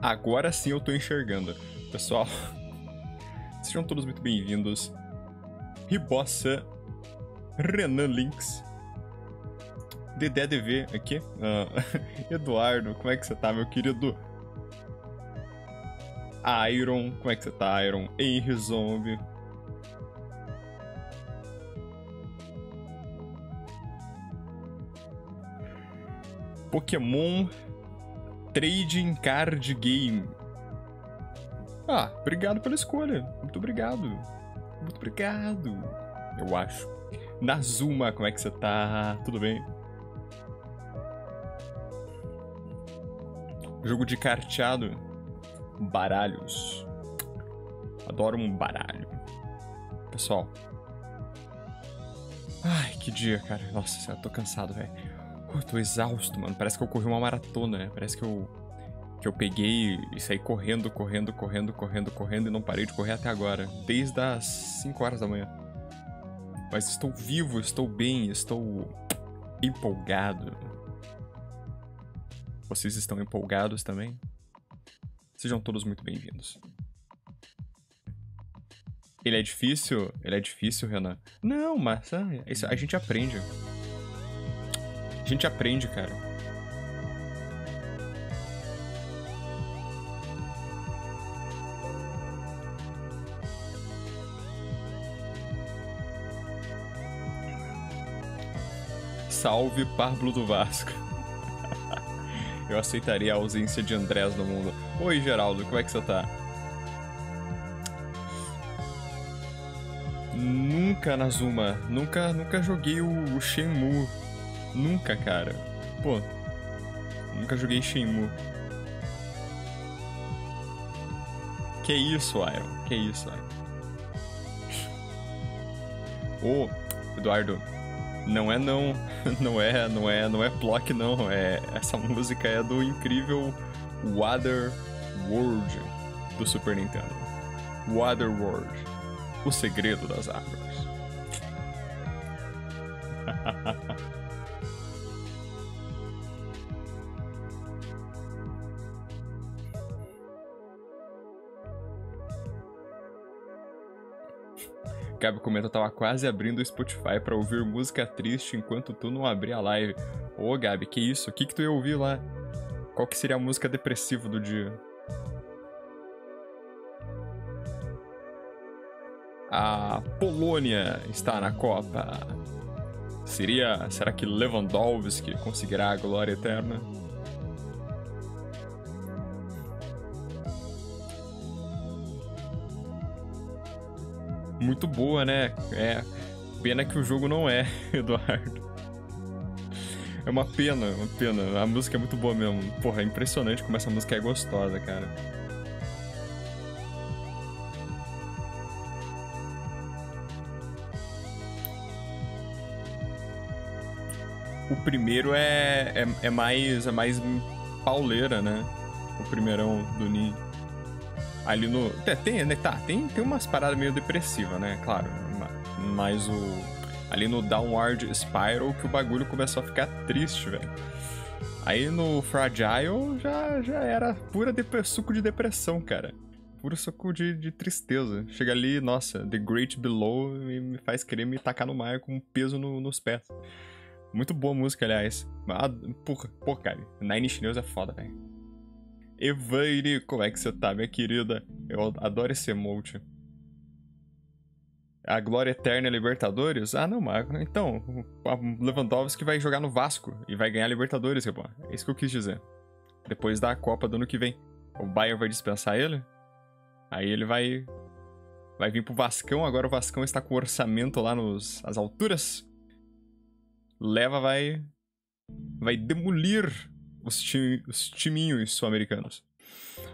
Agora sim eu tô enxergando. Pessoal, sejam todos muito bem-vindos. Ribossa, Renan Links, Dedé DV aqui, uh, Eduardo, como é que você tá, meu querido? Iron, como é que você tá, Iron? Henry Zombie. Pokémon Trading Card Game. Ah, obrigado pela escolha. Muito obrigado. Muito obrigado. Eu acho. Nazuma, como é que você tá? Tudo bem? Jogo de carteado. Baralhos. Adoro um baralho. Pessoal. Ai, que dia, cara. Nossa, eu tô cansado, velho. Eu tô exausto, mano. Parece que eu corri uma maratona, né? Parece que eu. Que eu peguei e saí correndo, correndo, correndo, correndo, correndo e não parei de correr até agora. Desde as 5 horas da manhã. Mas estou vivo, estou bem, estou empolgado. Vocês estão empolgados também? Sejam todos muito bem-vindos. Ele é difícil? Ele é difícil, Renan? Não, mas ah, a gente aprende. A gente aprende, cara. Salve Pablo do Vasco. Eu aceitaria a ausência de Andrés no mundo. Oi, Geraldo, como é que você tá? Nunca, Nazuma. Nunca, nunca joguei o, o Shenmue. Nunca, cara. Pô, nunca joguei Shenmue. Que isso, Iron? Que isso, Iron? Ô, oh, Eduardo, não é não, não é, não é, não é Plock não, é essa música é do incrível Water World do Super Nintendo. Water World, o segredo das árvores. Gabi comenta, tava quase abrindo o Spotify para ouvir música triste enquanto tu não abria a live. Ô, Gabi, que isso? O que que tu ia ouvir lá? Qual que seria a música depressiva do dia? A Polônia está na Copa. Seria, será que Lewandowski conseguirá a glória eterna? Muito boa, né? É. Pena que o jogo não é, Eduardo. É uma pena, uma pena. A música é muito boa mesmo. Porra, é impressionante como essa música é gostosa, cara. O primeiro é, é, é mais é mais pauleira, né? O primeirão do Ninja ali no. Tem, né, tá, tem, tem umas paradas meio depressivas, né? Claro. Mas o. Ali no Downward Spiral que o bagulho começou a ficar triste, velho. Aí no Fragile já, já era pura suco de depressão, cara. Puro suco de, de tristeza. Chega ali, nossa, The Great Below me faz querer me tacar no mar com um peso no, nos pés. Muito boa música, aliás. Ah, porra, porra, cara. Nine Inch Nails é foda, velho. Evaire, como é que você tá, minha querida? Eu adoro esse emote. A glória eterna é Libertadores? Ah, não, Marco. Então, o Lewandowski vai jogar no Vasco e vai ganhar Libertadores, pô. É isso que eu quis dizer. Depois da Copa do ano que vem. O Bayern vai dispensar ele. Aí ele vai vai vir pro Vascão. Agora o Vascão está com orçamento lá nos as alturas. Leva vai vai demolir os, os timinhos sul-americanos.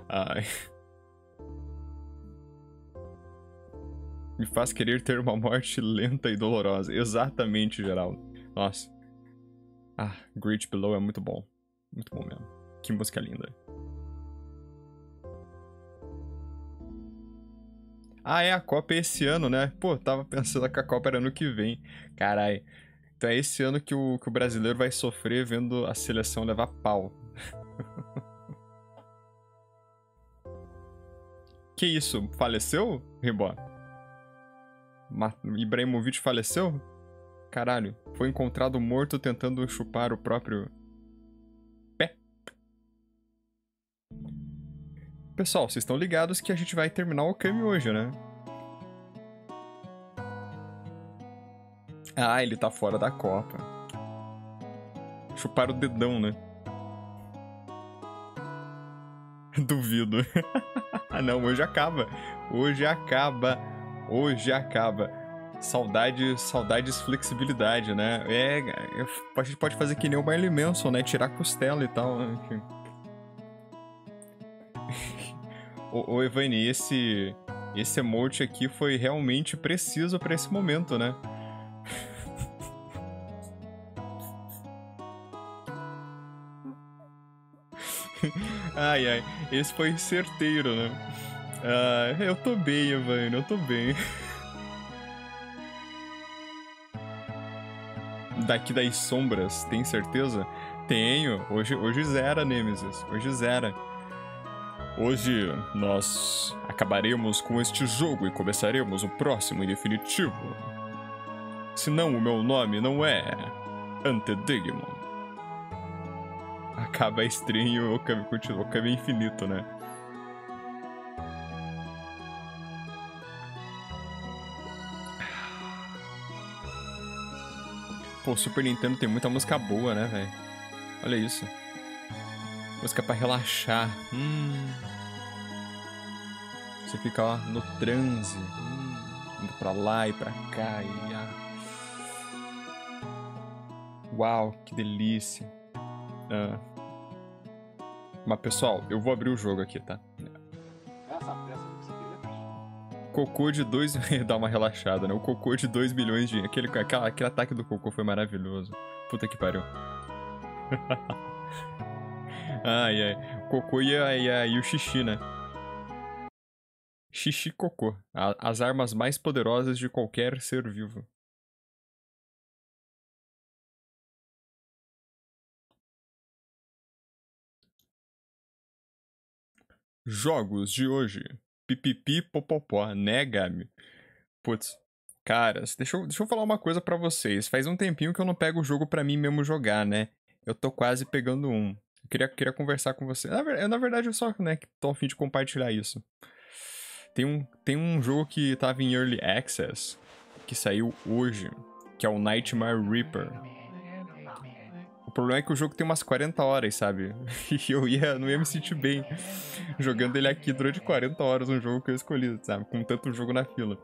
Ai. Me faz querer ter uma morte lenta e dolorosa. Exatamente, Geraldo. Nossa. Ah, Great Below é muito bom. Muito bom mesmo. Que música linda. Ah, é, a Copa é esse ano, né? Pô, tava pensando que a Copa era ano que vem. Carai. Então é esse ano que o, que o brasileiro vai sofrer vendo a seleção levar pau. Que isso? Faleceu, Ribó? Ibrahimovic faleceu? Caralho, foi encontrado morto tentando chupar o próprio pé. Pessoal, vocês estão ligados que a gente vai terminar o Kami hoje, né? Ah, ele tá fora da Copa. Chupar o dedão, né? Duvido. não, hoje acaba. Hoje acaba. Hoje acaba. Saudades, saudades, flexibilidade, né? É, é, a gente pode fazer que nem o Marley Manson, né? Tirar costela e tal, né? Enfim. ô, ô, Evani, esse, esse emote aqui foi realmente preciso para esse momento, né? ai, ai. Esse foi certeiro, né? Ah, eu tô bem, Evane, eu tô bem. Daqui das sombras, tem certeza? Tenho. Hoje, hoje zera, Nemesis. Hoje zera. Hoje nós acabaremos com este jogo e começaremos o próximo e definitivo. Senão o meu nome não é Antedigimon acaba estranho o caminho continua, o caminho é infinito, né? Pô, Super Nintendo tem muita música boa, né, velho? Olha isso. Música para relaxar. Hum. Você fica lá no transe. Hum. Indo pra lá e pra cá. E... Ah. Uau, que delícia. Ah. Mas, pessoal, eu vou abrir o jogo aqui, tá? Essa peça? Cocô de 2... Dá uma relaxada, né? O cocô de 2 milhões de... Aquele, aquele, aquele ataque do cocô foi maravilhoso. Puta que pariu. ai, ai. Cocô e, a, e, a, e o xixi, né? Xixi cocô. A, as armas mais poderosas de qualquer ser vivo. Jogos de hoje. Pipipi popopó, né, Gabi? Putz, caras, deixa eu, deixa eu falar uma coisa para vocês. Faz um tempinho que eu não pego o jogo para mim mesmo jogar, né? Eu tô quase pegando um. Eu queria, queria conversar com você. Na, na verdade, eu só, né, tô a fim de compartilhar isso. Tem um, tem um jogo que tava em Early Access, que saiu hoje, que é o Nightmare Reaper problema é que o jogo tem umas 40 horas, sabe? E eu ia, não ia me sentir bem jogando ele aqui durante 40 horas, um jogo que eu escolhi, sabe? Com tanto jogo na fila.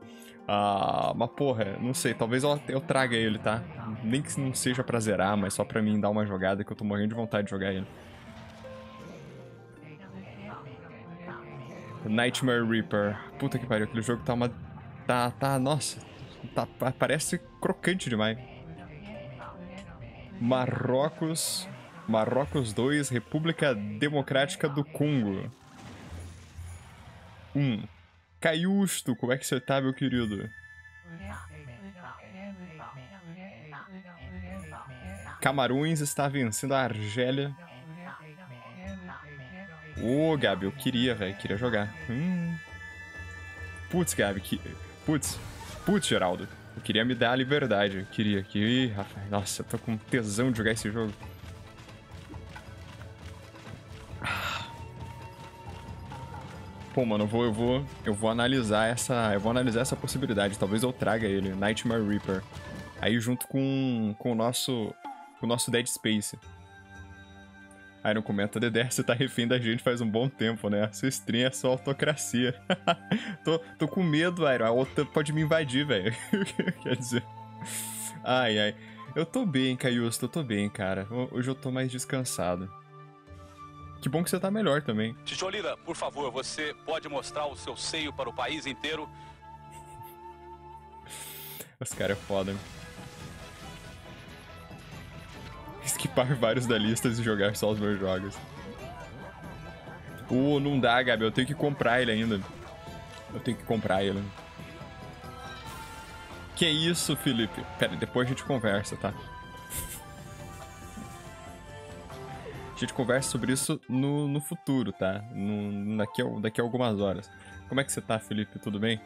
Ah, mas porra, não sei, talvez eu, eu traga ele, tá? Nem que não seja pra zerar, mas só pra mim dar uma jogada que eu tô morrendo de vontade de jogar ele. Nightmare Reaper. Puta que pariu, aquele jogo tá uma. Tá, tá, nossa. Tá, parece crocante demais. Marrocos. Marrocos 2, República Democrática do Congo. 1. Um. Caiusto, como é que você tá, meu querido? Camarões está vencendo a Argélia. Ô, oh, Gabi, eu queria, velho. Queria jogar. Hum. Putz, Gabi, que... Putz. Putz, Geraldo. Eu queria me dar a liberdade. Eu queria que. Nossa, eu tô com tesão de jogar esse jogo. Pô, mano, eu vou, eu vou, eu vou analisar essa, eu vou analisar essa possibilidade. Talvez eu traga ele, Nightmare Reaper. Aí junto com, com o nosso, com o nosso Dead Space. Aí não comenta, Dedé, você tá refém da gente faz um bom tempo, né? Sua stream é só autocracia. tô, tô com medo, Iron. A outra pode me invadir, velho. Quer dizer. Ai, ai. Eu tô bem, Caiusto, eu tô bem, cara. Hoje eu tô mais descansado. Que bom que você tá melhor também. Ticholina, por favor, você pode mostrar o seu seio para o país inteiro? Os caras é foda esquipar vários da lista e jogar só os meus jogos. Uh, não dá, Gabi. Eu tenho que comprar ele ainda. Eu tenho que comprar ele. Que isso, Felipe? Pera, depois a gente conversa, tá? gente conversa sobre isso no, no futuro, tá? No, daqui, a, daqui a algumas horas. Como é que você tá, Felipe? Tudo bem?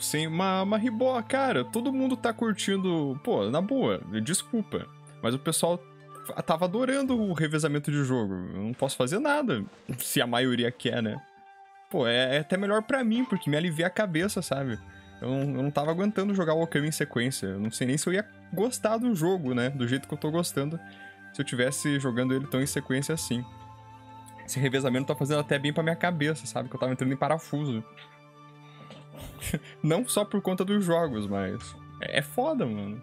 Sim, uma, uma riboa, cara. Todo mundo tá curtindo. Pô, na boa, desculpa. Mas o pessoal tava adorando o revezamento de jogo. Eu não posso fazer nada se a maioria quer, né? Pô, é, é até melhor para mim, porque me alivia a cabeça, sabe? Eu não, eu não tava aguentando jogar o Okami em sequência. Eu não sei nem se eu ia gostar do jogo, né? Do jeito que eu tô gostando. Se eu tivesse jogando ele tão em sequência assim. Esse revezamento tá fazendo até bem pra minha cabeça, sabe? Que eu tava entrando em parafuso. Não só por conta dos jogos, mas. É, foda, mano.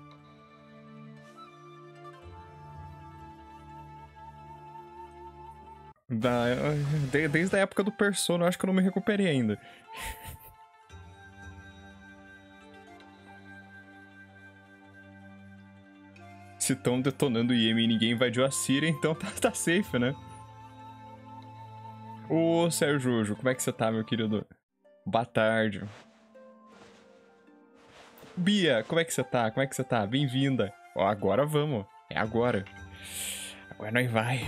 Da, desde a época do Persona, acho que eu não me recuperei ainda. Se estão detonando o IEM e ninguém invadiu a Síria, então tá, tá safe, né? Ô, Sérgio, como é que você tá, meu querido? Boa tarde. Bia, como é que você tá? Como é que você tá? Bem-vinda. Ó, agora vamos. É agora. Agora nós vai.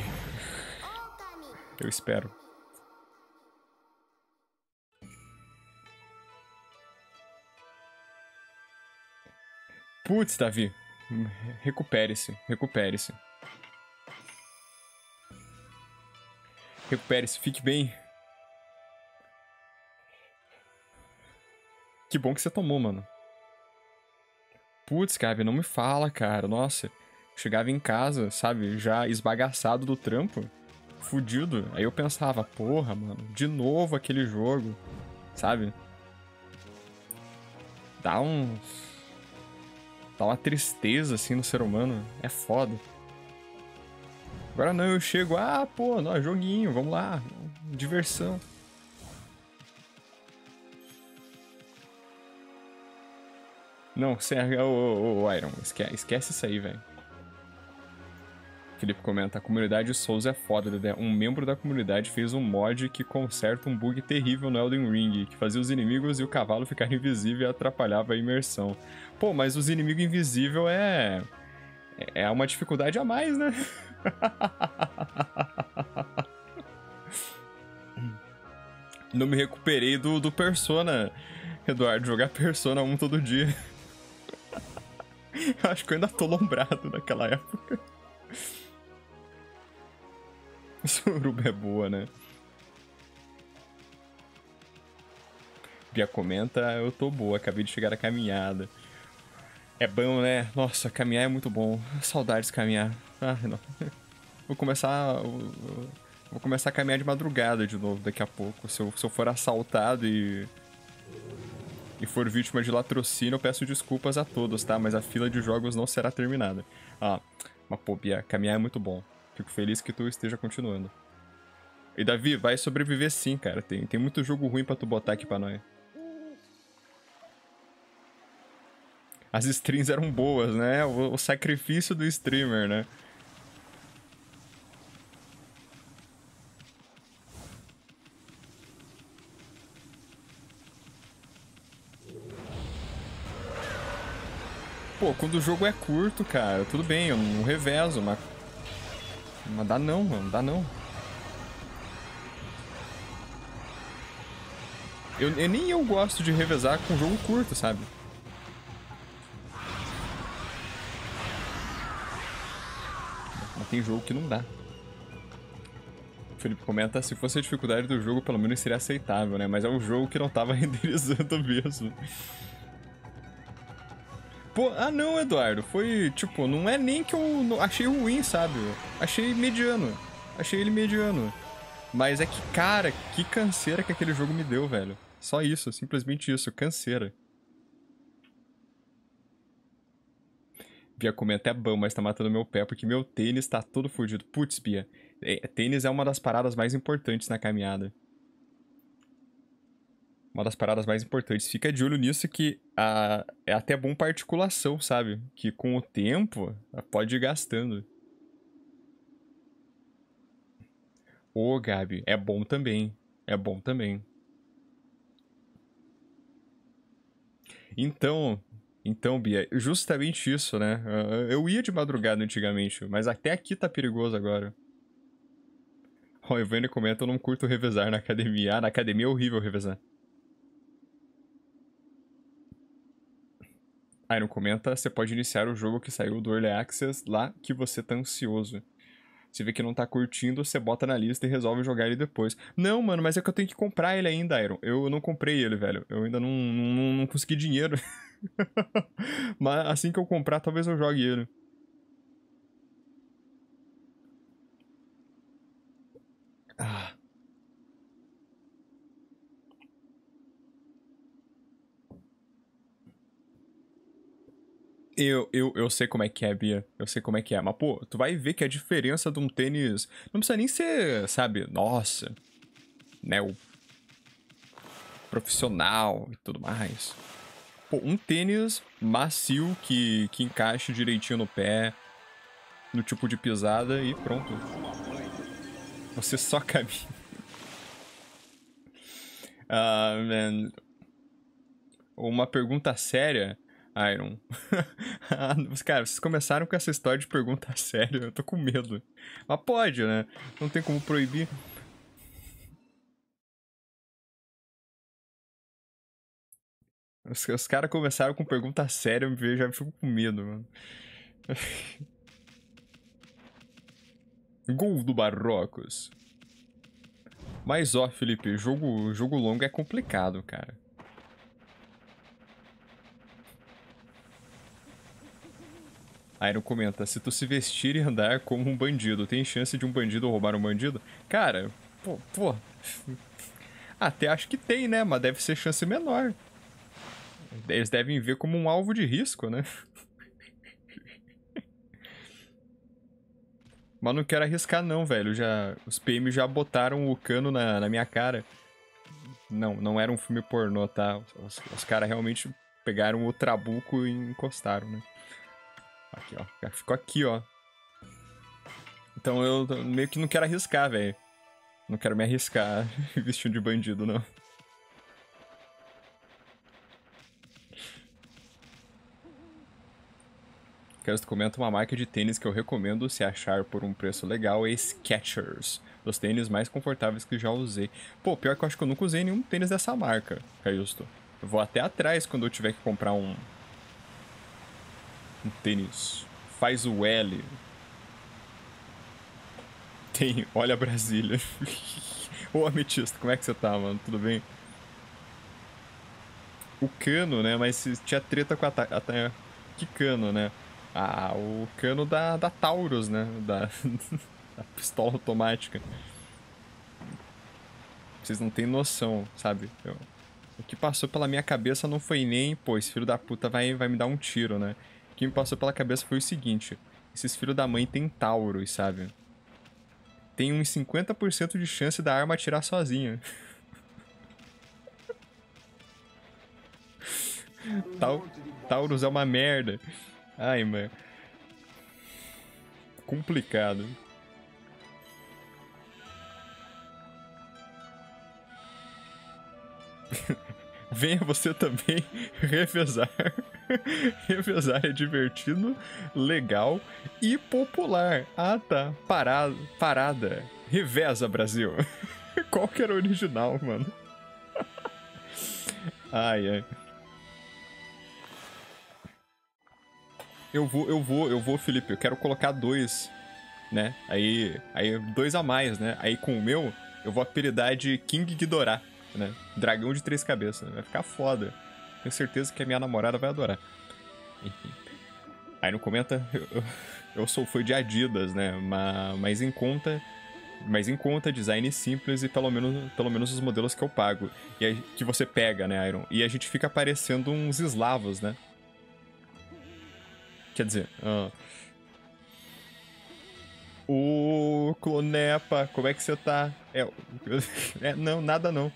Eu espero. Putz, Davi. Recupere-se. Recupere-se. Recupere-se. Fique bem. Que bom que você tomou, mano. Putz, Gabi, não me fala, cara. Nossa, chegava em casa, sabe, já esbagaçado do trampo, fudido. Aí eu pensava, porra, mano, de novo aquele jogo, sabe? Dá um. Dá uma tristeza assim no ser humano. É foda. Agora não, eu chego, ah, pô, não, joguinho, vamos lá, diversão. Não, Sérgio, ô, ô, Iron, esquece, esquece isso aí, velho. Felipe comenta, a comunidade Souls é foda, Dedé. Um membro da comunidade fez um mod que conserta um bug terrível no Elden Ring, que fazia os inimigos e o cavalo ficarem invisível e atrapalhava a imersão. Pô, mas os inimigos invisível é... É uma dificuldade a mais, né? Não me recuperei do, do Persona, Eduardo. Jogar Persona 1 todo dia. Eu acho que eu ainda tô lombrado naquela época. Suruba é boa, né? Bia comenta, eu tô boa, acabei de chegar da caminhada. É bom, né? Nossa, caminhar é muito bom. Saudades de caminhar. Ah, não. Vou começar. Vou começar a caminhar de madrugada de novo daqui a pouco. Se eu, se eu for assaltado e e for vítima de latrocínio, eu peço desculpas a todos, tá? Mas a fila de jogos não será terminada. Ah, mas pô, Bia, caminhar é muito bom. Fico feliz que tu esteja continuando. E Davi, vai sobreviver sim, cara. Tem, tem muito jogo ruim pra tu botar aqui pra nós. As strings eram boas, né? O, o sacrifício do streamer, né? Pô, quando o jogo é curto, cara, tudo bem, eu não revezo, mas. Mas dá não, mano, dá não. Eu, eu, nem eu gosto de revezar com jogo curto, sabe? Mas tem jogo que não dá. Felipe comenta, se fosse a dificuldade do jogo, pelo menos seria aceitável, né? Mas é um jogo que não tava renderizando mesmo. Pô, ah não, Eduardo, foi tipo, não é nem que eu achei ruim, sabe? Achei mediano. Achei ele mediano. Mas é que, cara, que canseira que aquele jogo me deu, velho. Só isso, simplesmente isso, canseira. Bia comenta é bom, mas tá matando meu pé porque meu tênis tá todo fudido. Putz, Bia, é, tênis é uma das paradas mais importantes na caminhada uma das paradas mais importantes. Fica de olho nisso que a, é até bom pra articulação, sabe? Que com o tempo pode ir gastando. Ô, Gabi, é bom também. É bom também. Então, então, Bia, justamente isso, né? Eu ia de madrugada antigamente, mas até aqui tá perigoso agora. Ó, o Evane comenta, eu não curto revezar na academia. Ah, na academia é horrível revezar. Iron comenta, você pode iniciar o jogo que saiu do Early Access lá que você tá ansioso. Você vê que não tá curtindo, você bota na lista e resolve jogar ele depois. Não, mano, mas é que eu tenho que comprar ele ainda, Iron. Eu não comprei ele, velho. Eu ainda não, não, não consegui dinheiro. mas assim que eu comprar, talvez eu jogue ele. Ah. Eu, eu, eu sei como é que é, Bia. Eu sei como é que é. Mas, pô, tu vai ver que a diferença de um tênis. Não precisa nem ser, sabe, nossa, né? O profissional e tudo mais. Pô, um tênis macio que, que encaixe direitinho no pé, no tipo de pisada e pronto. Você só caminha. Ah, man. Uma pergunta séria Iron. Cara, vocês começaram com essa história de pergunta séria, eu tô com medo. Mas pode, né? Não tem como proibir. Os, os caras começaram com pergunta séria, eu já fico com medo, mano. Gol do Barrocos. Mas ó, Felipe, jogo, jogo longo é complicado, cara. Iron comenta: se tu se vestir e andar como um bandido, tem chance de um bandido roubar um bandido? Cara, pô, pô. Até acho que tem, né? Mas deve ser chance menor. Eles devem ver como um alvo de risco, né? Mas não quero arriscar não, velho. Já, os PM já botaram o cano na, na minha cara. Não, não era um filme pornô, tá? Os, os caras realmente pegaram o trabuco e encostaram, né? Aqui, ó. Ficou aqui, ó. Então eu meio que não quero arriscar, velho. Não quero me arriscar vestindo de bandido, não. Que comenta uma marca de tênis que eu recomendo se achar por um preço legal é Skechers. Os tênis mais confortáveis que já usei. Pô, pior que eu acho que eu nunca usei nenhum tênis dessa marca, Caiusto. Eu vou até atrás quando eu tiver que comprar um tênis. Faz o L. Tem, olha Brasília. Ô Ametista, como é que você tá, mano? Tudo bem? O cano, né? Mas tinha treta com a. Até, que cano, né? Ah, o cano da, da Taurus, né? Da, da pistola automática. Vocês não têm noção, sabe? Eu, o que passou pela minha cabeça não foi nem, pô, esse filho da puta vai, vai me dar um tiro, né? Que me passou pela cabeça foi o seguinte: esses filhos da mãe têm Tauros, sabe? Tem uns 50% de chance da arma atirar sozinha. Tau Taurus é uma merda. Ai, mano. Complicado. Venha você também revezar. revezar é divertido, legal e popular. Ah, tá. Parada. Parada. Reveza, Brasil. Qual que era o original, mano? ai, ai. Eu vou, eu vou, eu vou, Felipe. Eu quero colocar dois, né? Aí, aí dois a mais, né? Aí com o meu, eu vou apelidar de King Ghidorah né? Dragão de três cabeças. Vai ficar foda. Tenho certeza que a minha namorada vai adorar. Enfim. Aí não comenta, eu, eu sou fã de Adidas, né? Mas, mas em conta. Mas em conta, design simples e pelo menos, pelo menos os modelos que eu pago. E que você pega, né, Iron? E a gente fica parecendo uns eslavos, né? Quer dizer. Uh... O Clonepa, como é que você tá? É, é, não, nada não.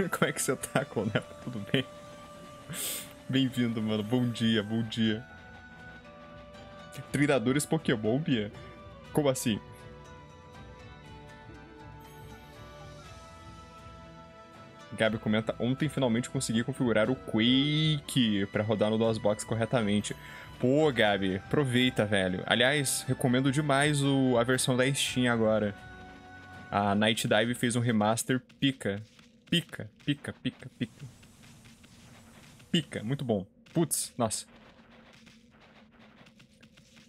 Como é que você tá, Conepa? Tudo bem? Bem-vindo, mano. Bom dia, bom dia. Treinadores Pokémon, Bia? Como assim? Gabi comenta, ontem finalmente consegui configurar o Quake pra rodar no DOSBox corretamente. Pô, Gabi, aproveita, velho. Aliás, recomendo demais o, a versão da Steam agora. A Night Dive fez um remaster pica. Pica, pica, pica, pica. Pica, muito bom. Putz, nossa.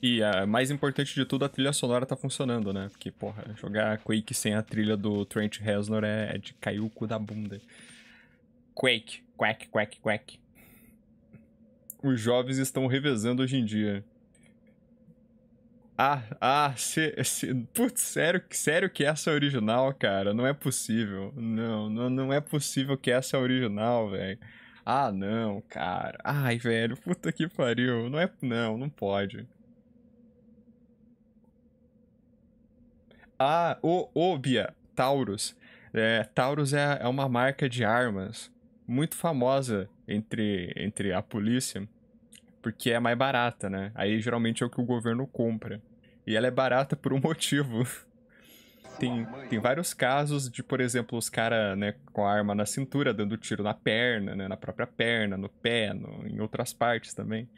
E a mais importante de tudo, a trilha sonora tá funcionando, né? Porque, porra, jogar Quake sem a trilha do Trent Reznor é, é de cair o cu da bunda. Quake, Quack, Quack, Quack. Os jovens estão revezando hoje em dia. Ah, ah, se, se, putz, sério, sério que essa é original, cara? Não é possível. Não, não, não é possível que essa é original, velho. Ah, não, cara. Ai, velho, puta que pariu. Não é, não, não pode. Ah, ô, ô, Bia, Taurus. É, Taurus é, é uma marca de armas muito famosa entre, entre a polícia, porque é mais barata, né? Aí geralmente é o que o governo compra. E ela é barata por um motivo. tem, tem vários casos de, por exemplo, os caras né, com a arma na cintura dando tiro na perna, né, na própria perna, no pé, no, em outras partes também.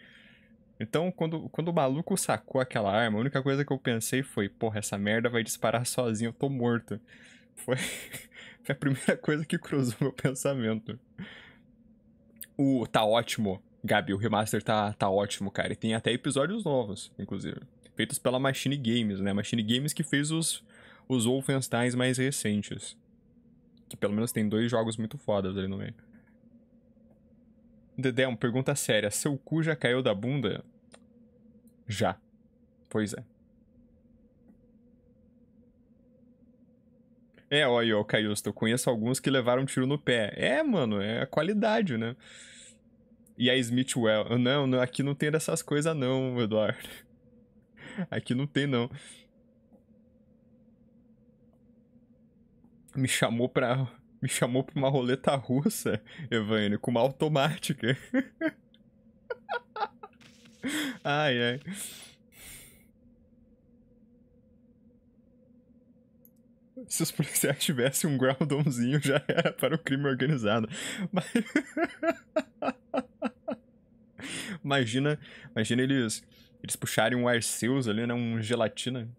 Então, quando, quando o maluco sacou aquela arma, a única coisa que eu pensei foi, porra, essa merda vai disparar sozinho, eu tô morto. Foi, foi a primeira coisa que cruzou meu pensamento. O tá ótimo, Gabi, o remaster tá, tá ótimo, cara. E tem até episódios novos, inclusive. Feitos pela Machine Games, né? Machine Games que fez os, os Wolfensteins mais recentes. Que pelo menos tem dois jogos muito fodas ali no meio. Dedé, uma pergunta séria. Seu cu já caiu da bunda? Já. Pois é. É, olha, ó, Caiusto, eu conheço alguns que levaram tiro no pé. É, mano, é a qualidade, né? E a Smithwell. Não, não, aqui não tem dessas coisas não, Eduardo. Aqui não tem, não. Me chamou pra me chamou pra uma roleta russa, Evane, com uma automática. ai, ai. Se os policiais tivessem um groundonzinho, já era para o crime organizado. Mas... imagina, imagina eles, eles puxarem um Arceus ali, né? Um gelatina.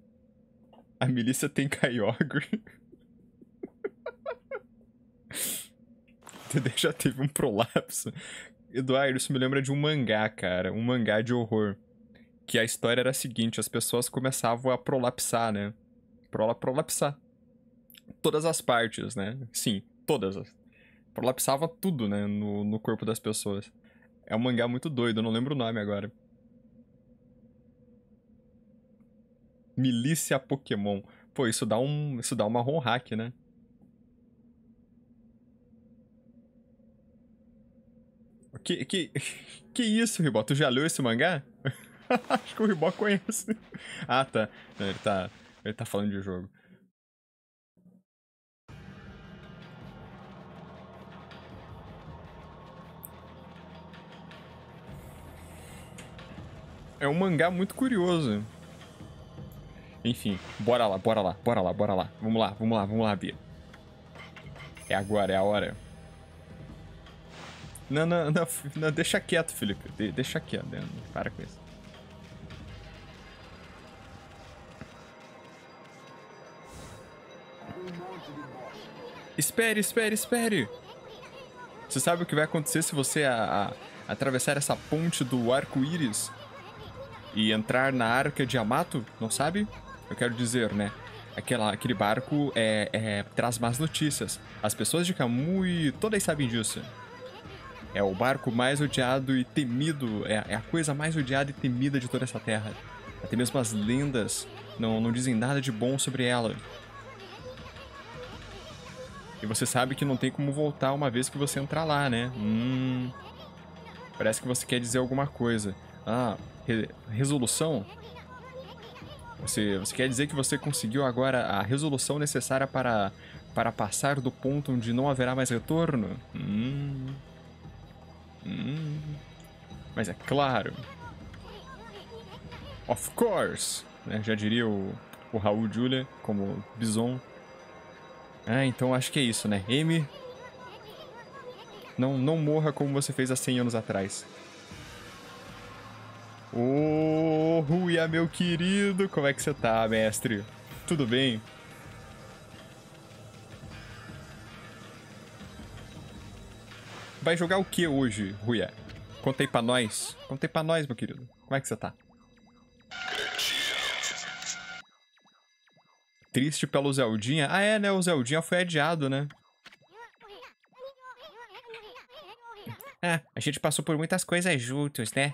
A milícia tem Kyogre. Já teve um prolapso. Eduardo, isso me lembra de um mangá, cara. Um mangá de horror. Que a história era a seguinte: as pessoas começavam a prolapsar, né? Prola prolapsar. Todas as partes, né? Sim, todas. Prolapsava tudo, né? No, no corpo das pessoas. É um mangá muito doido, eu não lembro o nome agora. Milícia Pokémon. Pô, isso dá um. Isso dá uma ROM hack, né? Que, que, que isso, Ribó? Tu já leu esse mangá? Acho que o Ribó conhece. ah, tá. Ele tá. Ele tá falando de jogo. É um mangá muito curioso. Enfim, bora lá, bora lá, bora lá, bora lá. Vamos lá, vamos lá, vamos lá, Bia. É agora, é a hora. Não, não, não, não deixa quieto, Felipe. De, deixa quieto, para com isso. Espere, espere, espere! Você sabe o que vai acontecer se você a, a, atravessar essa ponte do arco-íris e entrar na Arca de Amato? Não sabe? Eu quero dizer, né? Aquela, aquele barco é, é, traz más notícias. As pessoas de Kamui todas sabem disso. É o barco mais odiado e temido, é, é, a coisa mais odiada e temida de toda essa terra. Até mesmo as lendas não, não dizem nada de bom sobre ela. E você sabe que não tem como voltar uma vez que você entrar lá, né? Hum. Parece que você quer dizer alguma coisa. Ah, re resolução? Você, você quer dizer que você conseguiu agora a resolução necessária para, para passar do ponto onde não haverá mais retorno? Hum. Hum, mas é claro. Of course! Né? Já diria o, o Raul Julia como Bison. Ah, então acho que é isso, né? M. Não, não morra como você fez há 100 anos atrás. Ô, oh, Ruia, meu querido, como é que você tá, mestre? Tudo bem? Vai jogar o que hoje, Ruia? Conta aí pra nós. Conta aí pra nós, meu querido. Como é que você tá? Triste pelo Zeldinha? Ah, é, né? O Zeldinha foi adiado, né? É, a gente passou por muitas coisas juntos, né?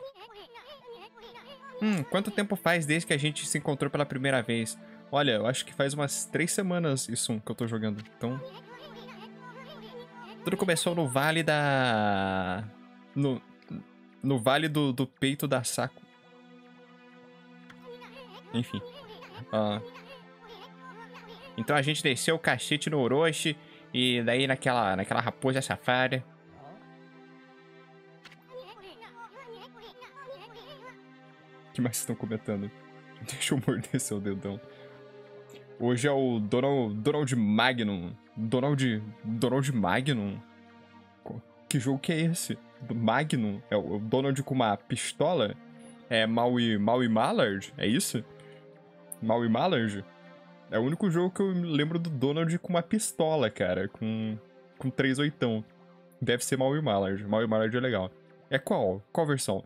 Hum, quanto tempo faz desde que a gente se encontrou pela primeira vez? Olha, eu acho que faz umas três semanas isso que eu tô jogando, então... Tudo começou no vale da... No, no vale do, do peito da Saco. Enfim. Então a gente desceu o cachete no Orochi e daí naquela, naquela raposa safada. que mais estão comentando? Deixa eu morder seu dedão. Hoje é o Donald, Donald Magnum. Donald. Donald Magnum? Que jogo que é esse? Magnum? É o Donald com uma pistola? É Maui, Maui Mallard? É isso? Maui Mallard? É o único jogo que eu lembro do Donald com uma pistola, cara. Com, com três oitão. Deve ser Maui Mallard. Maui Mallard é legal. É qual? Qual versão?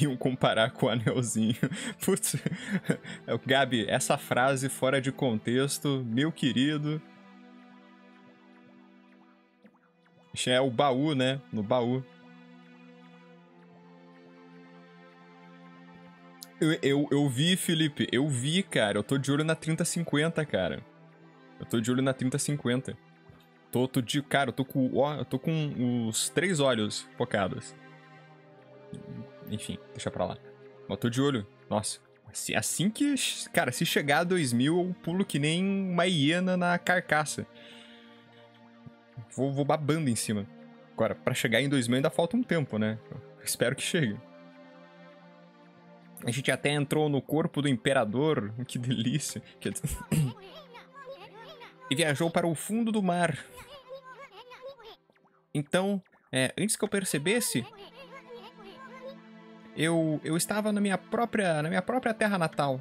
Iam comparar com o anelzinho. Putz, Gabi, essa frase fora de contexto, meu querido. É o baú, né? No baú. Eu, eu, eu vi, Felipe, eu vi, cara. Eu tô de olho na 3050, cara. Eu tô de olho na 3050. Tô, tô de. Cara, eu tô com. Ó, eu tô com os três olhos focados. Enfim, deixa pra lá. Mas tô de olho. Nossa. Assim, assim que. Cara, se chegar a 2000, eu pulo que nem uma hiena na carcaça. Vou, vou babando em cima. Agora, para chegar em 2000 ainda falta um tempo, né? Eu espero que chegue. A gente até entrou no corpo do imperador. Que delícia. e viajou para o fundo do mar. Então, é, antes que eu percebesse, eu, eu estava na minha própria na minha própria terra natal.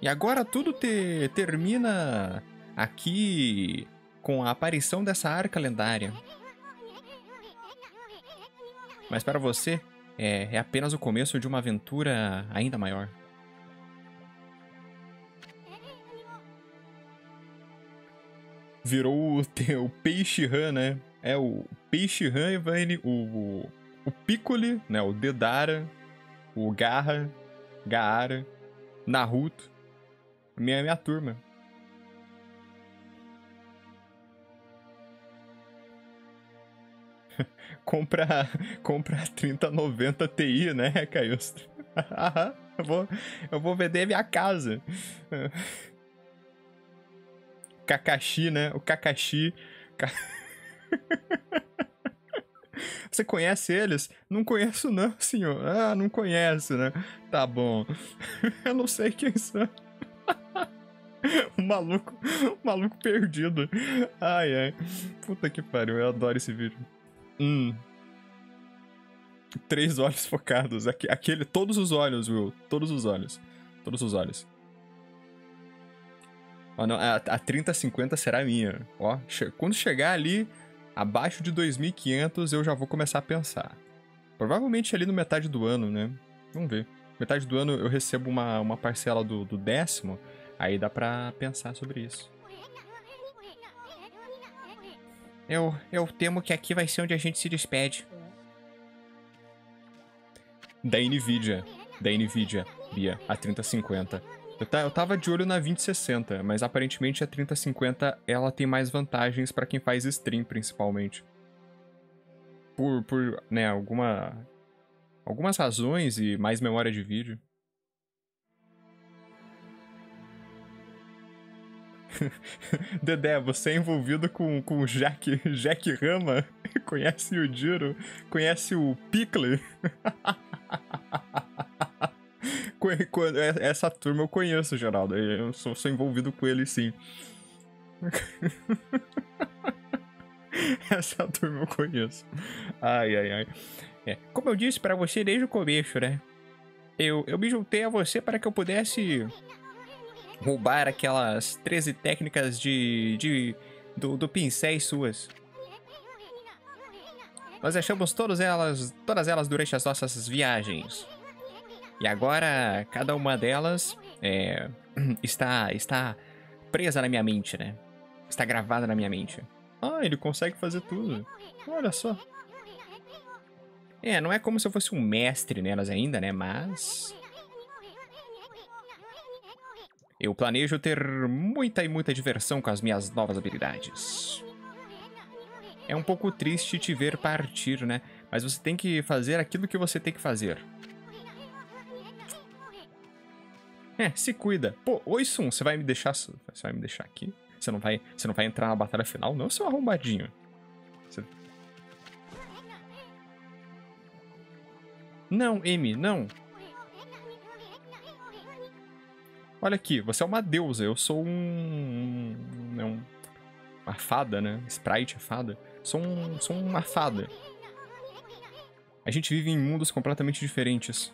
E agora tudo te, termina aqui com a aparição dessa arca lendária. Mas para você, é, é apenas o começo de uma aventura ainda maior. Virou o, o Peixe Han, né? É o Peixe Han, Evane, o, o Piccoli, né, o Dedara, o Garra, Gaara, Naruto, minha, minha turma. compra, compra 3090 Ti, né, Caiustro? eu, vou, eu vou vender minha casa. Kakashi, né? O Kakashi. Você conhece eles? Não conheço não, senhor. Ah, não conhece, né? Tá bom. Eu não sei quem são. o maluco, o maluco perdido. Ai, ai. Puta que pariu, eu adoro esse vídeo. Hum. Três olhos focados. Aquele, todos os olhos, Will. Todos os olhos. Todos os olhos. Oh, não, a, a 3050 será minha. Ó, quando chegar ali, abaixo de 2.500 eu já vou começar a pensar. Provavelmente ali no metade do ano, né? Vamos ver. Metade do ano eu recebo uma, uma parcela do, do décimo, aí dá pra pensar sobre isso. Eu, eu temo que aqui vai ser onde a gente se despede. Da Nvidia. Da Nvidia, Bia, a 3050. Eu, tava de olho na 2060, mas aparentemente a 3050 ela tem mais vantagens para quem faz stream, principalmente. Por, por, né, alguma... Algumas razões e mais memória de vídeo. Dedé, você é envolvido com, com o Jack, Jack Rama? Conhece o Jiro? Conhece o Pickle? É- Essa turma eu conheço, Geraldo. Eu sou, sou envolvido com ele, sim. Essa turma eu conheço. Ai, ai, ai. É, como eu disse pra você desde o começo, né? Eu, eu me juntei a você para que eu pudesse roubar aquelas 13 técnicas de. de do, do pincéis suas. Nós achamos todas elas, todas elas durante as nossas viagens. E agora, cada uma delas é, está, está presa na minha mente, né? Está gravada na minha mente. Ah, ele consegue fazer tudo. Olha só. É, não é como se eu fosse um mestre nelas ainda, né? Mas. Eu planejo ter muita e muita diversão com as minhas novas habilidades. É um pouco triste te ver partir, né? Mas você tem que fazer aquilo que você tem que fazer. É, se cuida. Pô, oi Sun, você vai me deixar. Você vai me deixar aqui? Você não vai, você não vai entrar na batalha final, não, seu arrombadinho. Você- Não, Amy, não. Olha aqui, você é uma deusa, eu sou um. um- uma fada, né? Sprite é fada. Sou, um, sou uma fada. A gente vive em mundos completamente diferentes.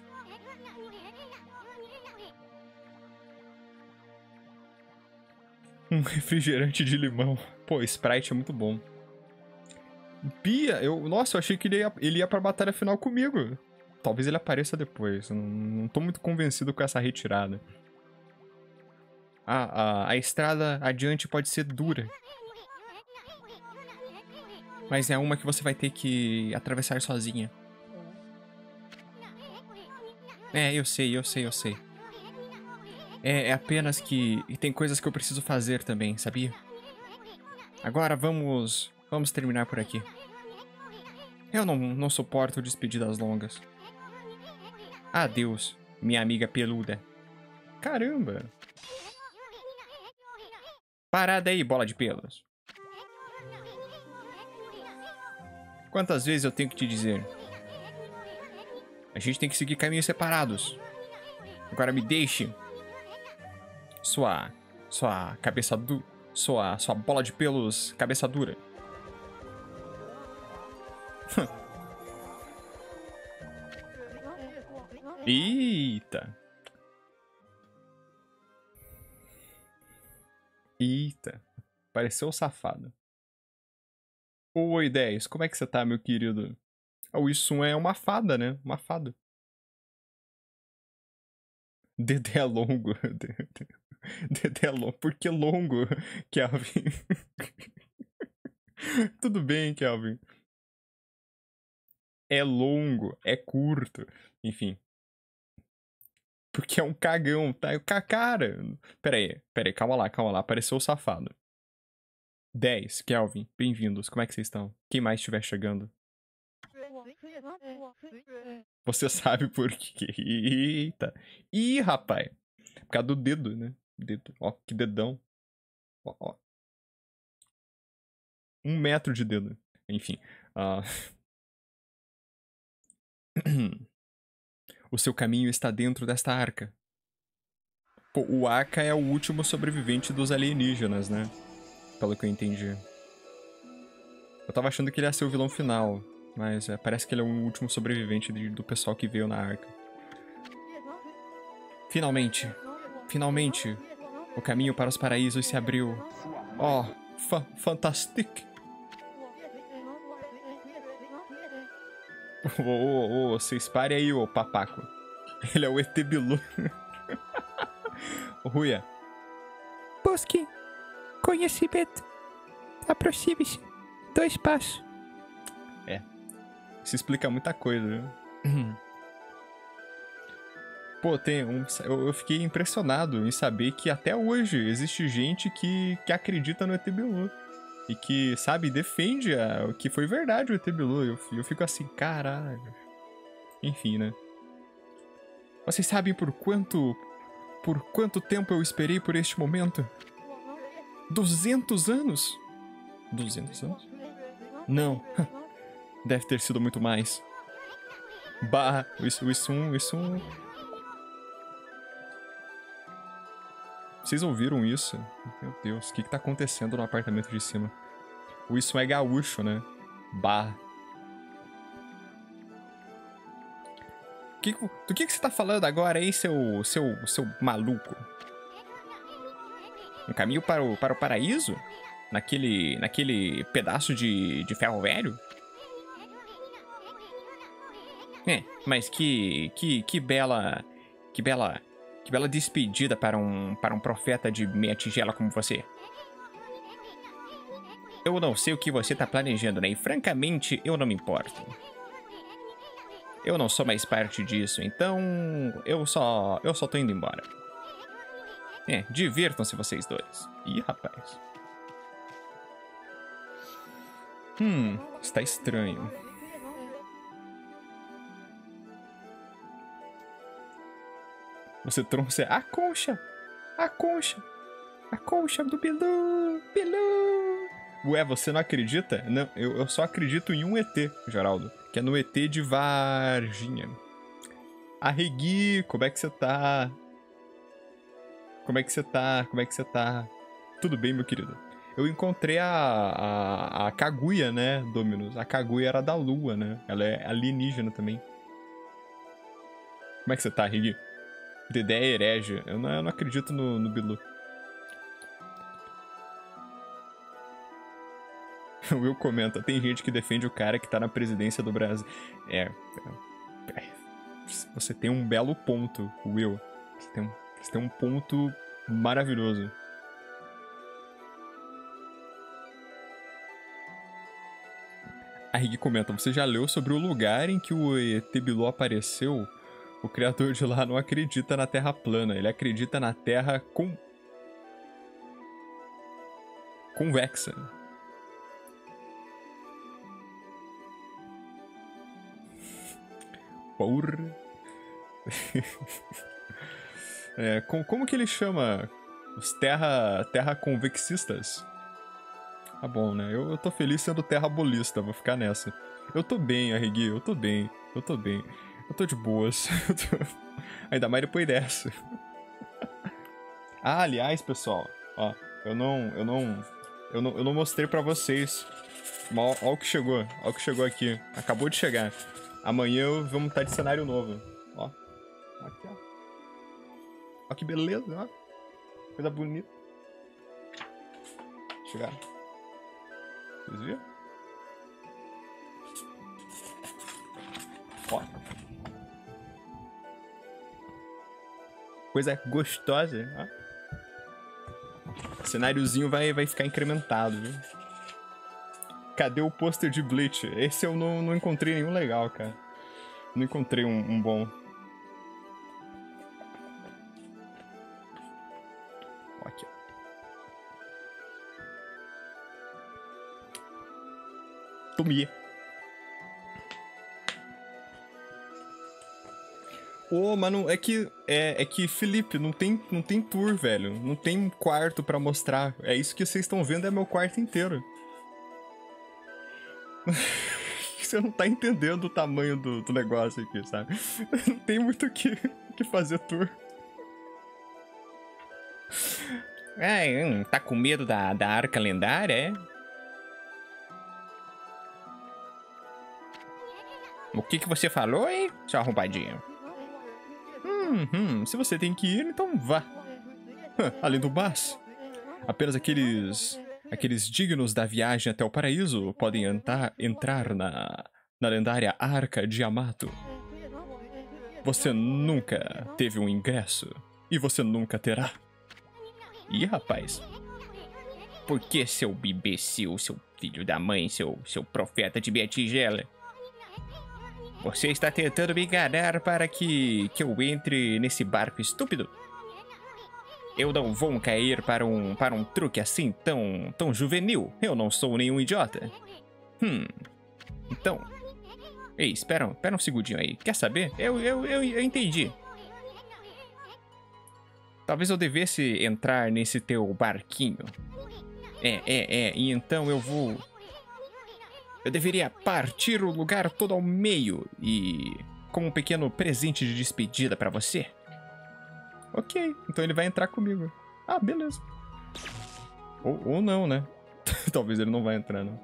Um refrigerante de limão. Pô, Sprite é muito bom. Pia, eu. Nossa, eu achei que ele ia, ele ia pra batalha final comigo. Talvez ele apareça depois. Não, não tô muito convencido com essa retirada. A, a, a estrada adiante pode ser dura. Mas é uma que você vai ter que atravessar sozinha. É, eu sei, eu sei, eu sei. É, é apenas que tem coisas que eu preciso fazer também, sabia? Agora vamos. Vamos terminar por aqui. Eu não, não suporto despedidas longas. Adeus, minha amiga peluda. Caramba! Parada aí, bola de pelos. Quantas vezes eu tenho que te dizer? A gente tem que seguir caminhos separados. Agora me deixe. Sua. Sua cabeça du. Sua. Sua bola de pelos cabeça dura. Eita. Eita. Pareceu safado. Oi, 10. Como é que você tá, meu querido? O Issun é uma fada, né? Uma fada. Dedé é longo. Dedé é longo. Por que longo, Kelvin? Tudo bem, Kelvin. É longo, é curto. Enfim. Porque é um cagão, tá? O ca- cara. Pera aí, pera aí, calma lá, calma lá. Apareceu o safado. 10, Kelvin, bem-vindos. Como é que vocês estão? Quem mais estiver chegando? Você sabe por quê. Eita. Ih, rapaz. Por causa do dedo, né? Dedo. Ó, que dedão. Ó, ó. Um metro de dedo. Enfim. ah. o seu caminho está dentro desta arca. Pô, o Aka é o último sobrevivente dos alienígenas, né? Pelo que eu entendi. Eu tava achando que ele ia ser o vilão final, mas é, parece que ele é o último sobrevivente de- do pessoal que veio na arca. Finalmente, finalmente, o caminho para os paraísos se abriu. Oh, fa fantastic! Ô, ô, ô, vocês parem aí, ô papaco. Ele é o ET Bilu. Ruia. Busque conhecimento. Aproxime-se. Dois passos. Isso explica muita coisa, viu? Pô, tem um. Eu, fiquei impressionado em saber que até hoje existe gente que, que acredita no ET Bilu. E que, sabe, defende o que foi verdade o ET Bilu. Eu, eu fico assim, caralho. Enfim, né? Vocês sabem por quanto. Por quanto tempo eu esperei por este momento? 200 anos? 200 anos? Não. Deve ter sido muito mais. Bah, isso, isso, isso. Vocês ouviram isso? Meu Deus, o que, que tá acontecendo no apartamento de cima? O isso é gaúcho, né? Bar. Que, do que, que você tá falando agora aí, seu, seu, seu maluco? Um caminho para o, para o paraíso? Naquele, naquele pedaço de, de ferro velho? É, mas que, que, que bela, que bela, que bela despedida para um, para um profeta de meia tigela como você. Eu não sei o que você tá planejando, né? E francamente, eu não me importo. Eu não sou mais parte disso, então eu só, eu só tô indo embora. É, divirtam-se vocês dois. Ih, rapaz. Hum, está estranho. Você trouxe a concha. A concha. A concha do Bilu. Bilu. Ué, você não acredita? Não, eu, eu só acredito em um ET, Geraldo. Que é no ET de Varginha. A Regui, como é que você tá? Como é que você tá? Como é que você tá? Tudo bem, meu querido? Eu encontrei a, a, a Kaguya, né, Dominus? A Kaguya era da Lua, né? Ela é alienígena também. Como é que você tá, Regui? Dedé é herege. Eu não, eu não acredito no, no Bilu. O Will comenta, tem gente que defende o cara que tá na presidência do Brasil. É. é, é você tem um belo ponto, Will. Você tem, um, você tem um ponto maravilhoso. A Rig comenta, você já leu sobre o lugar em que o ET Bilu apareceu? O criador de lá não acredita na Terra plana, ele acredita na Terra com... convexa. Porra. é, com, como que ele chama os terra, terra convexistas? Tá bom, né? Eu, eu tô feliz sendo terra bolista, vou ficar nessa. Eu tô bem, Arregui, eu tô bem, eu tô bem. Eu tô de boas. Ainda mais depois dessa. ah, aliás, pessoal, ó, eu não, eu não, eu não, eu não mostrei para vocês. Ó, ó o que chegou, ó o que chegou aqui. Acabou de chegar. Amanhã vamos estar de cenário novo. Ó. Aqui, ó. Ó que beleza, ó. Coisa bonita. Chegar. Vocês viram? Coisa gostosa, ó. O cenáriozinho vai, vai ficar incrementado, viu? Cadê o pôster de Bleach? Esse eu não, não encontrei nenhum legal, cara. Não encontrei um, um bom. Aqui, ó. Tomie. Ô, mano, é que. É, é que, Felipe, não tem, não tem tour, velho. Não tem quarto para mostrar. É isso que vocês estão vendo, é meu quarto inteiro. Você não tá entendendo o tamanho do, do negócio aqui, sabe? Não tem muito o que, que fazer tour. É, hum, tá com medo da, da arca lendária, é? O que que você falou, hein, seu arrombadinho? Hum, se você tem que ir, então vá. Além do Bass, apenas aqueles Aqueles dignos da viagem até o paraíso podem entrar, entrar na, na lendária Arca de Yamato. Você nunca teve um ingresso e você nunca terá. Ih, rapaz. Por que, seu imbecil, seu filho da mãe, seu, seu profeta de Beatigela? Você está tentando me enganar para que, que eu entre nesse barco estúpido? Eu não vou cair para um, para um truque assim tão, tão juvenil. Eu não sou nenhum idiota. Hum. Então. Ei, espera, espera um segundinho aí. Quer saber? Eu, eu, eu, eu entendi. Talvez eu devesse entrar nesse teu barquinho. É, é, é. E então eu vou. Eu deveria partir o lugar todo ao meio e. como um pequeno presente de despedida para você. Ok, então ele vai entrar comigo. Ah, beleza. Ou, ou não, né? Talvez ele não vai entrar, não.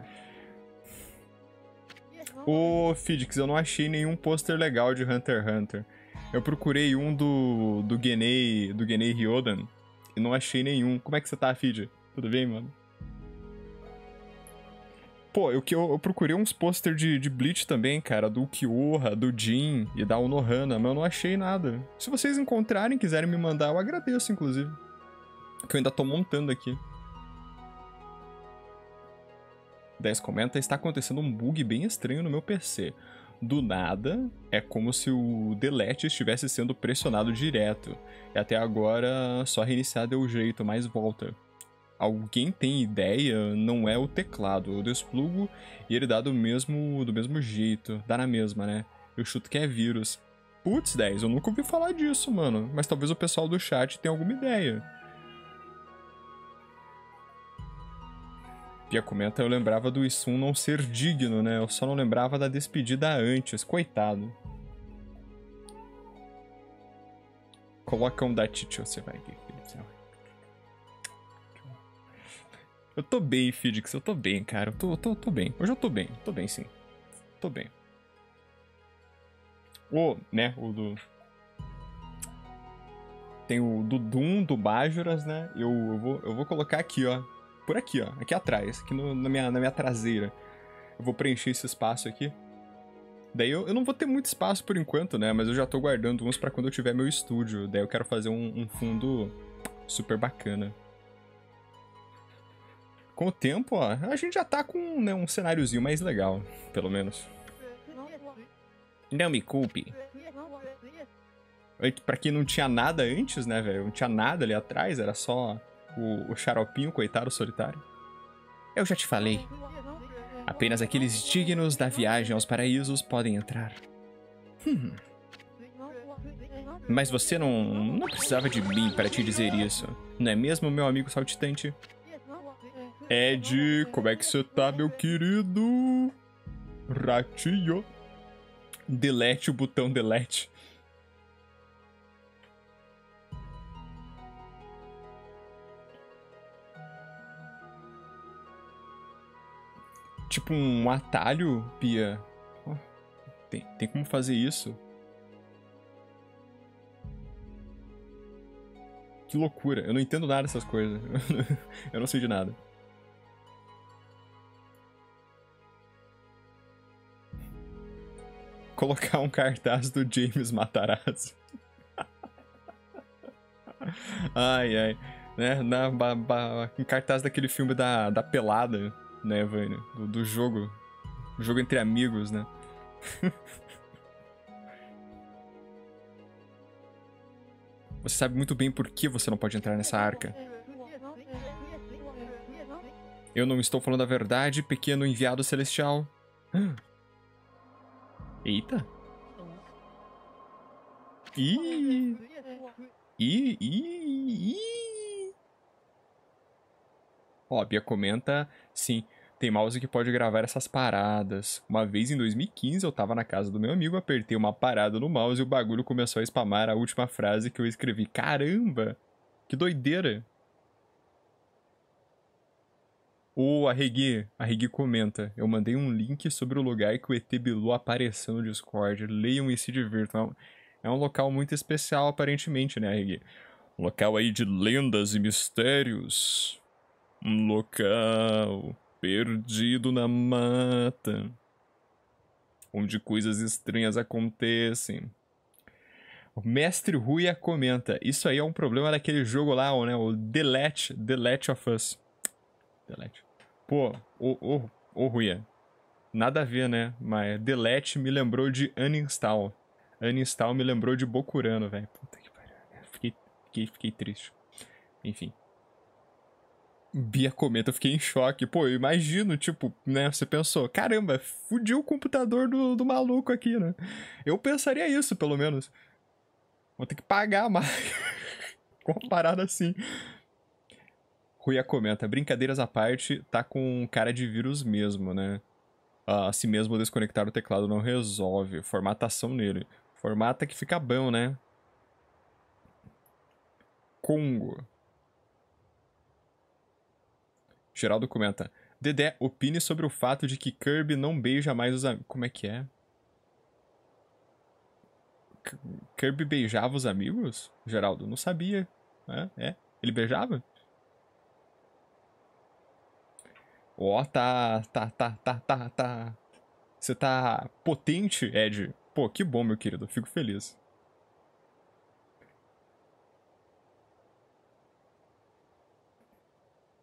Ô, Fidix, eu não achei nenhum pôster legal de Hunter x Hunter. Eu procurei um do, do Genei, do Genei Ryodan e não achei nenhum. Como é que você tá, Fid? Tudo bem, mano? Pô, eu, eu, eu procurei uns pôster de, de Bleach também, cara, do Kyoha, do Jin e da Unohana, mas eu não achei nada. Se vocês encontrarem, quiserem me mandar, eu agradeço, inclusive. Que eu ainda tô montando aqui. 10 comenta, está acontecendo um bug bem estranho no meu PC. Do nada, é como se o delete estivesse sendo pressionado direto. E até agora, só reiniciar deu jeito, mas volta. Alguém tem ideia? Não é o teclado. Eu desplugo e ele dá do mesmo, do mesmo jeito. Dá na mesma, né? Eu chuto que é vírus. Putz, 10, eu nunca ouvi falar disso, mano. Mas talvez o pessoal do chat tenha alguma ideia. Pia comenta, eu lembrava do Isum não ser digno, né? Eu só não lembrava da despedida antes. Coitado. Coloca um da Titi, você vai aqui. Eu tô bem, Fidix, eu tô bem, cara. Eu tô, tô, tô bem. Hoje eu tô bem. Tô bem, sim. Tô bem. O, né, o do... Tem o do Doom, do Bajoras, né? Eu, eu, vou, eu vou colocar aqui, ó por aqui, ó. Aqui atrás, aqui no, na, minha, na minha traseira. Eu vou preencher esse espaço aqui. Daí eu, eu não vou ter muito espaço por enquanto, né? Mas eu já tô guardando uns para quando eu tiver meu estúdio. Daí eu quero fazer um, um fundo super bacana. Com o tempo, ó, a gente já tá com né, um cenáriozinho mais legal, pelo menos. Não me culpe. Pra quem não tinha nada antes, né, velho? Não tinha nada ali atrás, era só o, o xaropinho, coitado solitário. Eu já te falei. Apenas aqueles dignos da viagem aos paraísos podem entrar. Hum. Mas você não, não precisava de mim para te dizer isso, não é mesmo, meu amigo saltitante? Ed, como é que você tá, meu querido? Ratinho. Delete o botão delete. tipo um atalho, Pia. Tem, tem como fazer isso? Que loucura. Eu não entendo nada dessas coisas. eu não sei de nada. Colocar um cartaz do James Matarazzo. ai, ai. Né? Na, ba, ba, um cartaz daquele filme da, da pelada né, Vânia? Do, do jogo. O jogo entre amigos, né? você sabe muito bem por que você não pode entrar nessa arca. Eu não estou falando a verdade, pequeno enviado celestial. Eita. Ih. Ih, ih, ih. Ó, a Bia comenta, sim, tem mouse que pode gravar essas paradas. Uma vez em 2015 eu tava na casa do meu amigo, apertei uma parada no mouse e o bagulho começou a spamar a última frase que eu escrevi. Caramba! Que doideira! O Arregui, Arregui comenta, eu mandei um link sobre o lugar que o ET Bilu apareceu no Discord. Leiam e se divirtam. É um local muito especial, aparentemente, né, Arregui? Um local aí de lendas e mistérios. Um local perdido na mata, onde coisas estranhas acontecem. O mestre Ruia comenta: Isso aí é um problema daquele jogo lá, né? O Delete, Delete of Us. Delete. Pô, ô, ô, ô Ruia. Nada a ver, né? Mas Delete me lembrou de Uninstall. Uninstall me lembrou de Bokurano, velho. Puta que pariu. Fiquei, fiquei, fiquei triste. Enfim. Bia comenta, eu fiquei em choque. Pô, eu imagino, tipo, né? Você pensou, caramba, fudiu o computador do, do maluco aqui, né? Eu pensaria isso, pelo menos. Vou ter que pagar mais. com uma parada assim. Ruia comenta, brincadeiras à parte, tá com cara de vírus mesmo, né? Ah, assim mesmo desconectar o teclado não resolve. Formatação nele. Formata que fica bom, né? Congo. Geraldo comenta. Dedé, opine sobre o fato de que Kirby não beija mais os amigos. Como é que é? Kirby beijava os amigos? Geraldo, não sabia. É? é? Ele beijava? Ó, oh, tá, tá, tá, tá, tá, tá. Você tá potente, Ed. Pô, que bom, meu querido. Fico feliz.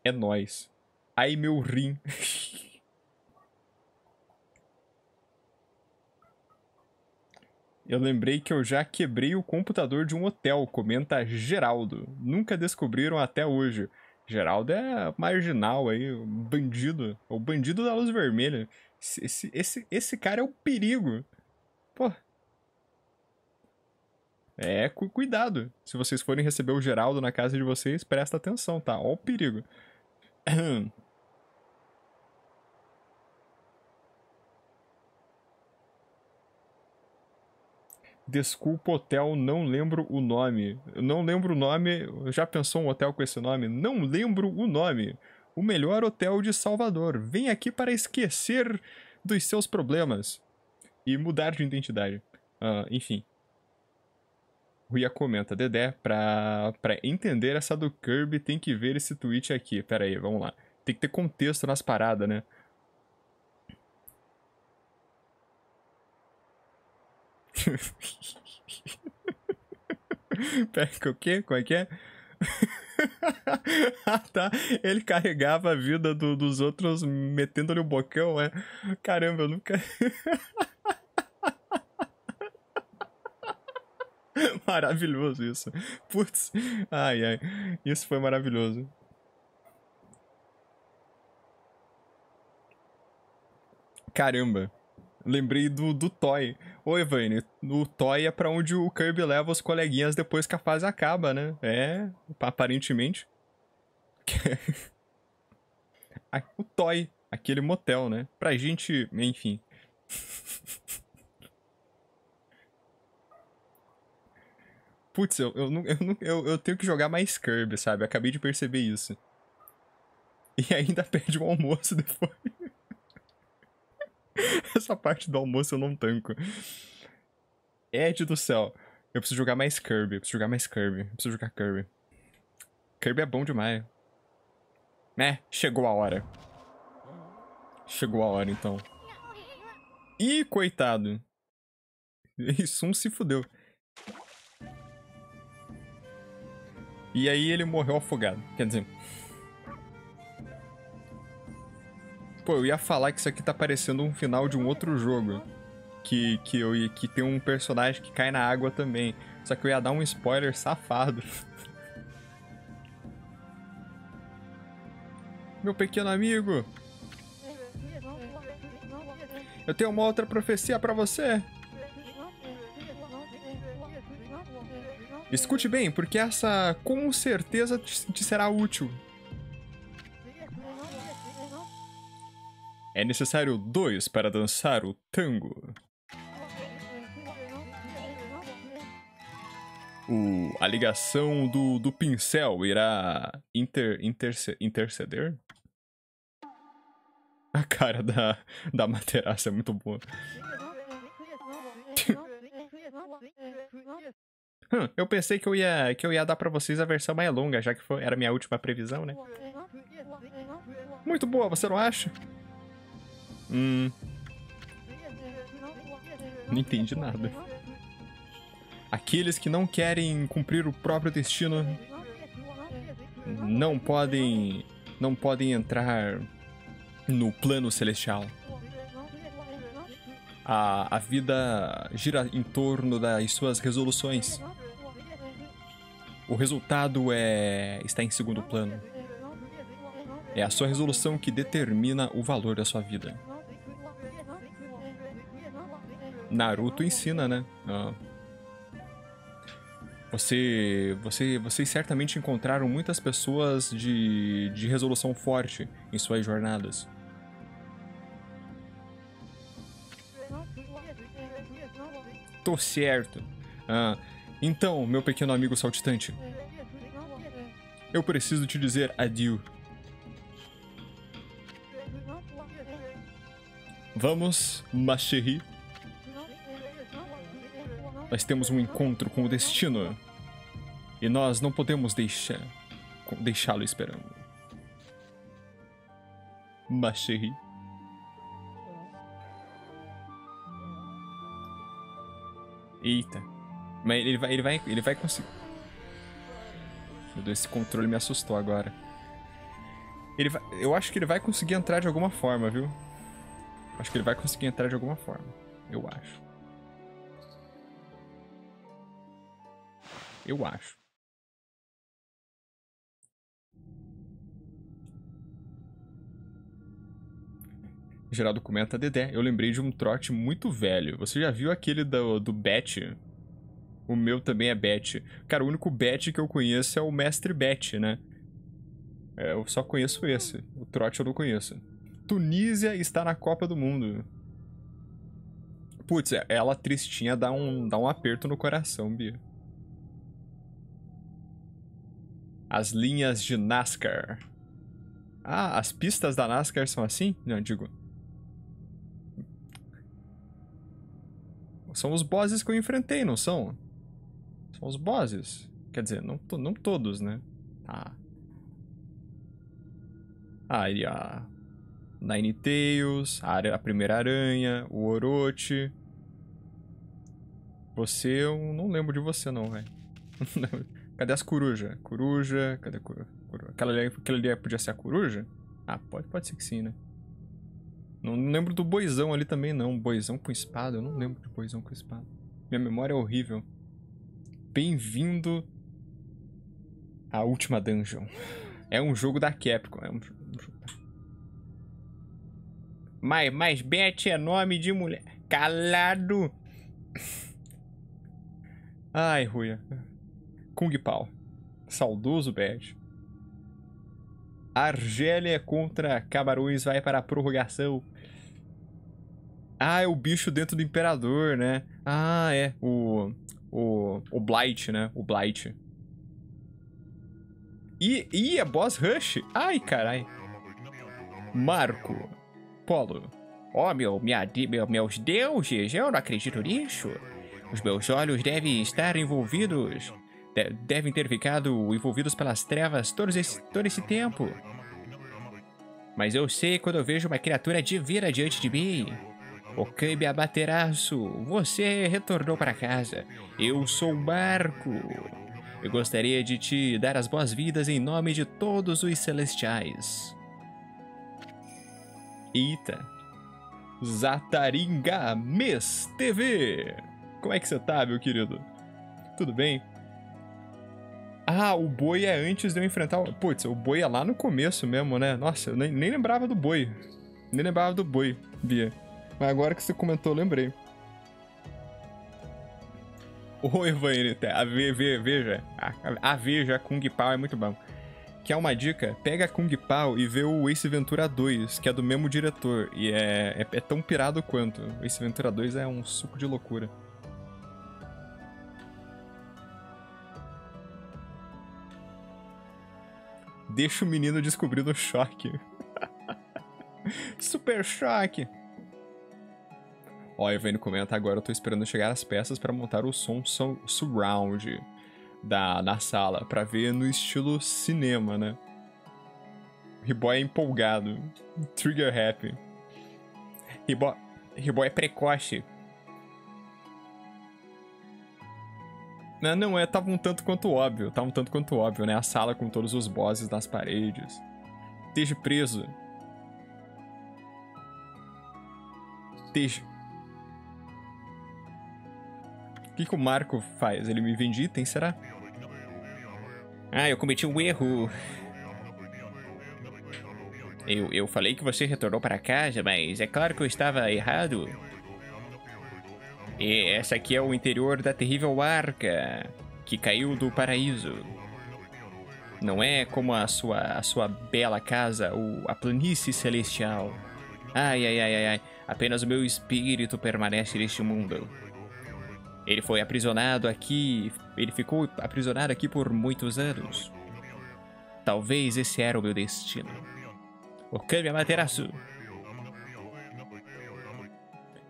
É nóis. Ai, meu rim. Eu lembrei que eu já quebrei o computador de um hotel, comenta Geraldo. Nunca descobriram até hoje. Geraldo é marginal aí, bandido. O bandido da luz vermelha. Esse, esse, esse cara é o perigo. Pô. É, cu cuidado. Se vocês forem receber o Geraldo na casa de vocês, presta atenção, tá? Ó o perigo. Desculpa, hotel, não lembro o nome. Não lembro o nome. Já pensou um hotel com esse nome? Não lembro o nome. O melhor hotel de Salvador. Vem aqui para esquecer dos seus problemas e mudar de identidade. Uh, enfim. Ruia comenta, Dedé, pra, pra entender essa do Kirby tem que ver esse tweet aqui. Pera aí, vamos lá. Tem que ter contexto nas paradas, né? Pega o quê? Qual é que é? tá. Ele carregava a vida do, dos outros metendo-lhe o bocão, é? Caramba, eu nunca. maravilhoso isso. Putz. Ai, ai. Isso foi maravilhoso. Caramba. Lembrei do, do Toy. Ô, Evane, o Toy é pra onde o Kirby leva os coleguinhas depois que a fase acaba, né? É, aparentemente. o Toy, aquele motel, né? Pra gente, enfim. Putz, eu, eu, eu, eu, eu tenho que jogar mais Kirby, sabe? Acabei de perceber isso. E ainda perde o almoço depois. Essa parte do almoço eu não tanco. Ed do céu. Eu preciso jogar mais Kirby. Eu preciso jogar mais Kirby. Eu preciso jogar Kirby. Kirby é bom demais. É, chegou a hora. Chegou a hora, então. Ih, coitado. Isso um se fudeu. E aí ele morreu afogado. Quer dizer... Pô, eu ia falar que isso aqui tá parecendo um final de um outro jogo. Que, que, eu, que tem um personagem que cai na água também. Só que eu ia dar um spoiler safado. Meu pequeno amigo. Eu tenho uma outra profecia para você. Escute bem, porque essa com certeza te será útil. É necessário dois para dançar o tango. O, a ligação do, do pincel irá inter, interce, interceder? A cara da, da materaça é muito boa. hum, eu pensei que eu ia que eu ia dar para vocês a versão mais longa, já que foi, era minha última previsão, né? Muito boa, você não acha? Hum. Não entendi nada. Aqueles que não querem cumprir o próprio destino não podem não podem entrar no plano celestial. A, a vida gira em torno das suas resoluções. O resultado é está em segundo plano. É a sua resolução que determina o valor da sua vida. Naruto ensina, né? Ah. Você, você, vocês certamente encontraram muitas pessoas de, de resolução forte em suas jornadas. Tô certo. Ah, então, meu pequeno amigo saltitante, eu preciso te dizer adieu. Vamos, ma chérie. Nós temos um encontro com o destino. E nós não podemos deixar deixá-lo esperando. Ma chérie. Eita. Mas ele vai, ele vai, ele vai conseguir. Meu Deus, esse controle me assustou agora. Ele vai, eu acho que ele vai conseguir entrar de alguma forma, viu? Acho que ele vai conseguir entrar de alguma forma. Eu acho. Eu acho. Geraldo comenta, Dedé, eu lembrei de um trote muito velho. Você já viu aquele do, do Bet? O meu também é Bet. Cara, o único Bet que eu conheço é o Mestre Bet, né? É, eu só conheço esse. O trote eu não conheço. Tunísia está na Copa do Mundo. Putz, é, ela tristinha dá um, dá um aperto no coração, Bia. As linhas de NASCAR. Ah, as pistas da NASCAR são assim? Não, digo. São os bosses que eu enfrentei, não são? São os bosses. Quer dizer, não, não todos, né? Ah. Ah, e a Nine Tails, a, a primeira aranha, o Orochi. Você, eu não lembro de você não, velho. Cadê as corujas? Coruja, cadê a coruja? Aquela ali, aquela ali podia ser a coruja? Ah, pode, pode ser que sim, né? Não, lembro do boizão ali também, não. Boizão com espada, eu não lembro de boizão com espada. Minha memória é horrível. Bem-vindo à última dungeon. É um jogo da Capcom. É um, um jogo. Mas, mas Beth é nome de mulher. Calado. Ai, Ruia. Kung Pao. Saudoso Beth. Argélia contra Cabarões vai para a prorrogação. Ah, é o bicho dentro do Imperador, né? Ah, é. O. O. O Blight, né? O Blight. E, e é Boss Rush? Ai, carai. Marco. Polo. Oh, meu, minha, meu, meus deuses, eu não acredito nisso. Os meus olhos devem estar envolvidos. De, devem ter ficado envolvidos pelas trevas todo esse, todo esse tempo. Mas eu sei quando eu vejo uma criatura divina diante de mim. Okabe Abateraço, você retornou para casa. Eu sou Marco. Eu gostaria de te dar as boas-vindas em nome de todos os celestiais. Eita. Zataringa Mes TV. Como é que você tá, meu querido? Tudo bem? Ah, o boi é antes de eu enfrentar o... Putz, o boi é lá no começo mesmo, né? Nossa, eu nem, nem lembrava do boi. Nem lembrava do boi, Bia. Mas agora que você comentou, lembrei. Oi, Evaine, a veja, a, a veja Kung Pao é muito bom. Que é uma dica, pega Kung Pao e vê o Ace Ventura 2, que é do mesmo diretor, e é, é, é tão pirado quanto. O Ace Ventura 2 é um suco de loucura. Deixa o menino descobrir no choque. Super choque. Ó, Evane comenta agora, eu tô esperando chegar as peças para montar o som surround da, na sala, para ver no estilo cinema, né? Riboy é empolgado. Trigger happy. Riboy é precoce. Não, não, é, tava um tanto quanto óbvio. Tava um tanto quanto óbvio, né? A sala com todos os bosses nas paredes. Esteja preso. Esteja. O que, que o Marco faz? Ele me vende item, será? Ah, eu cometi um erro. Eu, eu falei que você retornou para casa, mas é claro que eu estava errado. E essa aqui é o interior da terrível arca que caiu do paraíso. Não é como a sua, a sua bela casa, ou a planície celestial. Ai, ai, ai, ai, ai. Apenas o meu espírito permanece neste mundo. Ele foi aprisionado aqui. Ele ficou aprisionado aqui por muitos anos. Talvez esse era o meu destino. O Kami Amaterasu.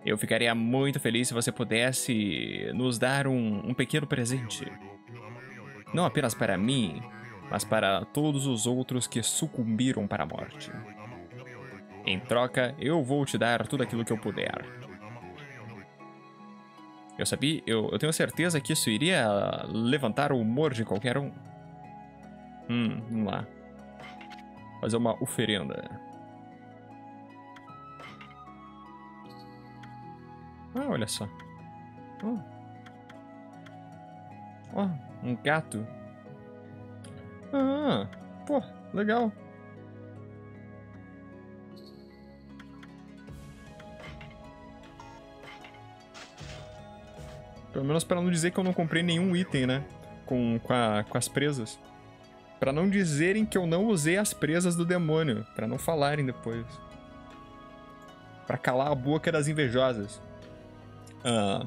Eu ficaria muito feliz se você pudesse nos dar um, um pequeno presente. Não apenas para mim, mas para todos os outros que sucumbiram para a morte. Em troca, eu vou te dar tudo aquilo que eu puder. Eu sabia, eu, eu tenho certeza que isso iria levantar o humor de qualquer um. Hum, vamos lá. Fazer uma oferenda. Ah, olha só. Oh. oh, um gato. Ah, pô, legal. Pelo menos para não dizer que eu não comprei nenhum item, né? Com, com, a, com as presas. Para não dizerem que eu não usei as presas do demônio. para não falarem depois. para calar a boca das invejosas. Ah,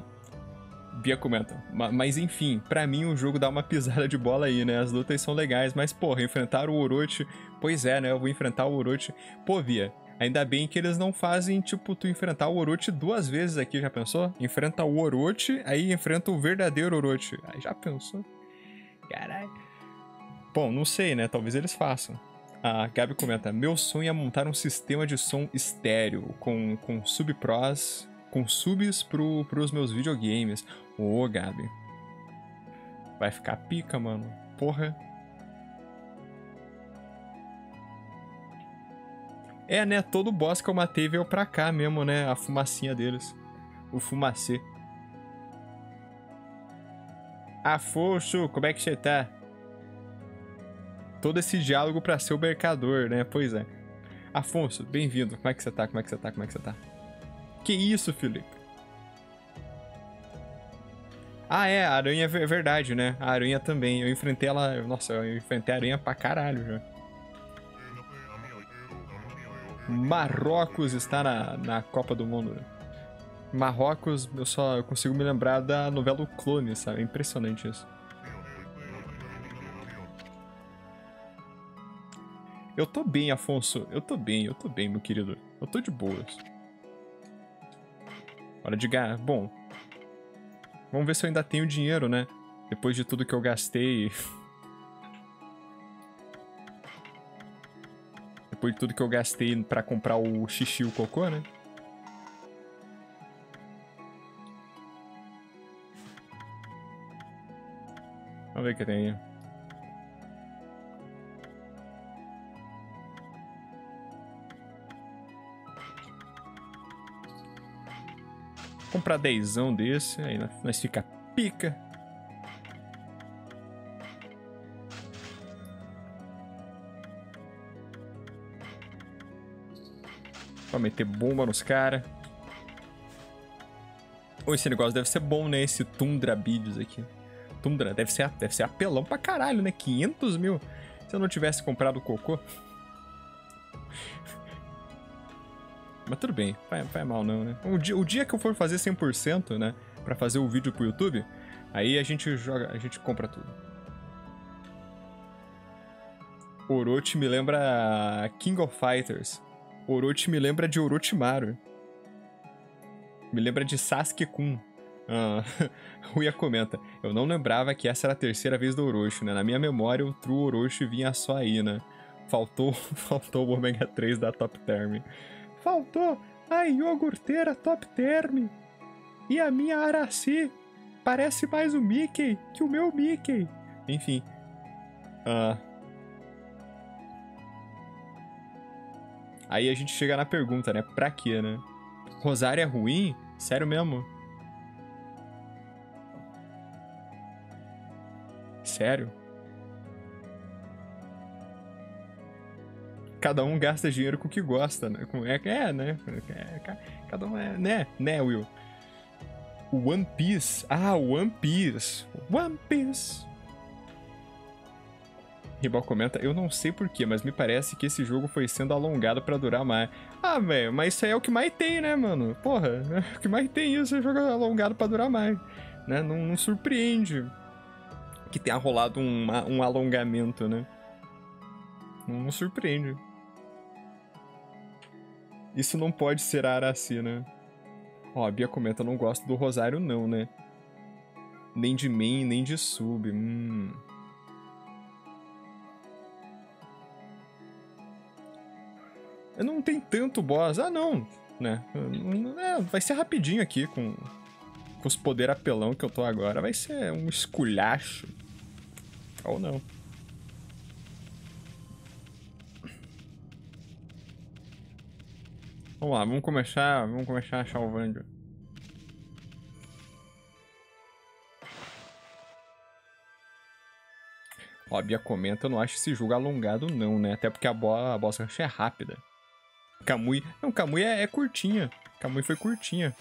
Bia comenta. Mas enfim, para mim o jogo dá uma pisada de bola aí, né? As lutas são legais, mas porra, enfrentar o Orochi. Pois é, né? Eu vou enfrentar o Orochi. Pô, Bia, ainda bem que eles não fazem, tipo, tu enfrentar o Orochi duas vezes aqui, já pensou? Enfrenta o Orochi, aí enfrenta o verdadeiro Orochi. Aí já pensou? Caralho. Bom, não sei, né? Talvez eles façam. A Gabi comenta: Meu sonho é montar um sistema de som estéreo com, com subpros com subs pro, pros meus videogames. Ô, oh, Gabi. Vai ficar pica, mano. Porra. É, né? Todo boss que eu matei veio pra cá mesmo, né? A fumacinha deles. O fumacê. Afonso, como é que você tá? Todo esse diálogo pra ser o mercador, né? Pois é. Afonso, bem-vindo. Como é que você tá? Como é que você tá? Como é que você tá? Que isso, Felipe? Ah, é, a aranha é verdade, né? A aranha também. Eu enfrentei ela. Nossa, eu enfrentei a aranha pra caralho já. Marrocos está na, na Copa do Mundo. Marrocos, eu só consigo me lembrar da novela O Clone, sabe? É impressionante isso. Eu tô bem, Afonso. Eu tô bem, eu tô bem, meu querido. Eu tô de boas. Hora de. Bom. Vamos ver se eu ainda tenho dinheiro, né? Depois de tudo que eu gastei. Depois de tudo que eu gastei para comprar o xixi e o cocô, né? Vamos ver o que tem aí. Comprar dezão desse, aí nós fica pica. Pra meter bomba nos caras. Ou esse negócio deve ser bom, né? Esse Tundra Bidios aqui. Tundra, deve ser, deve ser apelão pra caralho, né? 500 mil. Se eu não tivesse comprado o cocô. Mas tudo bem, vai, vai mal não, né? O dia, o dia que eu for fazer 100%, né? Pra fazer o vídeo pro YouTube, aí a gente joga, a gente compra tudo. Orochi me lembra King of Fighters. Orochi me lembra de Orochimaru. Me lembra de Sasuke-kun. Ah, comenta, eu não lembrava que essa era a terceira vez do Orochi, né? Na minha memória, o True Orochi vinha só aí, né? Faltou, faltou o Omega 3 da Top Term. Faltou a iogurteira Top Term. E a minha Araci parece mais o Mickey que o meu Mickey. Enfim. Uh... Aí a gente chega na pergunta, né? Pra quê, né? Rosário é ruim? Sério mesmo? Sério? Cada um gasta dinheiro com o que gosta, né? É, é né? É, cada um é, né? Né, Will? One Piece. Ah, One Piece. One Piece. Ribal comenta, eu não sei porquê, mas me parece que esse jogo foi sendo alongado para durar mais. Ah, velho, mas isso aí é o que mais tem, né, mano? Porra, é o que mais tem isso, é jogo alongado para durar mais. Né? Não, não, surpreende que tenha rolado um, um alongamento, né? Não, não surpreende. Isso não pode ser a Araci, né? Ó, a Bia comenta, não gosto do Rosário não, né? Nem de main, nem de sub. Hum... Não tem tanto boss. Ah, não. Né? É, vai ser rapidinho aqui com, com os poder apelão que eu tô agora. Vai ser um esculhacho. Ou não. Vamos lá, vamos começar, vamos começar a achar o Vandio. Ó, a Bia comenta, eu não acho esse jogo alongado não, né? Até porque a, bo a boss rush é rápida. Kamui. Não, Kamui é, é curtinha. Kamui foi curtinha.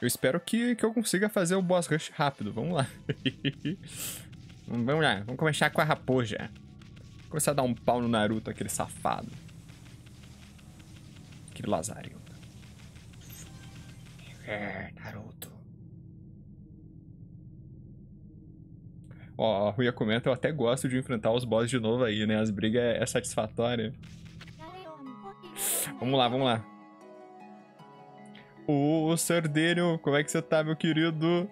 Eu espero que, que eu consiga fazer o boss rush rápido. Vamos lá. Vamos lá. Vamos começar com a raposa. Começar a dar um pau no Naruto, aquele safado. Lazario. É, Naruto. Ó, a Ruia comenta, eu até gosto de enfrentar os boss de novo aí, né? As brigas é, é satisfatória. Vamos lá, vamos lá. Ô, Sardelho, como é que você tá, meu querido?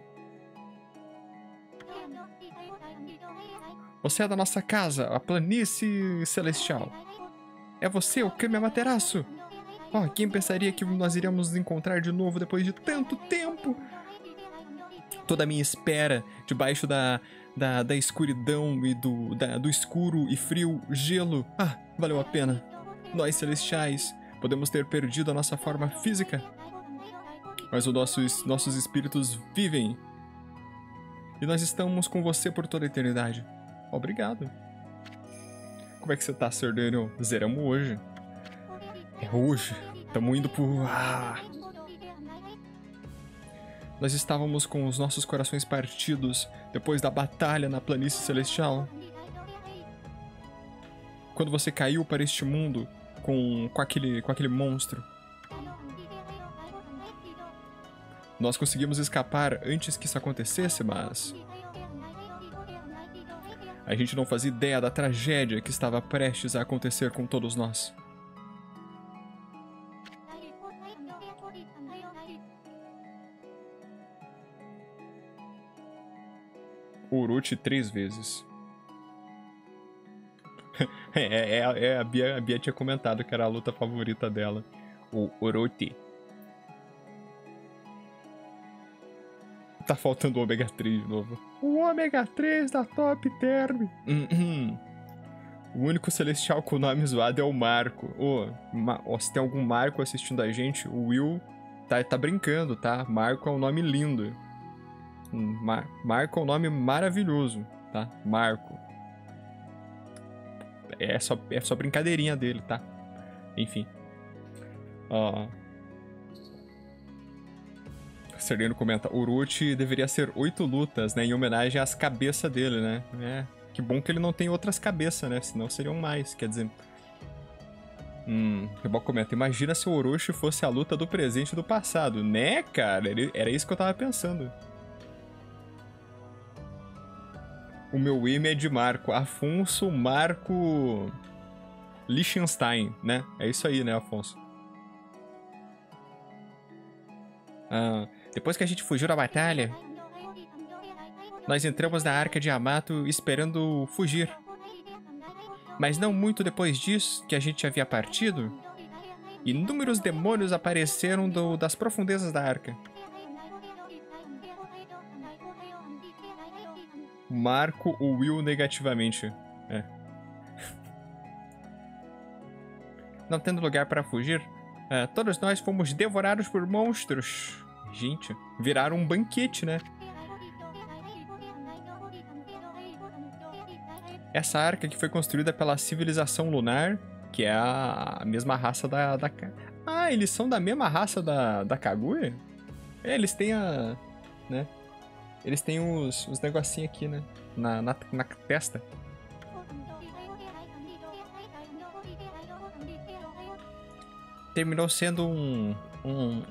Você é da nossa casa, a planície celestial. É você, o Kami Amaterasu. Oh, quem pensaria que nós iríamos nos encontrar de novo depois de tanto tempo? Toda a minha espera debaixo da, da, da escuridão e do, da, do escuro e frio gelo. Ah, valeu a pena. Nós celestiais Podemos ter perdido a nossa forma física, mas os nossos, nossos espíritos vivem. E nós estamos com você por toda a eternidade. Obrigado. Como é que você tá, Sr. Daniel? Zeramos hoje. É hoje. Estamos indo por. Ah. Nós estávamos com os nossos corações partidos depois da batalha na planície celestial. Quando você caiu para este mundo, com, com, aquele, com aquele monstro. Nós conseguimos escapar antes que isso acontecesse, mas. A gente não fazia ideia da tragédia que estava prestes a acontecer com todos nós. Uruti três vezes. É, é, é, a, Bia, a Bia tinha comentado que era a luta favorita dela. O Orochi. Tá faltando o ômega 3 de novo. O ômega 3 da Top Term. Uhum. O único celestial com o nome zoado é o Marco. Ô, oh, se tem algum Marco assistindo a gente, o Will tá, tá brincando, tá? Marco é um nome lindo. Mar Marco é um nome maravilhoso, tá? Marco é só, é só brincadeirinha dele, tá? Enfim. Ó. Sereno comenta, Uruchi deveria ser oito lutas, né? Em homenagem às cabeças dele, né? É. Que bom que ele não tem outras cabeças, né? Senão seriam mais, quer dizer... Hum, Rebol comenta, imagina se o Orochi fosse a luta do presente e do passado. Né, cara? Era isso que eu tava pensando. O meu e-mail é de Marco. Afonso Marco Liechtenstein, né? É isso aí, né, Afonso? Ah, depois que a gente fugiu da batalha, nós entramos na Arca de Yamato esperando fugir. Mas não muito depois disso, que a gente havia partido, inúmeros demônios apareceram do, das profundezas da arca. Marco o Will negativamente. É. Não tendo lugar para fugir, é, todos nós fomos devorados por monstros. Gente, viraram um banquete, né? Essa arca que foi construída pela civilização lunar, que é a mesma raça da, da... Ah, eles são da mesma raça da, da Kaguya? É, eles têm a... né? Eles têm os, os negocinhos aqui, né? Na, na, na testa. Terminou sendo um, um,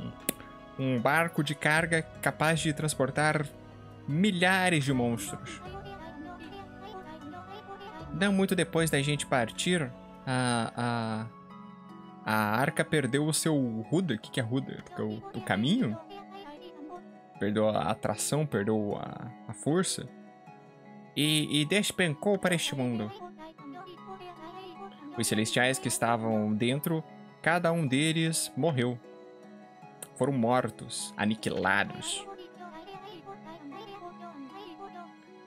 um barco de carga capaz de transportar milhares de monstros. Não muito depois da gente partir, a, a, a arca perdeu o seu Ruda. O que, que é Ruda? O, o caminho? Perdeu a atração, perdeu a, a força. E, e despencou para este mundo. Os celestiais que estavam dentro, cada um deles morreu. Foram mortos, aniquilados.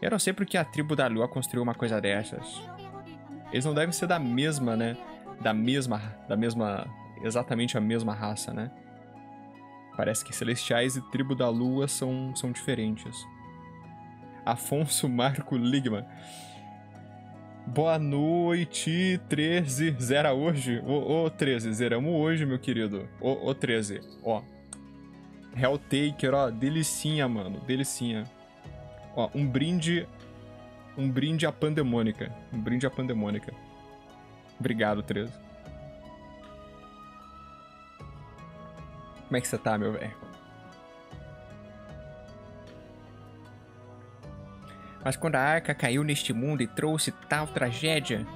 Eu não sei porque a tribo da lua construiu uma coisa dessas. Eles não devem ser da mesma, né? Da mesma, da mesma, exatamente a mesma raça, né? Parece que celestiais e tribo da lua são, são diferentes. Afonso Marco Ligma. Boa noite, 13. Zera hoje? Ô, ô 13, zeramos hoje, meu querido. Ô, ô 13, ó. Helltaker, ó, delicinha, mano, delicinha. Ó, um brinde. Um brinde à pandemônica. Um brinde à pandemônica. Obrigado, 13. Como é que você tá, meu velho? Mas quando a arca caiu neste mundo e trouxe tal tragédia,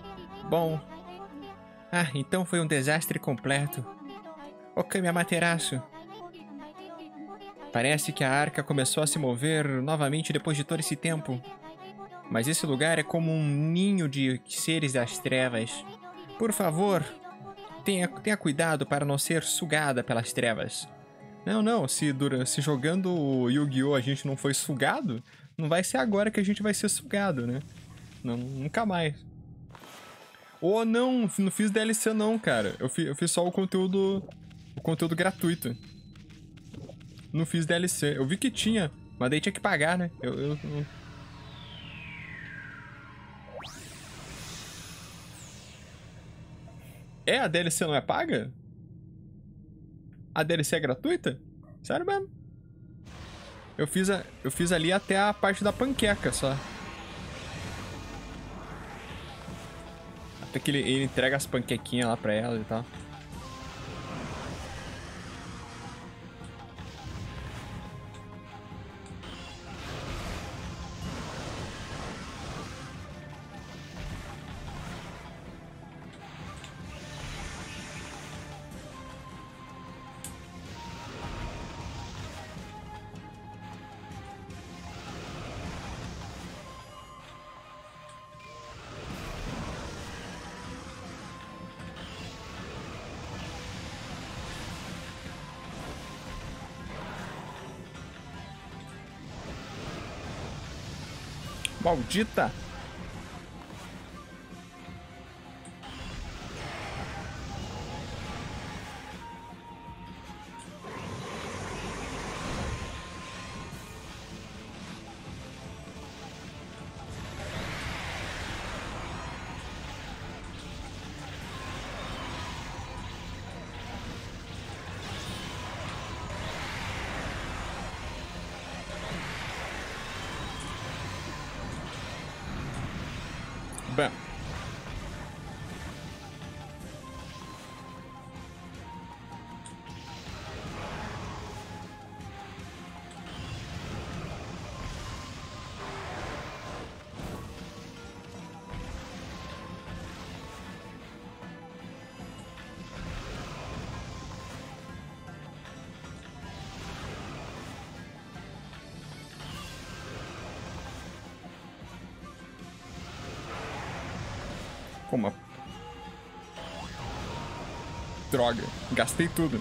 bom. Ah, então foi um desastre completo. O Kami Amaterasu. Parece que a arca começou a se mover novamente depois de todo esse tempo. Mas esse lugar é como um ninho de seres das trevas. Por favor, tenha, tenha cuidado para não ser sugada pelas trevas. Não, não, se, se jogando Yu-Gi-Oh! a gente não foi sugado, não vai ser agora que a gente vai ser sugado, né? Não, nunca mais. Ou oh, não, não fiz DLC não, cara. Eu fiz, eu fiz só o conteúdo. O conteúdo gratuito. Não fiz DLC. Eu vi que tinha, mas daí tinha que pagar, né? Eu. eu, eu... É, a DLC não é paga? A DLC é gratuita? Sério mesmo? Eu fiz, a, eu fiz ali até a parte da panqueca só. Até que ele, ele entrega as panquequinhas lá pra ela e tal. Maldita! Droga, gastei tudo.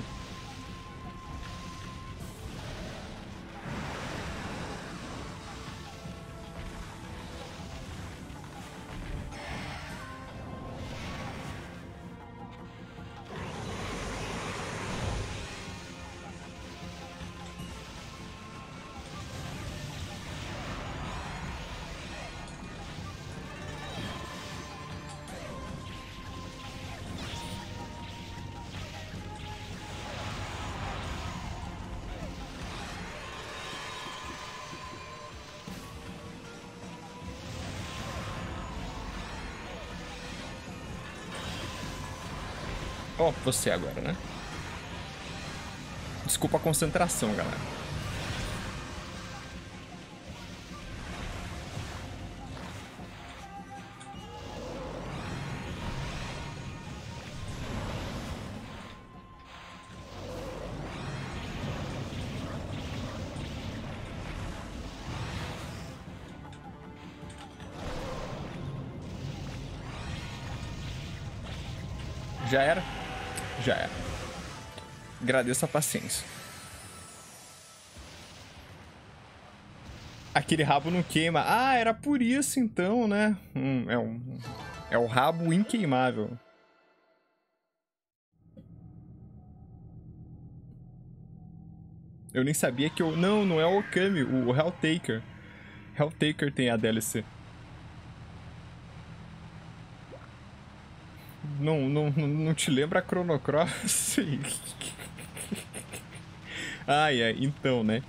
Ó, você agora, né? Desculpa a concentração, galera. Agradeço a paciência. Aquele rabo não queima. Ah, era por isso então, né? Hum, é um... É o rabo inqueimável. Eu nem sabia que eu... Não, não é o Okami, o Helltaker. Helltaker tem a DLC. Não, não, não te lembra a Chrono Cross? ai, ai, então, né?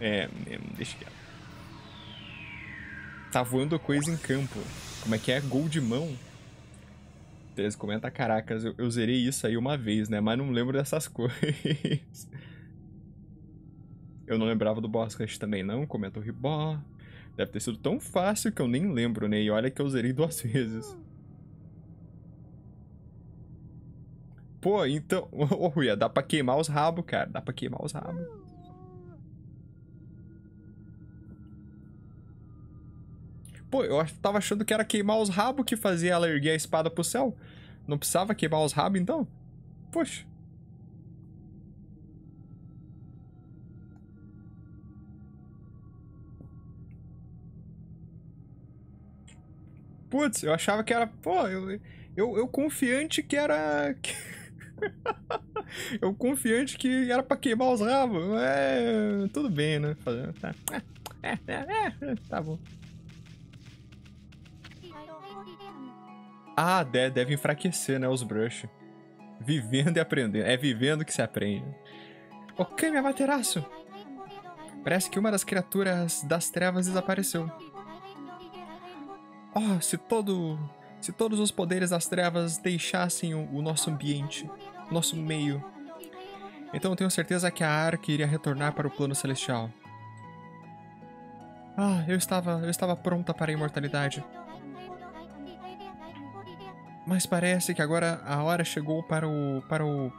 É, deixa eu... Tá voando coisa em campo. Como é que é? Gol de mão? 13 comenta, caracas, eu, eu zerei isso aí uma vez, né? Mas não lembro dessas coisas. Eu não lembrava do boss rush também, não. Comenta o Ribó. Deve ter sido tão fácil que eu nem lembro, né? E olha que eu zerei duas vezes. Pô, então... Ô, Ruia, dá pra queimar os rabos, cara. Dá pra queimar os rabos. Pô, eu tava achando que era queimar os rabos que fazia ela erguer a espada pro céu. Não precisava queimar os rabos, então? Poxa. Putz, eu achava que era. Pô, eu, eu, eu confiante que era. eu confiante que era pra queimar os rabos. É. Tudo bem, né? Tá, é, é, é, tá bom. Ah, deve enfraquecer, né? Os brush. Vivendo e aprendendo. É vivendo que se aprende. Ok, minha materaço. Parece que uma das criaturas das trevas desapareceu. Oh, se todo. Se todos os poderes das trevas deixassem o, o nosso ambiente, nosso meio. Então tenho certeza que a Ark iria retornar para o plano celestial. Ah, eu estava. eu estava pronta para a imortalidade. Mas parece que agora a hora chegou para o. para o.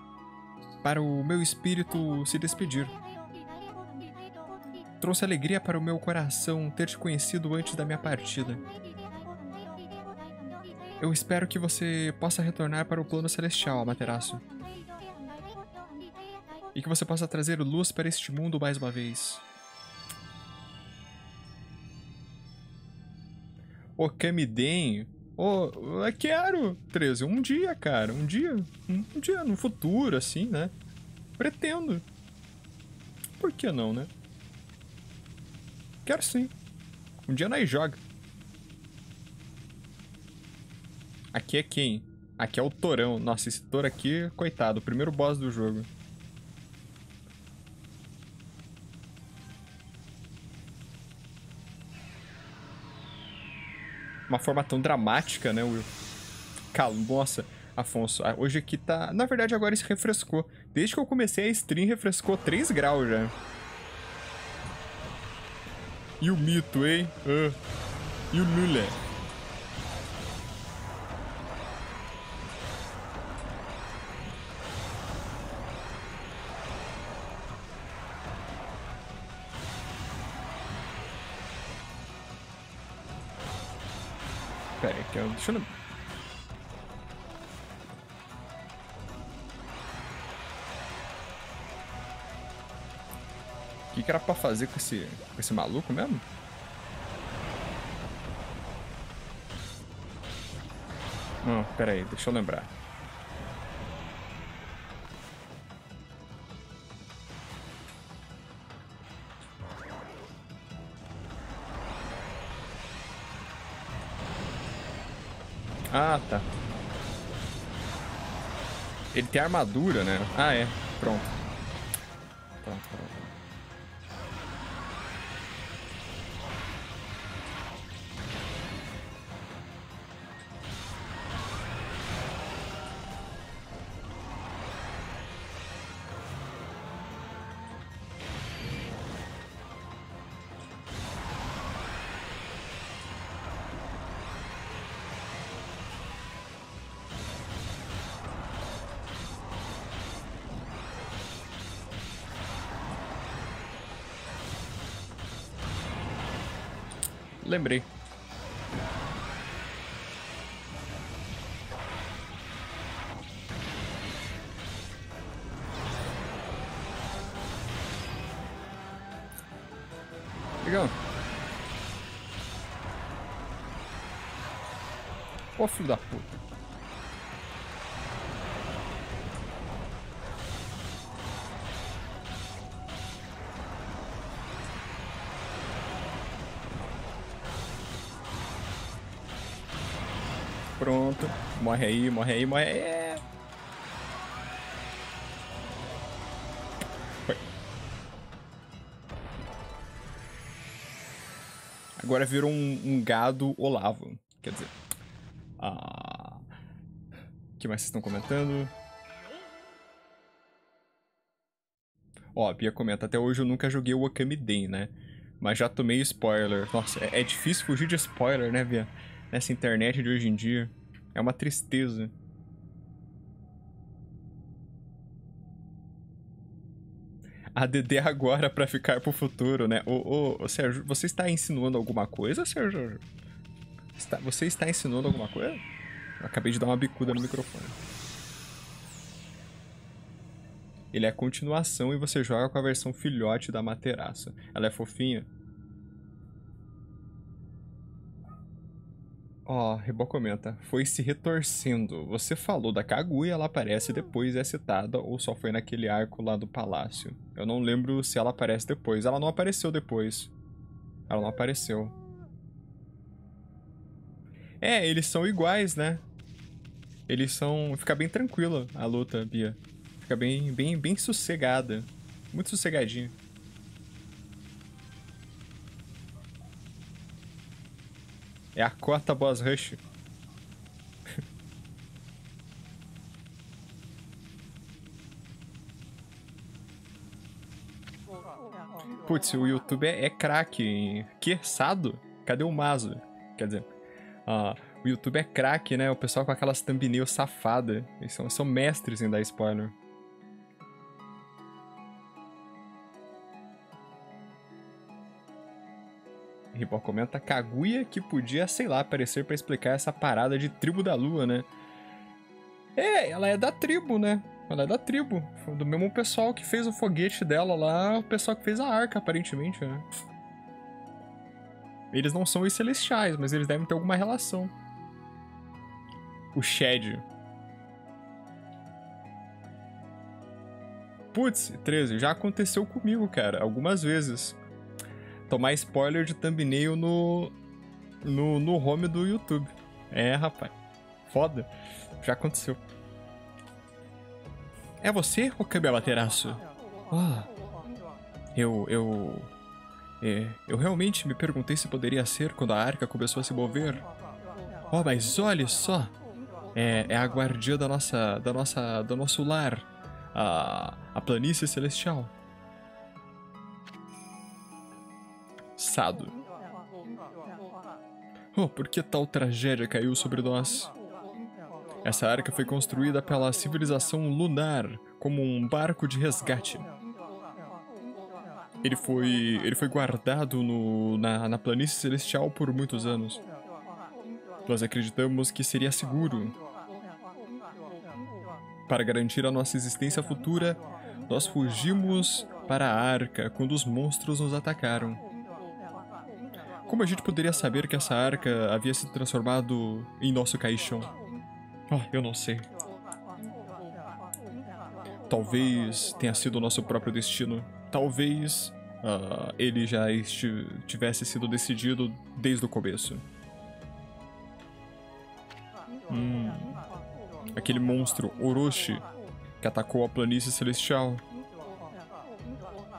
para o meu espírito se despedir. Trouxe alegria para o meu coração ter te conhecido antes da minha partida. Eu espero que você possa retornar para o plano celestial, Amaterasu. E que você possa trazer luz para este mundo mais uma vez. Okamiden. Oh, eu quero, 13. Um dia, cara. Um dia. Um, dia, no futuro, assim, né? Pretendo. Por que não, né? Quero sim. Um dia nós joga. Aqui é quem? Aqui é o Torão. Nossa, esse Toro aqui, coitado, o primeiro boss do jogo. Uma forma tão dramática, né, Will? Cal Nossa, Afonso, ah, hoje aqui tá... Na verdade, agora isso refrescou. Desde que eu comecei a stream, refrescou 3 graus já. E o mito, hein? Uh. E o Lula? Pera aí, que eu... deixa eu... O que, que era pra fazer com esse, com esse maluco mesmo? Não, pera aí, deixa eu lembrar. Ah, tá. Ele tem armadura, né? Ah, é. Pronto. Pronto, pronto. lembrei. Legal. Ô filho da puta. Morre aí, morre aí, morre aí. É. Foi. Agora virou um, um gado Olavo. Quer dizer. Ah. O que mais vocês estão comentando? Ó, a Bia comenta, até hoje eu nunca joguei o Akami Den, né? Mas já tomei spoiler. Nossa, é, é difícil fugir de spoiler, né, Bia? nessa internet de hoje em dia. É uma tristeza. ADD agora para ficar pro futuro, né? Ô, ô, Sérgio, você está insinuando alguma coisa, Sérgio? Está, você está insinuando alguma coisa? Eu acabei de dar uma bicuda no microfone. Ele é a continuação e você joga com a versão filhote da Materaça. Ela é fofinha? Ó, oh, Ribó comenta, foi se retorcendo. Você falou da Kaguya, ela aparece depois é citada, ou só foi naquele arco lá do palácio? Eu não lembro se ela aparece depois. Ela não apareceu depois. Ela não apareceu. É, eles são iguais, né? Eles são... Fica bem tranquila a luta, Bia. Fica bem, bem, bem sossegada. Muito sossegadinha. É a cota boss rush. Putz, o YouTube é, é craque. Que? Sado? Cadê o Mazo? Quer dizer, uh, o YouTube é craque, né? O pessoal com aquelas thumbnails safadas. Eles são, são mestres em dar spoiler. Ribó comenta Kaguya que podia, sei lá, aparecer para explicar essa parada de tribo da lua, né? É, ela é da tribo, né? Ela é da tribo. Do mesmo pessoal que fez o foguete dela lá, o pessoal que fez a arca, aparentemente, né? Eles não são os celestiais, mas eles devem ter alguma relação. O Shed. Putz, 13, já aconteceu comigo, cara, algumas vezes tomar spoiler de thumbnail no, no, no home do YouTube. É, rapaz. Foda. Já aconteceu. É você, ô Cabela Teraço? Ah, eu, eu... É, eu realmente me perguntei se poderia ser quando a arca começou a se mover. Oh, mas olha só! É, é a guardiã da nossa, da nossa, do nosso lar, a, a planície celestial. Oh, por que tal tragédia caiu sobre nós? Essa arca foi construída pela civilização lunar como um barco de resgate. Ele foi, ele foi guardado no, na, na planície celestial por muitos anos. Nós acreditamos que seria seguro. Para garantir a nossa existência futura, nós fugimos para a arca quando os monstros nos atacaram. Como a gente poderia saber que essa arca havia se transformado em nosso caixão? Ah, eu não sei. Talvez tenha sido o nosso próprio destino. Talvez uh, ele já tivesse sido decidido desde o começo. Hum, aquele monstro, Orochi, que atacou a planície celestial.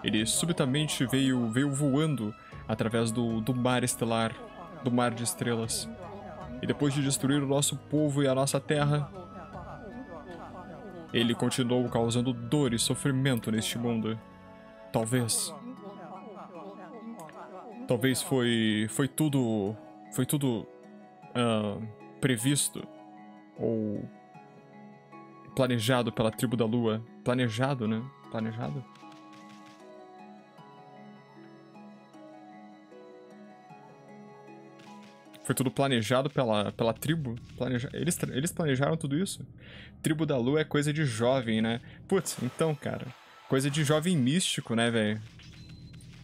Ele subitamente veio, veio voando através do, do mar estelar, do mar de estrelas. E depois de destruir o nosso povo e a nossa terra, ele continuou causando dor e sofrimento neste mundo. Talvez. Talvez foi. Foi tudo. Foi tudo. Uh, previsto. Ou. Planejado pela tribo da lua. Planejado, né? Planejado? Foi tudo planejado pela, pela tribo. Planeja... Eles, eles planejaram tudo isso. Tribo da Lua é coisa de jovem, né? Putz, então, cara. Coisa de jovem místico, né, velho?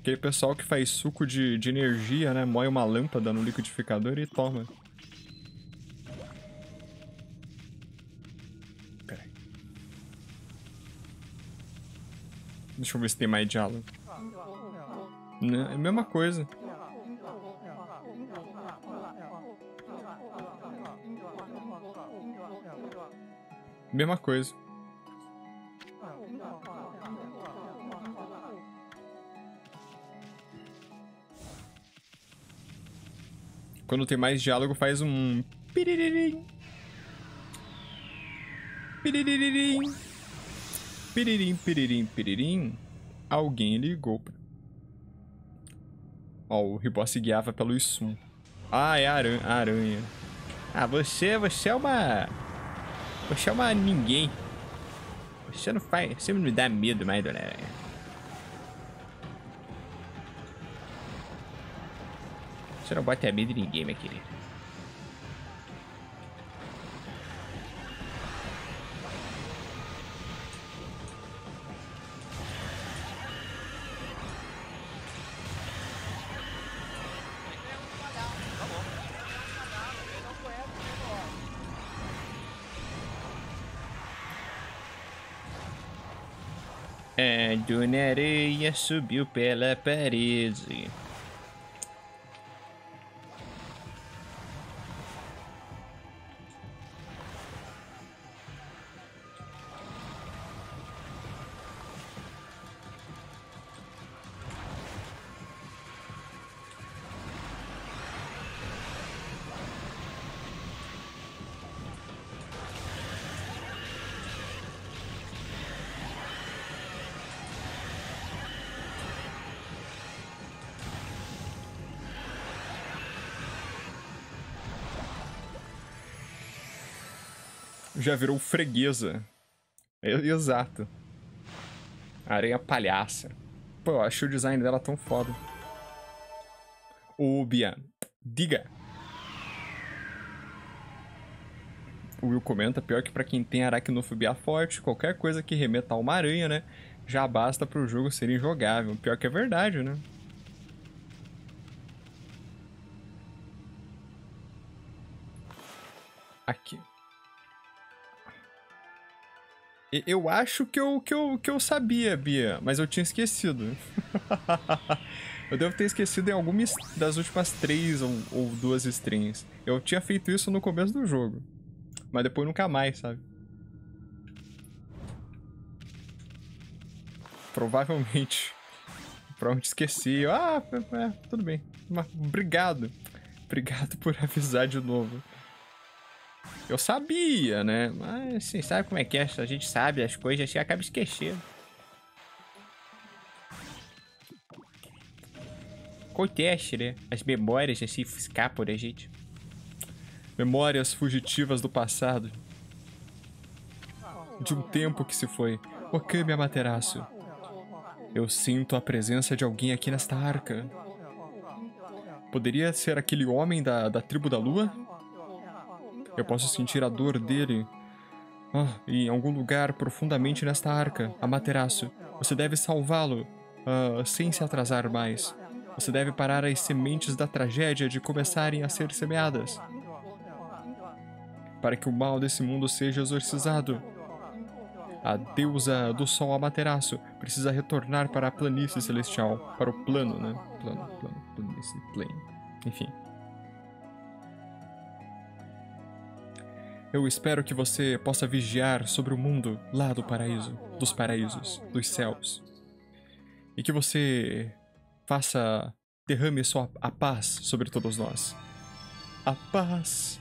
Aquele pessoal que faz suco de, de energia, né? Moe uma lâmpada no liquidificador e toma. Pera aí. Deixa eu ver se tem mais diálogo. Não, é a mesma coisa. Mesma coisa. Quando tem mais diálogo, faz um. Piriririm. Piriririm. Piririm, piririm, piririm. Alguém ligou. Ó, o Ribosse guiava pelo Isum. Ah, é. A aranha. Ah, você, você é uma... É uma ninguém. Você não faz... Você não me dá medo mais, dona aranha. Você não bota medo de ninguém, minha querida. Dona areia subiu pela parede. Já virou freguesa. Exato. Areia palhaça. Pô, eu acho o design dela tão foda. Ô, Bia, diga. O Will comenta, pior que pra quem tem aracnofobia forte, qualquer coisa que remeta a uma aranha, né, já basta pro jogo ser injogável. Pior que é verdade, né? Aqui. Eu acho que eu, que, eu, que eu sabia, Bia, mas eu tinha esquecido. eu devo ter esquecido em alguma das últimas três ou, ou duas streams. Eu tinha feito isso no começo do jogo. Mas depois nunca mais, sabe? Provavelmente. Provavelmente esqueci. Ah, é, tudo bem. Mas, obrigado. Obrigado por avisar de novo. Eu sabia, né? Mas assim, sabe como é que é? A gente sabe as coisas, gente acaba esquecendo. Acontece, né? As memórias assim escapam da gente. Memórias fugitivas do passado. De um tempo que se foi. Okami Amaterasu. Eu sinto a presença de alguém aqui nesta arca. Poderia ser aquele homem da, da tribo da lua? Eu posso sentir a dor dele. Ah, em algum lugar profundamente nesta arca, Amaterasu. Você deve salvá-lo, uh, sem se atrasar mais. Você deve parar as sementes da tragédia de começarem a ser semeadas. Para que o mal desse mundo seja exorcizado. A deusa do sol Amaterasu precisa retornar para a planície celestial, para o plano, né? Plano, plano, planície, plane. Enfim. Eu espero que você possa vigiar sobre o mundo lá do paraíso, dos paraísos, dos céus. E que você faça, derrame sua a paz sobre todos nós. A paz,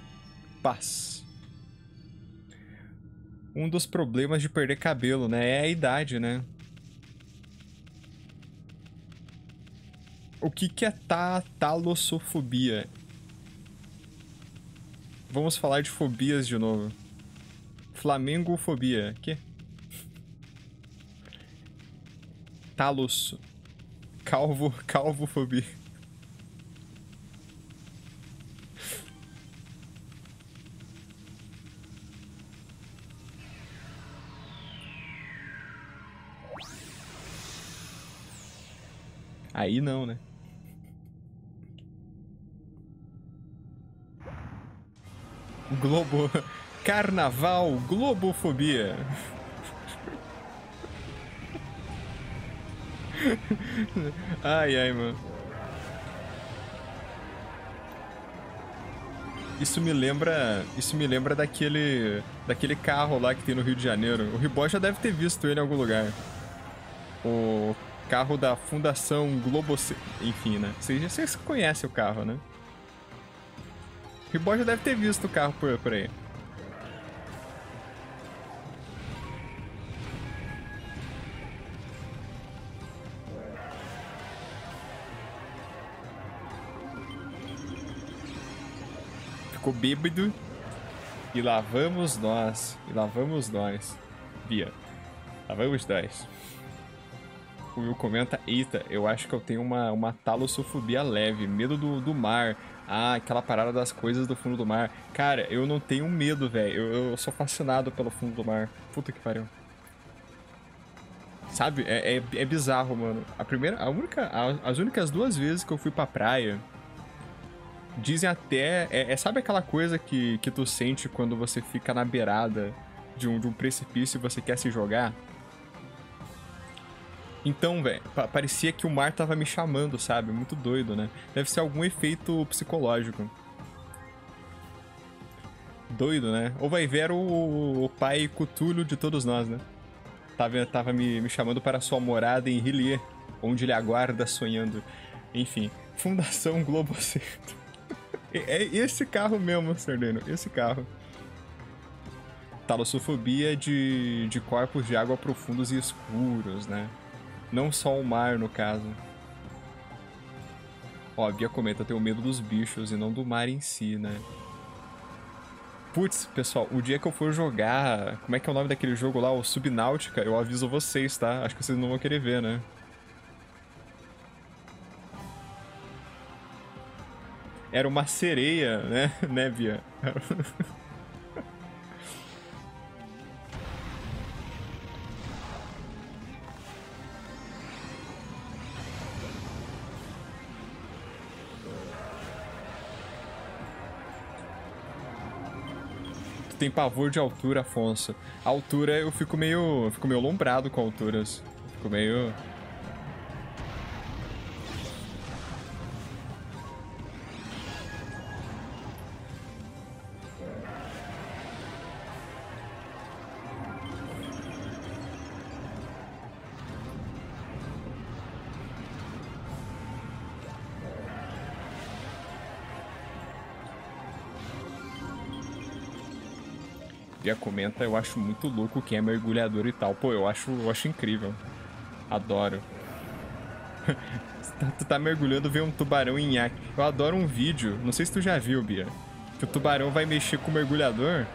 paz. Um dos problemas de perder cabelo, né, é a idade, né? O que que é ta? Vamos falar de fobias de novo. Flamengofobia. Que? Talos. Calvo, calvofobia. Aí não, né? Globo. Carnaval Globofobia. ai, ai, mano. Isso me lembra, isso me lembra daquele, daquele carro lá que tem no Rio de Janeiro. O Ribó já deve ter visto ele em algum lugar. O carro da Fundação Globo, enfim, né? Vocês, vocês conhecem o carro, né? Ribó já deve ter visto o carro por, por aí. ficou bêbado. E lá vamos nós. E lá vamos nós. Bia. Lá vamos nós. O Will comenta, eita, eu acho que eu tenho uma, uma talossofobia leve, medo do, do mar. Ah, aquela parada das coisas do fundo do mar. Cara, eu não tenho medo, velho. Eu, eu sou fascinado pelo fundo do mar. Puta que pariu. Sabe? É, é, é bizarro, mano. A primeira, a única, a, as únicas duas vezes que eu fui pra praia, Dizem até. É, é, sabe aquela coisa que, que tu sente quando você fica na beirada de um, de um precipício e você quer se jogar? Então, velho, parecia que o mar tava me chamando, sabe? Muito doido, né? Deve ser algum efeito psicológico. Doido, né? Ou vai ver o, o pai cutulho de todos nós, né? Tava, tava me, me chamando para sua morada em Hillier, onde ele aguarda sonhando. Enfim, Fundação Globo Centro. É esse carro mesmo, Sardeno, esse carro. Talassofobia de, de corpos de água profundos e escuros, né? Não só o mar, no caso. Ó, a Bia comenta, tenho medo dos bichos e não do mar em si, né? Putz, pessoal, o dia que eu for jogar... Como é que é o nome daquele jogo lá? O Subnáutica, eu aviso vocês, tá? Acho que vocês não vão querer ver, né? era uma sereia, né, né, Bia? tem pavor de altura, Afonso. A altura eu fico meio, eu fico meio lombrado com alturas. fico meio 3 comenta, eu acho muito louco quem é mergulhador e tal. Pô, eu acho, eu acho incrível. Adoro. tu tá mergulhando, vê um tubarão em nhaque. Eu adoro um vídeo, não sei se tu já viu, Bia, que o tubarão vai mexer com o mergulhador.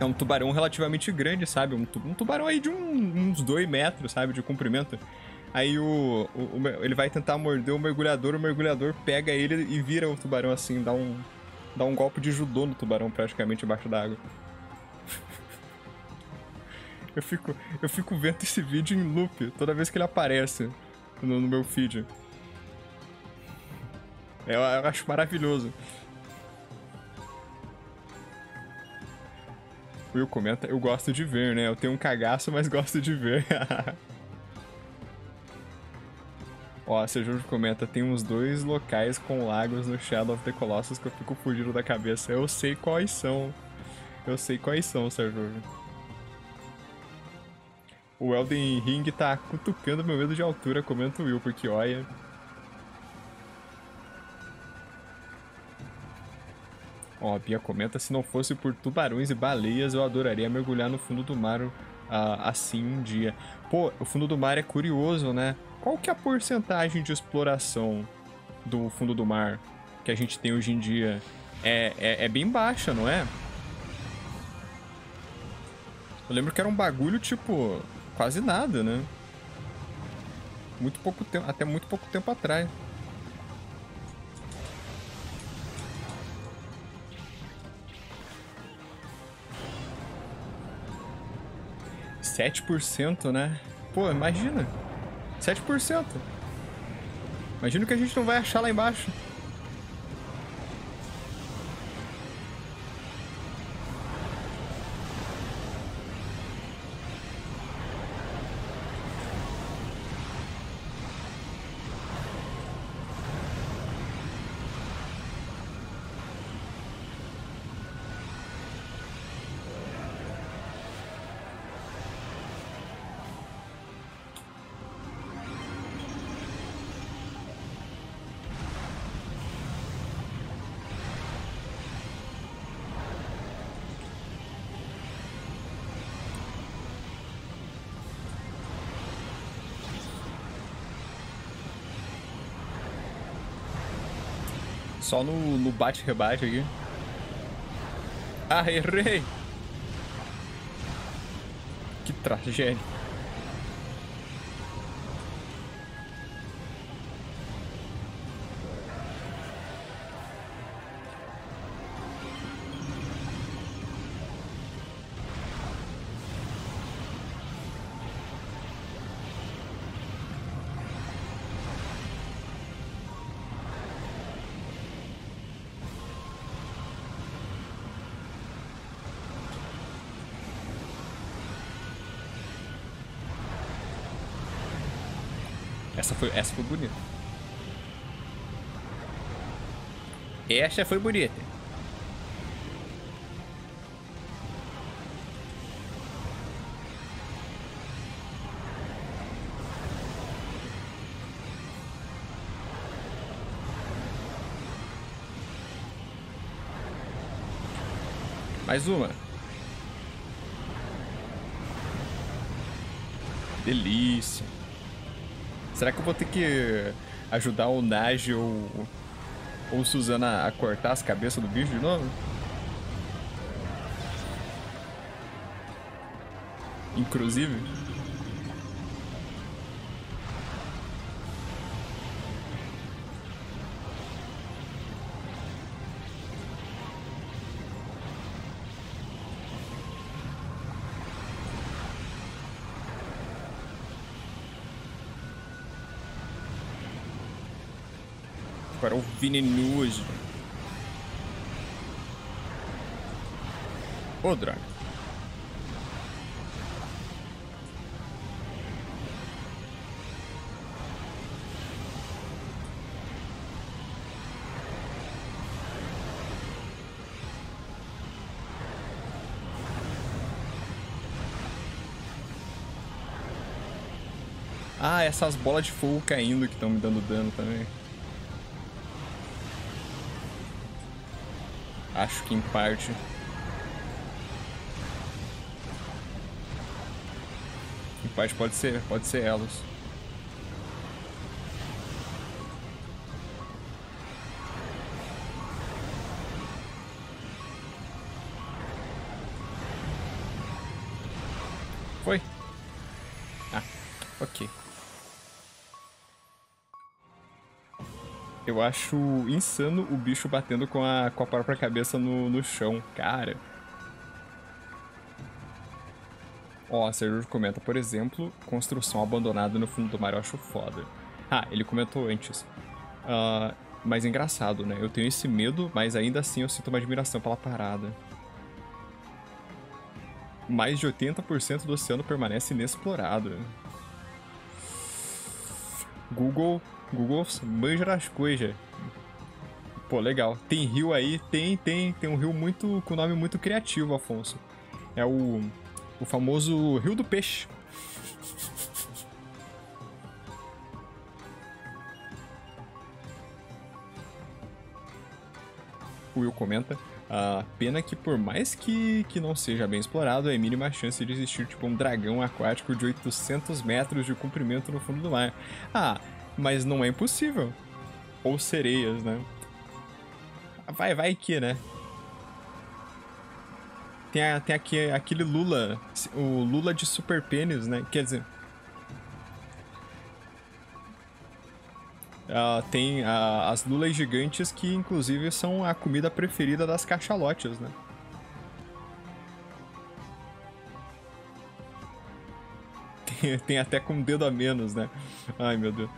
É um tubarão relativamente grande, sabe? Um, um tubarão aí de um, uns 2 metros, sabe? De comprimento. Aí o, o, o, ele vai tentar morder o mergulhador, o mergulhador pega ele e vira o tubarão assim, dá um, dá um golpe de judô no tubarão praticamente embaixo d'água. eu fico, eu fico vendo esse vídeo em loop toda vez que ele aparece no, no meu feed. Eu, eu acho maravilhoso. Will comenta, eu gosto de ver, né? Eu tenho um cagaço, mas gosto de ver. Ó, a Sejujo comenta, tem uns dois locais com lagos no Shadow of the Colossus que eu fico fugindo da cabeça. Eu sei quais são. Eu sei quais são, Sejujo. O Elden Ring tá cutucando meu medo de altura, comenta o Will, porque olha... Ó, a Bia comenta, se não fosse por tubarões e baleias, eu adoraria mergulhar no fundo do mar uh, assim um dia. Pô, o fundo do mar é curioso, né? Qual que é a porcentagem de exploração do fundo do mar que a gente tem hoje em dia? É, é, é bem baixa, não é? Eu lembro que era um bagulho, tipo, quase nada, né? Muito pouco tempo, até muito pouco tempo atrás. Sete por cento, né? Pô, imagina. 7%. Imagina que a gente não vai achar lá embaixo. Só no, no bate-rebate aqui. Ah, errei! Que tragédia. Essa foi, bonita. Essa foi bonita. Mais uma. Delícia. Será que eu vou ter que ajudar o Nage ou, ou Suzana a cortar as cabeças do bicho de novo? Inclusive. Venenoso. Ô, oh, droga. Ah, essas bolas de fogo caindo que estão me dando dano também. Acho que em parte. Em parte pode ser, pode ser elas. Eu acho insano o bicho batendo com a, com a própria cabeça no, no chão. Cara. Ó, a Sérgio comenta, por exemplo, construção abandonada no fundo do mar eu acho foda. Ah, ele comentou antes. Uh, mas engraçado, né? Eu tenho esse medo, mas ainda assim eu sinto uma admiração pela parada. Mais de 80% do oceano permanece inexplorado. Google Google manja das coisas. Pô, legal. Tem rio aí? Tem, tem. Tem um rio muito com nome muito criativo, Afonso. É o, o famoso Rio do Peixe. O Will comenta. A pena que por mais que, que não seja bem explorado, é mínima chance de existir tipo um dragão aquático de 800 metros de comprimento no fundo do mar. Ah, mas não é impossível. Ou sereias, né? Vai, vai que, né? Tem, a, tem aqui, aquele Lula, o Lula de super pênis, né? Quer dizer... Uh, tem uh, as lulas gigantes que, inclusive, são a comida preferida das cachalotes, né? Tem, até com um dedo a menos, né? Ai, meu Deus.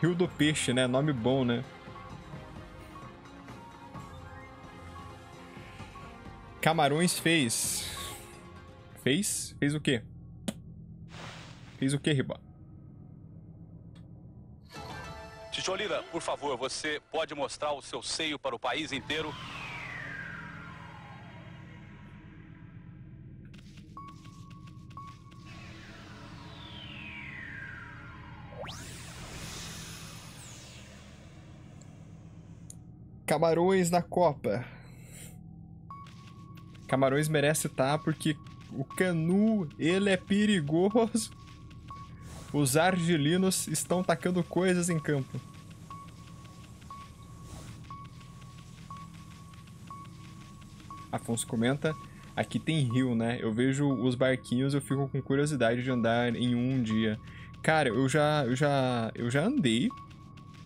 Rio do Peixe, né? Nome bom, né? Camarões fez. Fez? Fez o quê? Fez o quê, Riba? Tijolina, por favor, você pode mostrar o seu seio para o país inteiro? Camarões na Copa. Camarões merece estar porque o Canu, ele é perigoso. Os argelinos estão tacando coisas em campo. Afonso comenta, aqui tem rio, né? Eu vejo os barquinhos, eu fico com curiosidade de andar em um dia. Cara, eu já, eu já, eu já andei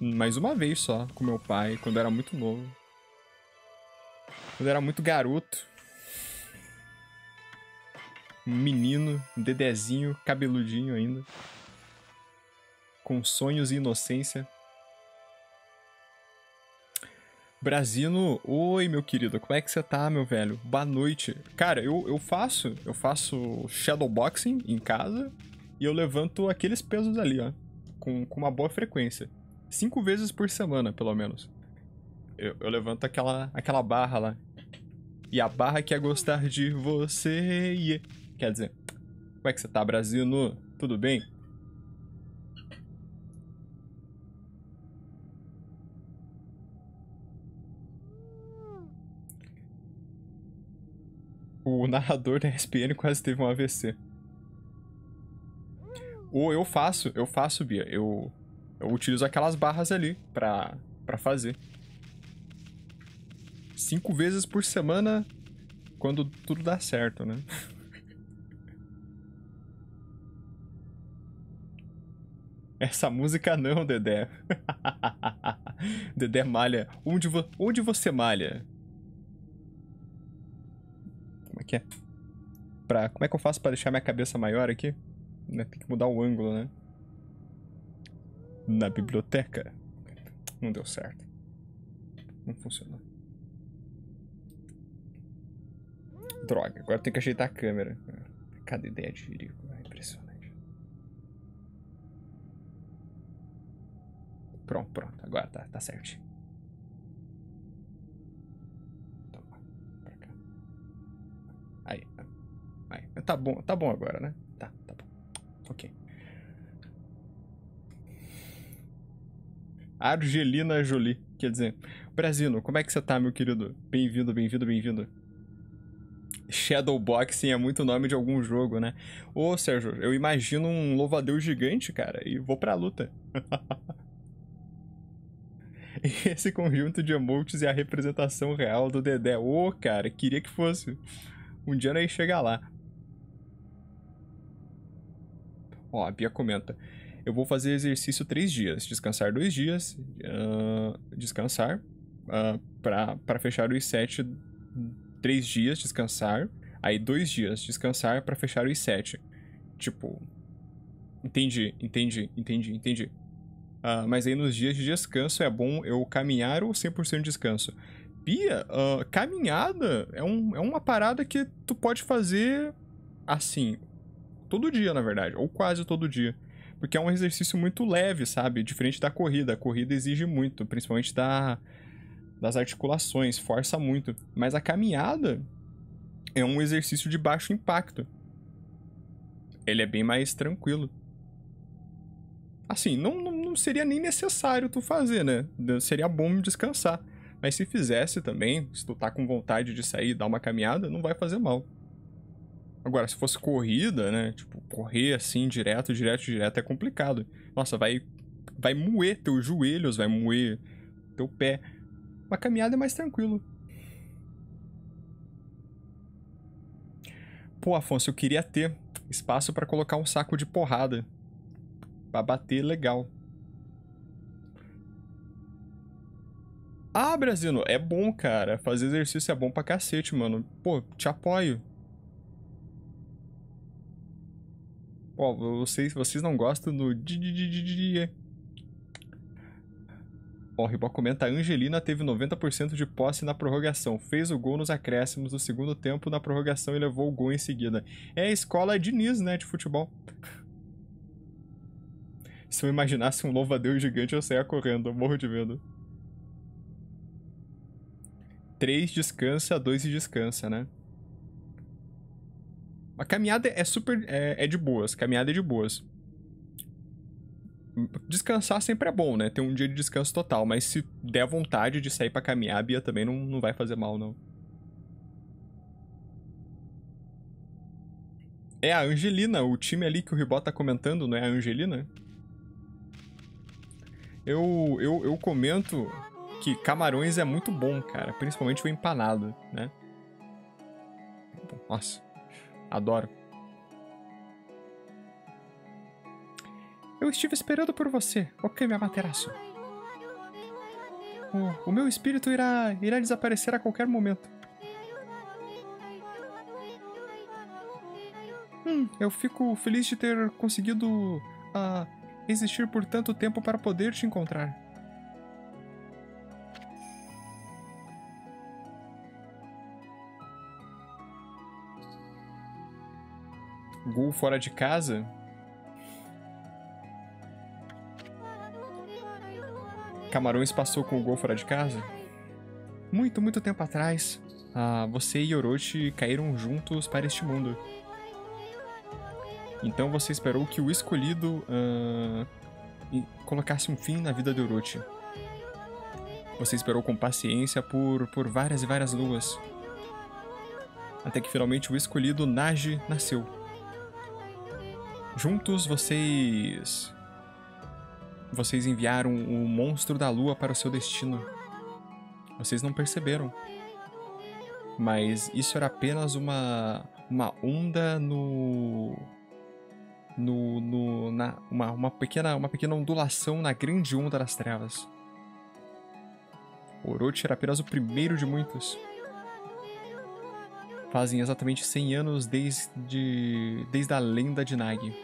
mais uma vez só com meu pai, quando eu era muito novo. Quando eu era muito garoto. Um menino, um dedezinho, cabeludinho ainda. Com sonhos e inocência. Brasino, oi meu querido, como é que você tá, meu velho? Boa noite. Cara, eu, eu faço, eu faço shadowboxing em casa e eu levanto aqueles pesos ali, ó, com, com uma boa frequência. Cinco vezes por semana, pelo menos. Eu, eu levanto aquela, aquela barra lá. E a barra quer gostar de você. Quer dizer, como é que você tá, Brasino? Tudo bem? O narrador da ESPN quase teve um AVC. Ou eu faço, eu faço, Bia. Eu, eu utilizo aquelas barras ali pra, pra fazer. Cinco vezes por semana, quando tudo dá certo, né? Essa música não, Dedé. Dedé malha. Onde, vo onde você malha? Como é que é? Pra, como é que eu faço pra deixar minha cabeça maior aqui? Né, tem que mudar o ângulo, né? Na biblioteca. Não deu certo. Não funcionou. Droga, agora tem que ajeitar a câmera. Cada ideia de Jerico, é impressionante. Pronto, pronto, agora tá, tá certinho. Toma, pra cá. Aí, aí. Tá bom, tá bom agora, né? Tá, tá bom. Ok. Argelina Jolie, quer dizer, Brasino, como é que você tá, meu querido? Bem-vindo, bem-vindo, bem-vindo. Shadowboxing é muito nome de algum jogo, né? Ô, Sérgio, eu imagino um louvadeus gigante, cara, e vou pra luta. Esse conjunto de emotes é a representação real do Dedé. Ô, cara, queria que fosse. Um dia nós chegar lá. Ó, a Bia comenta. Eu vou fazer exercício três dias, descansar dois dias, uh, descansar, uh, pra, pra fechar os sete três dias, descansar, aí dois dias, descansar para fechar os sete. Tipo, entendi, entendi, entendi, entendi. Uh, mas aí nos dias de descanso é bom eu caminhar ou 100% de descanso? Pia, uh, caminhada é, um, é uma parada que tu pode fazer assim, todo dia, na verdade, ou quase todo dia. Porque é um exercício muito leve, sabe? Diferente da corrida. A corrida exige muito, principalmente da, das articulações, força muito. Mas a caminhada é um exercício de baixo impacto. Ele é bem mais tranquilo. Assim, não, não, não seria nem necessário tu fazer, né? Seria bom descansar. Mas se fizesse também, se tu tá com vontade de sair e dar uma caminhada, não vai fazer mal. Agora, se fosse corrida, né? Tipo, correr assim, direto, direto, direto, é complicado. Nossa, vai, vai moer teus joelhos, vai moer teu pé. Uma caminhada é mais tranquilo. Pô, Afonso, eu queria ter espaço para colocar um saco de porrada. Pra bater legal. Ah, Brasino, é bom, cara. Fazer exercício é bom pra cacete, mano. Pô, te apoio. Ó, vocês, vocês não gostam do... Ó, o Ribó comenta, Angelina teve 90% de posse na prorrogação. Fez o gol nos acréscimos do segundo tempo na prorrogação e levou o gol em seguida. É a escola Diniz, né, de futebol. Se eu imaginasse um louva-a-Deus gigante, eu saia correndo. Morro de medo. 3 descansa, 2 e descansa, né? A caminhada é super... É, é de boas. Caminhada é de boas descansar sempre é bom, né? Ter um dia de descanso total, mas se der vontade de sair para caminhar, a Bia também não, não vai fazer mal, não. É a Angelina, o time ali que o Ribó tá comentando, não é a Angelina? Eu, eu, eu comento que camarões é muito bom, cara. Principalmente o empanado, né? Nossa, adoro. Eu estive esperando por você, ok, minha materaço. O, o meu espírito irá, irá desaparecer a qualquer momento. Hum, eu fico feliz de ter conseguido uh, existir por tanto tempo para poder te encontrar. Gol fora de casa? Camarões passou com o gol fora de casa? Muito, muito tempo atrás, ah, você e Orochi caíram juntos para este mundo. Então você esperou que o escolhido uh, colocasse um fim na vida de Orochi. Você esperou com paciência por, por várias e várias luas. Até que finalmente o escolhido Nage nasceu. Juntos vocês vocês enviaram o monstro da lua para o seu destino. Vocês não perceberam. Mas isso era apenas uma, uma onda no. No, no, na, uma, uma, pequena, uma pequena ondulação na grande onda das trevas. Orochi era apenas o primeiro de muitos. Fazem exatamente 100 anos desde, desde a lenda de Nagi.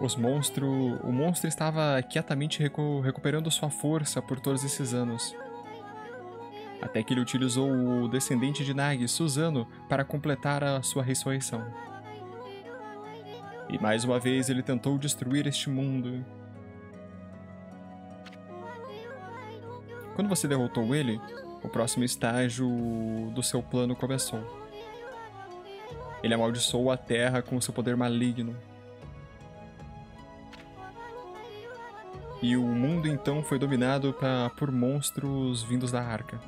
Os monstros, o monstro estava quietamente recu recuperando sua força por todos esses anos. Até que ele utilizou o descendente de Nag, Suzano, para completar a sua ressurreição. E mais uma vez ele tentou destruir este mundo. Quando você derrotou ele, o próximo estágio do seu plano começou. Ele amaldiçoou a Terra com seu poder maligno e o mundo então foi dominado pra, por monstros vindos da arca.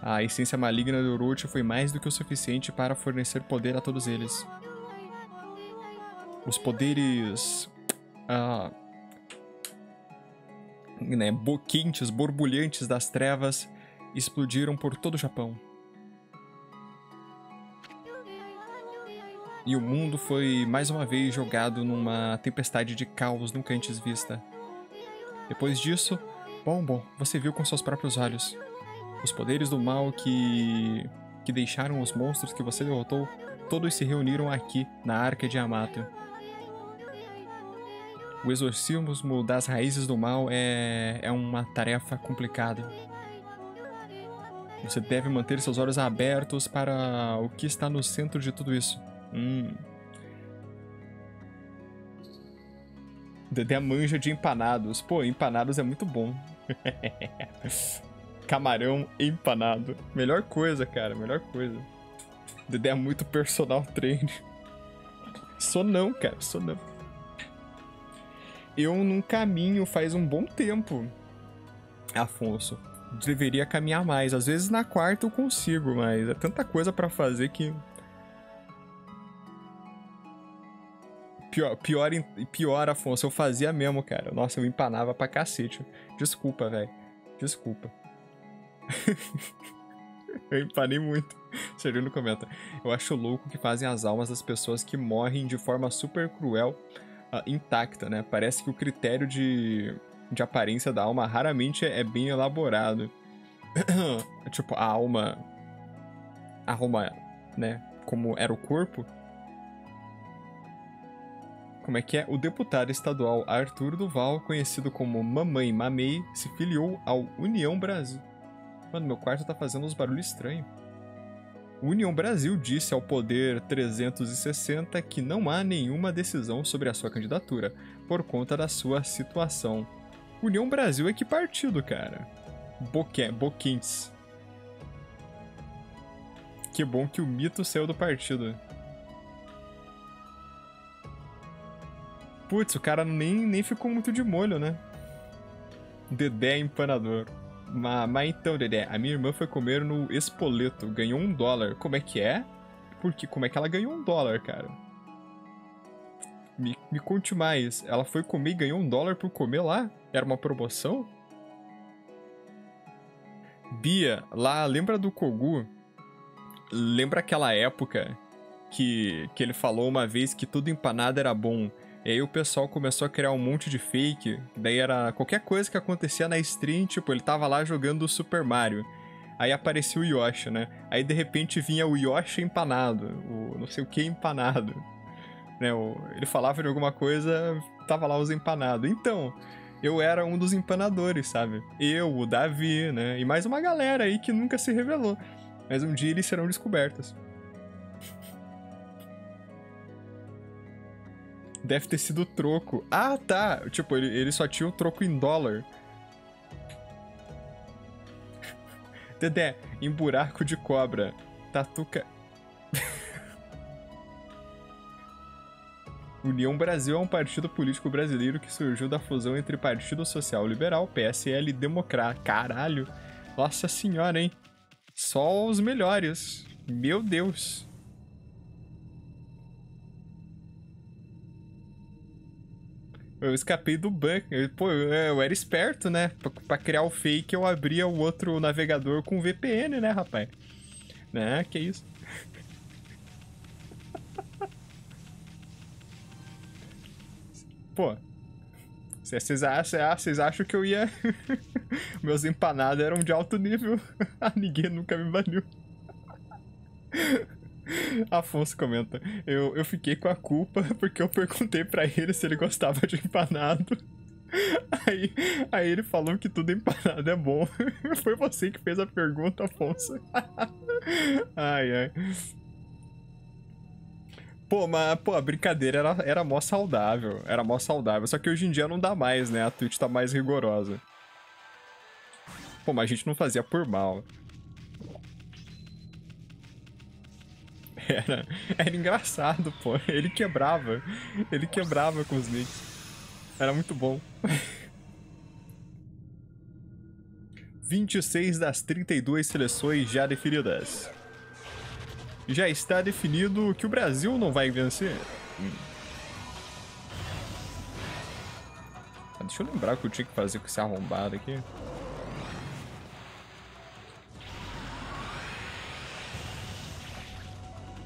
A essência maligna do Orochi foi mais do que o suficiente para fornecer poder a todos eles. Os poderes. Ah, né, quentes, borbulhantes das trevas explodiram por todo o Japão. e o mundo foi mais uma vez jogado numa tempestade de caos nunca antes vista. Depois disso, bom, bom, você viu com seus próprios olhos. Os poderes do mal que que deixaram os monstros que você derrotou, todos se reuniram aqui na Arca de Yamato. O exorcismo das raízes do mal é, é uma tarefa complicada. Você deve manter seus olhos abertos para o que está no centro de tudo isso. Hum. Dedé manja de empanados. Pô, empanados é muito bom. Camarão empanado. Melhor coisa, cara. Melhor coisa. Dedé é muito personal trainer. Sou não, cara. Sou não. Eu num caminho faz um bom tempo. Afonso. Deveria caminhar mais. Às vezes na quarta eu consigo, mas é tanta coisa para fazer que Pior, pior, pior, Afonso, eu fazia mesmo, cara. Nossa, eu empanava pra cacete. Desculpa, velho. Desculpa. Eu empanei muito. Sereno comenta. Eu acho louco que fazem as almas das pessoas que morrem de forma super cruel uh, intacta, né? Parece que o critério de, de aparência da alma raramente é, é bem elaborado. tipo, a alma. A alma, né? Como era o corpo. Como é que é? O deputado estadual Arthur Duval, conhecido como Mamãe Mamei, se filiou ao União Brasil. Mano, meu quarto tá fazendo uns barulhos estranhos. União Brasil disse ao Poder 360 que não há nenhuma decisão sobre a sua candidatura, por conta da sua situação. União Brasil é que partido, cara? Boque Boquintes. Que bom que o mito saiu do partido. Putz, o cara nem, nem ficou muito de molho, né? Dedé empanador. Mas, mas então, Dedé, a minha irmã foi comer no Espoleto, ganhou um dólar. Como é que é? Porque como é que ela ganhou um dólar, cara? Me, me conte mais. Ela foi comer e ganhou um dólar por comer lá? Era uma promoção? Bia, lá, lembra do Kogu? Lembra aquela época que, que ele falou uma vez que tudo empanado era bom? E aí o pessoal começou a criar um monte de fake. Daí era qualquer coisa que acontecia na stream, tipo, ele tava lá jogando o Super Mario. Aí aparecia o Yoshi, né? Aí de repente vinha o Yoshi empanado, o não sei o que empanado. Né? O, ele falava de alguma coisa, tava lá os empanados. Então, eu era um dos empanadores, sabe? Eu, o Davi, né? E mais uma galera aí que nunca se revelou. Mas um dia eles serão descobertos. Deve ter sido troco. Ah, tá. Tipo, ele, ele só tinha o troco em dólar. Dedé, em buraco de cobra. Tatuca. União Brasil é um partido político brasileiro que surgiu da fusão entre Partido Social Liberal, PSL e Democrata. Caralho. Nossa senhora, hein? Só os melhores. Meu Deus. Eu escapei do ban. Eu, pô, eu, eu, era esperto, né? Pra, pra, criar o fake, eu abria o outro navegador com VPN, né, rapaz? Né? Que isso. Pô. Vocês acham, vocês acham que eu ia. Meus empanados eram de alto nível. Ninguém nunca me baniu. Afonso comenta: eu, eu fiquei com a culpa porque eu perguntei para ele se ele gostava de empanado. Aí, aí ele falou que tudo empanado é bom. Foi você que fez a pergunta, Afonso. ai, ai. Pô, mas, pô, a brincadeira era, era mó saudável. Era mó saudável. Só que hoje em dia não dá mais, né? A Twitch tá mais rigorosa. Pô, mas a gente não fazia por mal. Era, era engraçado, pô. Ele quebrava. Ele quebrava com os nicks. Era muito bom. 26 das 32 seleções já definidas. Já está definido que o Brasil não vai vencer. Hum. Ah, deixa eu lembrar o que eu tinha que fazer com esse arrombado aqui.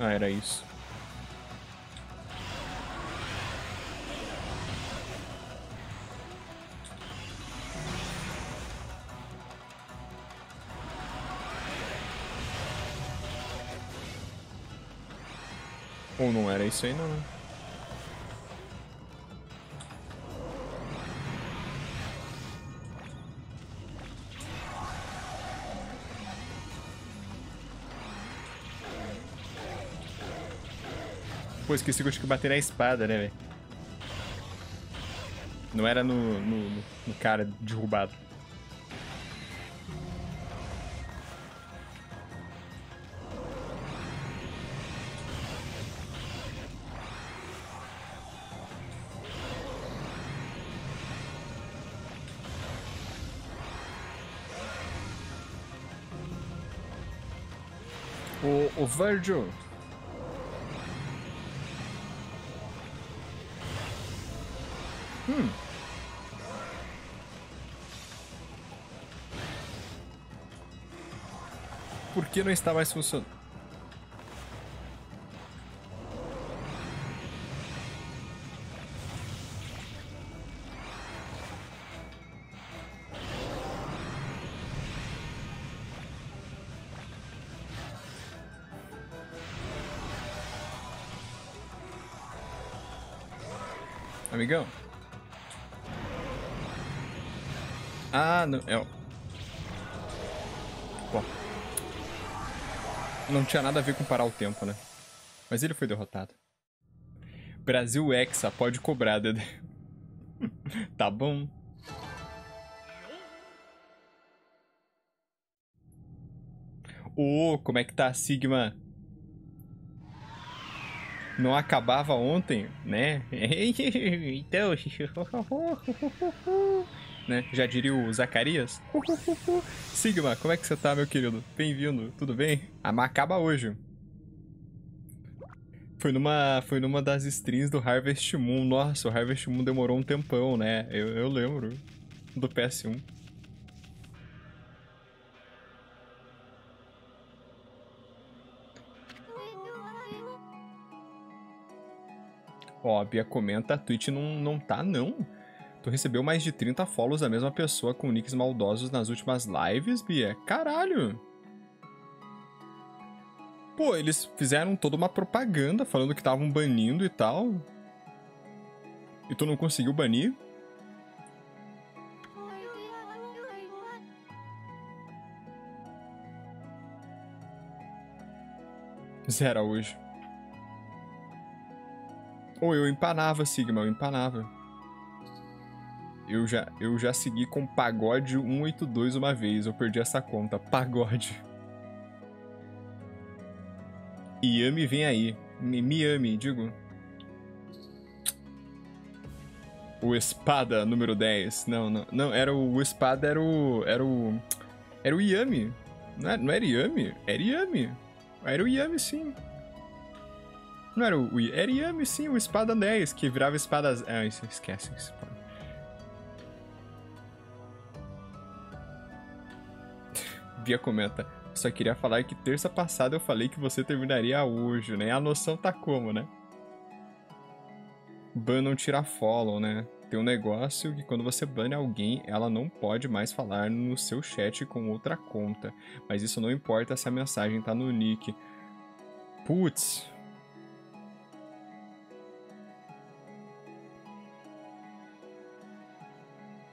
Ah, era isso. Ou não era isso aí, não. Pô, esqueci que eu tinha que bater na espada, né, velho? Não era no, no, no cara derrubado. O, o Virgil Hum. Por que não está mais funcionando? Amigão. Não. É. Bom. Não tinha nada a ver com parar o tempo, né? Mas ele foi derrotado. Brasil Hexa, pode cobrar, Dedé. tá bom. Ô, oh, como é que tá, Sigma? Não acabava ontem, né? então. né? Já diria o Zacarias. Sigma, como é que você tá, meu querido? Bem-vindo, tudo bem? A ah, acaba hoje. Foi numa, foi numa das streams do Harvest Moon. Nossa, o Harvest Moon demorou um tempão, né? Eu, eu lembro. Do PS1. Ó, a Bia comenta, a Twitch não, não tá, não. Tu recebeu mais de 30 follows da mesma pessoa com nicks maldosos nas últimas lives, Bia? Caralho! Pô, eles fizeram toda uma propaganda falando que estavam banindo e tal. E tu não conseguiu banir? Zero hoje. Ou eu empanava, Sigma, eu empanava. Eu já, eu já segui com Pagode 182 uma vez, eu perdi essa conta. Pagode. Yami vem aí. Miami, digo. O Espada número 10. Não, não, não, era o, o Espada era o era o era o Yami. Não era, não era Yami? Era Yami. Era o Yami sim. Não era o. Era Yami, sim, o espada 10, que virava espadas. Ah, isso, esquece isso. Bia comenta. Só queria falar que terça passada eu falei que você terminaria hoje, né? A noção tá como, né? Ban não tira follow, né? Tem um negócio que quando você bane alguém, ela não pode mais falar no seu chat com outra conta. Mas isso não importa se a mensagem tá no nick. Putz,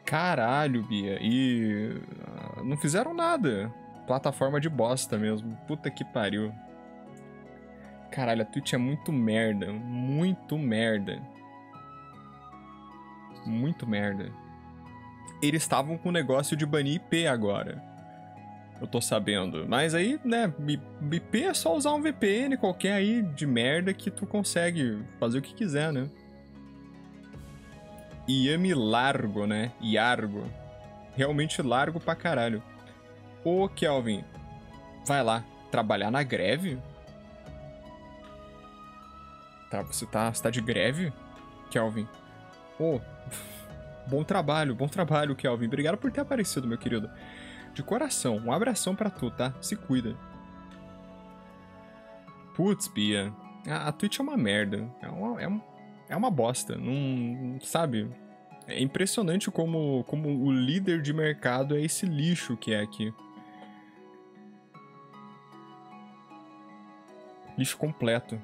Caralho, Bia. E. Não fizeram nada. Plataforma de bosta mesmo. Puta que pariu. Caralho, a Twitch é muito merda. Muito merda. Muito merda. Eles estavam com o negócio de banir IP agora. Eu tô sabendo. Mas aí, né, IP é só usar um VPN qualquer aí de merda que tu consegue fazer o que quiser, né? Yami largo, né? Yargo. Realmente largo pra caralho. Ô, Kelvin, vai lá trabalhar na greve? Tá, você tá, você tá de greve, Kelvin? Ô, bom trabalho, bom trabalho, Kelvin. Obrigado por ter aparecido, meu querido. De coração, um abração para tu, tá? Se cuida. Putz, Bia. A, a Twitch é uma merda. É uma, é, é uma bosta. Não. Sabe? É impressionante como, como o líder de mercado é esse lixo que é aqui. Lixo completo.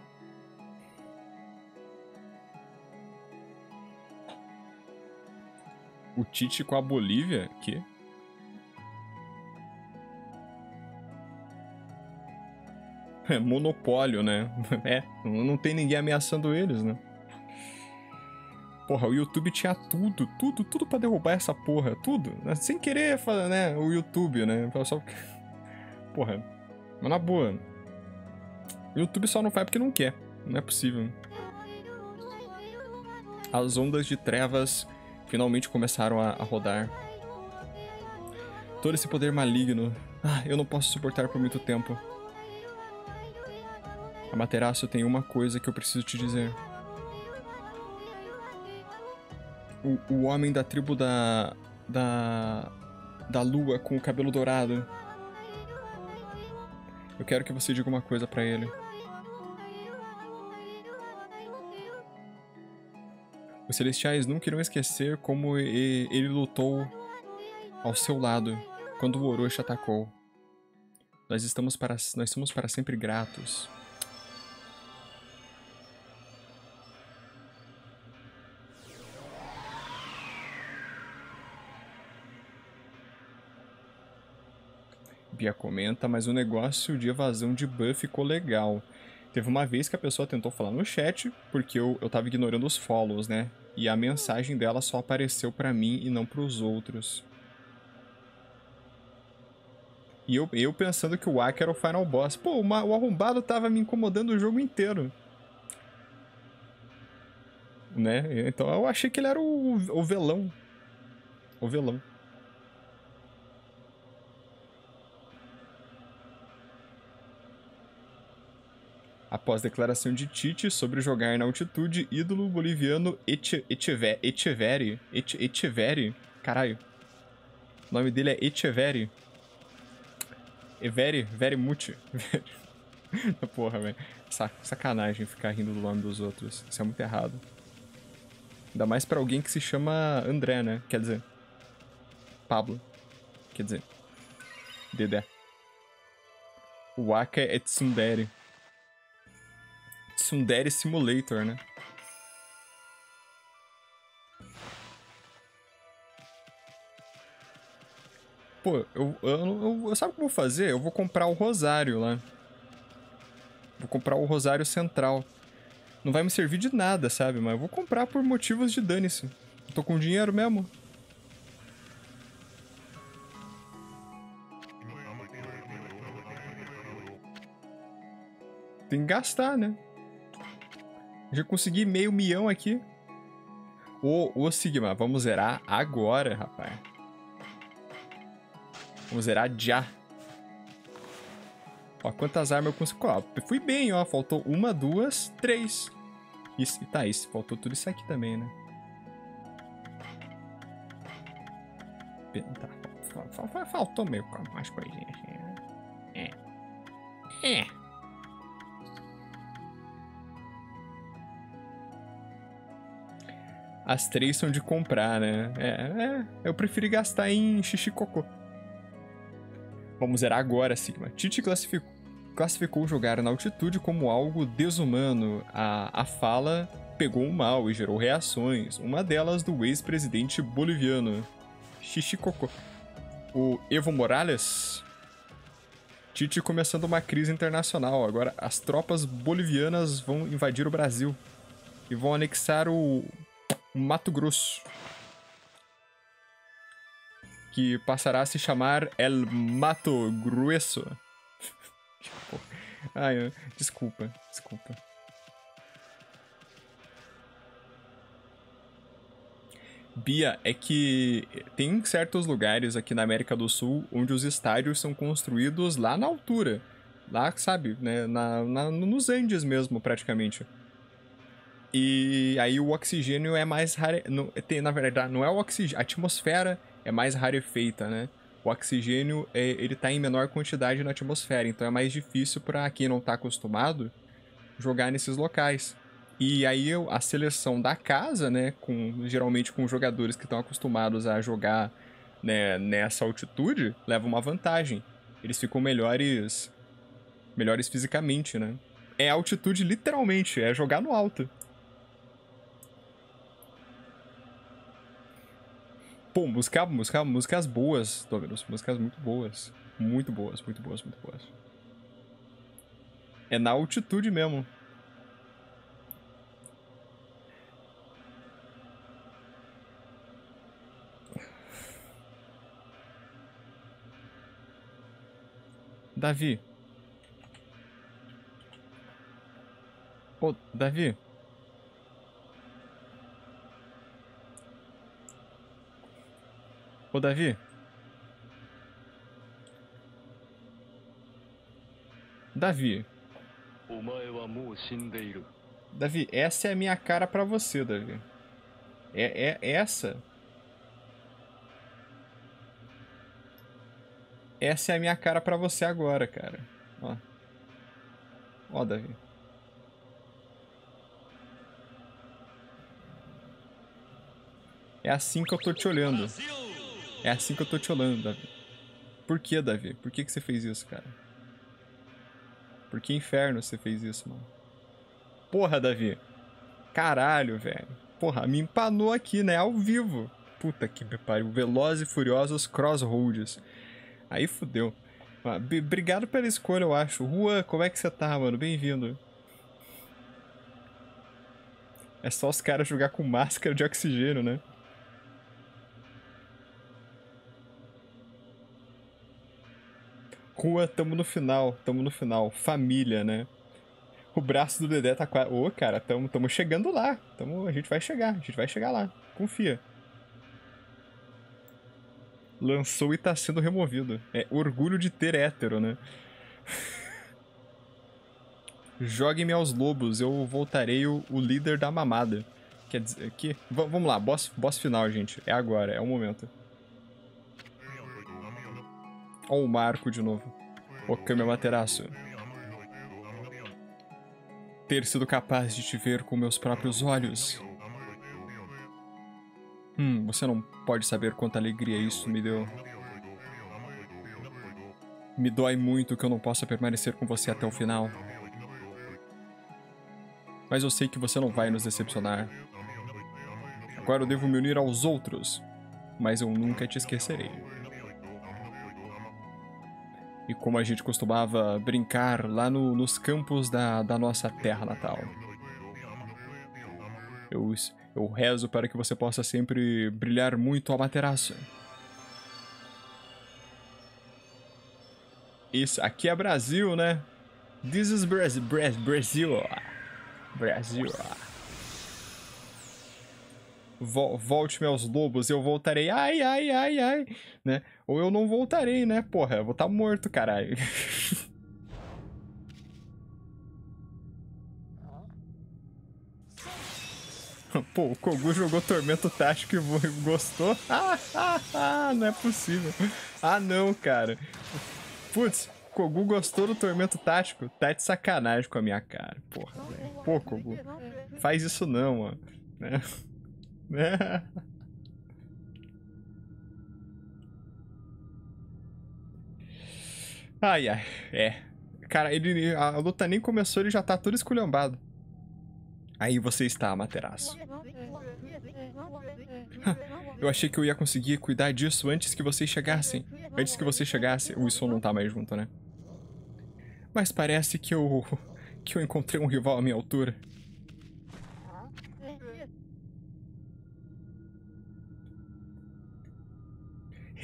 O Tite com a Bolívia? Que? É monopólio, né? É, não tem ninguém ameaçando eles, né? Porra, o YouTube tinha tudo, tudo, tudo para derrubar essa porra, tudo. Né? Sem querer, né? O YouTube, né? Só... Porra, mas na boa. O YouTube só não faz porque não quer. Não é possível. As ondas de trevas finalmente começaram a, a rodar. Todo esse poder maligno. Ah, eu não posso suportar por muito tempo. Amaterasu tem uma coisa que eu preciso te dizer. O, o homem da tribo da. da. da lua com o cabelo dourado. Eu quero que você diga uma coisa pra ele. Os Celestiais nunca irão esquecer como ele lutou ao seu lado quando o Orochi atacou. Nós estamos para nós somos para sempre gratos. Bia comenta, mas o negócio de evasão de buff ficou legal. Teve uma vez que a pessoa tentou falar no chat, porque eu, eu tava ignorando os follows, né? E a mensagem dela só apareceu para mim e não para os outros. E eu, eu pensando que o Aki era o final boss. Pô, o, o arrombado tava me incomodando o jogo inteiro. Né? Então eu achei que ele era o, o velão. O velão. Após declaração de Tite sobre jogar na altitude, ídolo boliviano Echeverri. Echeverri? Echeverri? Caralho. O nome dele é Echeverri. Everi? Verimuti. Porra, velho. Sacanagem ficar rindo do nome dos outros. Isso é muito errado. Ainda mais pra alguém que se chama André, né? Quer dizer. Pablo. Quer dizer. Dedé. O Aka Tsundere Simulator, né? Pô, eu, eu, eu, sabe o que eu vou fazer? Eu vou comprar o Rosário lá. Vou comprar o Rosário Central. Não vai me servir de nada, sabe? Mas eu vou comprar por motivos de dane-se. Tô com dinheiro mesmo. Tem que gastar, né? Já consegui meio milhão aqui. Ô, ô Sigma, vamos zerar agora, rapaz. Vamos zerar já. Ó, quantas armas eu consegui. Ó, fui bem, ó. Faltou uma, duas, três. Isso, tá, isso. Faltou tudo isso aqui também, né? Tá, faltou meio mais coisinhas. Né? É. É. As três são de comprar, né? É, é eu preferi gastar em xixi cocô. Vamos zerar agora, Sigma. Tite classificou, classificou jogar na altitude como algo desumano. A, a fala pegou mal e gerou reações, uma delas do ex-presidente boliviano, Xixi Cocô. O Evo Morales. Tite começando uma crise internacional. Agora as tropas bolivianas vão invadir o Brasil e vão anexar o Mato Grosso. Que passará a se chamar El Mato Grueso. Ai, desculpa, desculpa. Bia, é que tem certos lugares aqui na América do Sul onde os estádios são construídos lá na altura. Lá, sabe, né, na, na, nos Andes mesmo, praticamente. E aí o oxigênio é mais tem, na verdade, não é o oxigênio, a atmosfera é mais rarefeita, né? O oxigênio, é, ele tá em menor quantidade na atmosfera, então é mais difícil para quem não tá acostumado jogar nesses locais. E aí a seleção da casa, né, com geralmente com jogadores que estão acostumados a jogar né, nessa altitude, leva uma vantagem. Eles ficam melhores melhores fisicamente, né? É altitude literalmente, é jogar no alto. Pô, música, música, músicas boas, Dominus. Músicas muito boas. Muito boas, muito boas, muito boas. É na altitude mesmo. Davi. Ô, Davi. Ô, Davi. Davi. Davi, essa é a minha cara pra você, Davi. É, é essa. Essa é a minha cara pra você agora, cara. Ó. Ó, Davi. É assim que eu tô te olhando. É assim que eu tô te olhando, Davi. Por que, Davi? Por que, que você fez isso, cara? Por que inferno você fez isso, mano? Porra, Davi. Caralho, velho. Porra, me empanou aqui, né? Ao vivo. Puta que pariu. Velozes e Furiosos Crossroads. Aí fudeu. Ah, obrigado pela escolha, eu acho. Juan, como é que você tá, mano? Bem-vindo. É só os caras jogar com máscara de oxigênio, né? Rua, tamo no final, tamo no final. Família, né? O braço do Dedé tá quase. Ô, cara, tamo, tamo chegando lá. Tamo, a gente vai chegar, a gente vai chegar lá. Confia. Lançou e tá sendo removido. É orgulho de ter hétero, né? Jogue-me aos lobos, eu voltarei o, o, líder da mamada. Quer dizer, que. vamos lá, boss, boss final, gente. É agora, é o momento. Ó o Marco de novo. Okami Materaço. Ter sido capaz de te ver com meus próprios olhos. Hum, você não pode saber quanta alegria isso me deu. Me dói muito que eu não possa permanecer com você até o final. Mas eu sei que você não vai nos decepcionar. Agora eu devo me unir aos outros, mas eu nunca te esquecerei. E como a gente costumava brincar lá no, nos campos da, da nossa terra natal. Eu, eu rezo para que você possa sempre brilhar muito a materaço. Isso, aqui é Brasil, né? This is Brasil. Brasil. Brasil. Volte-me aos lobos, eu voltarei. Ai, ai, ai, ai. Né? Ou eu não voltarei, né? Porra, eu vou estar tá morto, caralho. Pô, o Kogu jogou Tormento Tático e gostou? Ah, ah, ah, não é possível. Ah, não, cara. Putz, Kogu gostou do Tormento Tático? Tá de sacanagem com a minha cara. Porra, velho. Pô, Kogu. Faz isso não, mano. Né? Ai, ai. É. Cara, ele, a luta nem começou, ele já tá todo esculhambado. Aí você está, Materaço. eu achei que eu ia conseguir cuidar disso antes que vocês chegassem. Antes que você chegasse. O Wilson não tá mais junto, né? Mas parece que eu... Que eu encontrei um rival à minha altura.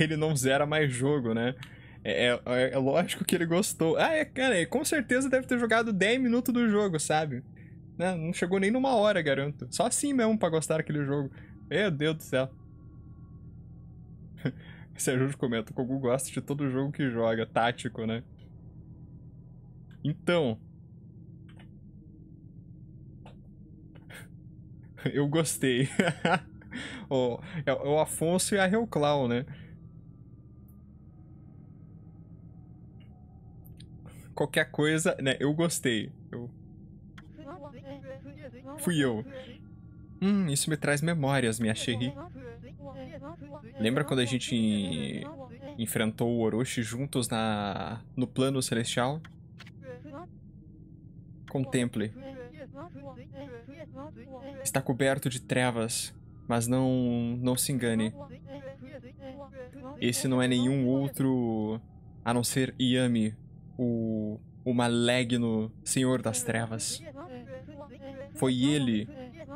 Ele não zera mais jogo, né? É, é, é, lógico que ele gostou. Ah, é, cara, com certeza deve ter jogado 10 minutos do jogo, sabe? Não, né? não chegou nem numa hora, garanto. Só assim mesmo pra gostar daquele jogo. Meu Deus do céu. Sérgio comenta, o Kogu gosta de todo jogo que joga, tático, né? Então. Eu gostei. oh, é o Afonso e a Reuclau, né? Qualquer coisa, né? Eu gostei. Eu... Fui eu. Hum, isso me traz memórias, minha Cherry. Lembra quando a gente enfrentou o Orochi juntos na no plano celestial? Contemple. Está coberto de trevas, mas não não se engane. Esse não é nenhum outro a não ser Yami, o, o maligno Senhor das Trevas. Foi ele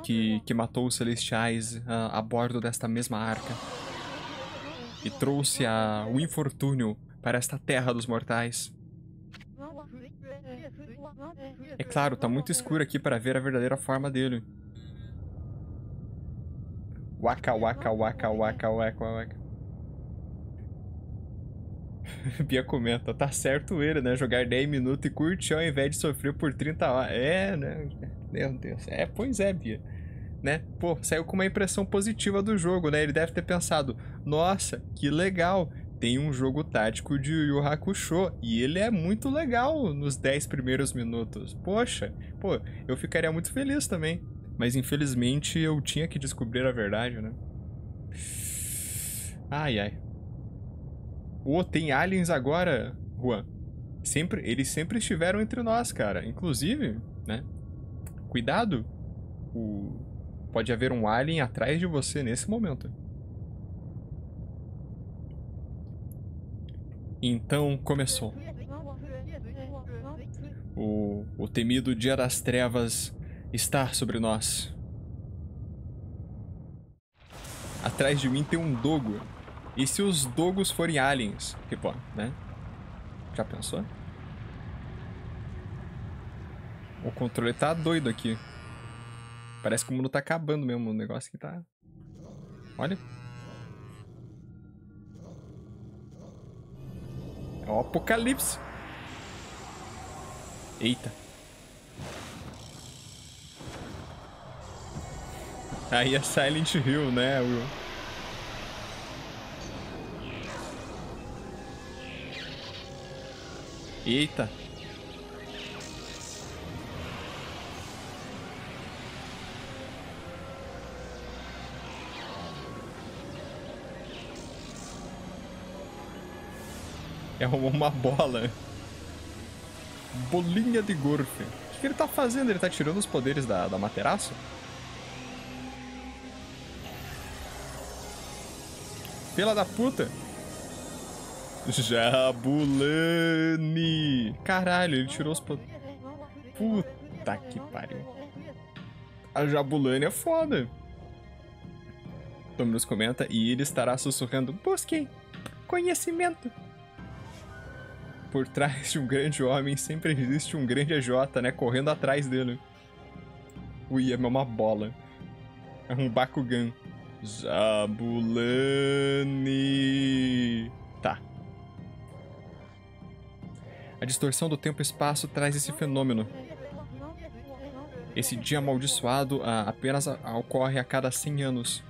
que, que matou os Celestiais a, a bordo desta mesma arca e trouxe a, o infortúnio para esta terra dos mortais. É claro, tá muito escuro aqui para ver a verdadeira forma dele. Waka waka waka waka waka waka. Bia comenta, tá certo ele, né? Jogar 10 minutos e curtir ao invés de sofrer por 30 horas. É, né? Meu Deus. É, pois é, Bia. Né? Pô, saiu com uma impressão positiva do jogo, né? Ele deve ter pensado, nossa, que legal tem um jogo tático de Yu Yu Hakusho e ele é muito legal nos 10 primeiros minutos. Poxa, pô, eu ficaria muito feliz também. Mas infelizmente eu tinha que descobrir a verdade, né? Ai, ai. Pô, tem aliens agora, Juan. Sempre, eles sempre estiveram entre nós, cara. Inclusive, né? Cuidado. O... Pode haver um alien atrás de você nesse momento. Então começou. O, o temido Dia das Trevas está sobre nós. Atrás de mim tem um dogo. E se os dogos forem aliens? Tipo, né? Já pensou? O controle tá doido aqui. Parece que o mundo tá acabando mesmo. O negócio que tá... Olha. É o apocalipse. Eita. Aí é Silent Hill, né, Will? Eita. É uma bola. Bolinha de golfe. O que ele tá fazendo? Ele tá tirando os poderes da, da Materaço? Pela da puta. Jabulani. Caralho, ele tirou os. Puta que pariu. A Jabulani é foda. Dominus comenta e ele estará sussurrando: Busque conhecimento. Por trás de um grande homem sempre existe um grande AJ, né? Correndo atrás dele. Ui, é uma bola. É um Bakugan. Zabulani. A distorção do tempo e espaço traz esse fenômeno. Esse dia amaldiçoado apenas ocorre a cada 100 anos.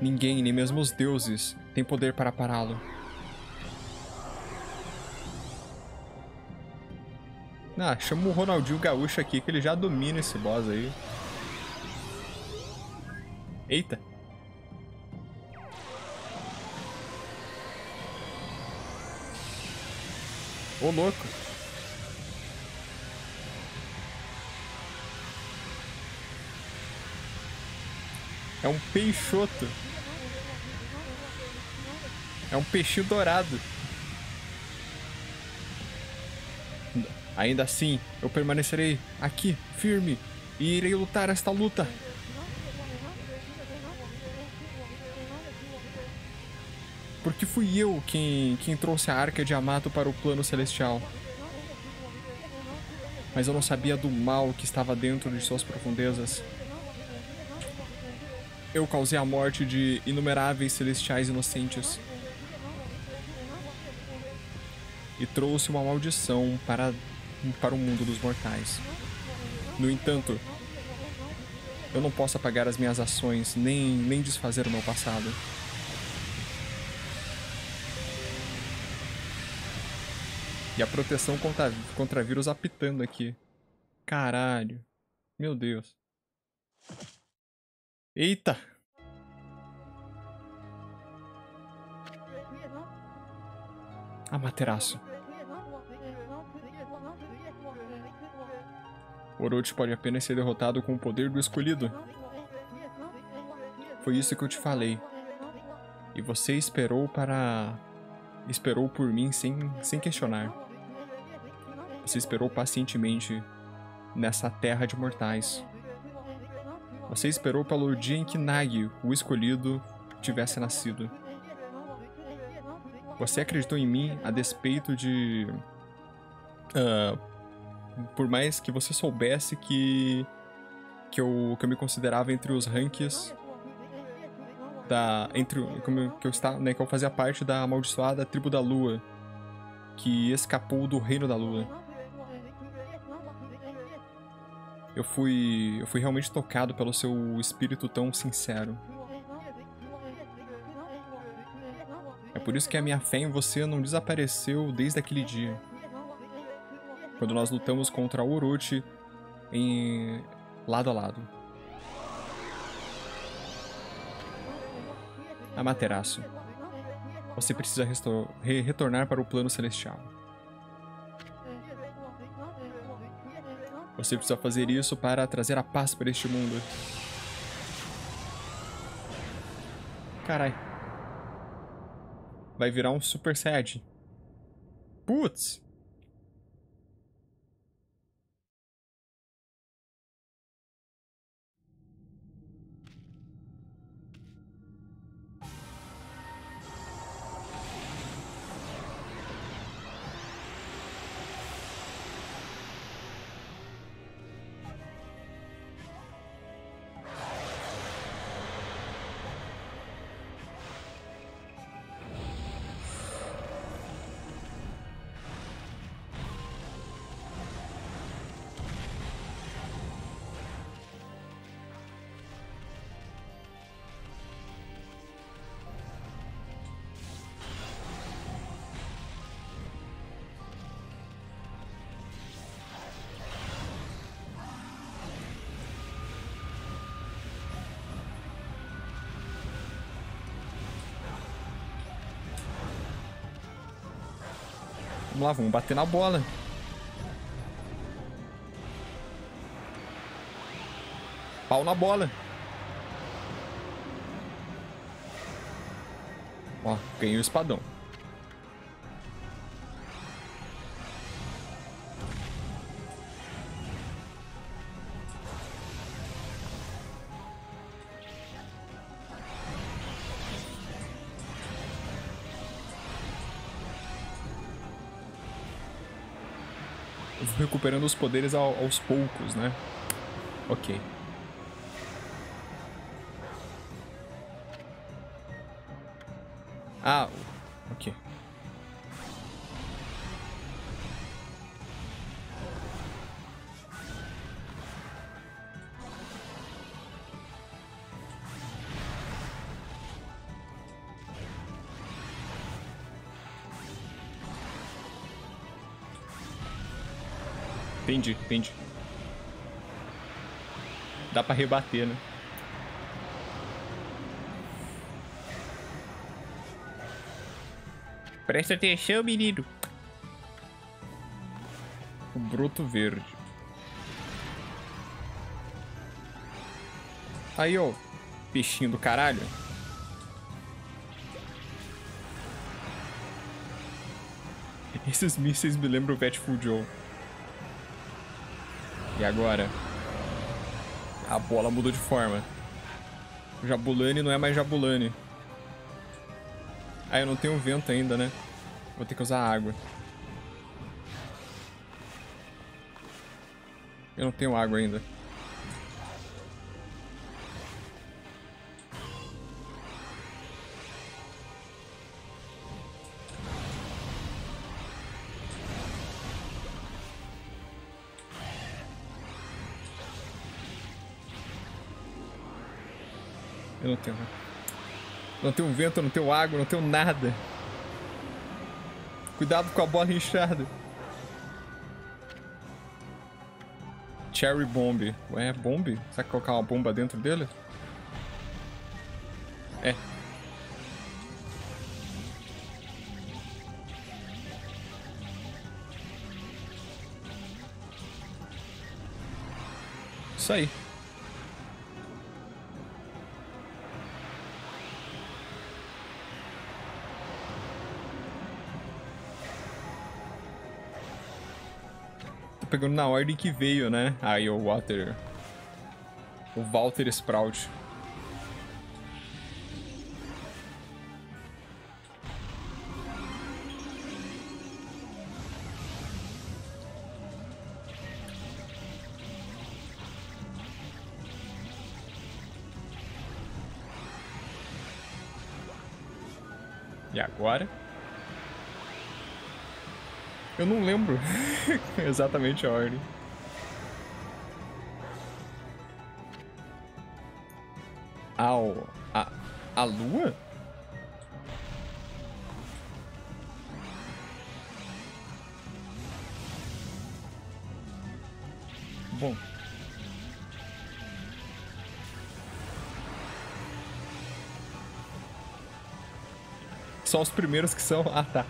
Ninguém, nem mesmo os deuses, tem poder para pará-lo. Ah, chama o Ronaldinho Gaúcho aqui que ele já domina esse boss aí. Eita. Ô, louco. É um peixoto. É um peixinho dourado. Ainda assim, eu permanecerei aqui, firme, e irei lutar esta luta. Porque fui eu quem, quem trouxe a Arca de Amato para o plano celestial. Mas eu não sabia do mal que estava dentro de suas profundezas. Eu causei a morte de inumeráveis celestiais inocentes. E trouxe uma maldição para para o mundo dos mortais. No entanto, eu não posso apagar as minhas ações, nem, nem desfazer o meu passado. E a proteção contra, contra vírus apitando aqui. Caralho. Meu Deus. Eita! Amaterasu. Orochi pode apenas ser derrotado com o poder do escolhido. Foi isso que eu te falei. E você esperou para. Esperou por mim sem, sem questionar. Você esperou pacientemente nessa terra de mortais. Você esperou pelo dia em que Nagi, o escolhido, tivesse nascido. Você acreditou em mim a despeito de. Uh, por mais que você soubesse que que eu, que eu me considerava entre os ranks da entre que eu estava, né, que eu fazia parte da amaldiçoada tribo da lua que escapou do reino da lua. Eu fui eu fui realmente tocado pelo seu espírito tão sincero. por isso que a minha fé em você não desapareceu desde aquele dia. Quando nós lutamos contra o Orochi em lado a lado. Amaterasu. Você precisa re retornar para o plano celestial. Você precisa fazer isso para trazer a paz para este mundo. Carai. Vai virar um Super Saiyajin. Putz. Vamos lá, vamos bater na bola. Pau na bola. Ó, ganhei o espadão. Recuperando os poderes ao, aos poucos, né? Ok. Entendi. Dá pra rebater, né? Presta atenção, menino. O broto verde. Aí, ó. Peixinho do caralho. Esses mísseis me lembram o Betful Joe. E agora? A bola mudou de forma. Jabulani não é mais Jabulani. Ah, eu não tenho vento ainda, né? Vou ter que usar água. Eu não tenho água ainda. Tenho. Não tenho vento, não tenho água, não tenho nada. Cuidado com a bola inchada. Cherry Bomb. Ué, é bomb? Será que colocar uma bomba dentro dele? É. Isso aí. Pegando na ordem que veio, né? Aí o Water. O Walter Sprout. E agora? Eu não lembro Exatamente a ordem. Ao. A, a lua? Bom. Só os primeiros que são. Ah, tá.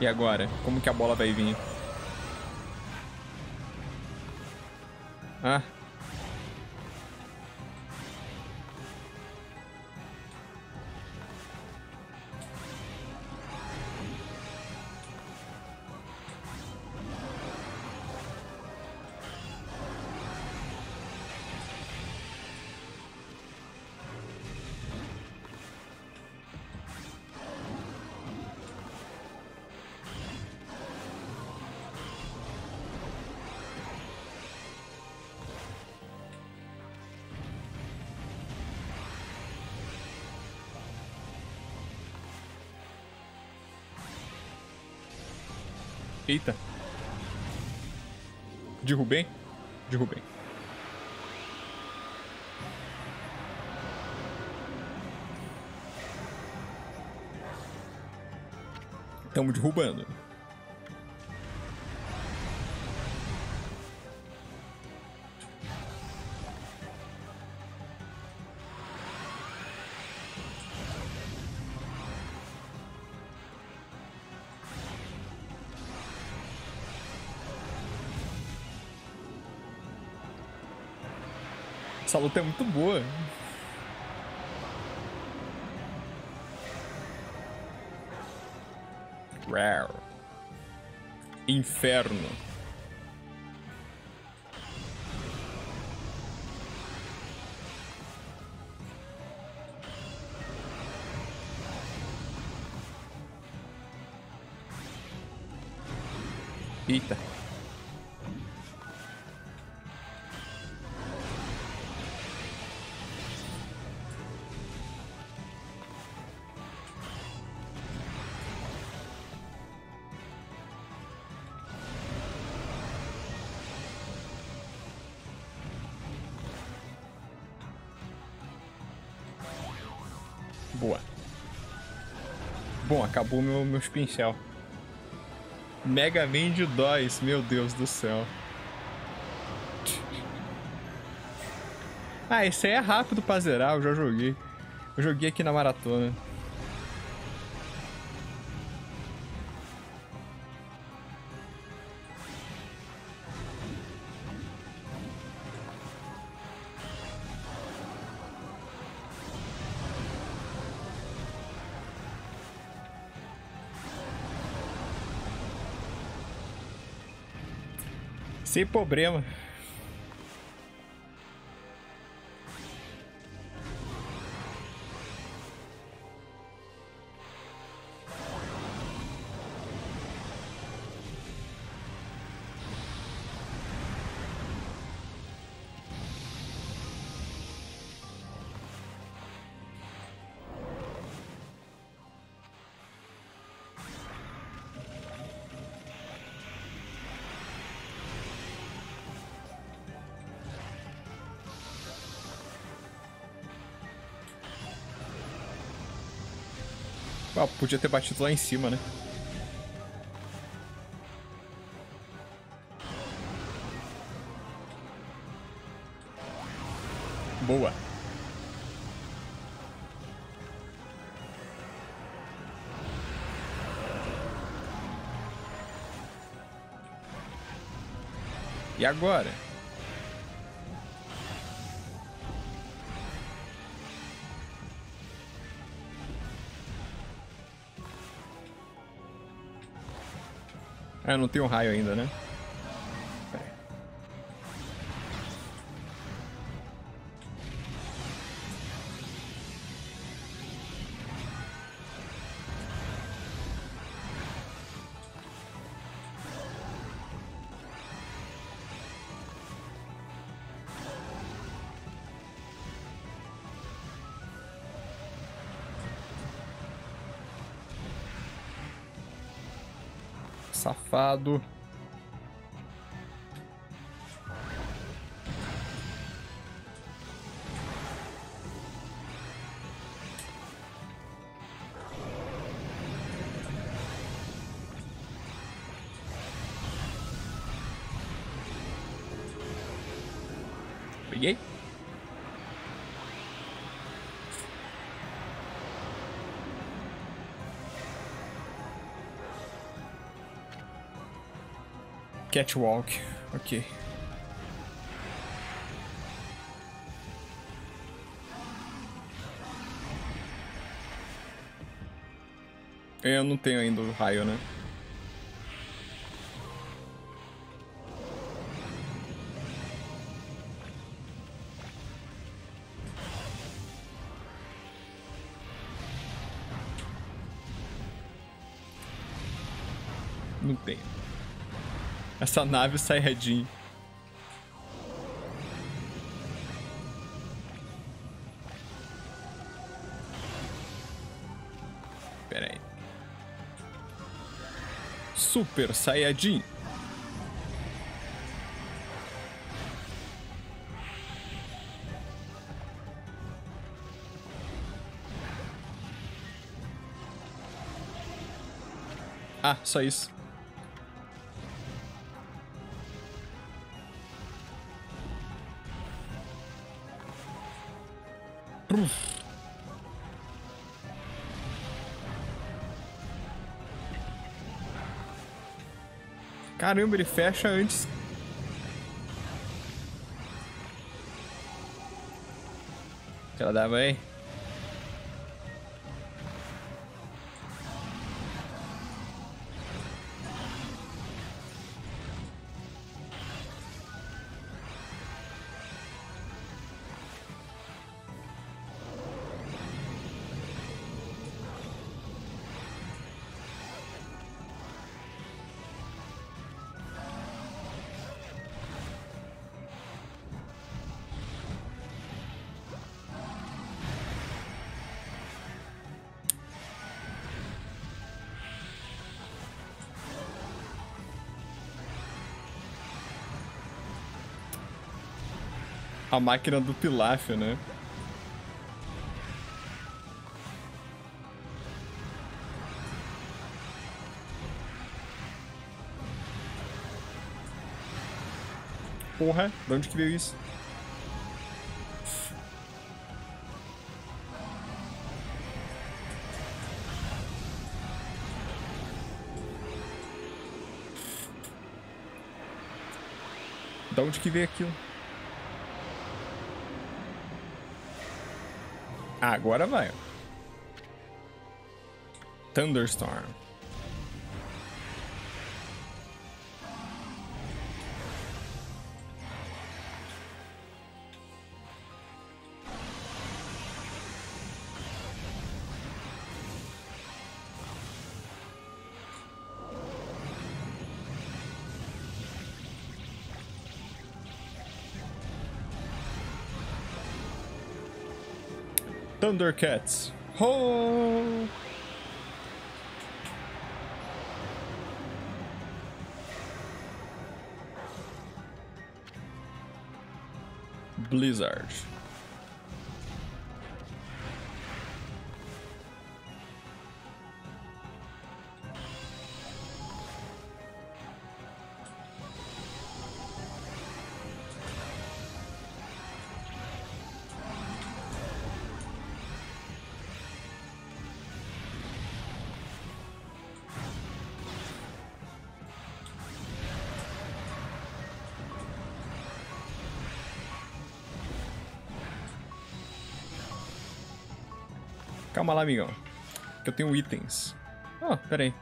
E agora? Como que a bola vai vir? Ah. Eita. Derrubei? Derrubei. Estamos derrubando. Essa luta é muito boa. Rare. Inferno. Eita. Acabou meu, meus pincel. Mega Man de DOS, meu Deus do céu. Ah, esse aí é rápido pra zerar, eu já joguei. Eu joguei aqui na maratona. Sem problema. Ah, podia ter batido lá em cima, né? Boa. E agora? Ah, não tem um raio ainda, né? Safado. Catwalk, ok. Eu não tenho ainda o raio, né? Essa nave sai redinho. Pera aí. Super Saiyajin. Ah, só isso. Caramba, ele fecha antes. Ela dava aí. A máquina do Pilaf, né? Porra, de onde que veio isso? Da onde que veio aquilo? Agora vai. Thunderstorm. Thundercats. Ho! Blizzard. Calma lá, amigão. Que eu tenho itens. Oh, pera aí.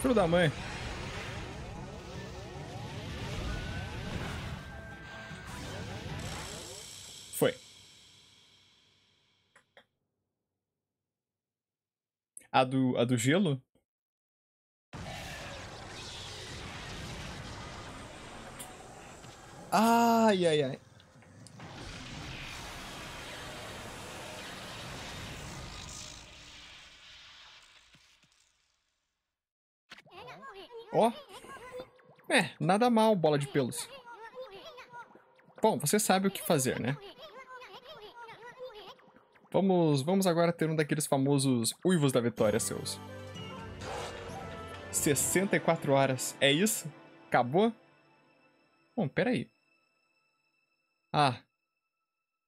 Filho da mãe. A do, a do gelo? Ai, ai, ai. Ó. É, nada mal, bola de pelos. Bom, você sabe o que fazer, né? Vamos, vamos agora ter um daqueles famosos uivos da vitória seus. 64 horas. É isso? Acabou? Bom, peraí. Ah.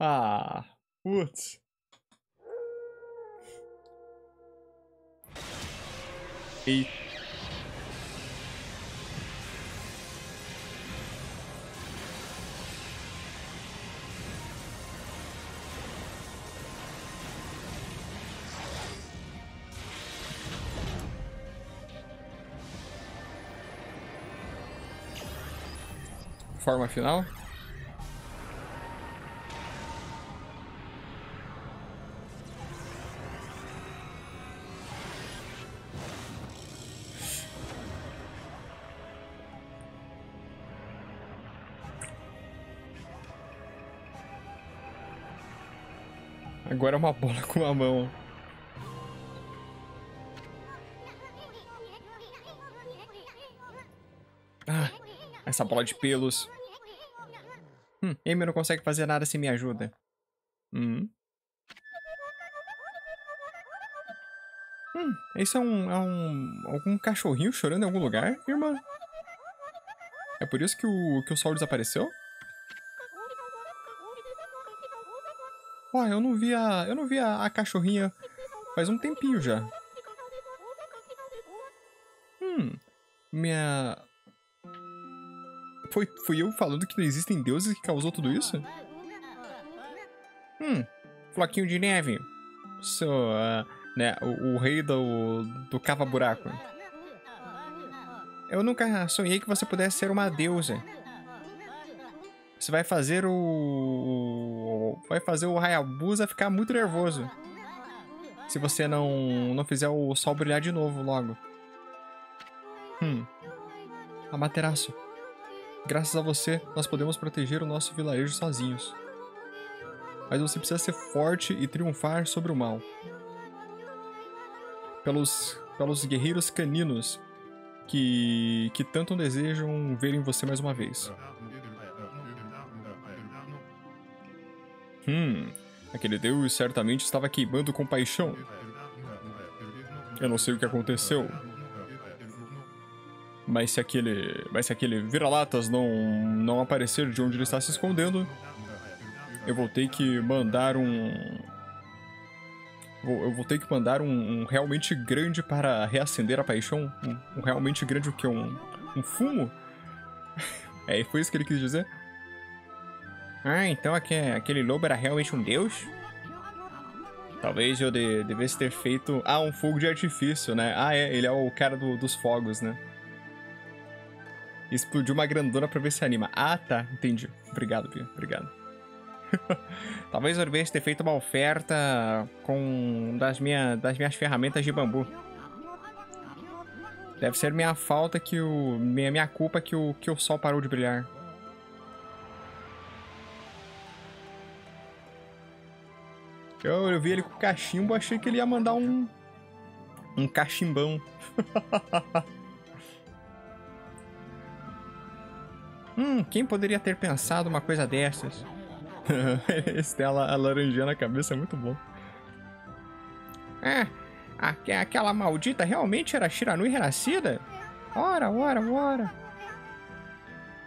Ah. Putz. Eita. Forma final. Agora é uma bola com a mão. Essa bola de pelos. Hum, Amy não consegue fazer nada se me ajuda. Hum. Hum, isso é um, é um... algum cachorrinho chorando em algum lugar, irmã? É por isso que o, que o sol desapareceu? Ó, oh, eu não vi a... eu não vi a, a cachorrinha faz um tempinho já. Hum, minha... Foi, fui eu falando que não existem deuses que causou tudo isso? Hum, Floquinho de Neve. Sou, uh, né, o, o, rei do, do cava-buraco. Eu nunca sonhei que você pudesse ser uma deusa. Você vai fazer o... Vai fazer o Hayabusa ficar muito nervoso. Se você não, não fizer o sol brilhar de novo logo. Hum. Amaterasu. Graças a você, nós podemos proteger o nosso vilarejo sozinhos. Mas você precisa ser forte e triunfar sobre o mal. Pelos, pelos guerreiros caninos que, que tanto desejam ver em você mais uma vez. Hum, aquele deus certamente estava queimando com paixão. Eu não sei o que aconteceu, mas se aquele, mas se aquele vira-latas não, não aparecer de onde ele está se escondendo, eu vou ter que mandar um... Eu vou ter que mandar um, um realmente grande para reacender a paixão. Um, um realmente grande o que? Um, um fumo? é, foi isso que ele quis dizer? Ah, então aquele lobo era realmente um deus? Talvez eu de, devesse ter feito... Ah, um fogo de artifício, né? Ah, é, ele é o cara do, dos fogos, né? Explodiu uma grandona pra ver se anima. Ah, tá. Entendi. Obrigado, Pia. Obrigado. Talvez eu devesse ter feito uma oferta com das, minha, das minhas ferramentas de bambu. Deve ser minha falta que o... Minha, minha culpa que o, que o sol parou de brilhar. Eu, eu vi ele com cachimbo, achei que ele ia mandar um... Um cachimbão. Hum, quem poderia ter pensado uma coisa dessas? Esse tem a, cabeça, é muito bom. É, aquela maldita realmente era Shiranui renascida? Ora, ora, ora.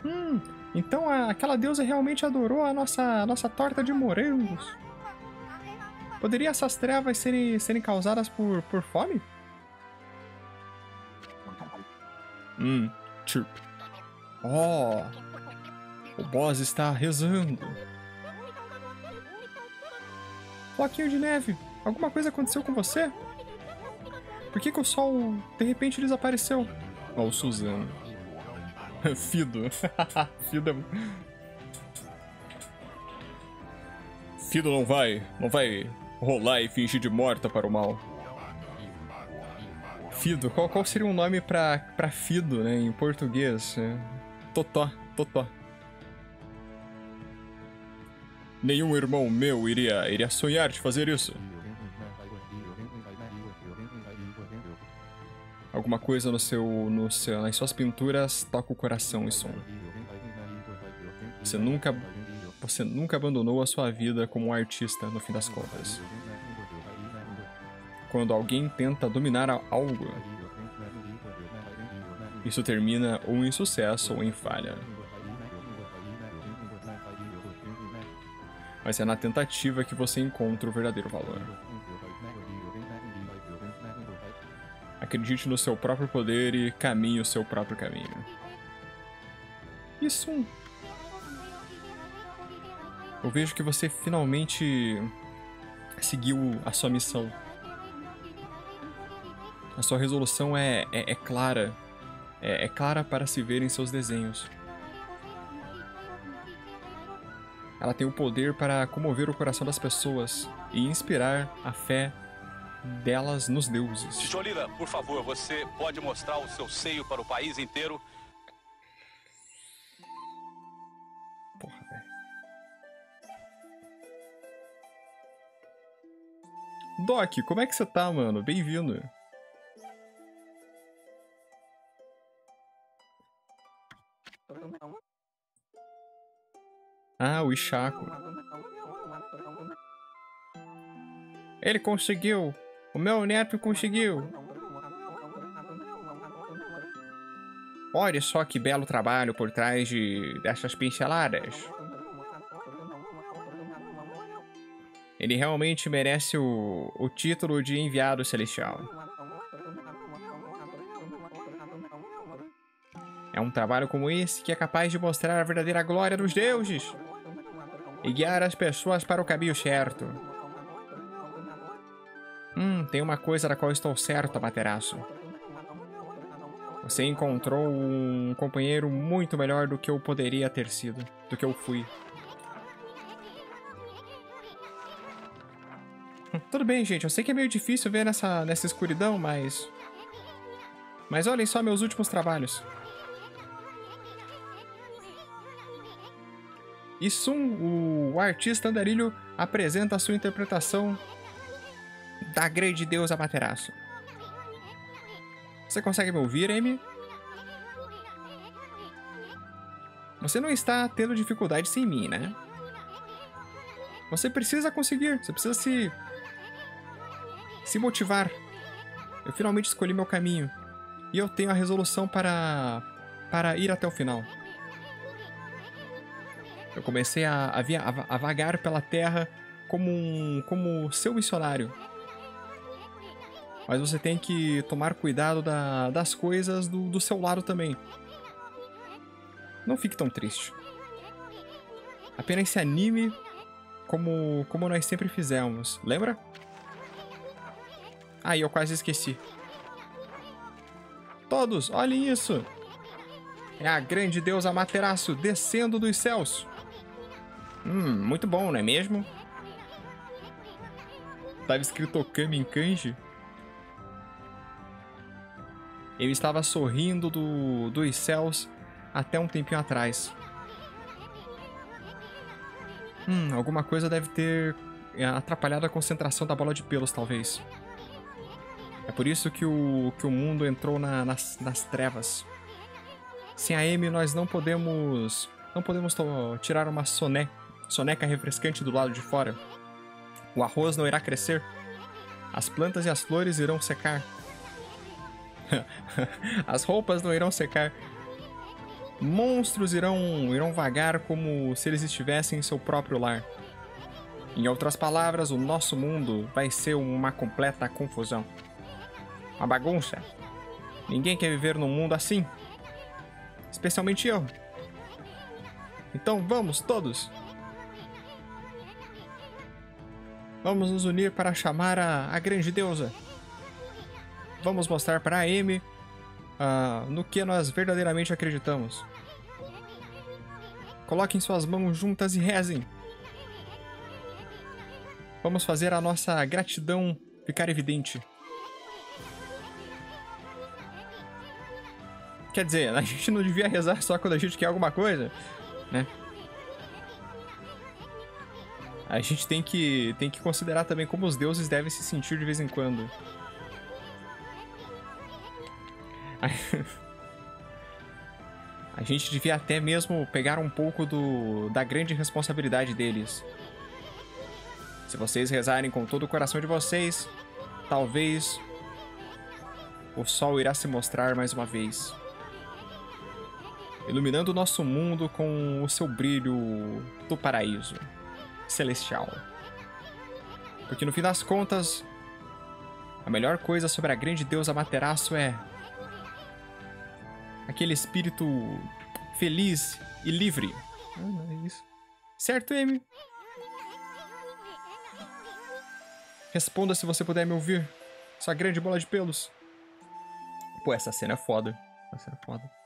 Hum, então a, aquela deusa realmente adorou a nossa, a nossa torta de morangos. Poderia essas trevas serem, serem causadas por, por fome? Hum, chirp. Oh, o boss está rezando. Floquinho de neve, alguma coisa aconteceu com você? Por que, que o sol de repente desapareceu? Ó, oh, Suzano. Fido. Fido é... Fido não vai, não vai rolar e fingir de morta para o mal. Fido, qual, qual seria um nome pra Fido, né, em português? Totó, Totó. Nenhum irmão meu iria, iria sonhar de fazer isso. Alguma coisa no seu, no seu, nas suas pinturas toca o coração e som. Você nunca, você nunca abandonou a sua vida como um artista, no fim das contas. Quando alguém tenta dominar algo, isso termina ou em sucesso ou em falha. Mas é na tentativa que você encontra o verdadeiro valor. Acredite no seu próprio poder e caminhe o seu próprio caminho. Isso. Eu vejo que você finalmente seguiu a sua missão. A sua resolução é, é, é clara. É, é clara para se ver em seus desenhos. Ela tem o poder para comover o coração das pessoas e inspirar a fé delas nos deuses. Tijolina, por favor, você pode mostrar o seu seio para o país inteiro? Porra, velho. Doc, como é que você tá, mano? Bem-vindo. Ah, o Ishaku. Ele conseguiu! O meu neto conseguiu! Olha só que belo trabalho por trás de dessas pinceladas. Ele realmente merece o, o título de enviado celestial. É um trabalho como esse que é capaz de mostrar a verdadeira glória dos deuses e guiar as pessoas para o caminho certo. Hum, tem uma coisa da qual estou certo, Amaterasu. Você encontrou um companheiro muito melhor do que eu poderia ter sido, do que eu fui. Hum, tudo bem, gente. Eu sei que é meio difícil ver nessa, nessa escuridão, mas... Mas olhem só meus últimos trabalhos. E Sun, o artista andarilho, apresenta a sua interpretação da grande deusa Amaterasu. Você consegue me ouvir, Amy? Você não está tendo dificuldade sem mim, né? Você precisa conseguir, você precisa se. se motivar. Eu finalmente escolhi meu caminho. E eu tenho a resolução para. para ir até o final. Eu comecei a, a, via, a, a vagar pela terra como um como seu missionário. Mas você tem que tomar cuidado da, das coisas do, do seu lado também. Não fique tão triste. Apenas se anime como, como nós sempre fizemos. Lembra? Aí, eu quase esqueci. Todos, olhem isso! É a grande deusa Materaço descendo dos céus. Hum, muito bom, não é mesmo? Tava escrito Okami em kanji. Eu estava sorrindo do, dos céus até um tempinho atrás. Hum, alguma coisa deve ter é, atrapalhado a concentração da bola de pelos, talvez. É por isso que o, que o mundo entrou na, nas, nas trevas. Sem a Amy, nós não podemos. Não podemos tirar uma soné soneca refrescante do lado de fora. O arroz não irá crescer. As plantas e as flores irão secar. as roupas não irão secar. Monstros irão, irão vagar como se eles estivessem em seu próprio lar. Em outras palavras, o nosso mundo vai ser uma completa confusão. Uma bagunça. Ninguém quer viver num mundo assim. Especialmente eu. Então vamos todos Vamos nos unir para chamar a, a grande deusa. Vamos mostrar para a Amy uh, no que nós verdadeiramente acreditamos. Coloquem suas mãos juntas e rezem. Vamos fazer a nossa gratidão ficar evidente. Quer dizer, a gente não devia rezar só quando a gente quer alguma coisa, né? A gente tem que, tem que considerar também como os deuses devem se sentir de vez em quando. A gente devia até mesmo pegar um pouco do, da grande responsabilidade deles. Se vocês rezarem com todo o coração de vocês, talvez o sol irá se mostrar mais uma vez, iluminando o nosso mundo com o seu brilho do paraíso celestial. Porque no fim das contas, a melhor coisa sobre a grande deusa Materaço é aquele espírito feliz e livre. Ah, não é isso. Certo, Amy? Responda se você puder me ouvir. Sua grande bola de pelos. Pô, essa cena é foda. Essa cena é foda.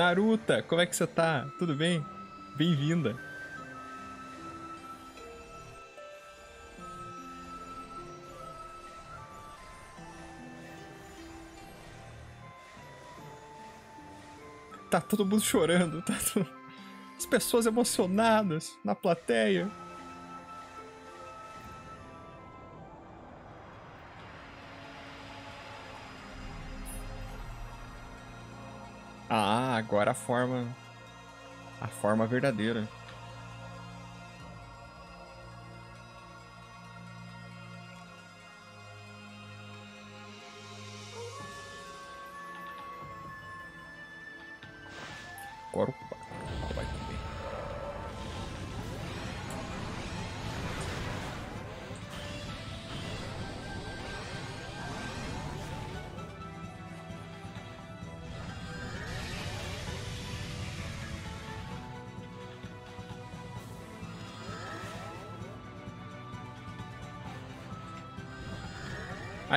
Naruta, como é que você tá? Tudo bem? Bem-vinda. Tá todo mundo chorando, tá todo... as pessoas emocionadas na plateia. Agora a forma. A forma verdadeira.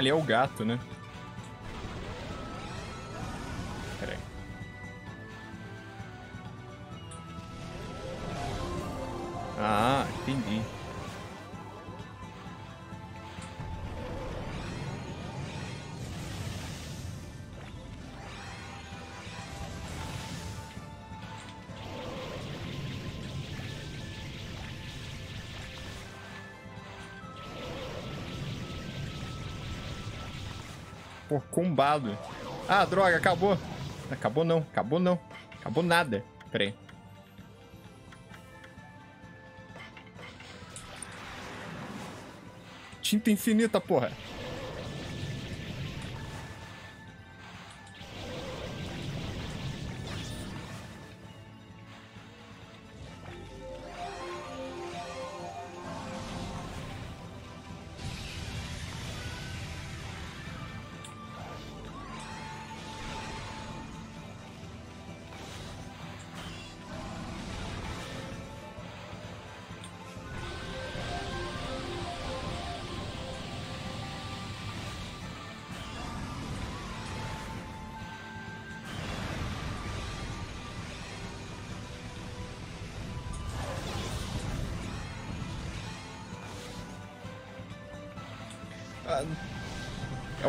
Ali é o gato, né? Combado. Ah, droga, acabou. Acabou não, acabou não. Acabou nada. Pera aí. Tinta infinita, porra.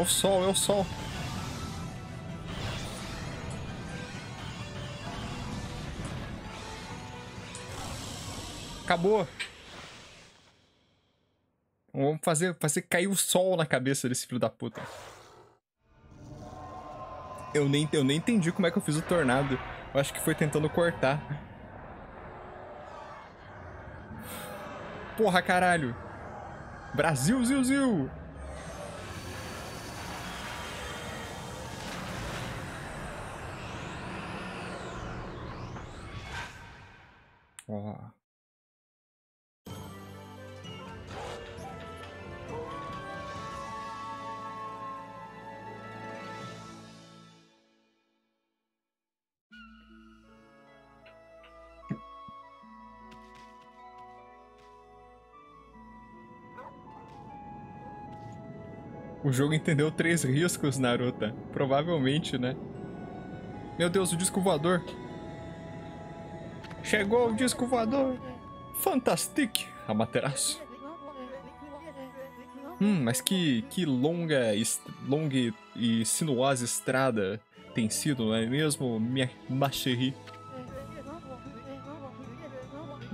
O sol, é o sol. Acabou. Vamos fazer, fazer cair o sol na cabeça desse filho da puta. Eu nem, eu nem entendi como é que eu fiz o tornado. Eu acho que foi tentando cortar. Porra, caralho. Brasil, ziu, ziu. Jogo entendeu três riscos, Naruto. Provavelmente, né? Meu Deus, o disco voador. Chegou o disco voador. Fantastic, Amaterasu. Hum, mas que, que longa, longa e sinuosa estrada tem sido, não é mesmo, minha Macherie?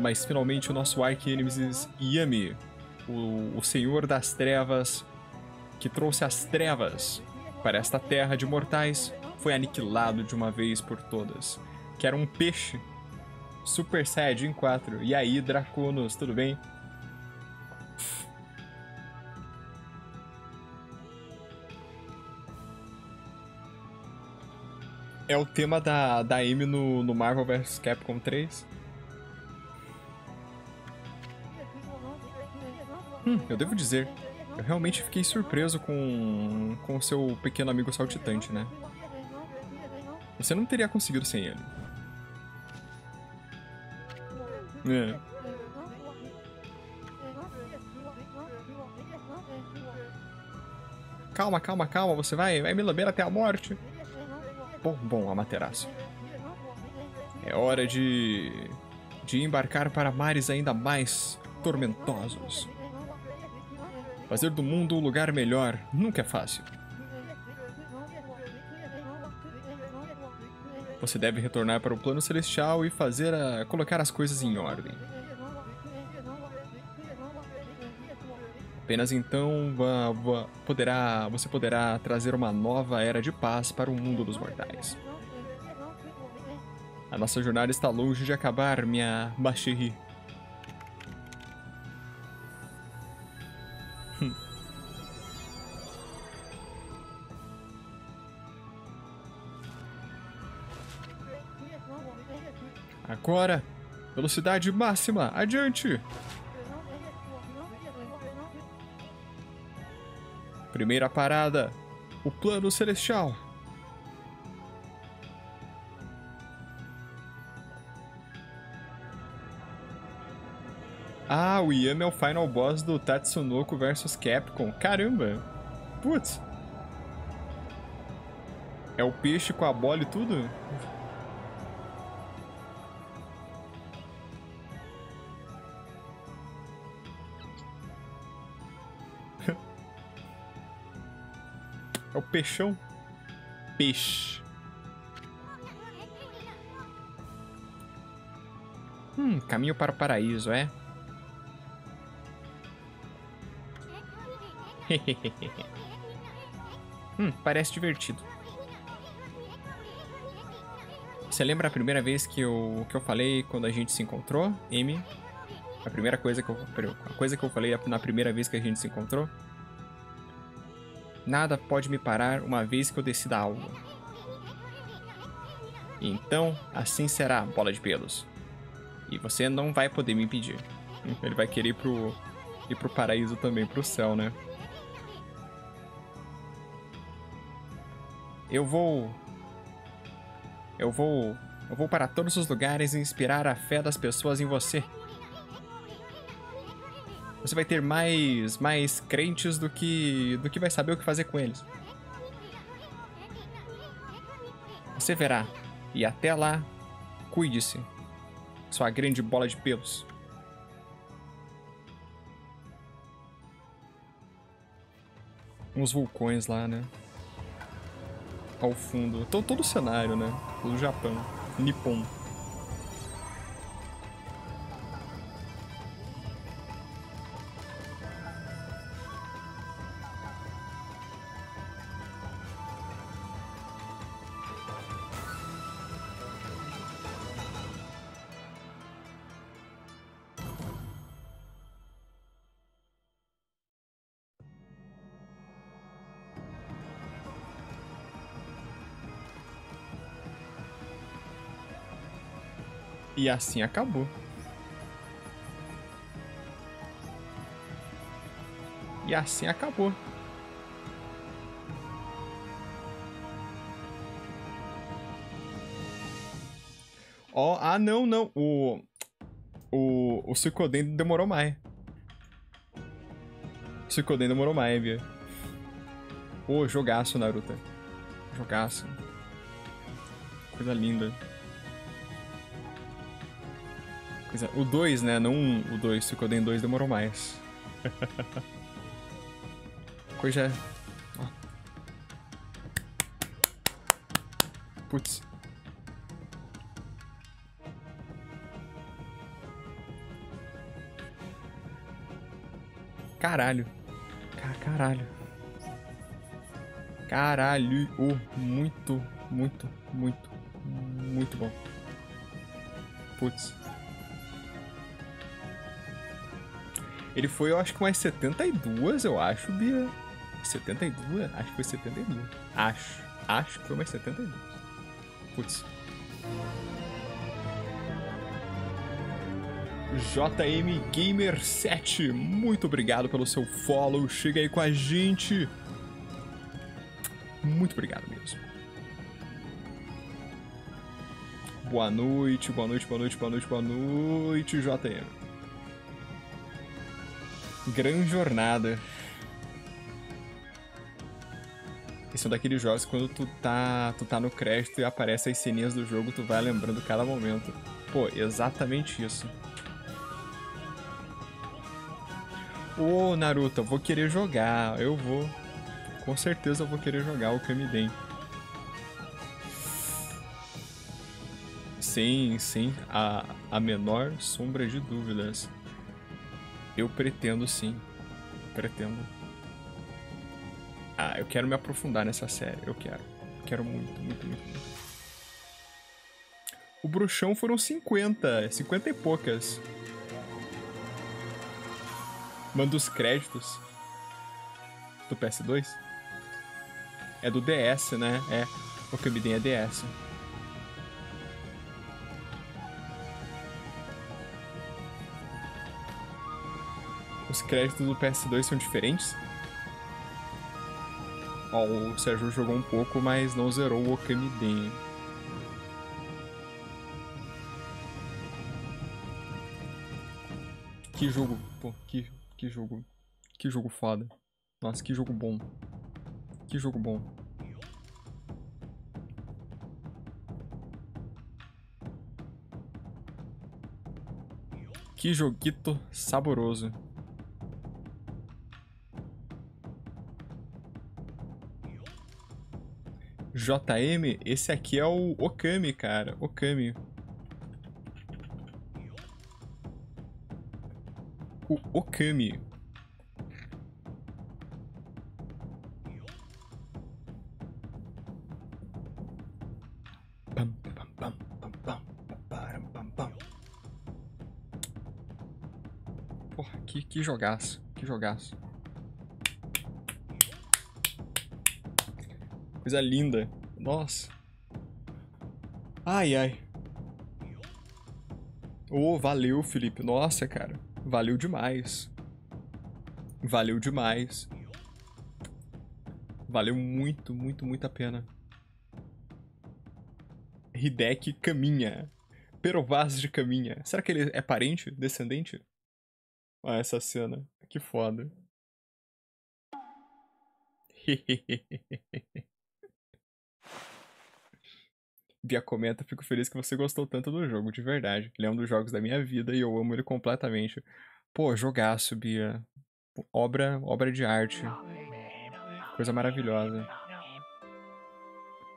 mas finalmente o nosso Arch-Nemesis Yami, o, o Senhor das Trevas, que trouxe as trevas para esta terra de mortais, foi aniquilado de uma vez por todas. Que era um peixe Super Saiyajin 4. E aí, Draconos, tudo bem? É o tema da, da Amy no, no Marvel vs Capcom 3. Hum, eu devo dizer, eu realmente fiquei surpreso com com o seu pequeno amigo saltitante, né? Você não teria conseguido sem ele. É. Calma, calma, calma, você vai, vai me lamber até a morte. Bom, bom, Amaterasu. É hora de. de embarcar para mares ainda mais tormentosos. Fazer do mundo um lugar melhor nunca é fácil. Você deve retornar para o plano celestial e fazer a colocar as coisas em ordem. Apenas então poderá, você poderá trazer uma nova era de paz para o mundo dos mortais. A nossa jornada está longe de acabar, minha Bachiri. Agora, velocidade máxima, adiante! Primeira parada, o plano celestial. Ah, o Yami é o final boss do Tatsunoko vs Capcom. Caramba! Putz! É o peixe com a bola e tudo? Peixão. Peixe. Hum, caminho para o paraíso, é? hum, parece divertido. Você lembra a primeira vez que eu, que eu falei quando a gente se encontrou, Amy? A primeira coisa que eu, a coisa que eu falei na primeira vez que a gente se encontrou? Nada pode me parar uma vez que eu decida algo. Então, assim será, bola de pelos. E você não vai poder me impedir. Ele vai querer ir pro, ir pro paraíso também, pro céu, né? Eu vou. Eu vou. Eu vou para todos os lugares e inspirar a fé das pessoas em você você vai ter mais mais crentes do que do que vai saber o que fazer com eles. Você verá. E até lá, cuide-se. Sua grande bola de pelos. Uns vulcões lá, né? Ao fundo. Todo, todo o cenário, né? Do Japão. Nippon. E assim acabou. E assim acabou. Ó, oh, ah não, não. O o o Suicoden demorou mais. O Suicoden demorou mais, viu? Pô, jogaço, Naruto. Jogaço. Coisa linda. o 2, né? Não um, o 2, se o Coden 2 demorou mais. Coisa. é. Putz. Caralho. Car caralho. Caralho. Oh, muito, muito, muito, muito bom. Putz. Ele foi, eu acho que umas 72, eu acho, Bia. 72? Acho que foi 72. Acho. Acho que foi umas 72. Putz. JM Gamer 7, muito obrigado pelo seu follow. Chega aí com a gente. Muito obrigado mesmo. Boa noite, boa noite, boa noite, boa noite, boa noite, JM. Grande jornada. Esse é um daqueles jogos que quando tu tá, tu tá no crédito e aparece as ceninhas do jogo, tu vai lembrando cada momento. Pô, exatamente isso. Ô, Naruto, eu vou querer jogar. Eu vou. Com certeza eu vou querer jogar o Kamiden. Sem, sem a, a menor sombra de dúvidas. Eu pretendo sim. Pretendo. Ah, eu quero me aprofundar nessa série. Eu quero. Quero muito, muito, muito, muito. O bruxão foram 50. 50 e poucas. Manda os créditos do PS2. É do DS, né? É. O Kamiden é DS. Os créditos do PS2 são diferentes? Ó, o Sérgio jogou um pouco, mas não zerou o Okamiden. Que jogo, pô, que, que jogo, que jogo foda. Nossa, que jogo bom. Que jogo bom. Que joguito saboroso. JM, esse aqui é o Okami, cara. Okami. O Okami. Porra, que, que jogaço. Que jogaço. Coisa linda. Nossa. Ai, ai. Ô, oh, valeu, Felipe. Nossa, cara. Valeu demais. Valeu demais. Valeu muito, muito, muito a pena. Hideki caminha. Perovaz de caminha. Será que ele é parente? Descendente? Olha essa cena. Que foda. Bia comenta, fico feliz que você gostou tanto do jogo, de verdade. Ele é um dos jogos da minha vida e eu amo ele completamente. Pô, jogaço, Bia. Obra, obra de arte. Coisa maravilhosa.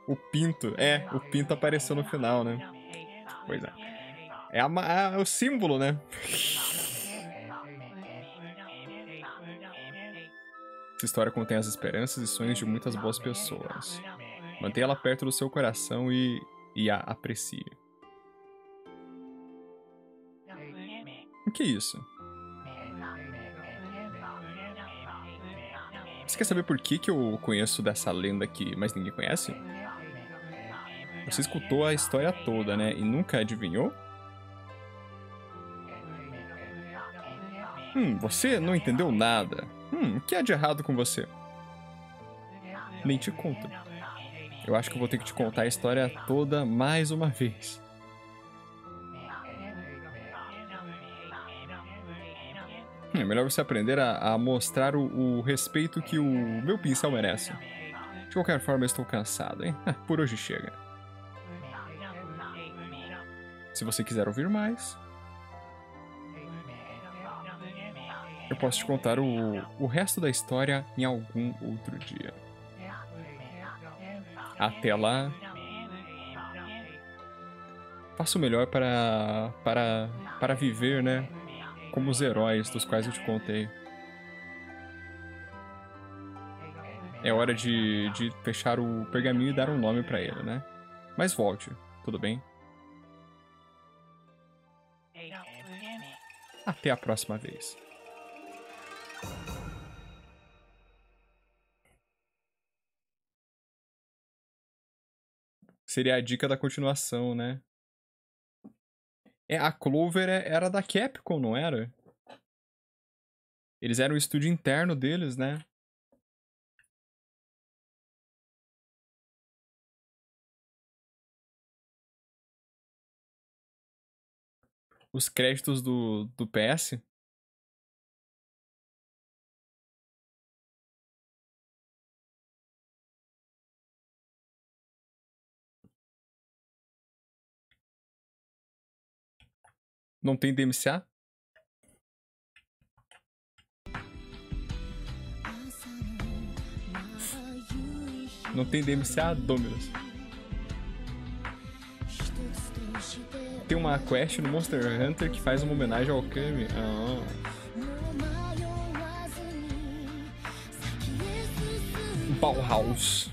O Pinto, é, o Pinto apareceu no final, né? Pois é. É, a, é o símbolo, né? Essa história contém as esperanças e sonhos de muitas boas pessoas. Mantenha ela perto do seu coração e e a aprecie. O que é isso? Você quer saber por que, que eu conheço dessa lenda que mais ninguém conhece? Você escutou a história toda, né? E nunca adivinhou? Hum, você não entendeu nada. Hum, o que há de errado com você? Nem te conto. Eu acho que vou ter que te contar a história toda mais uma vez. É melhor você aprender a, a mostrar o, o, respeito que o meu pincel merece. De qualquer forma, eu estou cansado, hein? Por hoje chega. Se você quiser ouvir mais, eu posso te contar o, o resto da história em algum outro dia. Até lá. Faça o melhor para, para, para viver, né? Como os heróis dos quais eu te contei. É hora de, de fechar o pergaminho e dar um nome para ele, né? Mas volte, tudo bem? Até a próxima vez. Seria a dica da continuação, né? É, a Clover é, era da Capcom, não era? Eles eram o estúdio interno deles, né? Os créditos do, do PS. Não tem DMCA? Não tem DMCA, Dominus. Tem uma quest no Monster Hunter que faz uma homenagem ao Kami. Ah. Bauhaus.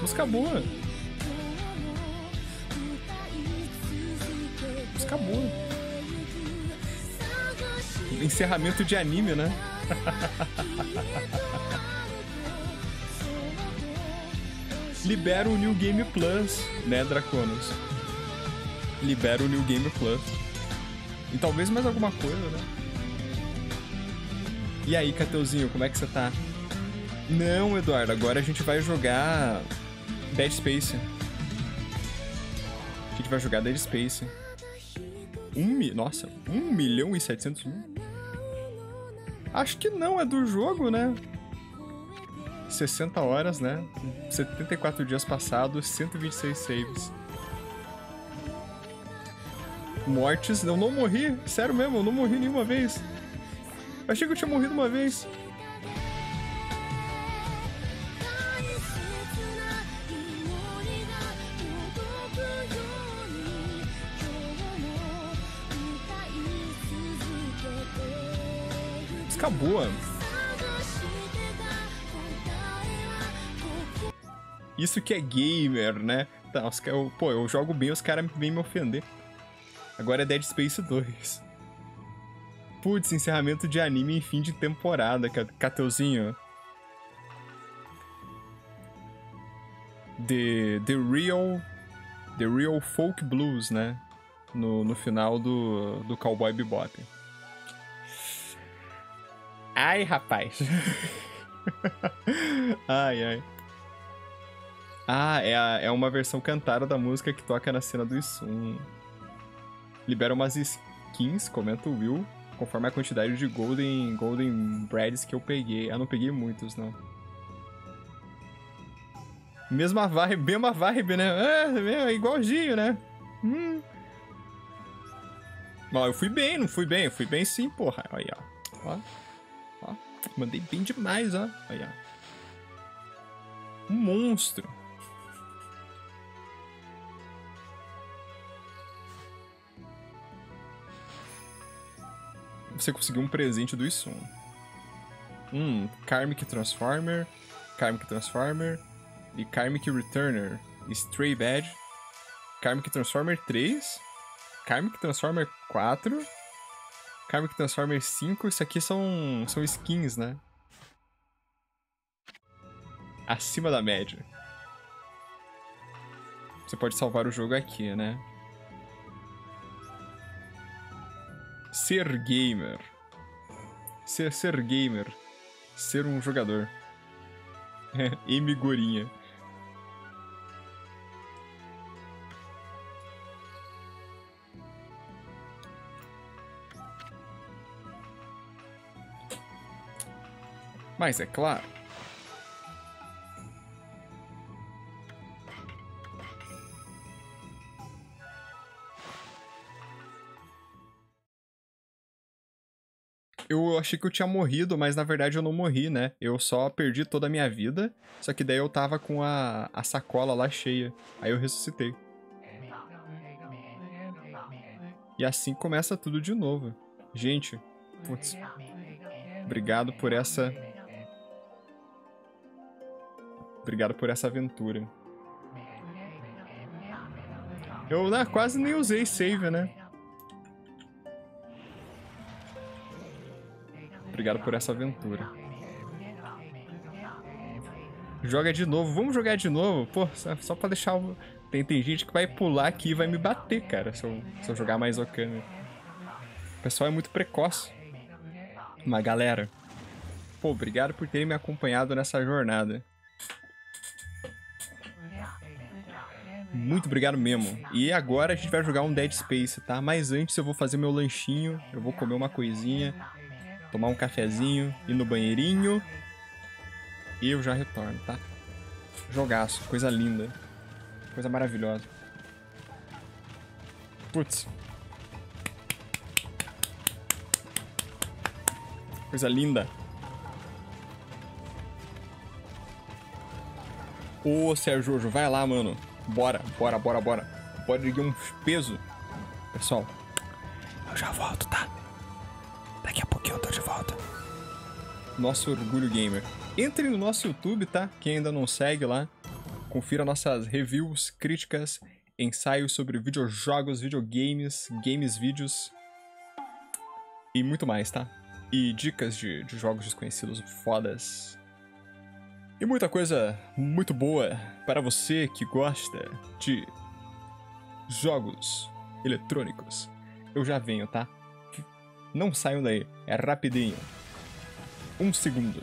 Música boa. Música boa. Encerramento de anime, né? Libera o New Game Plus, né, Draconos? Libera o New Game Plus. E talvez mais alguma coisa, né? E aí, Cateuzinho, como é que você tá? Não, Eduardo, agora a gente vai jogar Dead Space. A gente vai jogar Dead Space. Um mi... Nossa, 1 milhão e 700 mil? Acho que não, é do jogo, né? 60 horas, né? 74 dias passados, 126 saves. Mortes, eu não morri. Sério mesmo, eu não morri nenhuma vez. achei que eu tinha morrido uma vez. Boa. Isso que é gamer, né? Tá, os, eu, pô, eu jogo bem, os caras vêm me ofender. Agora é Dead Space 2. Putz, encerramento de anime em fim de temporada, Cateuzinho. The, the Real. The Real Folk Blues, né? No, no final do, do Cowboy Bebop. Ai, rapaz. ai, ai. Ah, é, a, é uma versão cantada da música que toca na cena do Isum. Libera umas skins, comenta o Will, conforme a quantidade de Golden, golden Breads que eu peguei. Ah, não peguei muitos, não. Mesma vibe, mesma vibe, né? É, é igualzinho, né? Hum. Eu fui bem, não fui bem? Eu fui bem sim, porra. Olha, ó. Ó, mandei bem demais, ó. Olha. Um monstro. você conseguiu um presente do Isum. Hum, Karmic Transformer, Karmic Transformer e Karmic Returner, Stray Badge, Karmic Transformer 3, Karmic Transformer 4, Karmic Transformer 5, isso aqui são, são skins, né? Acima da média. Você pode salvar o jogo aqui, né? Ser gamer. Ser, ser gamer. Ser um jogador. M Gorinha. Mas é claro, eu achei que eu tinha morrido, mas na verdade eu não morri, né? Eu só perdi toda a minha vida, só que daí eu tava com a, a sacola lá cheia. Aí eu ressuscitei. E assim começa tudo de novo. Gente, putz, Obrigado por essa. Obrigado por essa aventura. Eu né, quase nem usei save, né? Obrigado por essa aventura. Joga de novo. Vamos jogar de novo? Pô, só, pra deixar. Tem, tem gente que vai pular aqui e vai me bater, cara, se eu, se eu jogar mais Okami. O pessoal é muito precoce. Mas, galera, pô, obrigado por terem me acompanhado nessa jornada. Muito obrigado mesmo. E agora a gente vai jogar um Dead Space, tá? Mas antes eu vou fazer meu lanchinho, eu vou comer uma coisinha, tomar um cafezinho, ir no banheirinho. E eu já retorno, tá? Jogaço, coisa linda. Coisa maravilhosa. Putz. Coisa linda. Ô, Sérgio, vai lá, mano. Bora, bora, bora, bora. Pode erguer um peso. Pessoal, eu já volto, tá? Daqui a pouquinho eu tô de volta. Nosso Orgulho Gamer. Entre no nosso YouTube, tá? Quem ainda não segue lá. Confira nossas reviews, críticas, ensaios sobre videojogos, videogames, games vídeos e muito mais, tá? E dicas de, de jogos desconhecidos fodas. E muita coisa muito boa para você que gosta de jogos eletrônicos. Eu já venho, tá? Não saiam daí, é rapidinho. Um segundo.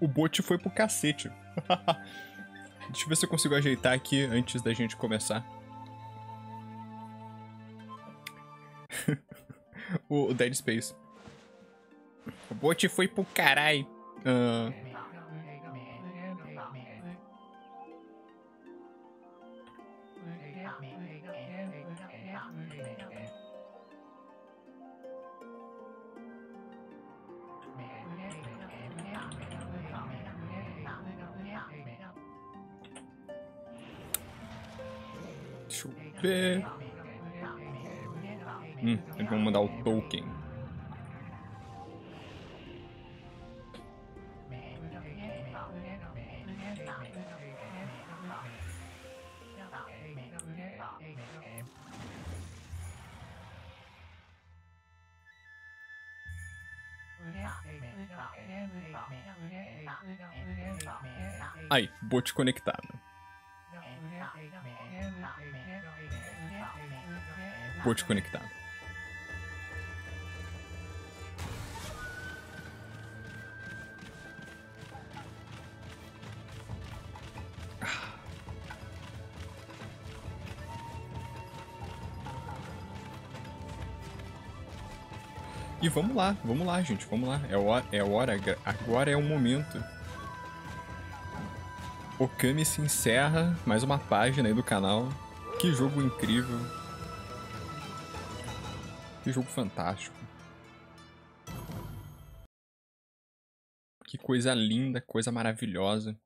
O bot foi pro cacete. Deixa eu ver se eu consigo ajeitar aqui antes da gente começar. o, Dead Space. O bot foi pro caralho. Uh... Bot conectado. Bot conectado. E vamos lá, vamos lá, gente, vamos lá. É hora, é hora, agora é o momento. Okami se encerra, mais uma página aí do canal. Que jogo incrível. Que jogo fantástico. Que coisa linda, coisa maravilhosa.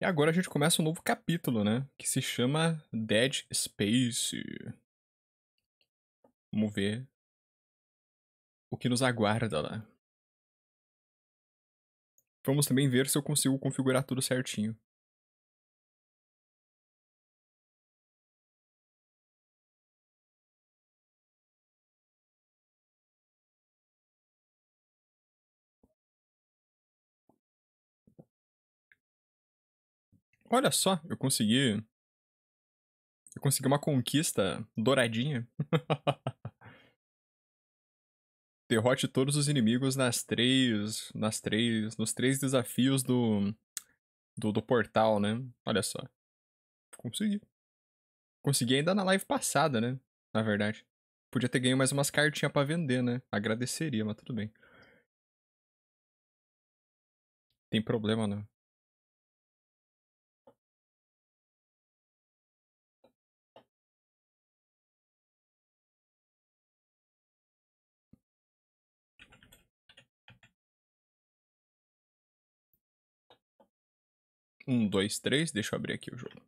E agora a gente começa um novo capítulo, né? Que se chama Dead Space. Vamos ver o que nos aguarda lá. Vamos também ver se eu consigo configurar tudo certinho. Olha só, eu consegui. Eu consegui uma conquista douradinha. Derrote todos os inimigos nas três. Nas três. Nos três desafios do. Do, do portal, né? Olha só. Consegui. Consegui ainda na live passada, né? Na verdade. Podia ter ganho mais umas cartinhas para vender, né? Agradeceria, mas tudo bem. Tem problema não. Um, dois, três. Deixa eu abrir aqui o jogo.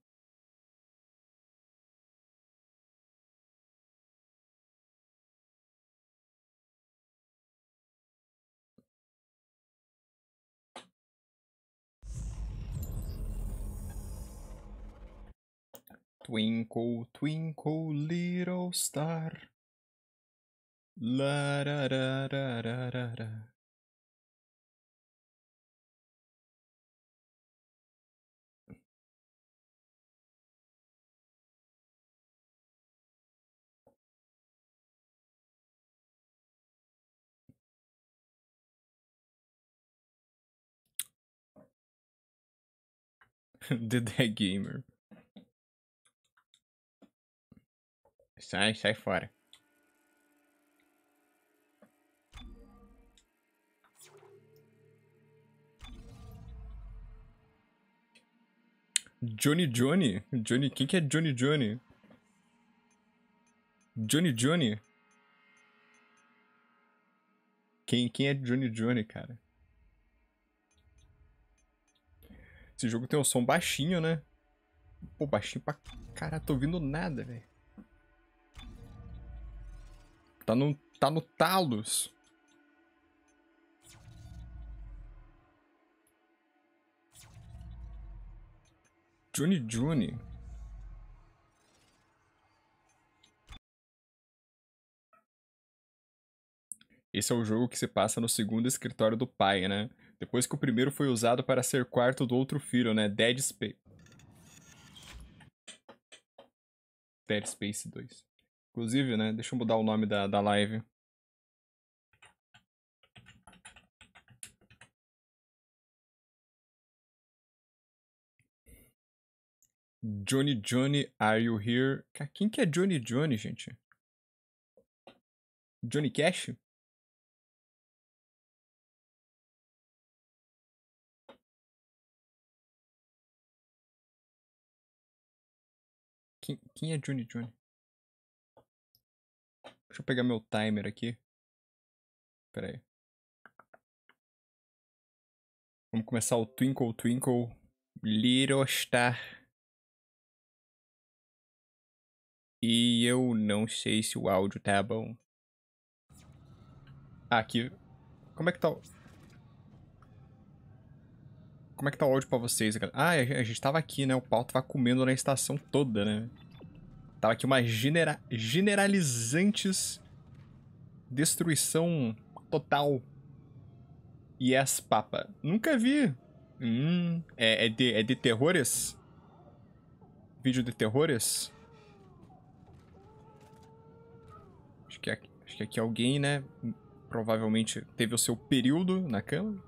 Twinkle, twinkle, little star. La ra ra ra ra ra Dead Gamer. Sai, sai fora. Johnny Johnny? Johnny, quem que é Johnny Johnny? Johnny Johnny? Quem, quem é Johnny Johnny, cara? Esse jogo tem um som baixinho, né? Pô, baixinho pra... Cara, tô ouvindo nada, velho. Tá no, tá no talos. Johnny Johnny. Esse é o jogo que se passa no segundo escritório do pai, né? Depois que o primeiro foi usado para ser quarto do outro filho, né? Dead Space. Dead Space 2. Inclusive, né? Deixa eu mudar o nome da, da live. Johnny Johnny, are you here? Quem que é Johnny Johnny, gente? Johnny Cash? Quem, quem é Johnny Johnny? Deixa eu pegar meu timer aqui. Pera aí. Vamos começar o Twinkle Twinkle Little Star. E eu não sei se o áudio tá bom. Ah, aqui. Como é que tá o... Como é que tá o áudio pra vocês, galera? Ah, a gente tava aqui, né? O pau tava comendo na estação toda, né? Tava aqui uma genera generalizantes destruição total. Yes, papa. Nunca vi. Hum, é, é, de, é de terrores? Vídeo de terrores? Acho que, aqui, acho que aqui alguém, né? Provavelmente teve o seu período na cama.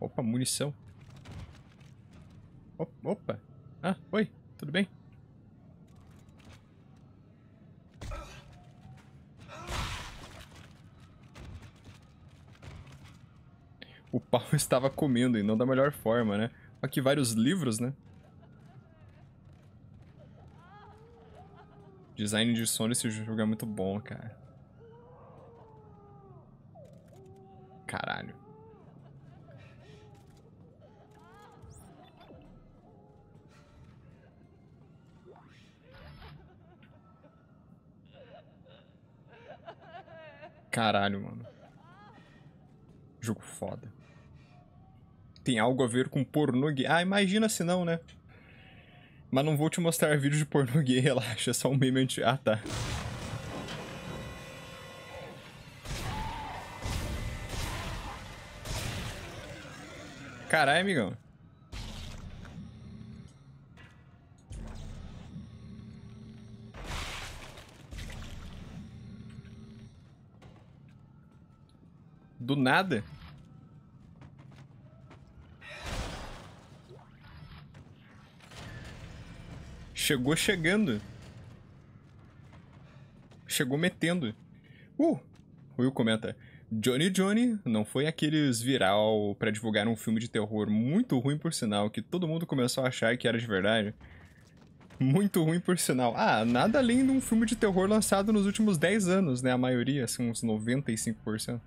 Opa, munição. Opa! Ah, oi, tudo bem? O pau estava comendo e não da melhor forma, né? Aqui vários livros, né? Design de som desse jogo é muito bom, cara. Caralho. Caralho, mano. Jogo foda. Tem algo a ver com pornô gay. Ah, imagina se não, né? Mas não vou te mostrar vídeo de pornô gay, relaxa. É só um meme anti... Ah, tá. Caralho, amigão. Do nada. Chegou chegando. Chegou metendo. Uh! Will comenta. Johnny Johnny não foi aqueles viral para divulgar um filme de terror muito ruim por sinal, que todo mundo começou a achar que era de verdade. Muito ruim por sinal. Ah, nada além de um filme de terror lançado nos últimos 10 anos, né? A maioria, assim, uns 95%.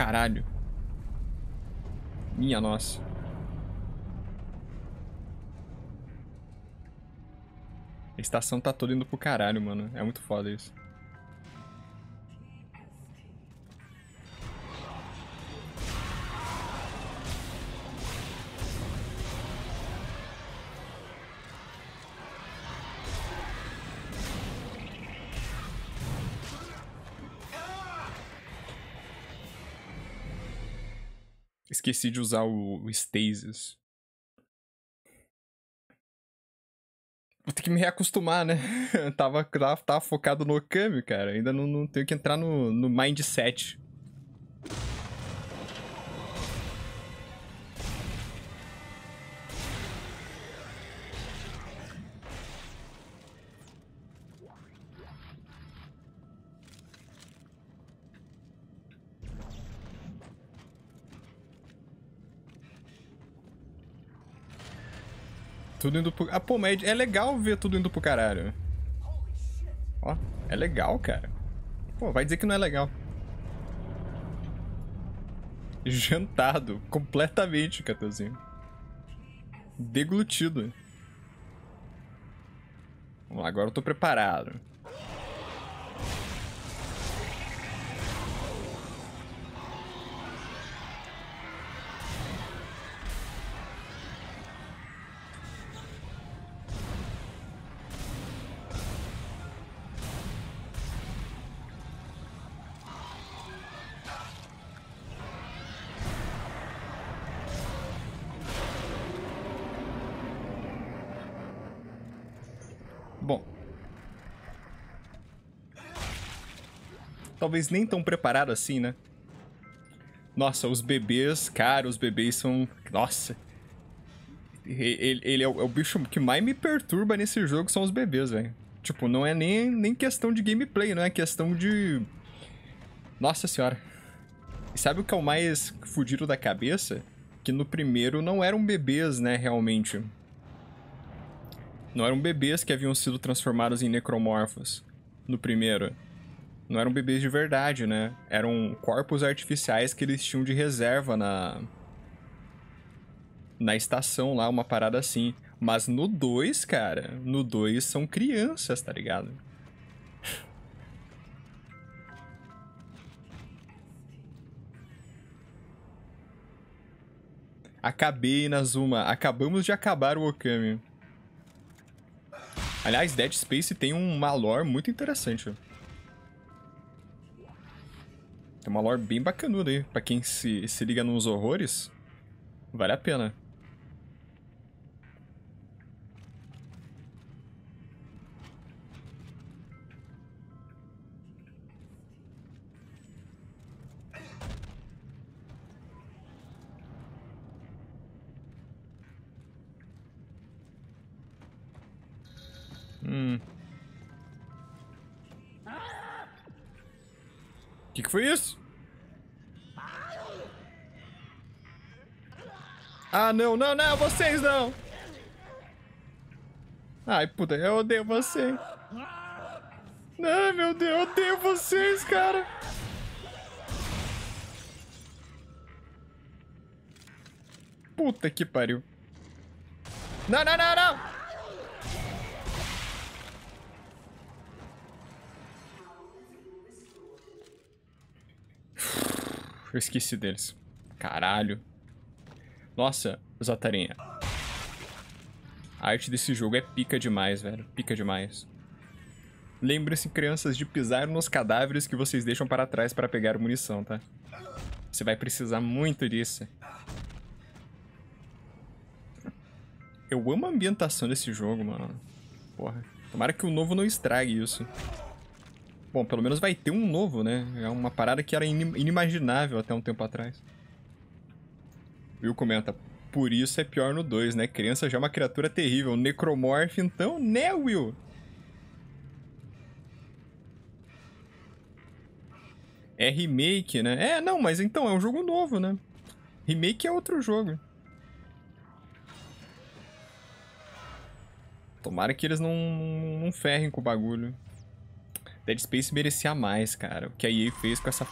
Caralho. Minha nossa. A estação tá toda indo pro caralho, mano. É muito foda isso. Esqueci de usar o, o Stasis. Vou ter que me reacostumar, né? tava, tava, tava focado no Okami, cara. Ainda não, não tenho que entrar no, no mindset. Tudo indo pro... Ah, pô, mas é legal ver tudo indo pro caralho. Ó, é legal, cara. Pô, vai dizer que não é legal. Jantado. Completamente, Catozinho. Deglutido. Vamos lá, agora eu tô preparado. Talvez nem tão preparado assim, né? Nossa, os bebês, cara, os bebês são. Nossa. Ele, ele é, o, é, o, bicho que mais me perturba nesse jogo são os bebês, velho. Tipo, não é nem, nem questão de gameplay, não é questão de. Nossa senhora. E sabe o que é o mais fudido da cabeça? Que no primeiro não eram bebês, né, realmente. Não eram bebês que haviam sido transformados em necromorfos. No primeiro não eram bebês de verdade, né? Eram corpos artificiais que eles tinham de reserva na na estação lá, uma parada assim. Mas no 2, cara, no 2 são crianças, tá ligado? Acabei, Nazuma. Acabamos de acabar o Okami. Aliás, Dead Space tem um lore muito interessante. Uma lore bem bacanuda aí. Pra quem se, se liga nos horrores, vale a pena. Hum. Que, que foi isso? Ah, não, não, não, vocês não! Ai, puta, eu odeio vocês. Não, meu Deus, eu odeio vocês, cara. Puta que pariu. Não, não, não, não! Eu esqueci deles. Caralho. Nossa, Zatarinha. A arte desse jogo é pica demais, velho. Pica demais. Lembre-se, crianças, de pisar nos cadáveres que vocês deixam para trás para pegar munição, tá? Você vai precisar muito disso. Eu amo a ambientação desse jogo, mano. Porra. Tomara que o novo não estrague isso. Bom, pelo menos vai ter um novo, né? É uma parada que era inimaginável até um tempo atrás. Will comenta, por isso é pior no 2, né? Criança já é uma criatura terrível. Necromorph, então, né, Will? É remake, né? É, não, mas então, é um jogo novo, né? Remake é outro jogo. Tomara que eles não, não ferrem com o bagulho. Dead Space merecia mais, cara. O que a EA fez com essa...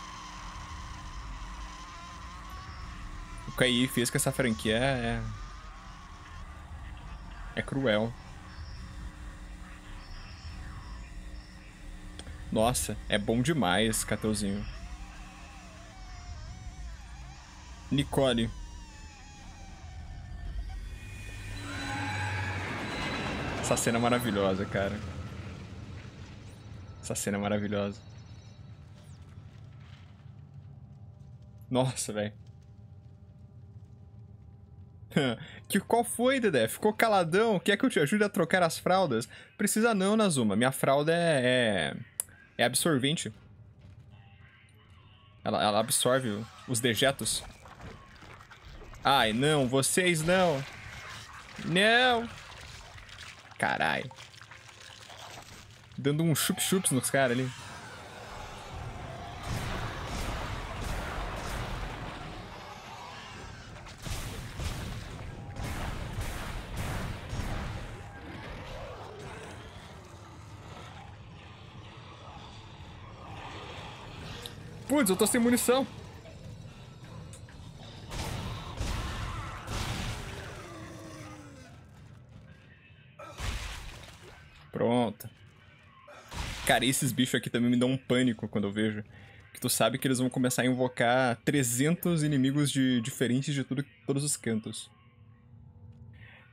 que a EA fez com essa franquia é... É cruel. Nossa, é bom demais, Cateuzinho. Nicole. Essa cena é maravilhosa, cara. Essa cena é maravilhosa. Nossa, velho. que qual foi, Dedé? Ficou caladão? Quer que eu te ajude a trocar as fraldas? Precisa não, Nazuma. Minha fralda é, é, é absorvente. Ela, ela absorve os dejetos. Ai, não, vocês não. Não. Caralho. Dando um chup-chups nos caras ali. Putz, eu tô sem munição. Pronto. Cara, esses bichos aqui também me dão um pânico quando eu vejo. Que tu sabe que eles vão começar a invocar 300 inimigos de, diferentes de tudo, todos os cantos.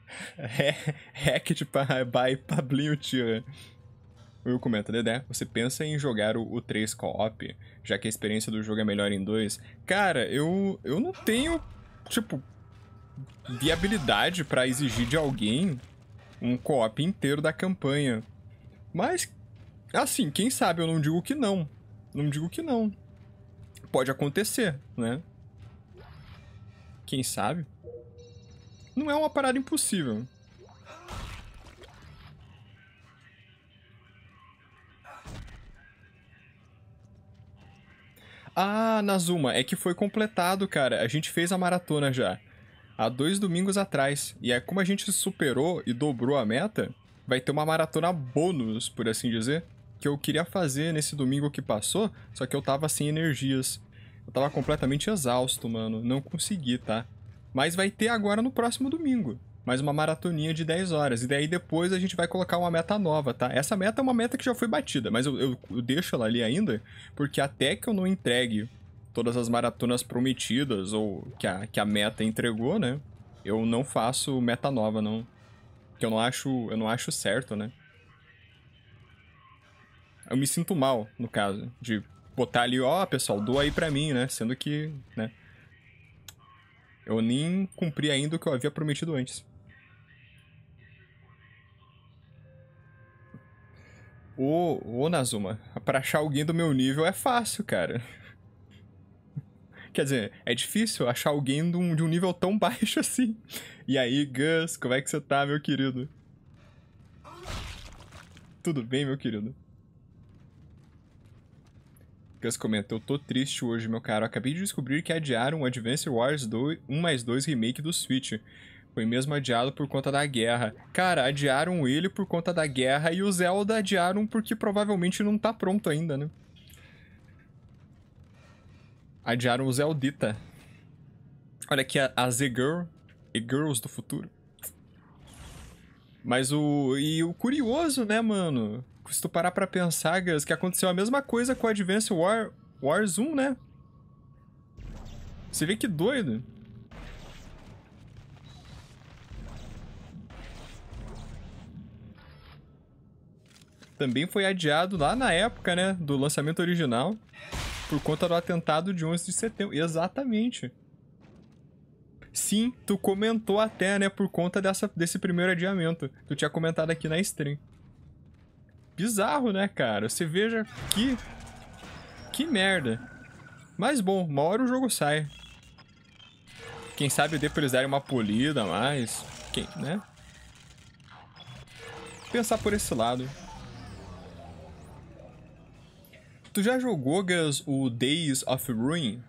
É, hacked by Pablinho Tira. Will comenta, Dedé, você pensa em jogar o, o 3 co-op, já que a experiência do jogo é melhor em 2? Cara, eu, eu não tenho, tipo, viabilidade para exigir de alguém um co-op inteiro da campanha. Mas, assim, quem sabe eu não digo que não. Não digo que não. Pode acontecer, né? Quem sabe? Não é uma parada impossível. Ah, Nazuma, é que foi completado, cara. A gente fez a maratona já há dois domingos atrás. E é como a gente superou e dobrou a meta, vai ter uma maratona bônus, por assim dizer, que eu queria fazer nesse domingo que passou, só que eu tava sem energias. Eu tava completamente exausto, mano. Não consegui, tá? Mas vai ter agora no próximo domingo. Mais uma maratoninha de 10 horas. E daí depois a gente vai colocar uma meta nova, tá? Essa meta é uma meta que já foi batida, mas eu, eu, eu deixo ela ali ainda, porque até que eu não entregue todas as maratonas prometidas ou que a, que a meta entregou, né? Eu não faço meta nova, não. Que eu não acho, eu não acho certo, né? Eu me sinto mal, no caso, de botar ali, ó, oh, pessoal, doa aí pra mim, né? Sendo que, né? Eu nem cumpri ainda o que eu havia prometido antes. Ô, ô Nazuma, pra achar alguém do meu nível é fácil, cara. Quer dizer, é difícil achar alguém de um, de um nível tão baixo assim. E aí, Gus, como é que você tá, meu querido? Tudo bem, meu querido? Gus comenta, eu tô triste hoje, meu caro. Acabei de descobrir que adiaram o Advance Wars 2, 1 mais 2 Remake do Switch. Foi mesmo adiado por conta da guerra. Cara, adiaram ele por conta da guerra e o Zelda adiaram porque provavelmente não tá pronto ainda, né? adiaram o Zeldita. Olha aqui a, a Z-Girl e Girls do futuro. Mas o. E o curioso, né, mano? Se tu parar pra pensar, Gus, que aconteceu a mesma coisa com o Advance War, Wars 1, né? Você vê que doido. Também foi adiado lá na época, né? Do lançamento original. Por conta do atentado de 11 de setembro. Exatamente. Sim, tu comentou até, né, por conta dessa, desse primeiro adiamento. Tu tinha comentado aqui na stream. Bizarro, né, cara? Você veja que... Que merda. Mas bom, uma hora o jogo sai. Quem sabe depois eles darem uma polida a mais. Quem, né? Pensar por esse lado. Tu já jogou, Gus, o Days of Ruin?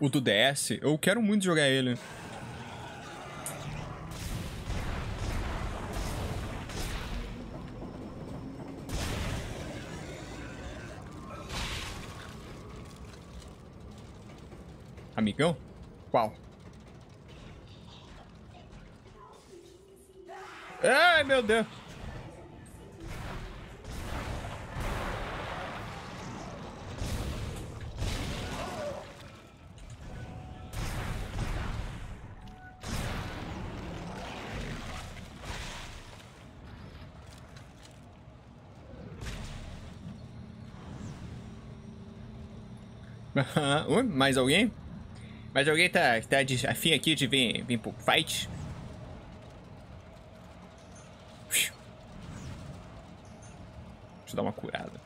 O do DS? Eu quero muito jogar ele. Amigão? Qual? Ai, meu Deus! Oi, mais alguém? Mais alguém tá, tá de, afim aqui de vir, vir pro fight? Deixa eu dar uma curada.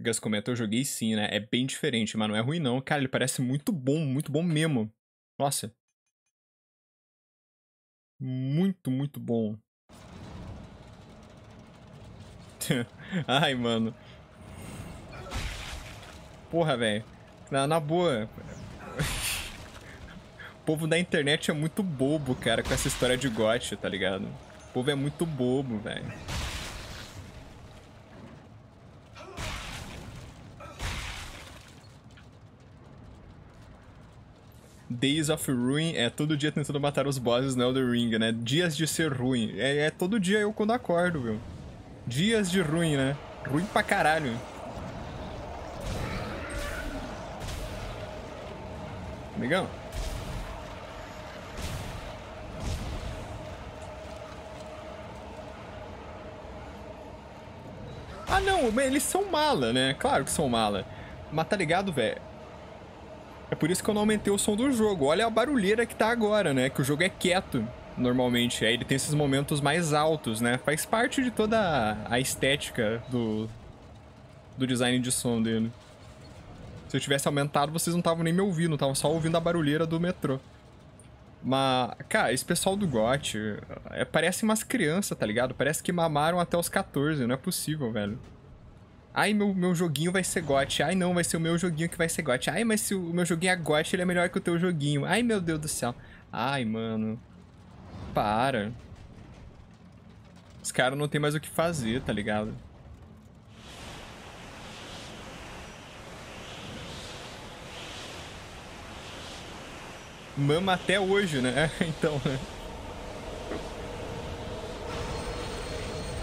O Gus comentou, eu joguei sim, né? É bem diferente, mas não é ruim não. Cara, ele parece muito bom, muito bom mesmo. Nossa. Muito, muito bom. Ai, mano. Porra, velho. Na, na boa. o povo da internet é muito bobo, cara, com essa história de gote, tá ligado? O povo é muito bobo, velho. Days of Ruin é todo dia tentando matar os bosses no Elder Ring, né? Dias de ser ruim. É, é todo dia eu quando acordo, viu? Dias de ruim, né? Ruim pra caralho. Amigão? Ah, não, eles são mala, né? Claro que são mala. Mas tá ligado, velho? É por isso que eu não aumentei o som do jogo. Olha a barulheira que tá agora, né? Que o jogo é quieto, normalmente. Aí ele tem esses momentos mais altos, né? Faz parte de toda a estética do, do design de som dele. Se eu tivesse aumentado, vocês não estavam nem me ouvindo, estavam só ouvindo a barulheira do metrô. Mas, cara, esse pessoal do GOT é, parece umas crianças, tá ligado? Parece que mamaram até os 14, não é possível, velho. Ai, meu, meu joguinho vai ser GOT. Ai, não, vai ser o meu joguinho que vai ser GOT. Ai, mas se o meu joguinho é GOT, ele é melhor que o teu joguinho. Ai, meu Deus do céu. Ai, mano. Para. Os caras não tem mais o que fazer, tá ligado? Mama até hoje, né? Então, né?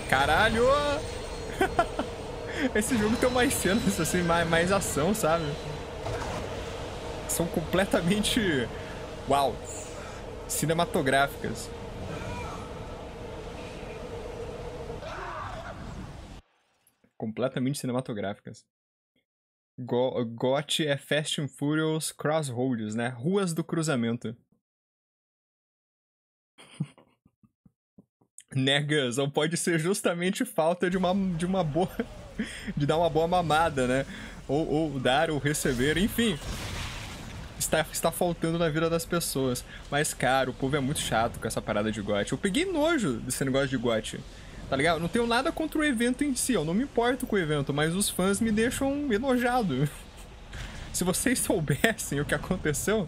Caralho! Esse jogo tem mais cenas, assim, mais, mais ação, sabe? São completamente... Uau! Cinematográficas. Completamente cinematográficas. Go GOT é Fast and Furious Crossroads, né? Ruas do Cruzamento. Negas, ou pode ser justamente falta de uma, de uma boa. de dar uma boa mamada, né? Ou, ou dar ou receber, enfim. Está, está faltando na vida das pessoas. Mas, cara, o povo é muito chato com essa parada de GOT. Eu peguei nojo desse negócio de GOT. Tá ligado? Não tenho nada contra o evento em si, eu não me importo com o evento, mas os fãs me deixam enojado. Se vocês soubessem o que aconteceu.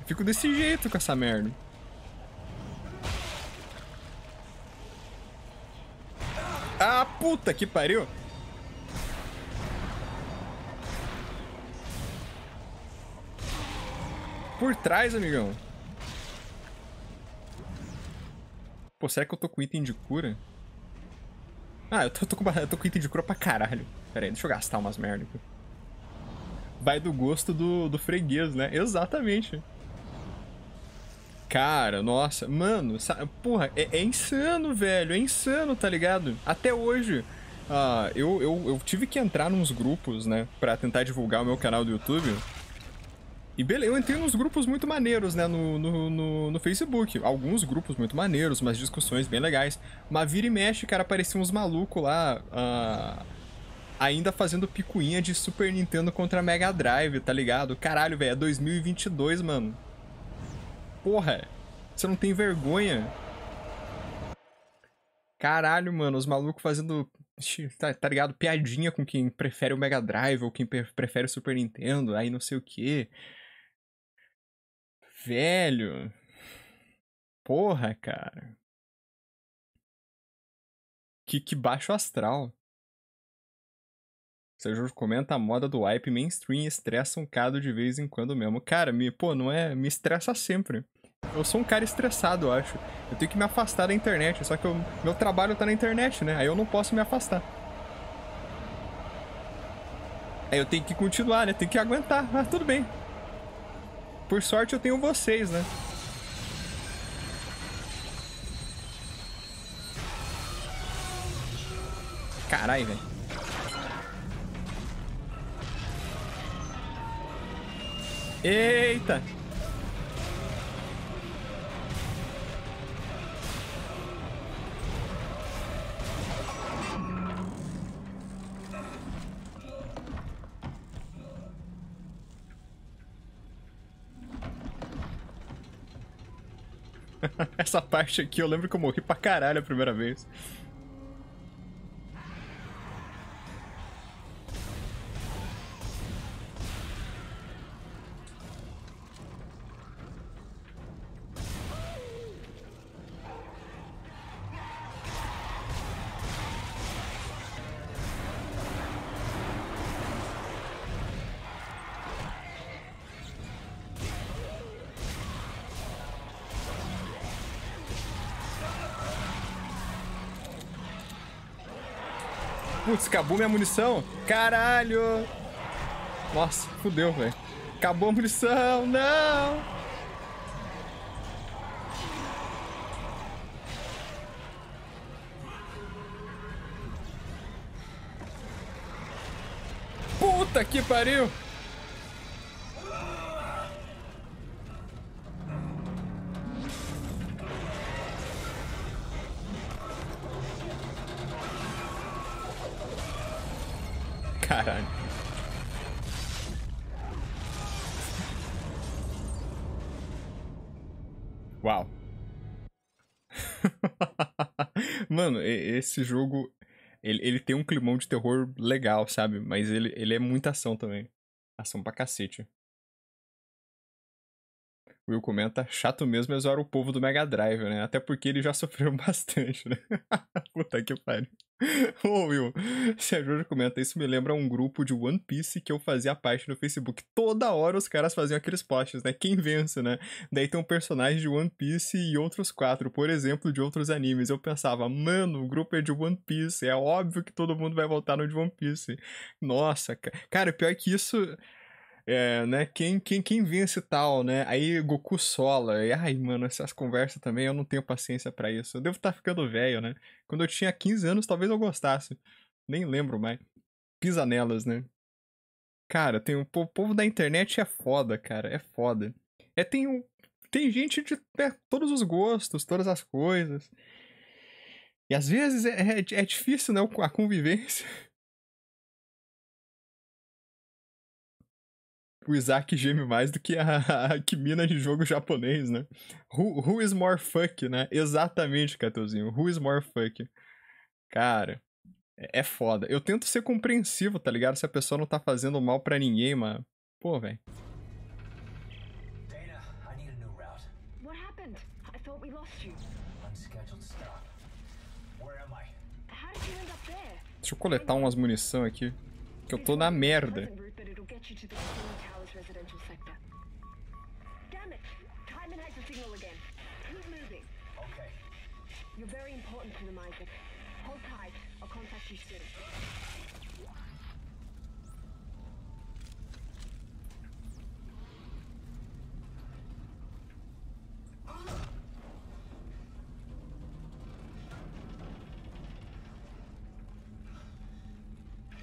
Eu fico desse jeito com essa merda. Ah, puta que pariu! Por trás, amigão. Pô, será que eu tô com item de cura? Ah, eu tô, tô, com, eu tô com item de cura pra caralho. Pera aí, deixa eu gastar umas merda aqui. Vai do gosto do, do freguês, né? Exatamente. Cara, nossa, mano, porra, é, é, insano, velho, é insano, tá ligado? Até hoje, uh, eu, eu, eu tive que entrar nos grupos, né, pra tentar divulgar o meu canal do YouTube. E beleza, eu entrei nos grupos muito maneiros, né, no, no, no, no, Facebook. Alguns grupos muito maneiros, umas discussões bem legais. Mas vira e mexe, cara, apareciam uns malucos lá, uh, ainda fazendo picuinha de Super Nintendo contra Mega Drive, tá ligado? Caralho, velho, é 2022, mano. Porra, você não tem vergonha? Caralho, mano, os malucos fazendo Tá, tá, ligado? Piadinha com quem prefere o Mega Drive ou quem prefere o Super Nintendo, aí não sei o que. Velho. Porra, cara. Que, que baixo astral. Sérgio comenta a moda do hype mainstream estressa um cado de vez em quando mesmo. Cara, me, pô, não é. Me estressa sempre. eu sou um cara estressado, eu acho. Eu tenho que me afastar da internet, só que eu, meu trabalho tá na internet, né? Aí eu não posso me afastar. Aí eu tenho que continuar, né? Tenho que aguentar, mas tudo bem. Por sorte eu tenho vocês, né? Caralho, velho. Eita! Essa parte aqui eu lembro que eu morri pra caralho a primeira vez. Acabou minha munição. Caralho. Nossa, fudeu, velho. Acabou a munição. Não. Puta que pariu. Esse jogo, ele, ele tem um climão de terror legal, sabe? Mas ele, ele é muita ação também. Ação pra cacete. Will comenta, chato mesmo é zoar o povo do Mega Drive, né? Até porque eles já sofreram bastante, né? Puta que pariu. Ô, Will, Sérgio comenta, isso me lembra um grupo de One Piece que eu fazia parte no Facebook. Toda hora os caras faziam aqueles posts, né? Quem vence, né? Daí tem um personagem de One Piece e outros quatro, por exemplo, de outros animes. Eu pensava, mano, o grupo é de One Piece, é óbvio que todo mundo vai voltar no de One Piece. Nossa, cara, pior que isso é, né? Quem, quem, quem vence tal, né? Aí Goku sola. E, ai, mano, essas conversas também eu não tenho paciência para isso. Eu devo estar tá ficando velho, né? Quando eu tinha 15 anos, talvez eu gostasse. Nem lembro mais. Pisa nelas, né? Cara, tem o povo da internet é foda, cara. É foda. É, tem um, tem gente de é, todos os gostos, todas as coisas. E às vezes é, é, é difícil, né? A convivência. o Isaac geme mais do que a, a Kimina de jogo japonês, né? Who, who is more fuck, né? Exatamente, Catozinho. Who is more fuck? Cara, é, é foda. Eu tento ser compreensivo, tá ligado? Se a pessoa não tá fazendo mal para ninguém, mas... Pô, velho. Deixa eu coletar umas munição aqui. Que eu tô na merda.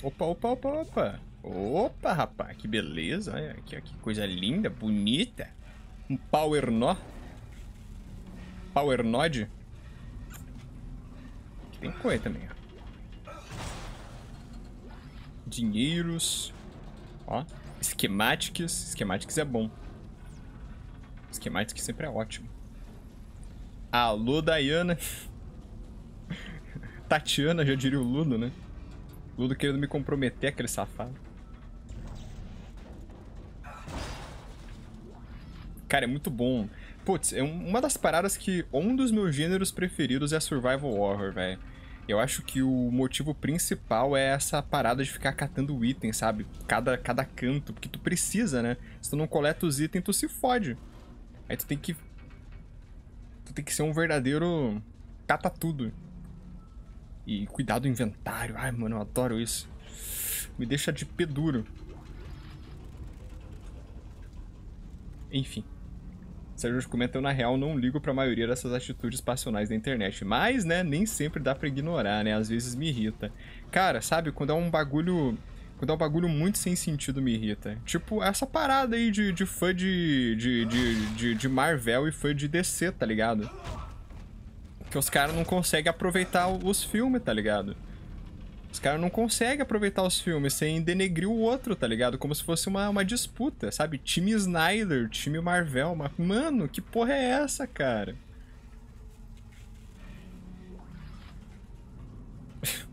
Opa, opa, opa, opa. Opa, rapaz, que beleza. Olha que coisa linda, bonita. Um power nó. Power node. Aqui tem coisa também, ó. Dinheiros. Ó. Schematics. Schematics é bom. Schematics sempre é ótimo. Alô, Diana. Tatiana, já diria o Ludo, né? Ludo querendo me comprometer, aquele safado. Cara, é muito bom. Putz, é uma das paradas que um dos meus gêneros preferidos é survival horror, velho. Eu acho que o motivo principal é essa parada de ficar catando itens, sabe? Cada, cada canto, porque tu precisa, né? Se tu não coleta os itens, tu se fode. Aí tu tem que Tu tem que ser um verdadeiro cata tudo. E cuidar do inventário. Ai, mano, eu adoro isso. Me deixa de pé duro. Enfim. Sérgio comenta, eu na real não ligo pra maioria dessas atitudes passionais da internet. Mas, né, nem sempre dá pra ignorar, né? Às vezes me irrita. Cara, sabe, quando é um bagulho... Quando é um bagulho muito sem sentido me irrita. Tipo, essa parada aí de, de fã de, de, de, de, de Marvel e fã de DC, tá ligado? Que os caras não conseguem aproveitar os filmes, tá ligado? Os caras não conseguem aproveitar os filmes sem denegrir o outro, tá ligado? Como se fosse uma, uma disputa, sabe? Time Snyder, time Marvel. Mas, mano, que porra é essa, cara?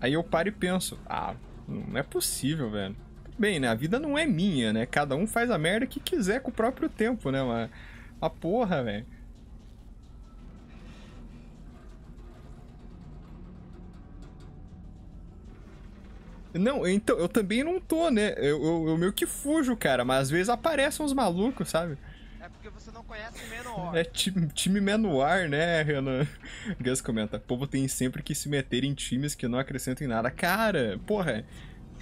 Aí eu paro e penso, ah, não é possível, velho. Bem, né? A vida não é minha, né? Cada um faz a merda que quiser com o próprio tempo, né? A porra, velho. Não, então, eu também não tô, né? Eu, eu, eu, meio que fujo, cara, mas às vezes aparecem uns malucos, sabe? É porque você não conhece Menor. É time, time Menor, né, Renan? Gus comenta, o povo tem sempre que se meter em times que não acrescentam em nada. Cara, porra,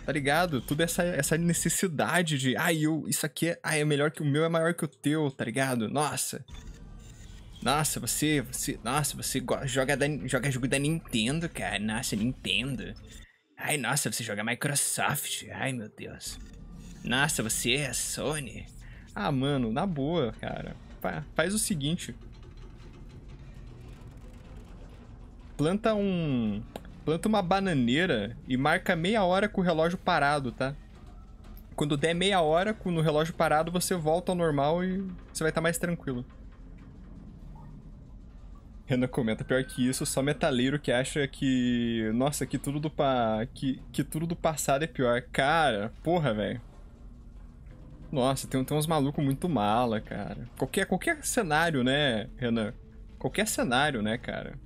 tá ligado? Tudo essa, essa necessidade de, ah, eu, isso aqui é, ah, é melhor que o meu, é maior que o teu, tá ligado? Nossa. Nossa, você, você, nossa, você joga, da, joga jogo da Nintendo, cara. Nossa, Nintendo. Ai, nossa, você joga Microsoft. Ai, meu Deus. Nossa, você é Sony. Ah, mano, na boa, cara. Faz o seguinte. Planta um... Planta uma bananeira e marca meia hora com o relógio parado, tá? Quando der meia hora com no relógio parado, você volta ao normal e você vai estar tá mais tranquilo. Renan comenta, pior que isso, só metaleiro que acha que. Nossa, que tudo do pa... que, que tudo do passado é pior. Cara, porra, velho. Nossa, tem, tem uns malucos muito mala, cara. Qualquer, qualquer cenário, né, Renan? Qualquer cenário, né, cara?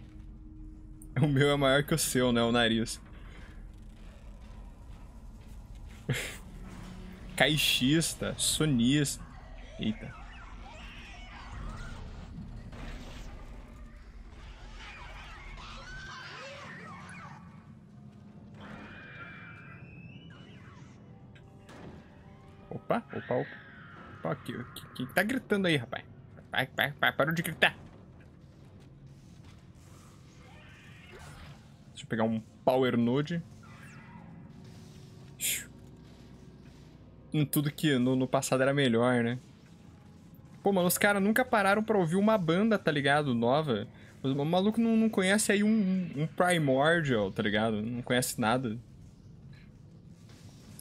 O meu é maior que o seu, né? O nariz. Caixista, sonista. Eita. Opa, opa, opa. Opa, quem tá gritando aí, rapaz? Vai, vai, vai, parou de gritar. Deixa eu pegar um Power Node. Em tudo que no, no passado era melhor, né? Pô, mano, os caras nunca pararam pra ouvir uma banda, tá ligado? Nova. O maluco não, não conhece aí um, um Primordial, tá ligado? Não conhece nada.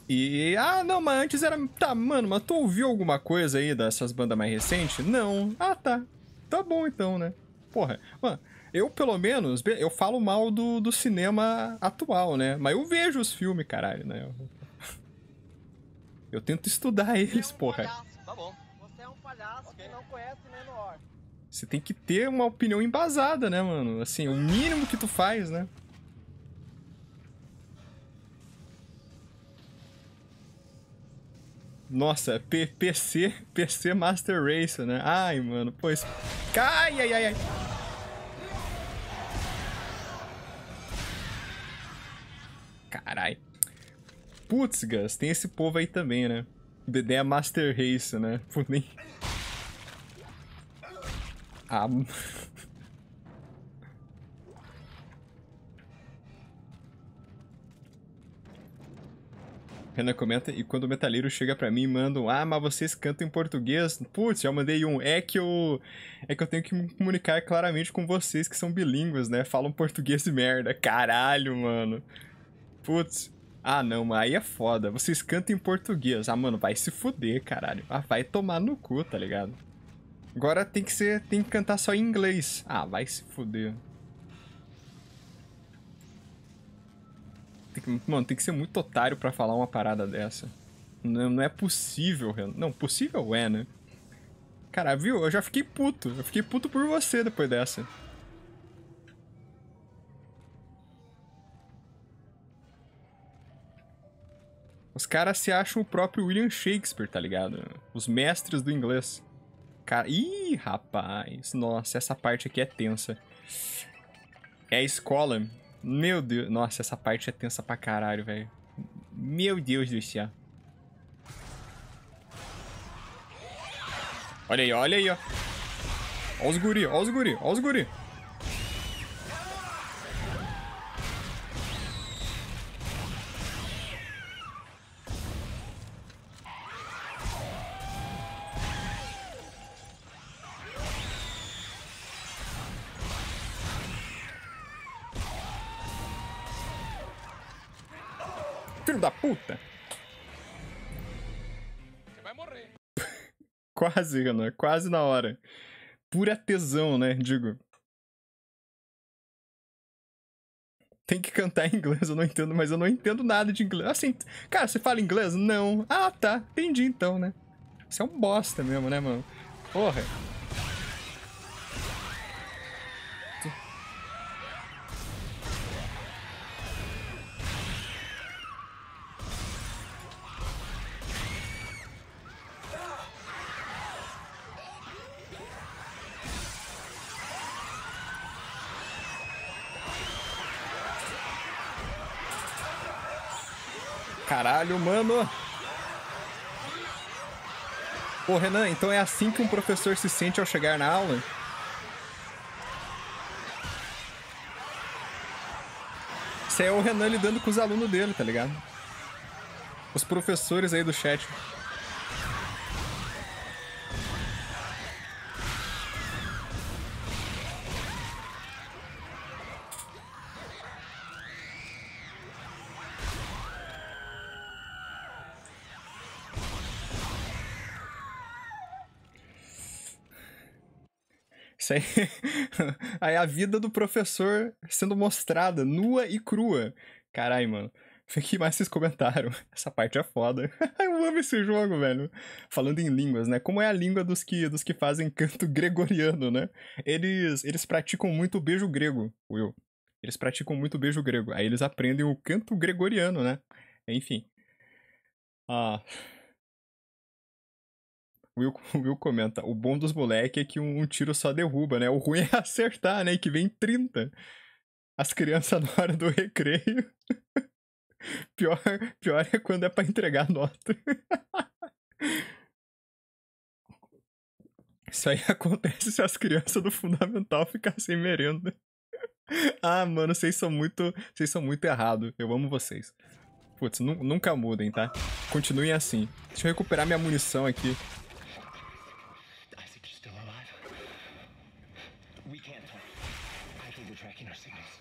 E, ah, não, mas antes era. Tá, mano, mas tu ouviu alguma coisa aí dessas bandas mais recentes? Não. Ah, tá. Tá bom então, né? Porra, mano, eu pelo menos, eu falo mal do, do cinema atual, né? Mas eu vejo os filmes, caralho, né? Eu, eu tento estudar eles, é um porra. Palhaço. Tá bom. Você é um palhaço okay. que não conhece Menor. Você tem que ter uma opinião embasada, né, mano? Assim, o mínimo que tu faz, né? Nossa, P PC, PC Master Race, né? Ai, mano, pois. Ai, ai, ai, ai. Carai. Putz, Gus, tem esse povo aí também, né? BD é Master Race, né? Por nem. Ah. Renan comenta, e quando o metaleiro chega para mim e manda um, ah, mas vocês cantam em português? Putz, já mandei um, é que eu. É que eu tenho que me comunicar claramente com vocês que são bilíngues, né? Falam português e merda. Caralho, mano. Putz. Ah, não, mas aí é foda. Vocês cantam em português. Ah, mano, vai se fuder, caralho. Ah, vai tomar no cu, tá ligado? Agora tem que ser. Tem que cantar só em inglês. Ah, vai se fuder. Tem que, mano, tem que ser muito otário para falar uma parada dessa. Não, não é possível, Não, possível é, né? Cara, viu? Eu já fiquei puto. Eu fiquei puto por você depois dessa. Os caras se acham o próprio William Shakespeare, tá ligado? Os mestres do inglês. Cara... Ih, rapaz. Nossa, essa parte aqui é tensa. É a escola. Meu Deus. Nossa, essa parte é tensa pra caralho, velho. Meu Deus do céu. Olha aí, olha aí, ó. Olha os guri, olha os guri, olha os guri. Quase, Renan, quase na hora. Pura tesão, né? Digo. Tem que cantar em inglês, eu não entendo, mas eu não entendo nada de inglês. Assim, cara, você fala inglês? Não. Ah, tá. Entendi então, né? Você é um bosta mesmo, né, mano? Porra. Caralho, mano. Pô, Renan, então é assim que um professor se sente ao chegar na aula? Isso é o Renan lidando com os alunos dele, tá ligado? Os professores aí do chat. Isso aí. aí a vida do professor sendo mostrada, nua e crua. Caralho, mano. O que mais vocês comentaram? Essa parte é foda. Eu amo esse jogo, velho. Falando em línguas, né? Como é a língua dos que, dos que fazem canto gregoriano, né? Eles, eles praticam muito o beijo grego, Will. Eles praticam muito o beijo grego. Aí eles aprendem o canto gregoriano, né? Enfim. Ah. Will, Will comenta: o bom dos moleques é que um, um tiro só derruba, né? O ruim é acertar, né? E que vem 30. As crianças na hora do recreio. Pior, pior é quando é pra entregar nota. Isso aí acontece se as crianças do fundamental ficar sem merenda. Ah, mano, vocês são muito. Vocês são muito errados. Eu amo vocês. Putz, nu nunca mudem, tá? Continuem assim. Deixa eu recuperar minha munição aqui. Isaac, you're still alive? We can't talk. I think they're tracking our signals.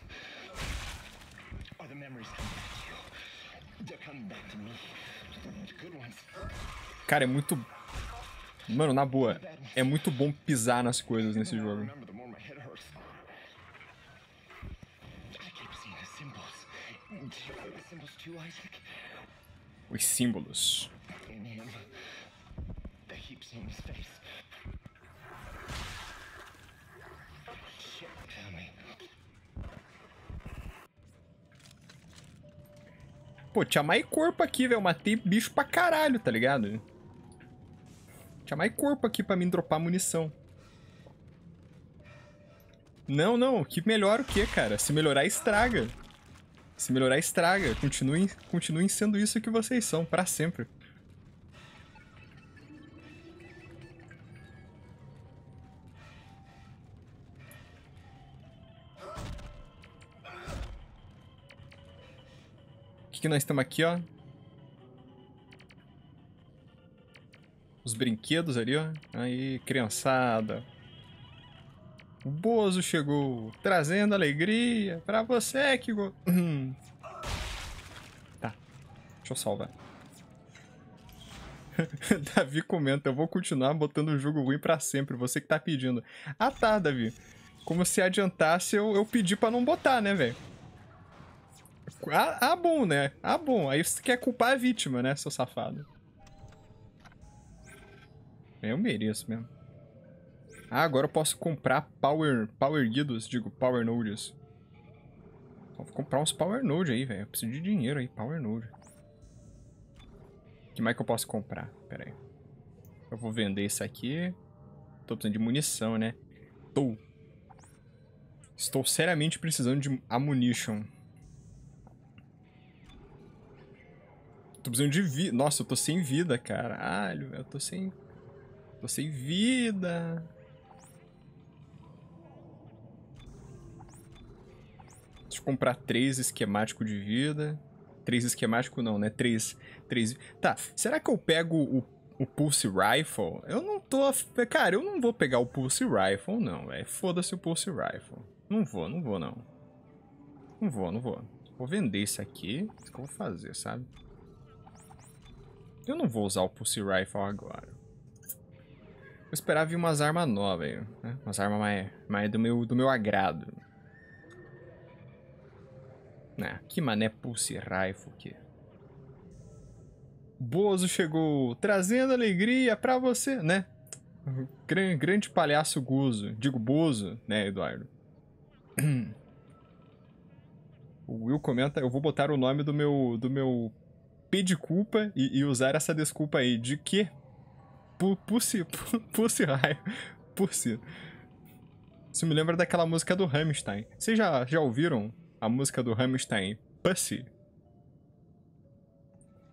Are the memories coming back to you? They're coming back to me. The good ones. Cara, é muito. Mano, na boa. É muito bom pisar nas coisas nesse jogo. Os símbolos. Pô, tinha mais corpo aqui, velho. Eu matei bicho pra caralho, tá ligado? Tinha mais corpo aqui pra mim dropar munição. Não, não. Que melhora o que, cara? Se melhorar, estraga. Se melhorar, estraga. Continuem, continuem sendo isso que vocês são, pra sempre. O que, que nós temos aqui, ó? Os brinquedos ali, ó. Aí, criançada. O Bozo chegou, trazendo alegria pra você que... go- Hum. tá, deixa eu salvar. Davi comenta, eu vou continuar botando o jogo ruim pra sempre, você que tá pedindo. Ah tá, Davi. Como se adiantasse eu, eu pedir pra não botar, né, velho? Ah, ah, bom, né? Ah, bom. Aí você quer culpar a vítima, né, seu safado? Eu mereço mesmo. Ah, agora eu posso comprar Power, power Guidos, digo, Power Nodes. Vou comprar uns Power Node aí, velho. Eu preciso de dinheiro aí, Power Node. que mais que eu posso comprar? Pera aí. Eu vou vender isso aqui. Tô precisando de munição, né? Tô. Estou seriamente precisando de ammunition. Tô precisando de vida. Nossa, eu tô sem vida, caralho. Eu tô sem... Tô sem vida. Deixa eu comprar três esquemático de vida. Três esquemático não, né? Três... três... Tá, será que eu pego o, o Pulse Rifle? Eu não tô... Cara, eu não vou pegar o Pulse Rifle, não, velho. Foda-se o Pulse Rifle. Não vou, não vou, não. Não vou, não vou. Vou vender isso aqui. Isso que eu vou fazer, sabe? Eu não vou usar o Pulse Rifle agora. Vou esperar vir umas armas novas aí. Né? Umas armas mais, mais do, meu, do meu agrado. Ah, que mané Pulse Rifle aqui. Bozo chegou trazendo alegria pra você, né? Grande, grande palhaço Guzo. Digo Bozo, né, Eduardo? O Will comenta, eu vou botar o nome do meu do meu pedir culpa e, e, usar essa desculpa aí. De que? Pussy, Pussy raio. Pussy. Isso me lembra daquela música do Rammstein. Vocês já, já ouviram a música do Rammstein? Pussy.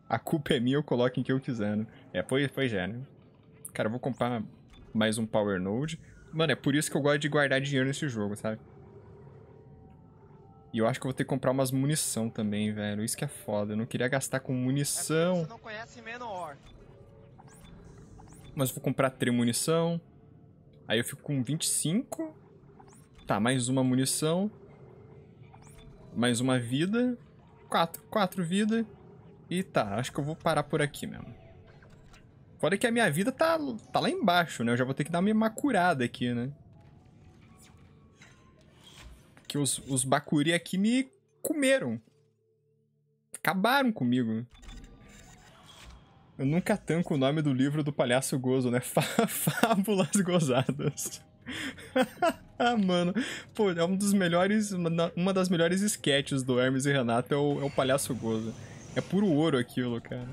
A culpa é minha, eu coloco em que eu quiser, né? É, foi, foi gênio. Cara, eu vou comprar mais um Power Node. Mano, é por isso que eu gosto de guardar dinheiro nesse jogo, sabe? E eu acho que eu vou ter que comprar umas munição também, velho. Isso que é foda. Eu não queria gastar com munição. É você não conhece menor. Mas eu vou comprar 3 munição. Aí eu fico com 25. Tá, mais uma munição. Mais uma vida. 4, 4 vida. E tá, acho que eu vou parar por aqui mesmo. Fora que a minha vida tá, tá lá embaixo, né? Eu já vou ter que dar uma curada aqui, né? que os, os Bakuri aqui me comeram. Acabaram comigo. Eu nunca tanco o nome do livro do palhaço gozo, né? Fábulas gozadas. ah, mano. Pô, é um dos melhores. Uma das melhores sketches do Hermes e Renato é o, é o palhaço gozo. É puro ouro aquilo, cara.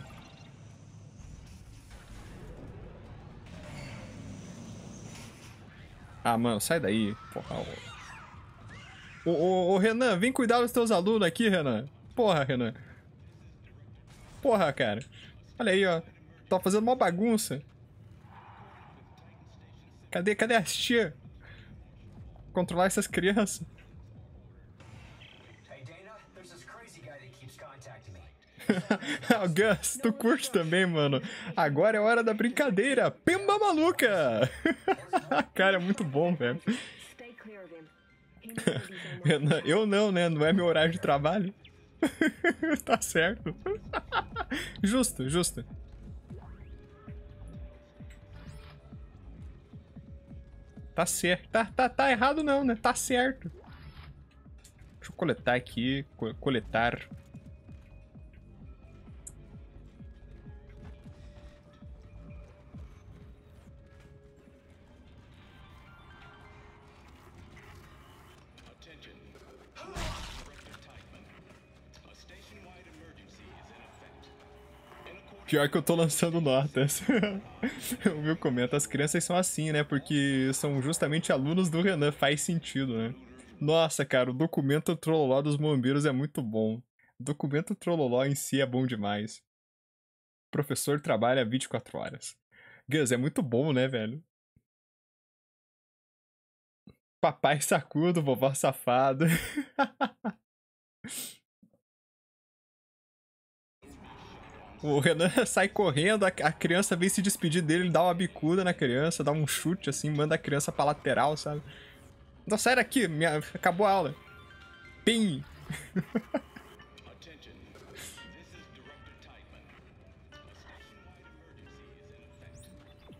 Ah, mano, sai daí. Porra, ó. Ô, ô, ô, Renan, vem cuidar dos teus alunos aqui, Renan. Porra, Renan. Porra, cara. Olha aí, ó. Tá fazendo uma bagunça. Cadê, cadê as tia? Controlar essas crianças. o Gus, tu curte também, mano. Agora é hora da brincadeira. Pimba maluca! Cara, é muito bom, velho. Eu não, né? Não é meu horário de trabalho. tá certo. justo, justo. Tá certo. Tá, tá, tá errado não, né? Tá certo. Deixa eu coletar aqui. Coletar. Pior que eu tô lançando notas. o meu comenta, as crianças são assim, né? Porque são justamente alunos do Renan, faz sentido, né? Nossa, cara, o documento Trololó dos bombeiros é muito bom. O documento Trololó em si é bom demais. O professor trabalha 24 horas. Gus, é muito bom, né, velho? Papai sacudo, vovó safado. O Renan sai correndo, a, criança vem se despedir dele, ele dá uma bicuda na criança, dá um chute assim, manda a criança pra lateral, sabe? Então sai daqui, minha, acabou a aula. Pim!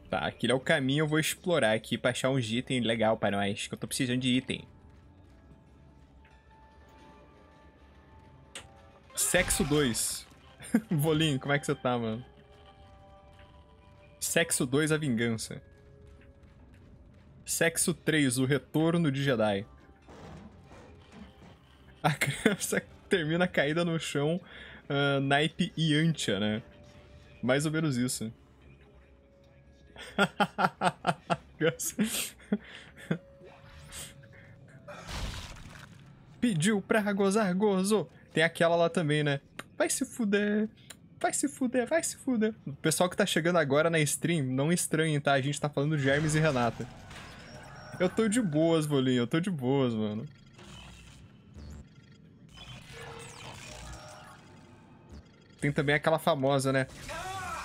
tá, aquele é o caminho, eu vou explorar aqui pra achar uns itens legal para nós, que eu tô precisando de item. Sexo 2. Bolinho, como é que você tá, mano? Sexo 2, a vingança. Sexo 3, o retorno de Jedi. A criança termina caída no chão, uh, naipe Yantia, né? Mais ou menos isso. Pediu pra gozar, gozou. Tem aquela lá também, né? Vai se fuder. Vai se fuder, vai se fuder. O pessoal que tá chegando agora na stream, não estranhe, tá? A gente tá falando de Hermes e Renata. Eu tô de boas, bolinho. Eu tô de boas, mano. Tem também aquela famosa, né?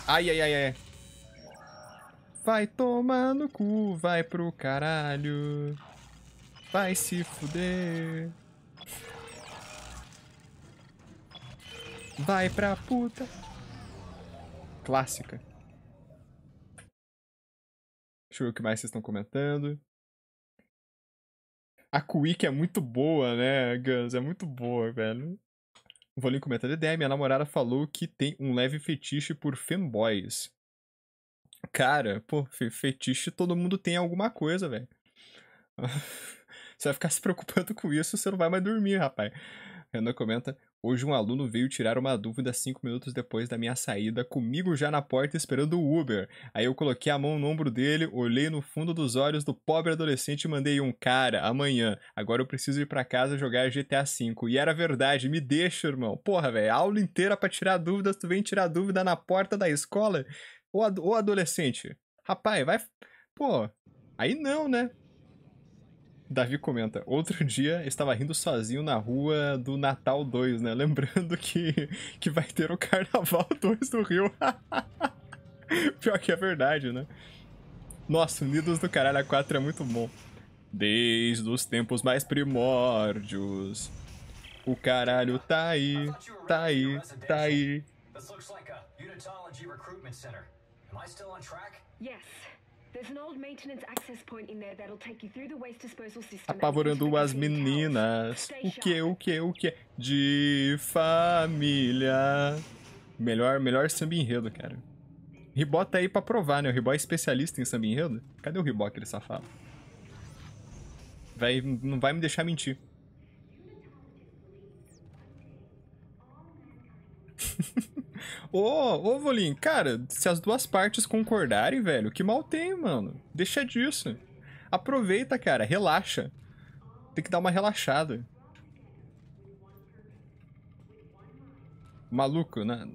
Ai, ai, ai, ai. Vai tomar no cu, vai pro caralho. Vai se fuder. Vai pra puta. Clássica. Deixa eu ver o que mais vocês estão comentando. A Quick é muito boa, né, Gus? É muito boa, velho. Vou ler comentário ideia. Minha namorada falou que tem um leve fetiche por fanboys. Cara, pô, fe fetiche todo mundo tem alguma coisa, velho. você vai ficar se preocupando com isso, você não vai mais dormir, rapaz. Renan comenta: Hoje um aluno veio tirar uma dúvida cinco minutos depois da minha saída, comigo já na porta esperando o Uber. Aí eu coloquei a mão no ombro dele, olhei no fundo dos olhos do pobre adolescente e mandei um cara, amanhã. Agora eu preciso ir para casa jogar GTA V. E era verdade, me deixa, irmão. Porra, velho, aula inteira para tirar dúvidas, tu vem tirar dúvida na porta da escola? Ô, ad ô adolescente, rapaz, vai. Pô, aí não, né? Davi comenta, outro dia estava rindo sozinho na rua do Natal 2, né? Lembrando que, que vai ter o Carnaval 2 do Rio. Pior que é verdade, né? Nossa, Unidos do Caralho 4 é muito bom. Desde os tempos mais primórdios. O caralho tá aí, tá aí, tá aí. Yes. Apavorando as meninas. O que, o que, o que? De família. Melhor, melhor samba enredo, cara. Ribó tá aí pra provar, né? O Ribó é especialista em samba enredo. Cadê o Ribó, aquele safado? Vai, não vai me deixar mentir. Ô, ô, Volim, cara, se as duas partes concordarem, velho, que mal tem, mano. Deixa disso. Aproveita, cara, relaxa. Tem que dar uma relaxada. Maluco, né?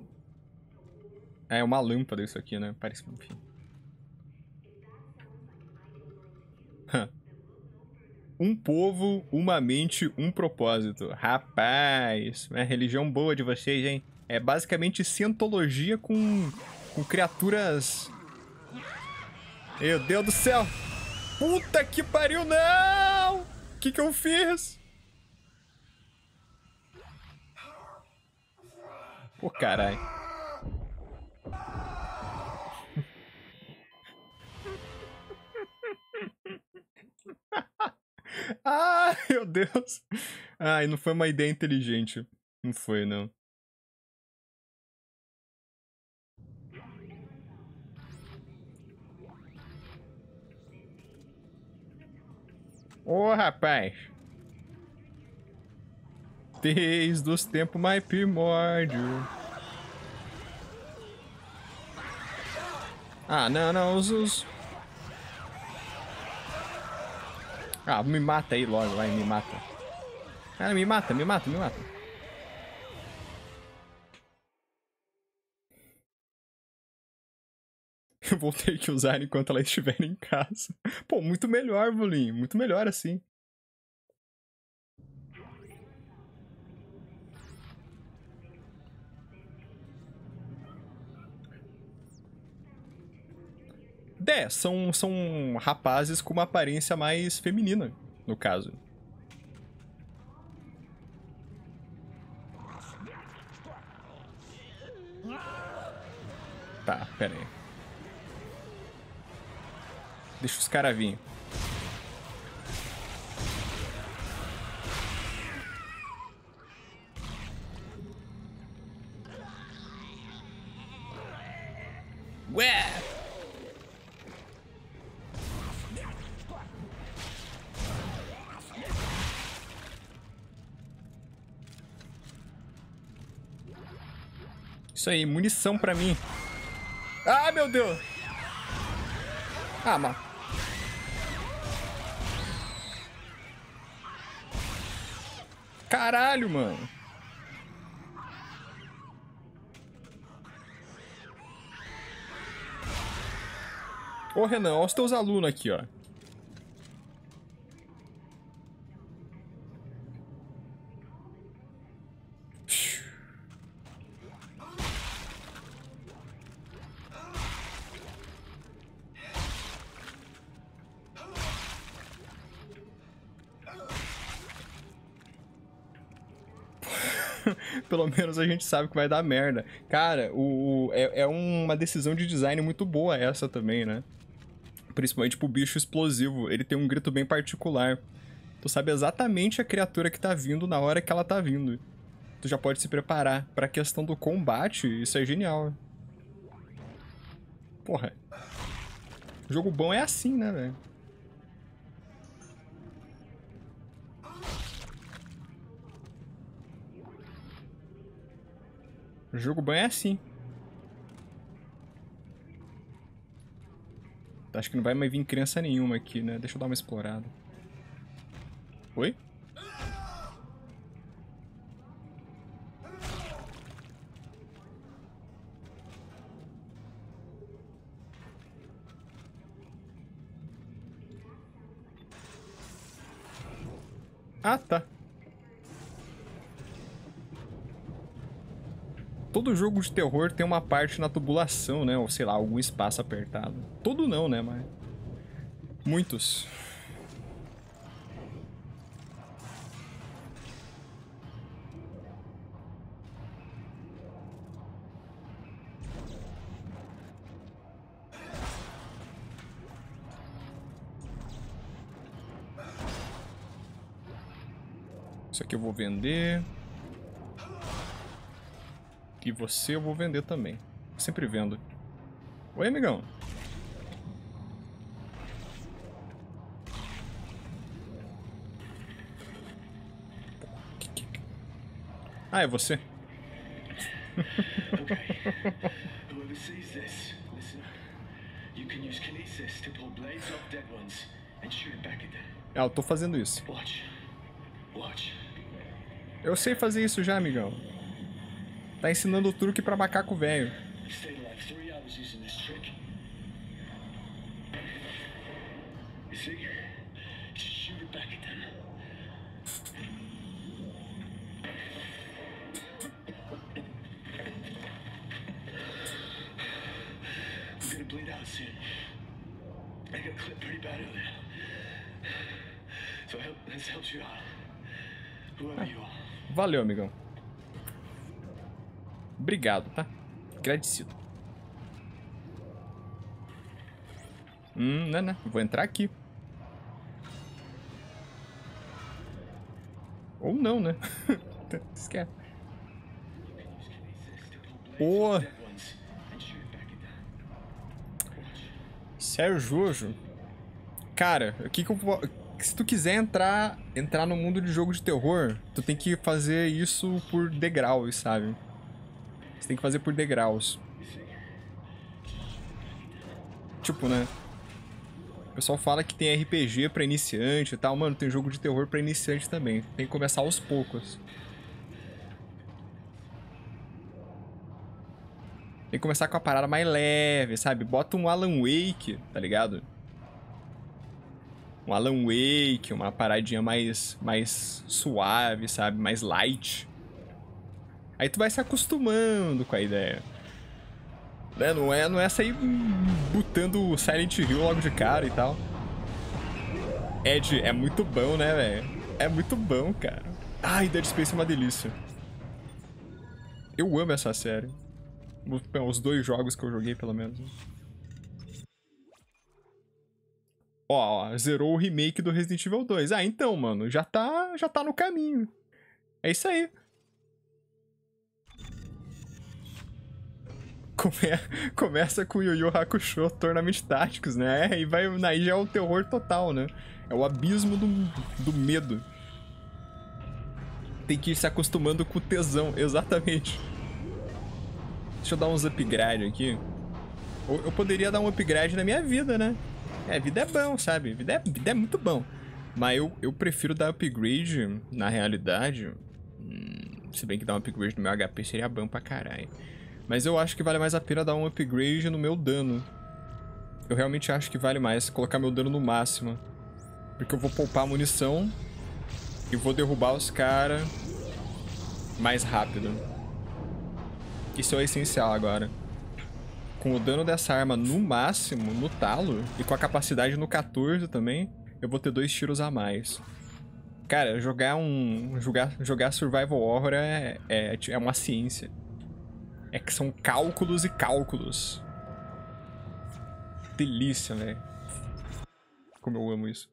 É uma lâmpada isso aqui, né? Parece, enfim. um povo, uma mente, um propósito. Rapaz, é religião boa de vocês, hein? É basicamente cientologia com, com criaturas. Meu Deus do céu! Puta que pariu, não! O que, que eu fiz? Pô, caralho. ah, meu Deus. Ai, não foi uma ideia inteligente. Não foi, não. Ô, rapaz. Desde os tempos mais primórdios. Ah, não, não, os, os... Ah, me mata aí logo, vai, me mata. Ah, me mata, me mata, me mata. Vou ter que usar enquanto ela estiver em casa. Pô, muito melhor, Bolinho. Muito melhor assim. É, são, são rapazes com uma aparência mais feminina, no caso. Tá, pera aí. Deixa os caras virem. Ué! Isso aí, munição pra mim. Ah, meu Deus! Ah, mas... Caralho, mano. Ô, Renan, olha os teus alunos aqui, ó. Pelo menos a gente sabe que vai dar merda. Cara, o, o- é, é uma decisão de design muito boa essa também, né? Principalmente pro bicho explosivo. Ele tem um grito bem particular. Tu sabe exatamente a criatura que tá vindo na hora que ela tá vindo. Tu já pode se preparar. Pra questão do combate, isso é genial. Porra. Jogo bom é assim, né, velho? Jogo bom é assim. Acho que não vai mais vir criança nenhuma aqui, né? Deixa eu dar uma explorada. Oi? Ah, tá. Todo jogo de terror tem uma parte na tubulação, né? Ou sei lá, algum espaço apertado. Todo não, né? Mas. Muitos. Isso aqui eu vou vender. E você eu vou vender também. Sempre vendo. Oi, amigão. Ah, é você? Ah, eu tô fazendo isso. Eu sei fazer isso já, amigão. Tá ensinando o truque pra macaco velho. Are. Valeu, amigão. Obrigado, tá? Agradecido. Hum, né, né? Vou entrar aqui. Ou não, né? Esquece. Pô, at them. Sérgio Jojo. Cara, o que que eu vou... Se tu quiser entrar, entrar no mundo de jogo de terror, tu tem que fazer isso por degraus, sabe? Você tem que fazer por degraus. Tipo, né? O pessoal fala que tem RPG pra iniciante e tal. Mano, tem jogo de terror pra iniciante também. Tem que começar aos poucos. Tem que começar com a parada mais leve, sabe? Bota um Alan Wake, tá ligado? Um Alan Wake, uma paradinha mais, mais suave, sabe? Mais light. Aí tu vai se acostumando com a ideia. Né? Não, é, não é sair botando Silent Hill logo de cara e tal. Ed, é muito bom, né, velho? É muito bom, cara. Ai, Dead Space é uma delícia. Eu amo essa série. Os dois jogos que eu joguei, pelo menos. Ó, ó, zerou o remake do Resident Evil 2. Ah, então, mano, já tá, já tá no caminho. É isso aí. Come- começa com o Yu Yu Hakusho, Tournament Táticos, né? E vai, aí já é o terror total, né? É o abismo do, do medo. Tem que ir se acostumando com o tesão, exatamente. Deixa eu dar uns upgrade aqui. Ou eu poderia dar um upgrade na minha vida, né? É, vida é bom, sabe? Vida é, vida é muito bom. Mas eu, eu prefiro dar upgrade, na realidade. Hum, se bem que dar um upgrade no meu HP seria bom pra caralho. Mas eu acho que vale mais a pena dar um upgrade no meu dano. Eu realmente acho que vale mais colocar meu dano no máximo. Porque eu vou poupar munição e vou derrubar os caras mais rápido. Isso é o essencial agora. Com o dano dessa arma no máximo, no talo, e com a capacidade no 14 também, eu vou ter dois tiros a mais. Cara, jogar um. Jogar, jogar Survival Horror é, é, é uma ciência. É que são cálculos e cálculos. Delícia, velho. Como eu amo isso.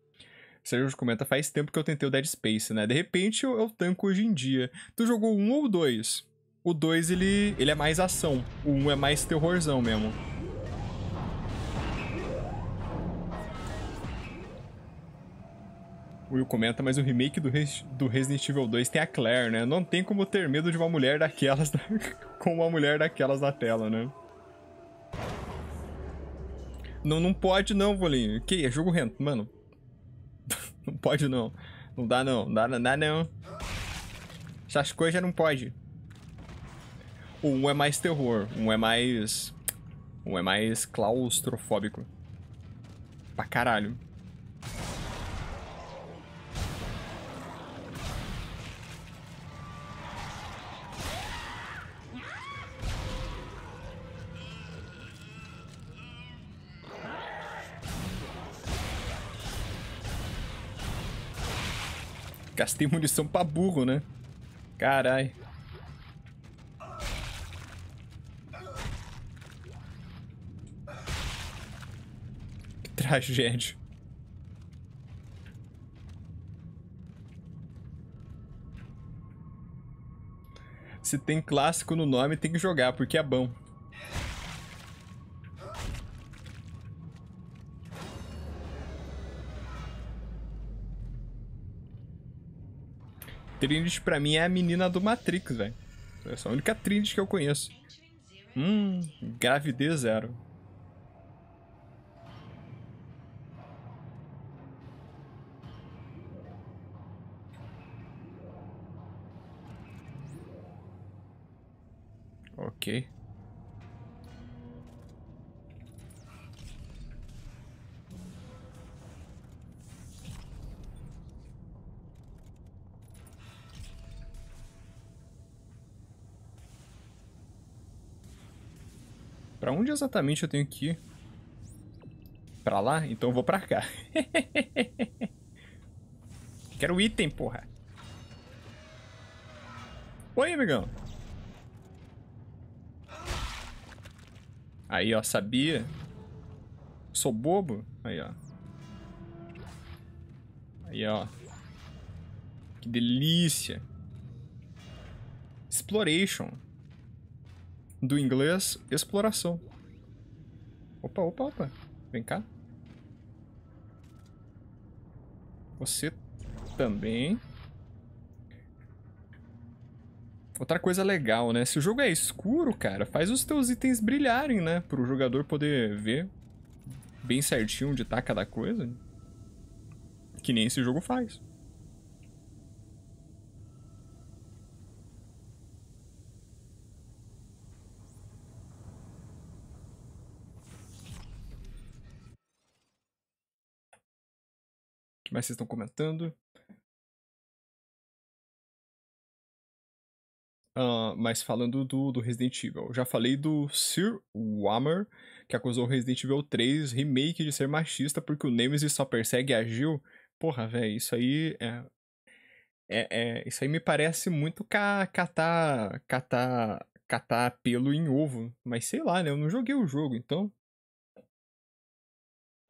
Sérgio comenta, faz tempo que eu tentei o Dead Space, né? De repente eu, eu tanco hoje em dia. Tu jogou um ou dois? O dois, ele, ele é mais ação. O um é mais terrorzão mesmo. Will comenta, mas o remake do, Res do Resident Evil 2 tem a Claire, né? Não tem como ter medo de uma mulher daquelas com uma mulher daquelas na tela, né? Não, não pode não, Volinho. Que? É jogo rento, mano. não pode não. Não dá não. Não dá, não dá não. Essas coisas não pode. Um é mais terror. Um é mais... Um é mais claustrofóbico. Pra caralho. Gastei munição pra burro, né? Carai. Que tragédia. Se tem clássico no nome, tem que jogar, porque é bom. Trinity pra mim é a menina do Matrix, velho. Essa é a única Trinity que eu conheço. Hum, gravidez zero. Ok. Pra onde exatamente eu tenho que ir? Pra lá? Então eu vou pra cá. Quero item, porra. Oi, amigão. Aí, ó, sabia? Sou bobo? Aí, ó. Aí, ó. Que delícia. Exploration do inglês exploração. Opa, opa, opa. Vem cá. Você também. Outra coisa legal, né? Se o jogo é escuro, cara, faz os teus itens brilharem, né? Para o jogador poder ver bem certinho onde tá cada coisa. Que nem esse jogo faz. Que mais vocês estão comentando? Uh, mas falando do, do Resident Evil, já falei do Sir Wammer, que acusou o Resident Evil 3 Remake de ser machista porque o Nemesis só persegue a Jill. Porra, velho, isso aí é, é, é, Isso aí me parece muito ca, catar, catar, catar pelo em ovo. Mas sei lá, né? Eu não joguei o jogo, então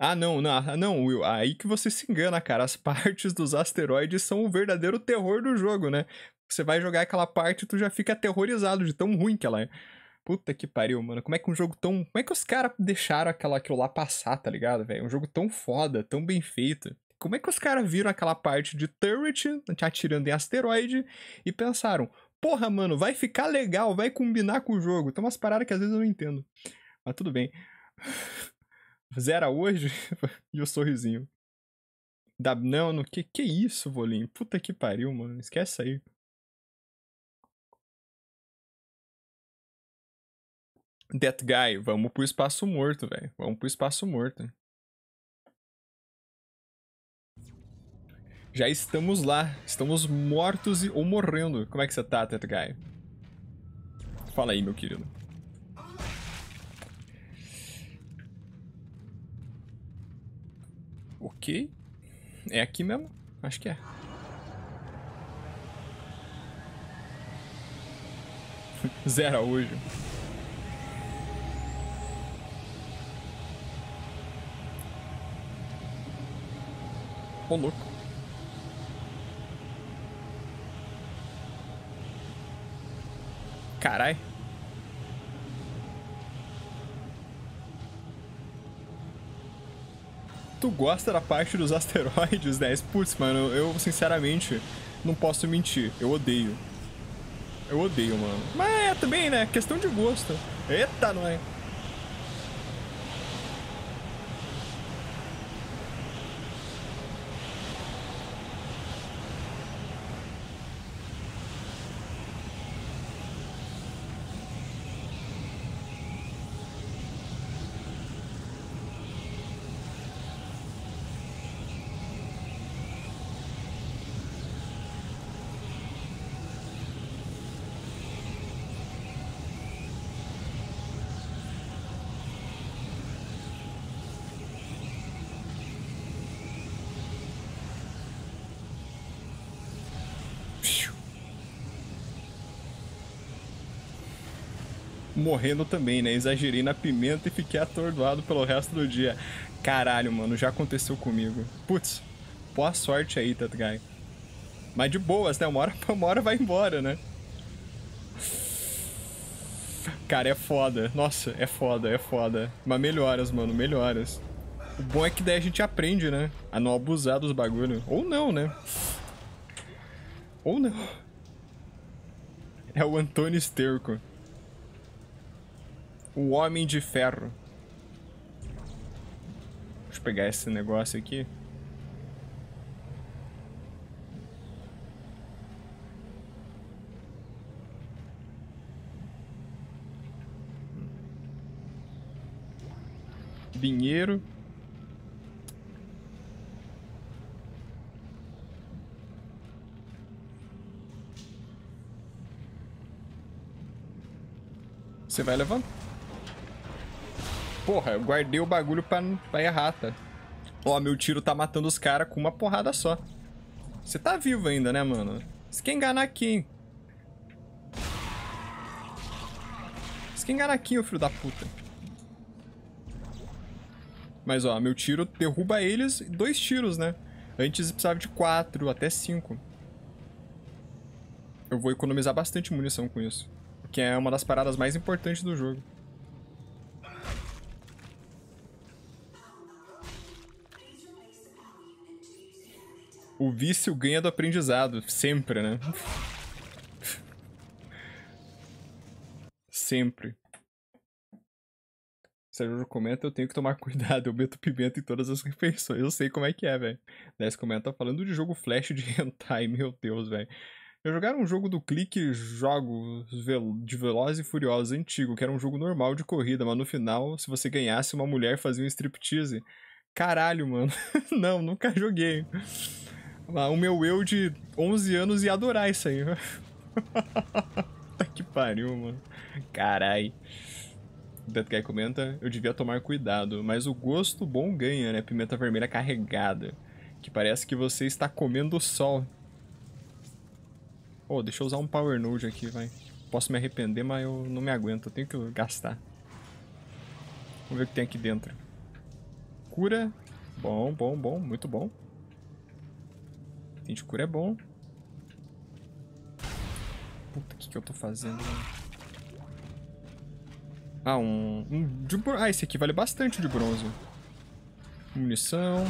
ah, não, não, ah, não, Will, aí que você se engana, cara. As partes dos asteroides são o verdadeiro terror do jogo, né? Você vai jogar aquela parte e tu já fica aterrorizado de tão ruim que ela é. Puta que pariu, mano. Como é que um jogo tão. Como é que os caras deixaram aquela, aquilo lá passar, tá ligado, velho? Um jogo tão foda, tão bem feito. Como é que os caras viram aquela parte de turret te atirando em asteroide e pensaram, porra, mano, vai ficar legal, vai combinar com o jogo. Tem umas paradas que às vezes eu não entendo. Mas tudo bem. Zera hoje? e o sorrisinho. Da... Não, no que que isso, Volim? Puta que pariu, mano. Esquece aí. That Guy, vamos pro espaço morto, velho. Vamos pro espaço morto. Já estamos lá. Estamos mortos e... ou morrendo. Como é que você tá, That Guy? Fala aí, meu querido. Ok. É aqui mesmo? Acho que é. Zero hoje. Ô, louco. Carai. Tu gosta da parte dos asteroides, né? Putz, mano, eu sinceramente não posso mentir. Eu odeio. Eu odeio, mano. Mas é também, né? Questão de gosto. Eita, não é? Morrendo também, né? Exagerei na pimenta e fiquei atordoado pelo resto do dia. Caralho, mano, já aconteceu comigo. Putz, boa sorte aí, That Guy. Mas de boas, né? Uma hora, uma hora vai embora, né? Cara, é foda. Nossa, é foda, é foda. Mas melhoras, mano, melhoras. O bom é que daí a gente aprende, né? A não abusar dos bagulho. Ou não, né? Ou não. É o Antônio Esterco. O Homem de Ferro. Deixa eu pegar esse negócio aqui. Dinheiro. Você vai levantar. Porra, eu guardei o bagulho pra, pra errar, tá? Ó, meu tiro tá matando os caras com uma porrada só. Você tá vivo ainda, né, mano? Você quer enganar quem? Você quer enganar quem, filho da puta? Mas, ó, meu tiro derruba eles dois tiros, né? Antes precisava de quatro, até cinco. Eu vou economizar bastante munição com isso. Que é uma das paradas mais importantes do jogo. O vício ganha do aprendizado, sempre, né? sempre. Sérgio comenta, eu tenho que tomar cuidado, eu meto pimenta em todas as refeições. Eu sei como é que é, velho. 10 comenta falando de jogo flash de hentai, meu Deus, velho. Eu jogar um jogo do clique jogo de Velozes e Furiosos antigo, que era um jogo normal de corrida, mas no final, se você ganhasse, uma mulher fazia um striptease. Caralho, mano. Não, nunca joguei. O meu eu de 11 anos ia adorar isso aí. tá que pariu, mano. Carai. Death Guy comenta, eu devia tomar cuidado, mas o gosto bom ganha, né? Pimenta vermelha carregada. Que parece que você está comendo o sol. Oh, deixa eu usar um Power Node aqui, vai. Posso me arrepender, mas eu não me aguento, eu tenho que gastar. Vamos ver o que tem aqui dentro. Cura. Bom, bom, bom, muito bom. Item de cura é bom. Puta, o que, que eu tô fazendo? Ah, um... um de, ah, esse aqui vale bastante de bronze. Munição.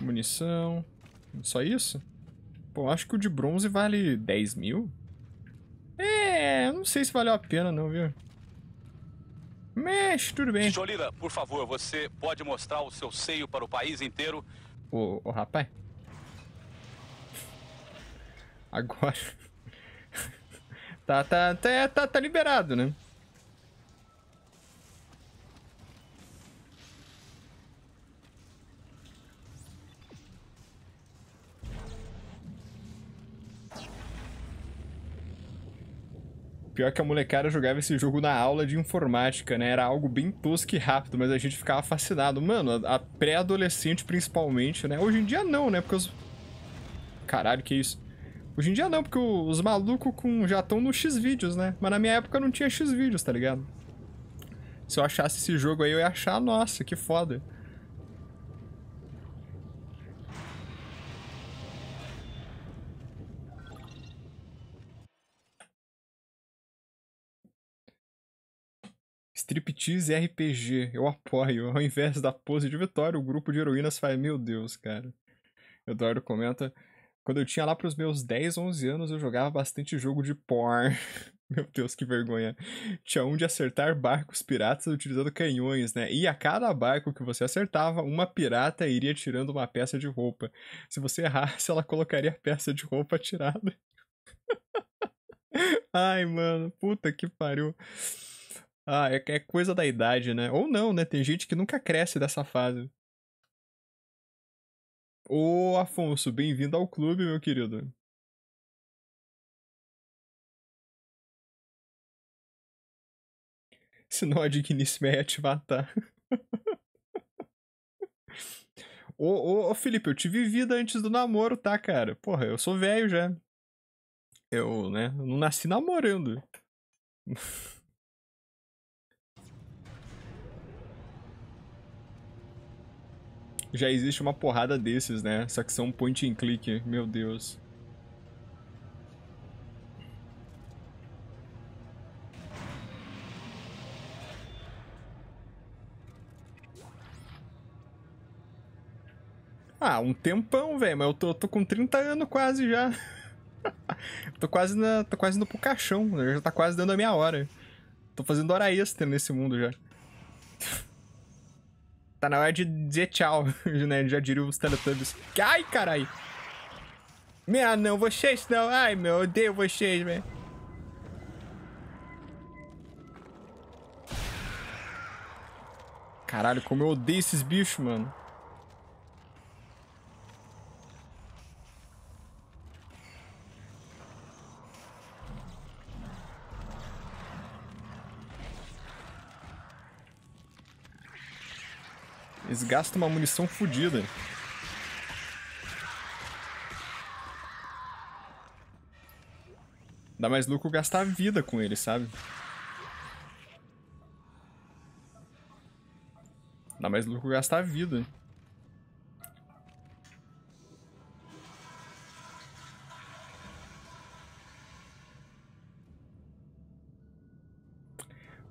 Munição. Só isso? Pô, acho que o de bronze vale 10 mil. É, não sei se valeu a pena não, viu? Mexe, tudo bem. Tijolina, por favor, você pode mostrar o seu seio para o país inteiro? Ô, ô rapaz. Agora. tá, tá, tá, tá, tá liberado, né? Pior que a molecada jogava esse jogo na aula de informática, né? Era algo bem tosco e rápido, mas a gente ficava fascinado. Mano, a, a pré-adolescente principalmente, né? Hoje em dia não, né? Porque os... Caralho, que isso? Hoje em dia não, porque os malucos com... já estão no X-Vídeos, né? Mas na minha época não tinha X-Vídeos, tá ligado? Se eu achasse esse jogo aí, eu ia achar, nossa, que foda. Striptease RPG, eu apoio. Ao invés da pose de vitória, o grupo de heroínas faz. Meu Deus, cara. Eduardo comenta. Quando eu tinha lá pros meus 10, 11 anos, eu jogava bastante jogo de porn. Meu Deus, que vergonha. Tinha um de acertar barcos piratas utilizando canhões, né? E a cada barco que você acertava, uma pirata iria tirando uma peça de roupa. Se você errasse, ela colocaria a peça de roupa tirada. Ai, mano, puta que pariu. Ah, é, é coisa da idade, né? Ou não, né? Tem gente que nunca cresce dessa fase. Ô, Afonso, bem-vindo ao clube, meu querido. Senão a digníssima é te matar. ô, ô, ô, Felipe, eu tive vida antes do namoro, tá, cara? Porra, eu sou velho já. Eu, né? Não nasci namorando. Já existe uma porrada desses, né? Só que são point and click, meu Deus. Ah, um tempão, velho, mas eu tô, tô com 30 anos quase já. tô quase na, tô quase no pro caixão, né? já tá quase dando a minha hora. Tô fazendo hora extra nesse mundo já. Tá na hora de dizer tchau, né? Já diria os Teletubbies. Ai, carai! Meu, não, vocês não. Ai, meu, eu odeio vocês, velho. Caralho, como eu odeio esses bichos, mano. Eles gastam uma munição fodida. Dá mais lucro gastar vida com ele, sabe? Dá mais lucro gastar vida.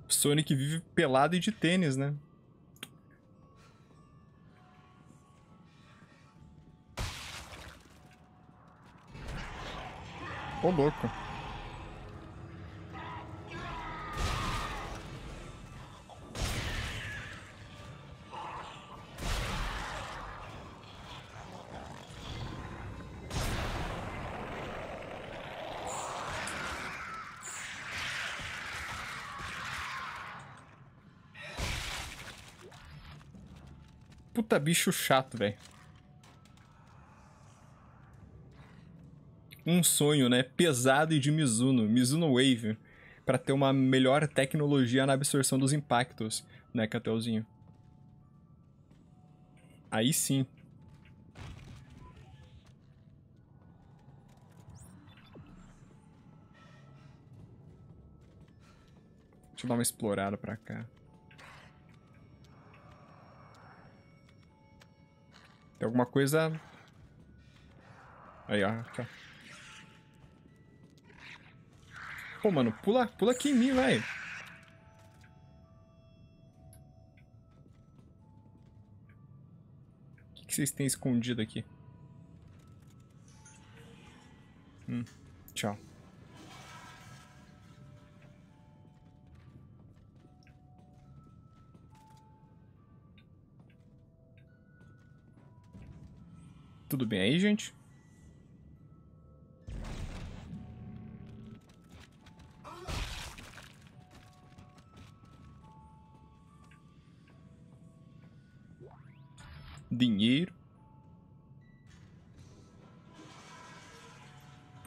Sonic vive pelado e de tênis, né? Ô, louco. Puta bicho chato, velho. Um sonho, né, pesado e de Mizuno, Mizuno Wave, para ter uma melhor tecnologia na absorção dos impactos, né, Catelzinho? Aí sim. Deixa eu dar uma explorada pra cá. Tem alguma coisa... Aí, ó. Aqui, ó. Pô, mano, pula, pula aqui em mim, vai. O que, que vocês têm escondido aqui? Hum, tchau. Tudo bem aí, gente? Dinheiro.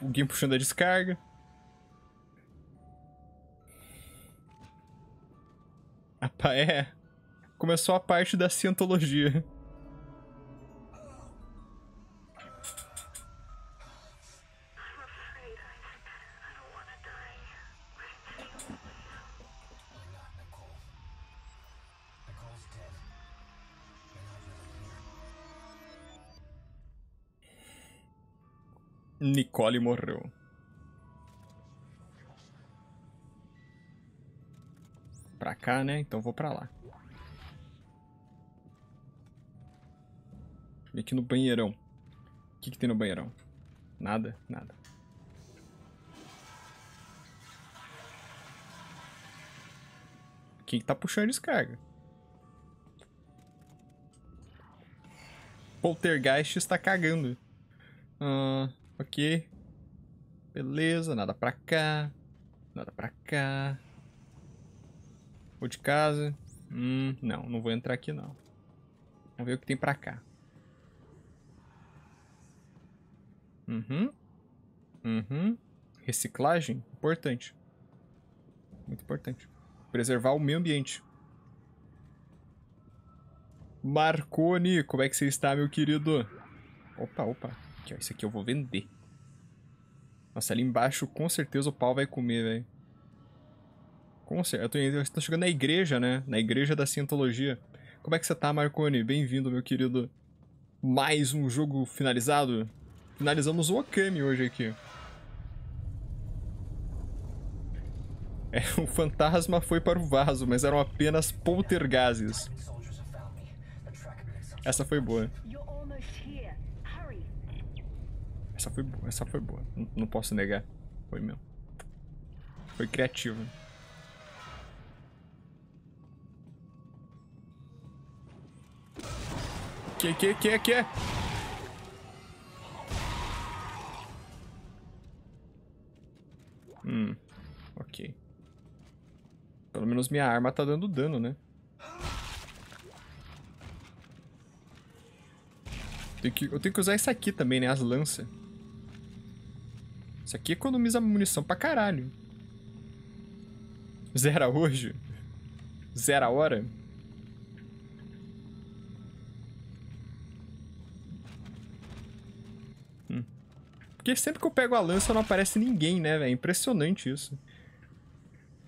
Alguém puxando a descarga. Apa, é. Começou a parte da cientologia. Nicole morreu. Pra cá, né? Então vou pra lá. Vem aqui no banheirão. O que, que tem no banheirão? Nada? Nada. Quem que tá puxando descarga? Poltergeist está cagando. Ah, ok. Beleza, nada pra cá. Nada pra cá. Vou de casa. Hum, não, não vou entrar aqui não. Vamos ver o que tem pra cá. Uhum. Uhum. Reciclagem, importante. Muito importante. Preservar o meio ambiente. Marconi, como é que você está, meu querido? Opa, opa. Aqui, ó, esse aqui eu vou vender. Nossa, ali embaixo com certeza o pau vai comer, velho. Com certeza. Eu tô chegando na igreja, né? Na igreja da Cientologia. Como é que você tá, Marconi? Bem-vindo, meu querido. Mais um jogo finalizado. Finalizamos o Okami hoje aqui. É, o fantasma foi para o vaso, mas eram apenas poltergazes. Essa foi boa. Essa foi boa, essa foi boa. Não, não posso negar. Foi mesmo. Foi criativo. Que, que, que, que? Hum, ok. Pelo menos minha arma tá dando dano, né? Eu tenho que usar isso aqui também, né? As lanças. Isso aqui economiza munição pra caralho. Zera hoje? Zera hora? Hum. Porque sempre que eu pego a lança não aparece ninguém, né, velho? Impressionante isso.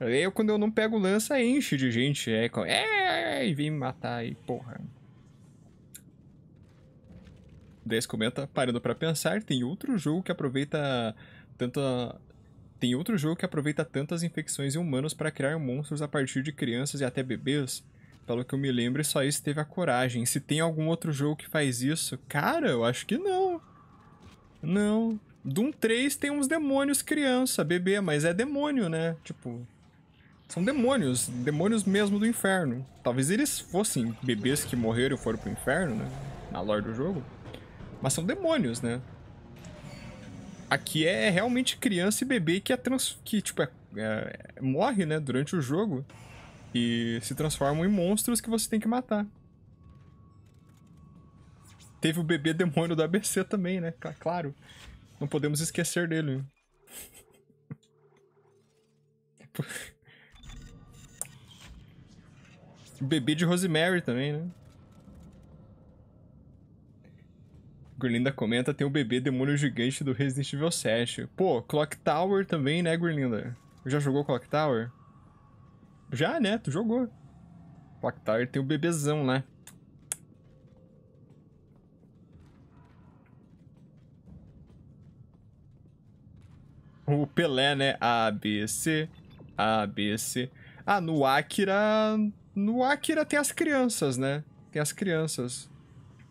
Eu, quando eu não pego lança, enche de gente. É, é, e vem me matar aí, porra. 10 comenta, parando para pensar, tem outro jogo que aproveita tanta tem outro jogo que aproveita tantas infecções em humanos para criar monstros a partir de crianças e até bebês. Pelo que eu me lembro, só esse teve a coragem. Se tem algum outro jogo que faz isso, cara, eu acho que não. Não. Doom 3 tem uns demônios criança, bebê, mas é demônio, né? Tipo, são demônios, demônios mesmo do inferno. Talvez eles fossem bebês que morreram e foram pro inferno, né? Na lore do jogo. Mas são demônios, né? Aqui é realmente criança e bebê que é trans... que, tipo, é, é, morre, né, durante o jogo. E se transformam em monstros que você tem que matar. Teve o bebê demônio do ABC também, né? Claro. Não podemos esquecer dele. bebê de Rosemary também, né? Gurlinda comenta, tem o bebê demônio gigante do Resident Evil 7. Pô, Clock Tower também, né, Gurlinda? Já jogou Clock Tower? Já, né? Tu jogou. Clock Tower tem o bebezão, né? O Pelé, né? A, B, C, A, B, C. Ah, no Akira... No Akira tem as crianças, né? Tem as crianças.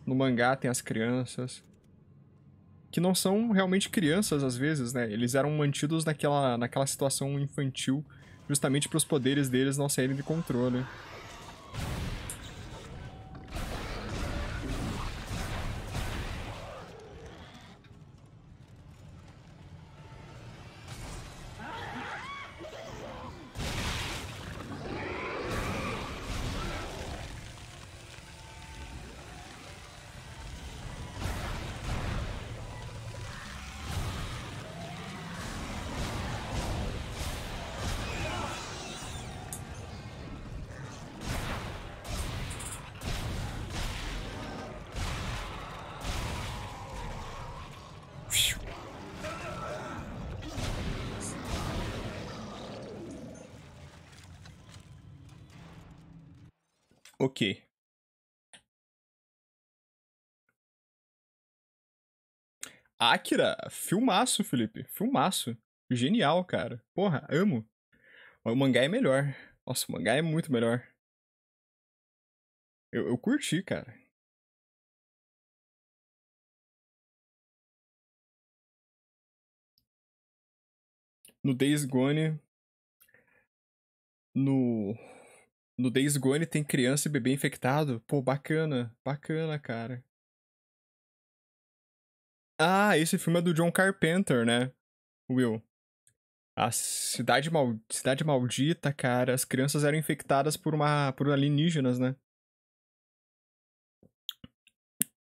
No mangá tem as crianças. Que não são realmente crianças às vezes, né? Eles eram mantidos naquela, naquela situação infantil, justamente para os poderes deles não saírem de controle. Ok. Akira, filmaço, Felipe. Filmaço. Genial, cara. Porra, amo. O mangá é melhor. Nossa, o mangá é muito melhor. Eu, eu curti, cara. No Days Gone. No. No Days Gone tem criança e bebê infectado. Pô, bacana. Bacana, cara. Ah, esse filme é do John Carpenter, né? Will. A cidade, mal... cidade maldita, cara. As crianças eram infectadas por uma por alienígenas, né?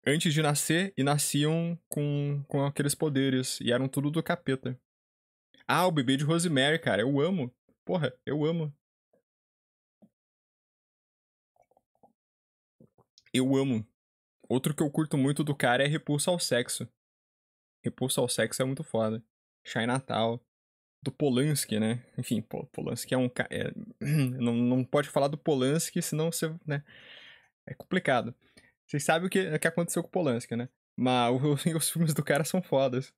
Antes de nascer e nasciam com, com aqueles poderes. E eram tudo do capeta. Ah, o bebê de Rosemary, cara. Eu amo. Porra, eu amo. Eu amo. Outro que eu curto muito do cara é Repulsa ao Sexo. Repulsa ao Sexo é muito foda. Natal Do Polanski, né? Enfim, Polanski é um cara. É... não, não pode falar do Polanski, senão você. Né? É complicado. Vocês sabem o que, o que aconteceu com o Polanski, né? Mas os, os filmes do cara são fodas.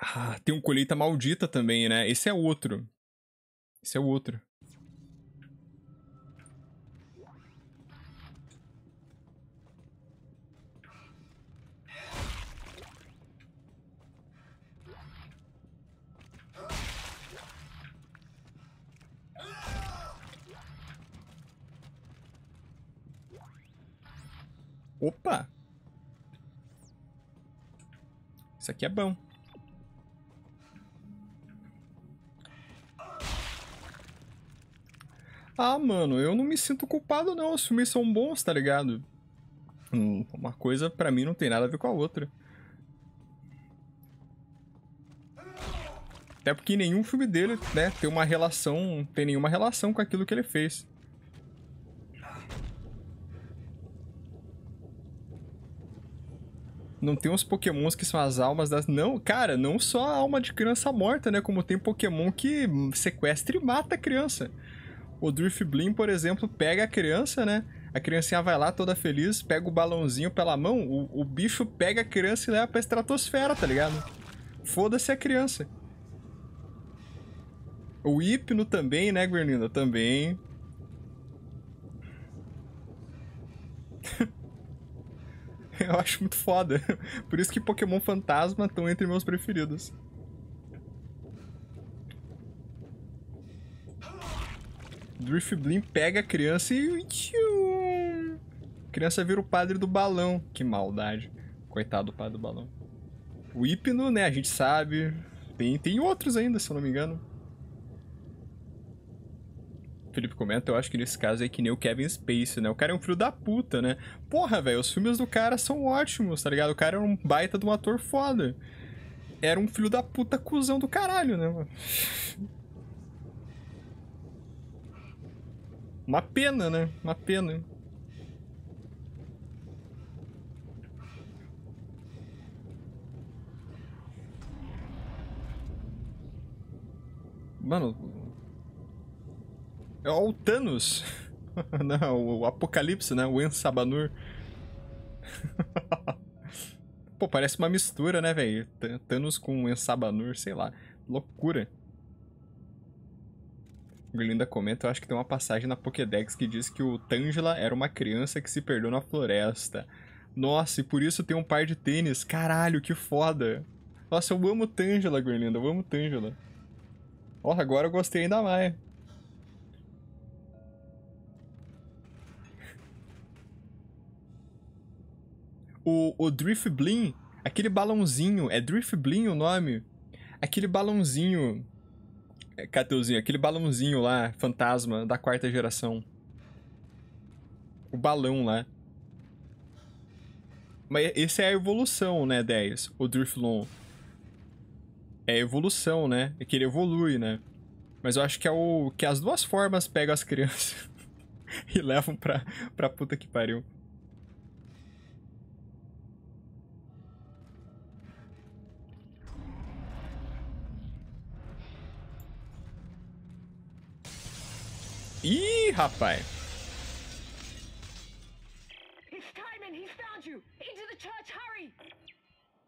Ah, tem um Colheita Maldita também, né? Esse é outro. Esse é outro. Opa! Isso aqui é bom. Ah, mano, eu não me sinto culpado não. Os filmes são bons, tá ligado? Hum, uma coisa para mim não tem nada a ver com a outra. Até porque nenhum filme dele, né, tem uma relação, tem nenhuma relação com aquilo que ele fez. Não tem uns pokémons que são as almas das... Não, cara, não só a alma de criança morta, né? Como tem pokémon que sequestra e mata a criança. O Drifblim, por exemplo, pega a criança, né? A criancinha vai lá toda feliz, pega o balãozinho pela mão, o, o bicho pega a criança e leva pra estratosfera, tá ligado? Foda-se a criança. O Hipno também, né, Guerlinda? Também. Eu acho muito foda. Por isso que Pokémon Fantasma estão entre meus preferidos. Drifblim pega a criança e... A criança vira o padre do balão. Que maldade. Coitado do padre do balão. O Hipno, né, a gente sabe. Tem, tem outros ainda, se eu não me engano. Felipe comenta, eu acho que nesse caso é que nem o Kevin Space, né? O cara é um filho da puta, né? Porra, velho, os filmes do cara são ótimos, tá ligado? O cara é um baita de um ator foda. Era um filho da puta cuzão do caralho, né, mano? Uma pena, né? Uma pena. Mano, é o Thanos. Não, o Apocalipse, né? O Ensabanur. Pô, parece uma mistura, né, velho? Thanos com Ensabanur, sei lá. Loucura. Glinda comenta, eu acho que tem uma passagem na Pokédex que diz que o Tangela era uma criança que se perdeu na floresta. Nossa, e por isso tem um par de tênis. Caralho, que foda. Nossa, eu amo Tangela, Glinda, eu amo Tangela. Nossa, agora eu gostei ainda mais. O, o Drifblim, aquele balãozinho, é Drifblim o nome? Aquele balãozinho. É, Cateuzinho, aquele balãozinho lá, fantasma da quarta geração. O balão lá. Mas esse é a evolução, né, 10? O Driflon. É a evolução, né? É que ele evolui, né? Mas eu acho que é o. que as duas formas pegam as crianças e levam pra, pra puta que pariu. Church. Hurry.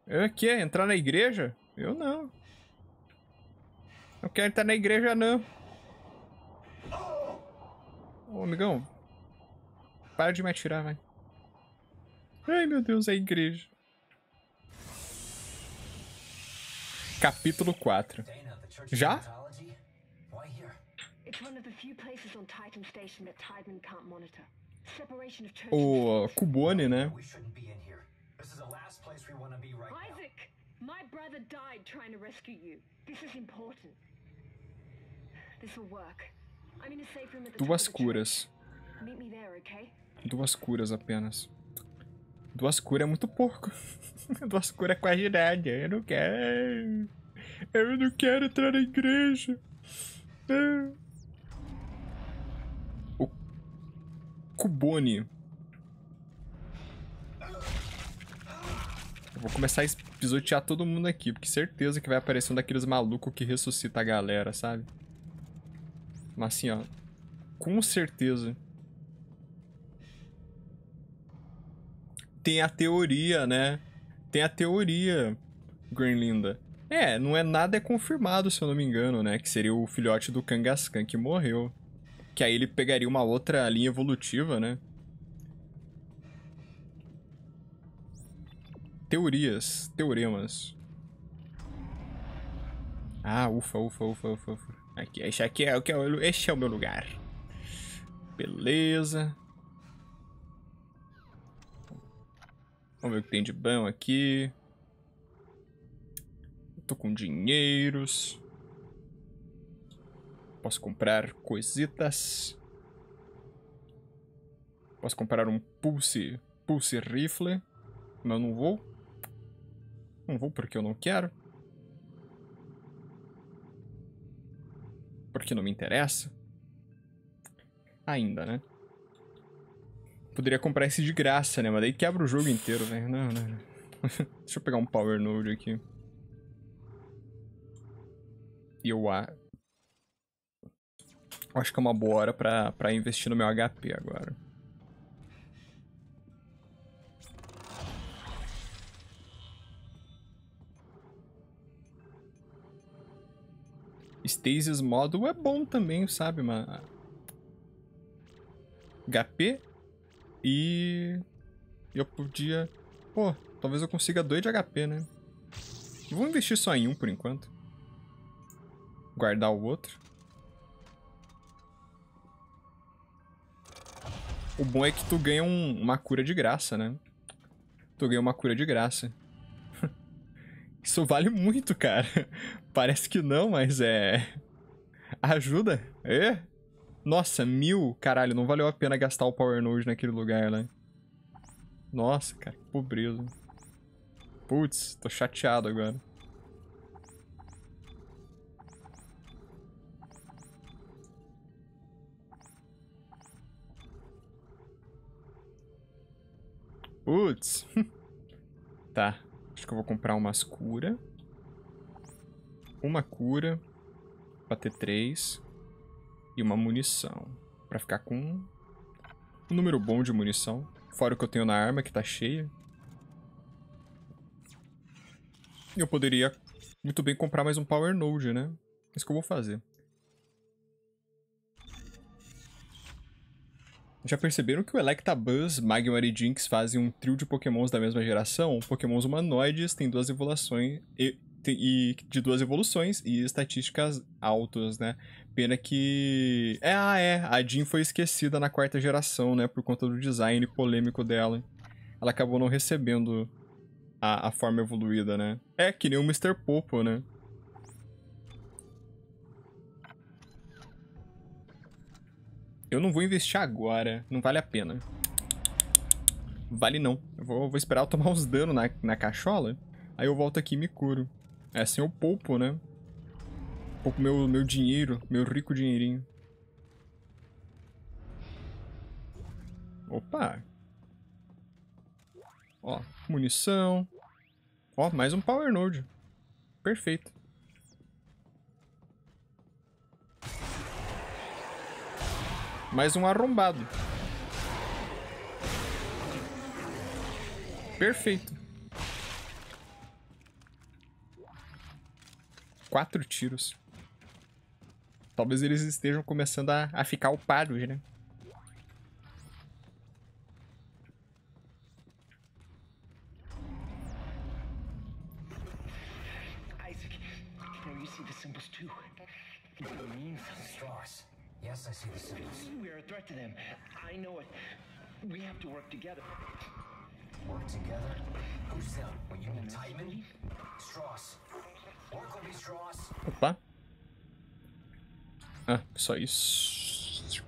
Eu quer entrar na igreja? Eu não. Não quero entrar na igreja, não. Ô, amigão. Para de me atirar, vai. Ai, meu Deus, é a igreja. Capítulo 4. Já? Be right now. Isaac, my brother died trying to rescue you. This is important. This will work. I'm in a safe room at the Duas curas. Meet me there, okay? Duas curas apenas. Duas curas é muito pouco. Duas curas é quase nada. Eu não quero. Eu não quero entrar na igreja. Ah. Cubone. Eu vou começar a pisotear todo mundo aqui, porque certeza que vai aparecer um daqueles malucos que ressuscita a galera, sabe? Mas assim, ó. Com certeza. tem a teoria, né? Tem a teoria, Greenlinda. É, não é nada é confirmado, se eu não me engano, né? Que seria o filhote do Kangaskhan que morreu. Que aí ele pegaria uma outra linha evolutiva, né? Teorias, teoremas. Ah, ufa, ufa, ufa, ufa, ufa. Aqui, esse aqui é o é este é o meu lugar. Beleza. Vamos ver o que tem de bom aqui. Tô com dinheiros. Posso comprar coisitas. Posso comprar um pulse, pulse rifle. Mas eu não vou. Não vou porque eu não quero. Porque não me interessa. Ainda, né? Poderia comprar esse de graça, né? Mas daí quebra o jogo inteiro, velho. Não, não, não. Deixa eu pegar um Power Node aqui. E eu a... acho que é uma boa hora pra, pra investir no meu HP agora. Stasis Model é bom também, sabe? Mas... HP e eu podia. Pô, talvez eu consiga dois de HP, né? Vou investir só em um por enquanto. Guardar o outro. O bom é que tu ganha um- uma cura de graça, né? Tu ganha uma cura de graça. Isso vale muito, cara. Parece que não, mas é. Ajuda. É? Nossa, mil? Caralho, não valeu a pena gastar o Power Node naquele lugar, né? Nossa, cara, que pobreza. Putz, tô chateado agora. Putz. tá, acho que eu vou comprar umas cura. Uma cura pra ter três e uma munição. Pra ficar com um número bom de munição. Fora o que eu tenho na arma, que tá cheia. Eu poderia muito bem comprar mais um Power Node, né? É Isso que eu vou fazer. Já perceberam que o Electabuzz, Magmar e Jinx fazem um trio de pokémons da mesma geração? Pokémons humanoides têm duas evoluções e, tem- e de duas evoluções e estatísticas altas, né? Pena que. É, ah, é. A Jean foi esquecida na quarta geração, né? Por conta do design polêmico dela. Ela acabou não recebendo a, a forma evoluída, né? É, que nem o Mr. Popo, né? Eu não vou investir agora. Não vale a pena. Vale não. Eu vou, vou esperar eu tomar uns danos na, na cachola. Aí eu volto aqui e me curo. É assim eu poupo, né? Pouco meu, meu dinheiro, meu rico dinheirinho. Opa! Ó, munição. Ó, mais um Power Node. Perfeito. Mais um arrombado. Perfeito. Quatro tiros. Talvez eles estejam começando a, a ficar upados, né? See the symbols. We're a threat to them. I know it. We have to work together. Work together. Who's them? Were you in Titan? Strauss. Work will be Strauss. Opa. Ah, só isso.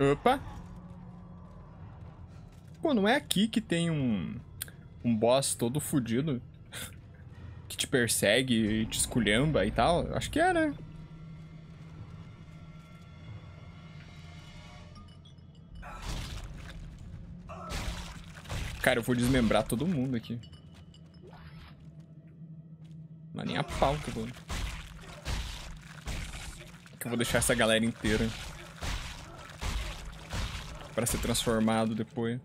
Opa. Pô, não é aqui que tem um um boss todo fudido que te persegue e te esculhamba e tal? Acho que é, né? Cara, eu vou desmembrar todo mundo aqui. Não é nem a pau que eu vou. Que eu vou deixar essa galera inteira. Pra ser transformado depois.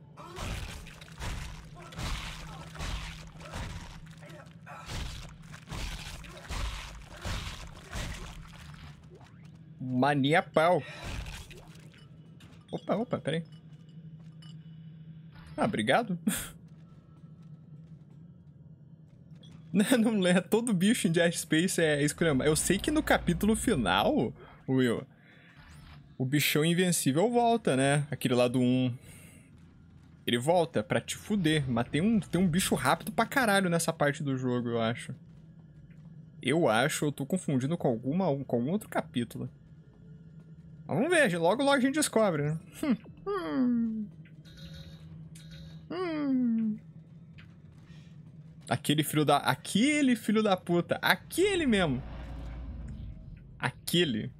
Mania pau. Opa, opa, peraí. Ah, obrigado. Não, é todo bicho em Dead Space é escolhendo. Eu sei que no capítulo final, Will, o bichão invencível volta, né? Aquele lá do 1. Ele volta pra te fuder. Mas tem um, tem um bicho rápido pra caralho nessa parte do jogo, eu acho. Eu acho, eu tô confundindo com, alguma, com algum outro capítulo. Vamos ver, logo logo a gente descobre, né? Hum. Hum. Hum. Aquele filho da. Aquele filho da puta. Aquele mesmo. Aquele.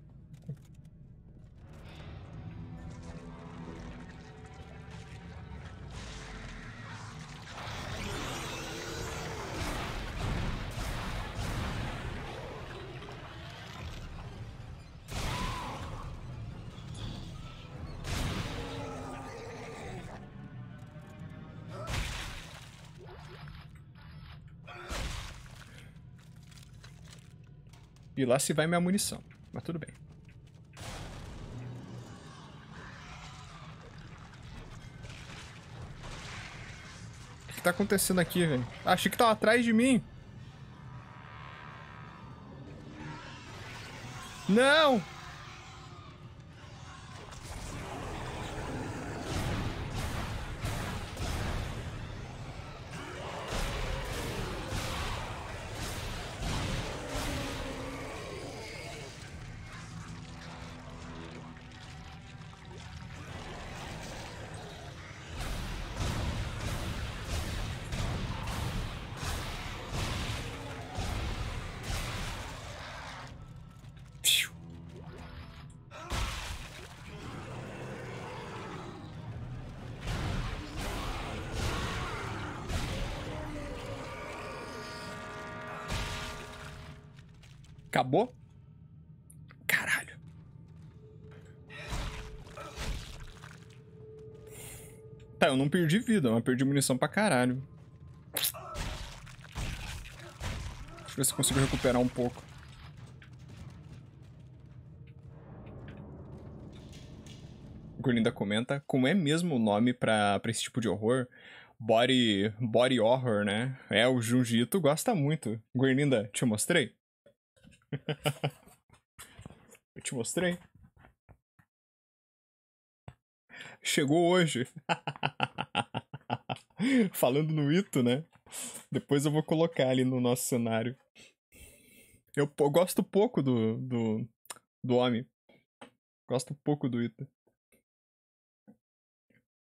E lá se vai minha munição. Mas tudo bem. O que tá acontecendo aqui, velho? Ah, achei que tava atrás de mim. Não! Acabou? Caralho. Tá, eu não perdi vida, mas perdi munição pra caralho. Deixa eu ver se consigo recuperar um pouco. Gorlinda comenta, como é mesmo o nome pra, pra esse tipo de horror? Body, body horror, né? É, o Junjito gosta muito. Gorlinda, te mostrei? Eu te mostrei? Chegou hoje. Falando no Ito, né? Depois eu vou colocar ali no nosso cenário. Eu, eu gosto pouco do, do, do homem. Gosto pouco do Ita.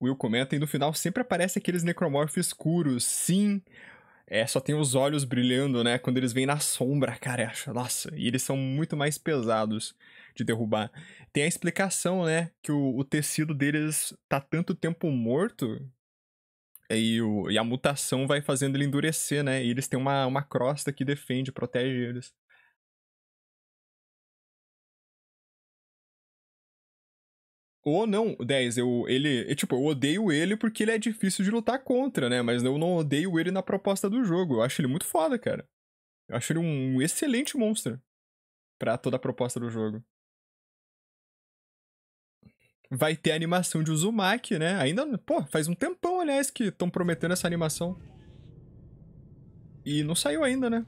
Will comenta e no final sempre aparece aqueles necromorphs escuros. Sim, é, só tem os olhos brilhando, né? Quando eles vêm na sombra, cara. acho- Nossa, e eles são muito mais pesados de derrubar. Tem a explicação, né? Que o, o tecido deles tá tanto tempo morto E, o, e a mutação vai fazendo ele endurecer, né? E eles têm uma, uma crosta que defende, protege eles. Ou não, 10, eu, ele, eu, tipo, eu odeio ele porque ele é difícil de lutar contra, né? Mas eu não odeio ele na proposta do jogo. Eu acho ele muito foda, cara. Eu acho ele um excelente monstro pra toda a proposta do jogo. Vai ter a animação de Uzumaki, né? Ainda, pô, faz um tempão, aliás, que estão prometendo essa animação. E não saiu ainda, né?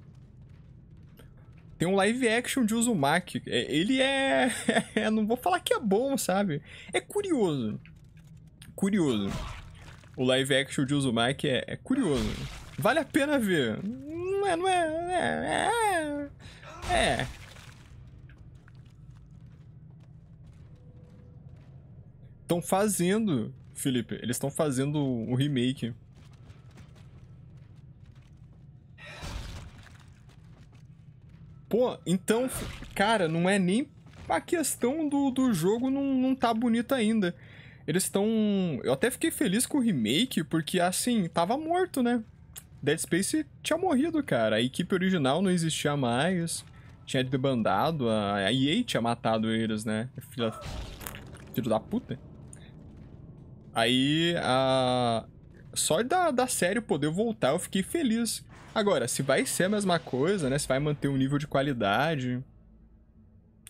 Tem um live action de Uzumaki. É, ele é, é. Não vou falar que é bom, sabe? É curioso. Curioso. O live action de Uzumaki é, é curioso. Vale a pena ver. Não é, não é. É. é. Estão fazendo, Felipe. Eles estão fazendo o remake. Pô, então, cara, não é nem a questão do, do jogo não, não tá bonito ainda. Eles estão. Eu até fiquei feliz com o remake, porque assim, tava morto, né? Dead Space tinha morrido, cara. A equipe original não existia mais. Tinha debandado. A EA tinha matado eles, né? Filho, filho da puta. Aí, a. Só da, da série poder voltar, eu fiquei feliz. Agora, se vai ser a mesma coisa, né? Se vai manter um nível de qualidade,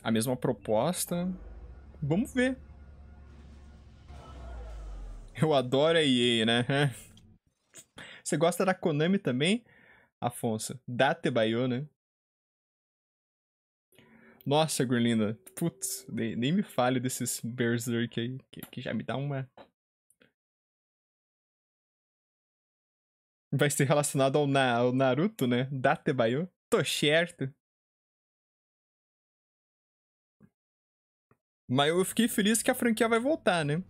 a mesma proposta, vamos ver. Eu adoro a EA, né? Você gosta da Konami também, Afonso? Date Bayo, né? Nossa, Gurlinda. Putz, nem, nem me fale desses Berserk aí, que, que já me dá uma Vai ser relacionado ao, Na ao Naruto, né? Datebayo. Tô certo. Mas eu fiquei feliz que a franquia vai voltar, né?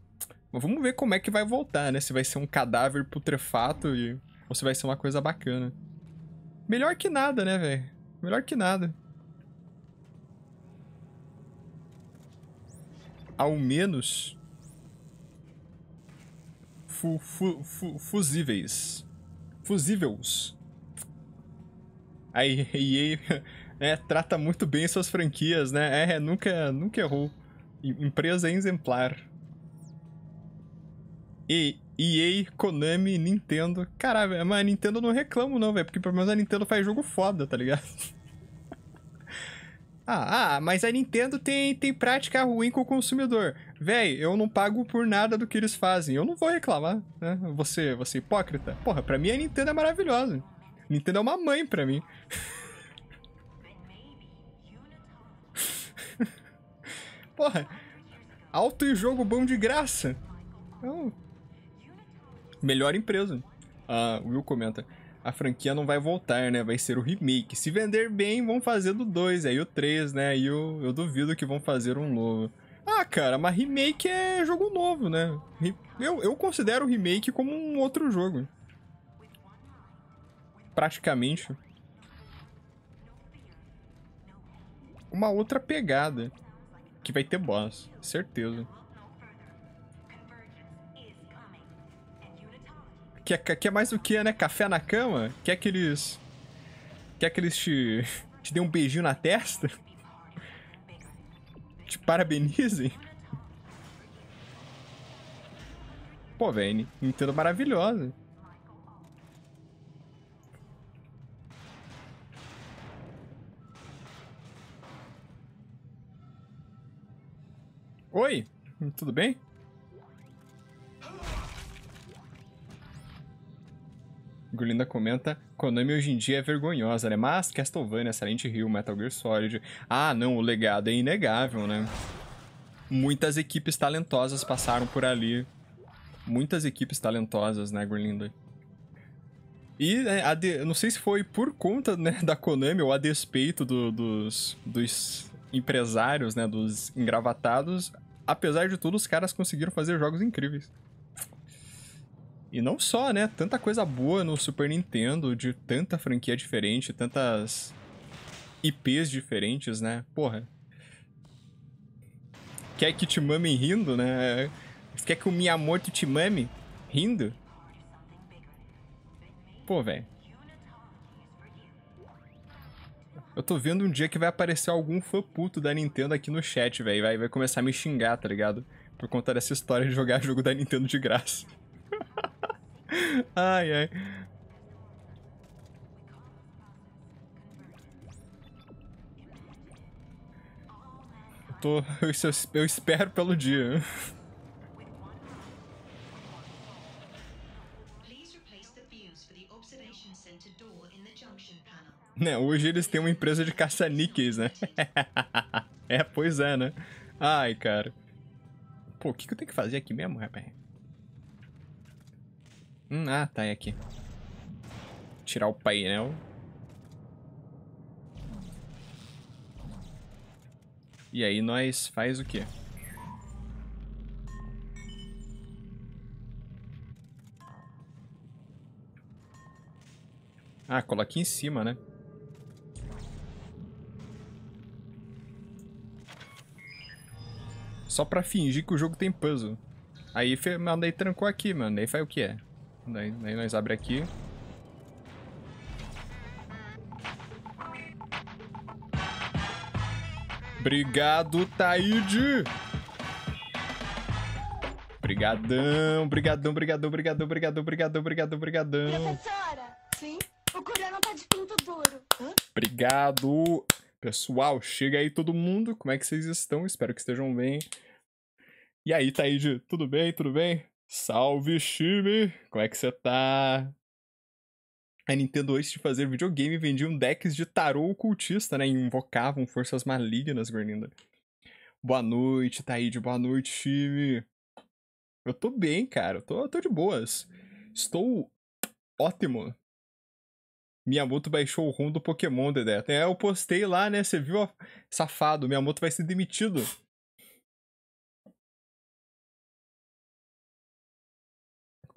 Mas vamos ver como é que vai voltar, né? Se vai ser um cadáver putrefato e... ou se vai ser uma coisa bacana. Melhor que nada, né, velho? Melhor que nada. Ao menos... Fu fu fu fusíveis fusíveis. A EA é, trata muito bem suas franquias, né? É, nunca, nunca errou. Empresa exemplar. E EA, Konami, Nintendo. Caralho, mas a Nintendo não reclamo não, velho. Porque pelo menos a Nintendo faz jogo foda, tá ligado? ah, ah, mas a Nintendo tem, tem prática ruim com o consumidor. Véi, eu não pago por nada do que eles fazem. Eu não vou reclamar, né? Você, você hipócrita. Porra, pra mim a Nintendo é maravilhosa. Nintendo é uma mãe pra mim. Porra, alto e jogo bom de graça. Então, melhor empresa. A uh, Will comenta. A franquia não vai voltar, né? Vai ser o remake. Se vender bem, vão fazer do 2, aí o 3, né? Aí eu, eu duvido que vão fazer um novo. Ah, cara, mas remake é jogo novo, né? Eu, eu considero o remake como um outro jogo. Praticamente. Uma outra pegada. Que vai ter boss, certeza. Quer, quer mais o que, né? Café na cama? Quer que eles... Quer que eles te, te dêem um beijinho na testa? Te parabenizem. Pô, velho, Nintendo maravilhosa. Oi, tudo bem? Gulinda comenta, Konami hoje em dia é vergonhosa, né? Mas Castlevania, Silent Hill, Metal Gear Solid... Ah, não, o legado é inegável, né? Muitas equipes talentosas passaram por ali. Muitas equipes talentosas, né, Gulinda? E é, de... não sei se foi por conta né, da Konami ou a despeito do, dos, dos empresários, né, dos engravatados, apesar de tudo, os caras conseguiram fazer jogos incríveis. E não só, né? Tanta coisa boa no Super Nintendo, de tanta franquia diferente, tantas IPs diferentes, né? Porra. Quer que te mamem rindo, né? Quer que o Miyamoto te mame rindo? Pô, velho. Eu tô vendo um dia que vai aparecer algum fã puto da Nintendo aqui no chat, velho. Vai, vai começar a me xingar, tá ligado? Por conta dessa história de jogar jogo da Nintendo de graça. Ai, ai. Eu Tô, eu, eu espero pelo dia. Né, hoje eles têm uma empresa de caça-níqueis, né? é, pois é, né? Ai, cara. Pô, o que, que eu tenho que fazer aqui mesmo, rapaz? Hum, ah, tá, é aqui. Tirar o painel. E aí nós faz o quê? Ah, coloca em cima, né? Só pra fingir que o jogo tem puzzle. Aí, mas daí trancou aqui, mano. Daí faz o que é? Daí, daí nós abre aqui. Obrigado, Taíde! Brigadão, brigadão, brigadão, brigadão, brigadão, brigadão, brigadão, brigadão. Professora! Sim? O coreano tá de pinto duro. Hã? Obrigado. Pessoal, chega aí todo mundo. Como é que vocês estão? Espero que estejam bem. E aí, Taíde? Tudo bem? Tudo bem? Salve, time! Como é que você tá? A Nintendo, antes de fazer videogame, vendiam decks de tarô ocultista, né? E invocavam forças malignas, Gorninda. Boa noite, Taíde. Boa noite, time. Eu tô bem, cara. Eu tô, eu tô de boas. Estou ótimo. Miyamoto baixou o ROM do Pokémon, Dedé. É, eu postei lá, né? Você viu? ó? Safado, Miyamoto vai ser demitido.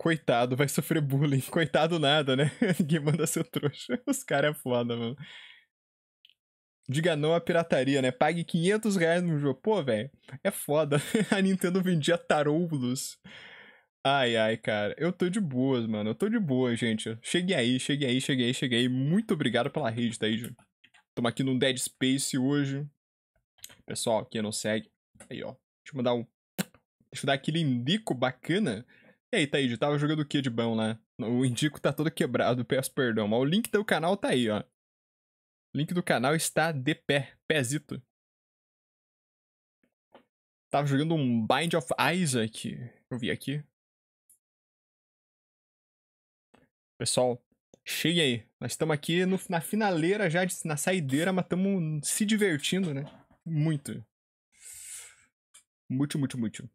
Coitado, vai sofrer bullying. Coitado nada, né? Ninguém manda ser trouxa. Os caras é foda, mano. Diga não à pirataria, né? Pague 500 reais no jogo. Pô, velho, é foda. A Nintendo vendia taroulos. Ai, ai, cara. Eu tô de boas, mano. Eu tô de boa, gente. Cheguei aí, cheguei aí, cheguei aí, cheguei aí. Muito obrigado pela rede, tá aí, gente. Tamo aqui no Dead Space hoje. Pessoal, quem não segue. Aí, ó. Deixa eu mandar um. Deixa eu dar aquele indico bacana. E aí, Taíde, tava jogando o que de bom lá? O indico tá todo quebrado, peço perdão. Mas o link do canal tá aí, ó. O link do canal está de pé, pézito. Tava jogando um Bind of Isaac. Eu vi aqui. Pessoal, chegue aí. Nós estamos aqui no- na finaleira já, na saideira, mas estamos se divertindo, né? Muito. Muito, muito, muito.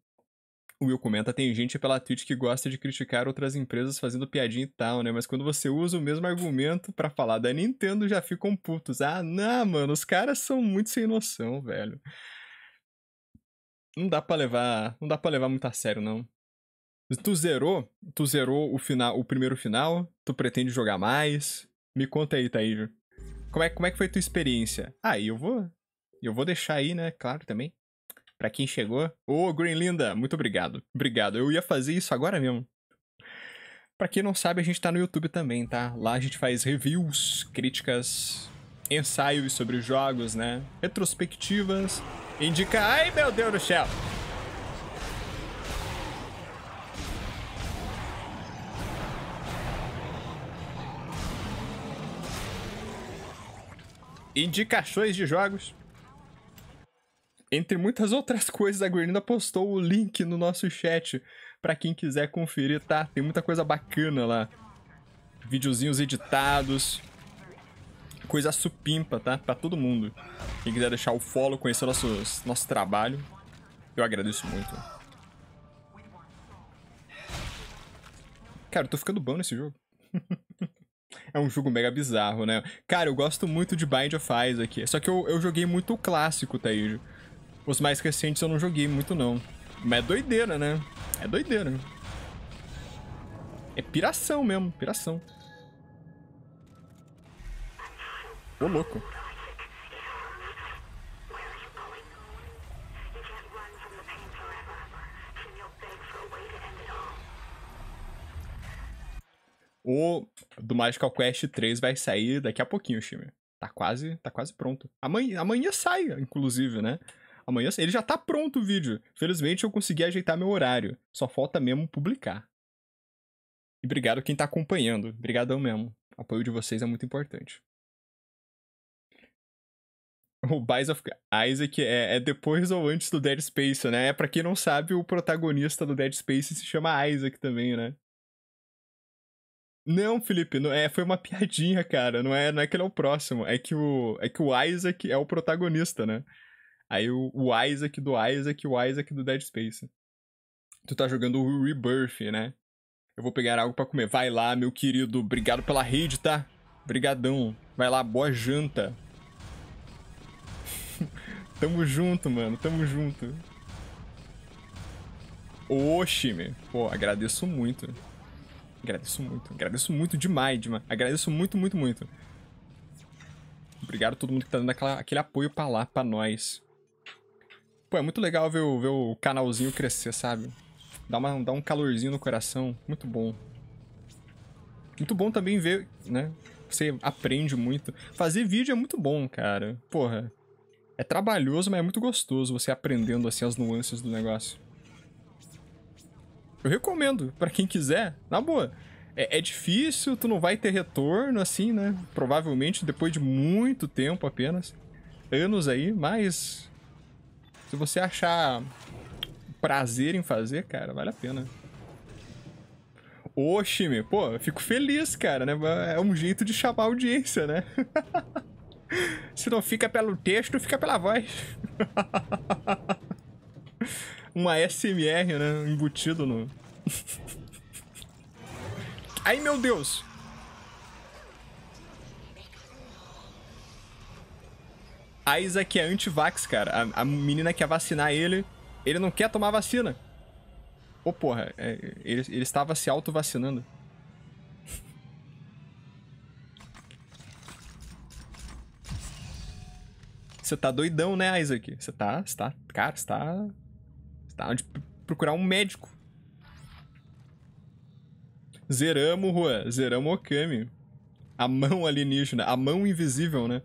O Will comenta, tem gente pela Twitch que gosta de criticar outras empresas fazendo piadinha e tal, né? Mas quando você usa o mesmo argumento pra falar da Nintendo, já ficam putos. Ah, não, mano, os caras são muito sem noção, velho. Não dá pra levar, não dá para levar muito a sério, não. Tu zerou? Tu zerou o final, o primeiro final? Tu pretende jogar mais? Me conta aí, Taíjo. Como é, como é que foi tua experiência? Ah, e eu vou, eu vou deixar aí, né? Claro, também. Pra quem chegou. Ô, Greenlinda, muito obrigado. Obrigado. Eu ia fazer isso agora mesmo. Pra quem não sabe, a gente tá no YouTube também, tá? Lá a gente faz reviews, críticas, ensaios sobre os jogos, né? Retrospectivas. Indica. Ai, meu Deus do céu! Indicações de jogos. Entre muitas outras coisas, a Guerninda postou o link no nosso chat pra quem quiser conferir, tá? Tem muita coisa bacana lá. Videozinhos editados. Coisa supimpa, tá? Pra todo mundo. Quem quiser deixar o follow, conhecer nossos, nosso trabalho, eu agradeço muito. Cara, eu tô ficando bom nesse jogo. É um jogo mega bizarro, né? Cara, eu gosto muito de Bind of Isaac. Só que eu, eu joguei muito o clássico, Taíjo. Os mais recentes eu não joguei muito, não. Mas é doideira, né? É doideira. É piração mesmo, piração. Ô, louco. O do Magical Quest 3 vai sair daqui a pouquinho, Shimmer. Tá quase, tá quase pronto. Amanhã, amanhã sai, inclusive, né? Amanhã ele já tá pronto o vídeo. Felizmente eu consegui ajeitar meu horário. Só falta mesmo publicar. E obrigado quem tá acompanhando. Obrigadão mesmo. O apoio de vocês é muito importante. O Bice of Isaac é, é, depois ou antes do Dead Space, né? É, pra quem não sabe, o protagonista do Dead Space se chama Isaac também, né? Não, Felipe, não é, foi uma piadinha, cara. Não é, não é que ele é o próximo. É que o, é que o Isaac é o protagonista, né? Aí o, o Isaac do Isaac o Isaac do Dead Space. Tu tá jogando o Rebirth, né? Eu vou pegar algo para comer. Vai lá, meu querido. Obrigado pela rede, tá? Brigadão. Vai lá, boa janta. Tamo junto, mano. Tamo junto. Oxi, meu. Pô, agradeço muito. Agradeço muito. Agradeço muito demais, demais. Agradeço muito, muito, muito. Obrigado a todo mundo que tá dando aquela, aquele apoio pra lá, pra nós. Pô, é muito legal ver o, ver o canalzinho crescer, sabe? Dá, uma, dá um calorzinho no coração. Muito bom. Muito bom também ver, né? Você aprende muito. Fazer vídeo é muito bom, cara. Porra. É trabalhoso, mas é muito gostoso você aprendendo, assim, as nuances do negócio. Eu recomendo para quem quiser, na boa. É, é, difícil, tu não vai ter retorno, assim, né? Provavelmente depois de muito tempo apenas. Anos aí, mas. Se você achar prazer em fazer, cara, vale a pena. Ô, Shime, pô, fico feliz, cara, né? É um jeito de chamar a audiência, né? Se não fica pelo texto, fica pela voz. uma SMR, né? Embutido no. Ai, meu Deus! A Isaac é anti-vax, cara. A, a, menina quer vacinar ele, ele não quer tomar vacina. Ô, oh, porra, é, ele, ele estava se auto-vacinando. Você tá doidão, né, Isaac? Você tá, você tá, cara, você tá, você tá onde procurar um médico. Zeramos, Juan. Zeramos Okami. A mão alienígena. A mão invisível, né?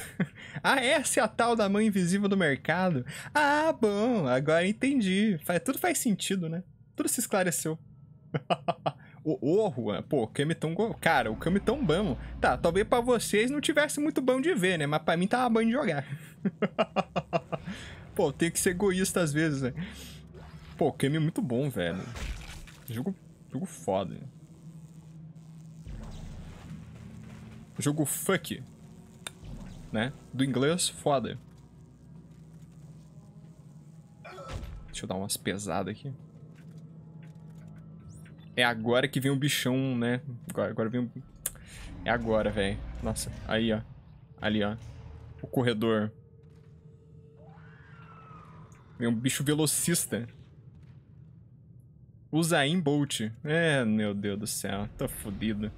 ah, essa é a tal da mão invisível do mercado? Ah, bom. Agora entendi. Tudo faz sentido, né? Tudo se esclareceu. Ô, ô, Juan, pô, o Kami tão... Cara, o Kami tão bom. Tá, talvez pra vocês não tivesse muito bom de ver, né? Mas pra mim tava bom de jogar. pô, tem que ser egoísta às vezes, né? Pô, o Kami é muito bom, velho. Jogo, jogo foda. Jogo fuck. Né? Do inglês, foda. Deixa eu dar umas pesadas aqui. É agora que vem o bichão, né? Agora, agora vem o... É agora, velho. Nossa, aí, ó. Ali, ó. O corredor. Vem um bicho velocista. Usain Bolt. É, meu Deus do céu. Tô fodido.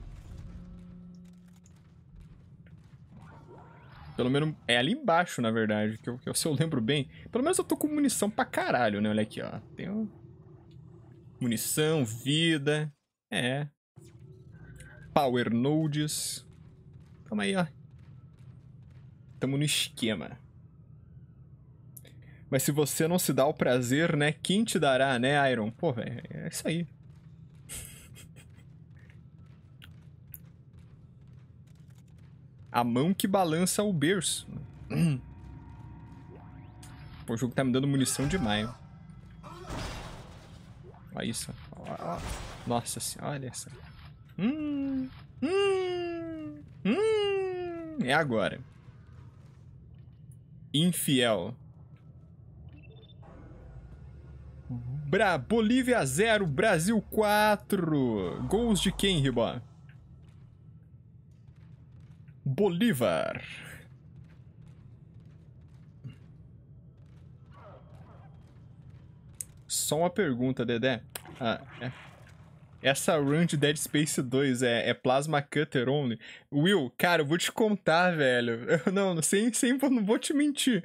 Pelo menos é ali embaixo, na verdade, que eu, que eu, se eu lembro bem. Pelo menos eu tô com munição pra caralho, né? Olha aqui, ó. Tenho munição, vida. É. Power nodes. Calma aí, ó. Tamo no esquema. Mas se você não se dá o prazer, né? Quem te dará, né, Iron? Pô, velho, é isso aí. A mão que balança o berço. Pô, o jogo tá me dando munição demais. Olha isso. Nossa senhora, olha essa. Hum, hum, hum. É agora. Infiel. Bra Bolívia 0, Brasil 4. Gols de quem, Ribó? Bolívar. Só uma pergunta, Dedé. Ah, é. Essa run de Dead Space 2 é, é Plasma Cutter Only? Will, cara, eu vou te contar, velho. Eu, não, sem, sem, não vou te mentir.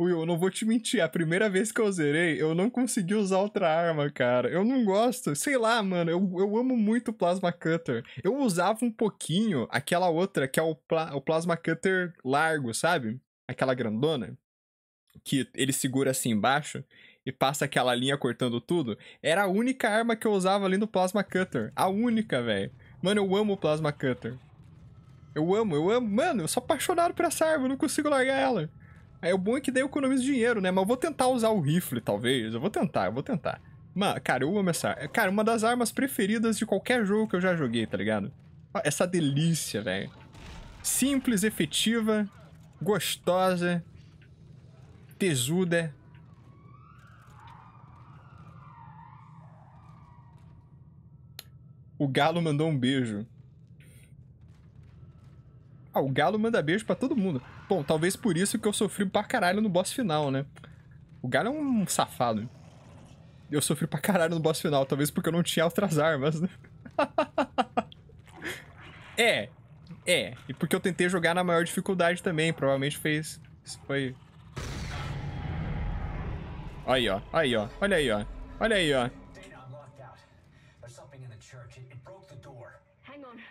Will, eu não vou te mentir, a primeira vez que eu zerei, eu não consegui usar outra arma, cara. Eu não gosto. Sei lá, mano, eu, eu amo muito o Plasma Cutter. Eu usava um pouquinho aquela outra, que é o, pla o Plasma Cutter largo, sabe? Aquela grandona. Que ele segura assim embaixo e passa aquela linha cortando tudo. Era a única arma que eu usava ali no Plasma Cutter. A única, velho. Mano, eu amo o Plasma Cutter. Eu amo, eu amo. Mano, eu sou apaixonado por essa arma, eu não consigo largar ela. Aí o bom é que daí eu economizo dinheiro, né? Mas eu vou tentar usar o rifle, talvez. Eu vou tentar, eu vou tentar. Mano, cara, eu amo essa. Cara, uma das armas preferidas de qualquer jogo que eu já joguei, tá ligado? Essa delícia, velho. Simples, efetiva, gostosa, tesuda. O Galo mandou um beijo. Ah, o Galo manda beijo pra todo mundo. Bom, talvez por isso que eu sofri pra caralho no boss final, né? O Galo é um safado. Eu sofri pra caralho no boss final, talvez porque eu não tinha outras armas, né? é, é. E porque eu tentei jogar na maior dificuldade também, provavelmente fez... Isso foi... Aí, ó. Aí, ó. Olha aí, ó. Olha aí, ó.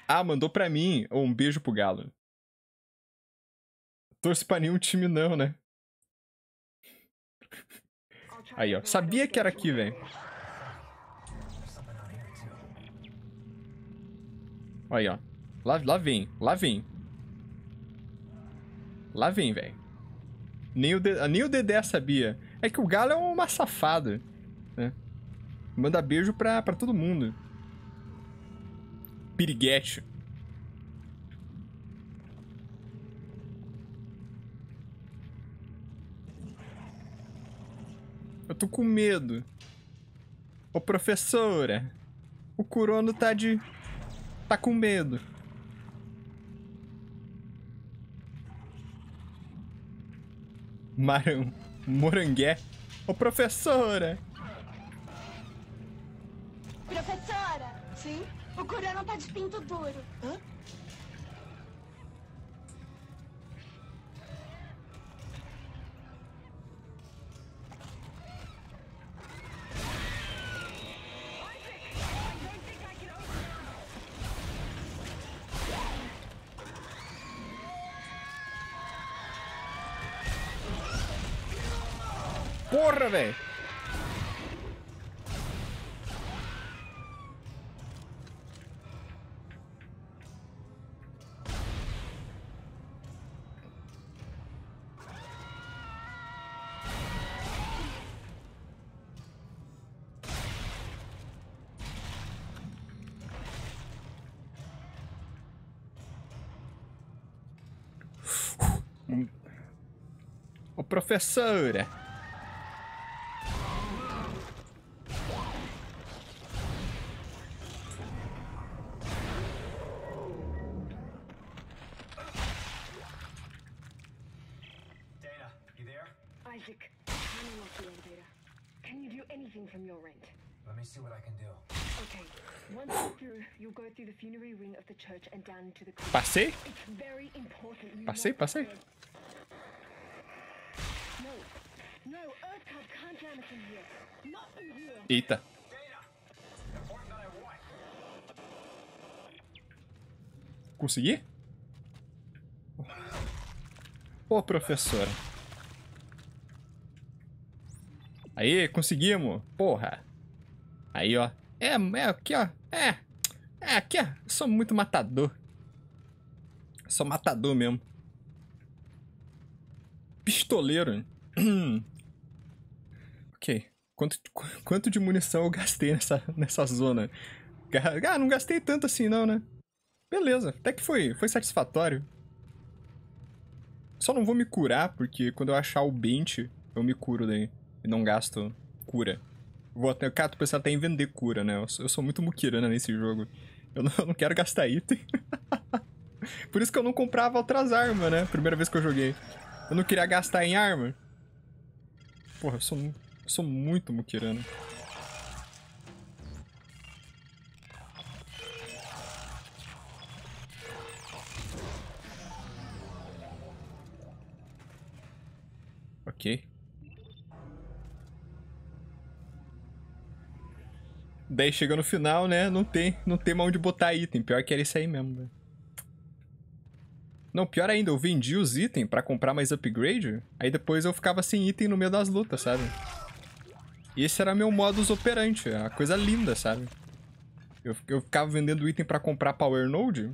Ah, mandou pra mim. Um beijo pro Galo. Torço pra nenhum time não, né? Aí, ó. Sabia que era aqui, velho. Aí, ó. Lá, lá vem. Lá vem. Lá vem, velho. Nem, o. Nem o Dedé sabia. É que o Galo é uma safada, né? Manda beijo pra, pra todo mundo. Piriguete. Tô com medo. Ô, professora. O Kurono tá de... Tá com medo. Marão. Morangué. Ô, professora. Professora! Sim? O Kurono tá de pinto duro. Hã? Velho. Ô, professora. Isaac, I'm the elevator. Can you do anything from your end? Let me see what I can do. Okay. Once you're through, you'll go through the funerary ring of the church and down into the. Passei? It's very important. You Passei, not passei. go- No, no, Earthcub can't jam us in here. Not in here. Eita. Consegui? Ô, professora. Aí, conseguimos. Porra. Aí, ó. É, é aqui, ó. É. É, aqui, ó. Eu sou muito matador. Sou matador mesmo. Pistoleiro. ok. Quanto, quanto de munição eu gastei nessa, nessa zona? Ah, não gastei tanto assim não, né? Beleza, até que foi, foi satisfatório. Só não vou me curar, porque quando eu achar o Bent, eu me curo daí. E não gasto cura. Vou até, cara, tô pensando até em vender cura, né? Eu sou, eu sou muito muquirana nesse jogo. Eu não, eu não quero gastar item. Por isso que eu não comprava outras armas, né? Primeira vez que eu joguei. Eu não queria gastar em arma. Porra, eu sou, eu sou muito muquirano. Ok. Daí chega no final, né? Não tem, não tem mais onde botar item. Pior que era isso aí mesmo. Não, pior ainda, eu vendi os itens pra comprar mais upgrade. Aí depois eu ficava sem item no meio das lutas, sabe? E esse era meu modus operandi. Uma coisa linda, sabe? Eu, eu ficava vendendo item pra comprar Power Node.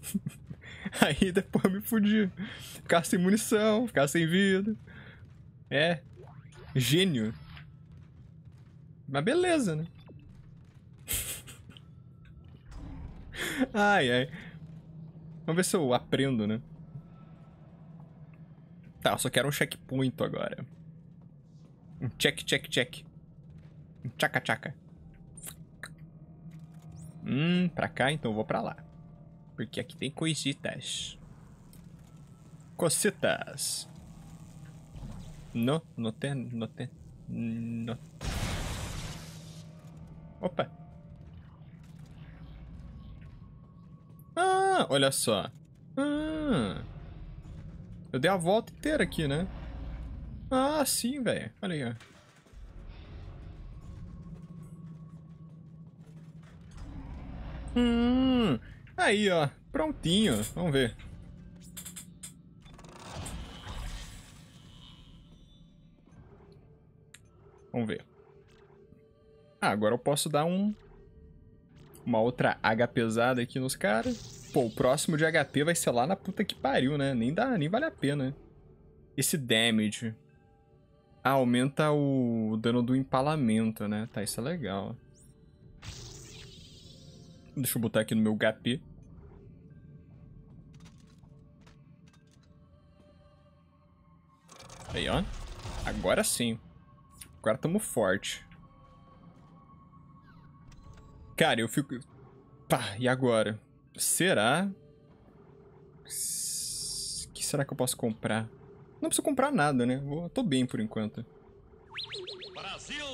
Aí depois eu me fudi. Ficava sem munição, ficava sem vida. É. Gênio. Mas beleza, né? Ai, ai. Vamos ver se eu aprendo, né? Tá, eu só quero um checkpoint agora. Um check, check, check. Um tchaca, tchaca. Hum, pra cá, então eu vou pra lá. Porque aqui tem coisitas. Cositas. Não, não tem, não tem. Não. Opa. Ah, olha só. Ah. Eu dei a volta inteira aqui, né? Ah, sim, velho. Olha aí, ó. Hum, aí, ó. Prontinho. Vamos ver. Vamos ver. Ah, agora eu posso dar um... Uma outra H pesada aqui nos caras. Pô, o próximo de HP vai ser lá na puta que pariu, né? Nem, dá, nem vale a pena. Esse damage. Ah, aumenta o dano do empalamento, né? Tá, isso é legal. Deixa eu botar aqui no meu HP. Aí, ó. Agora sim. Agora tamo forte. Cara, eu fico... Pá, e agora? Será? O que será que eu posso comprar? Não preciso comprar nada, né? Eu tô bem por enquanto. Brasil!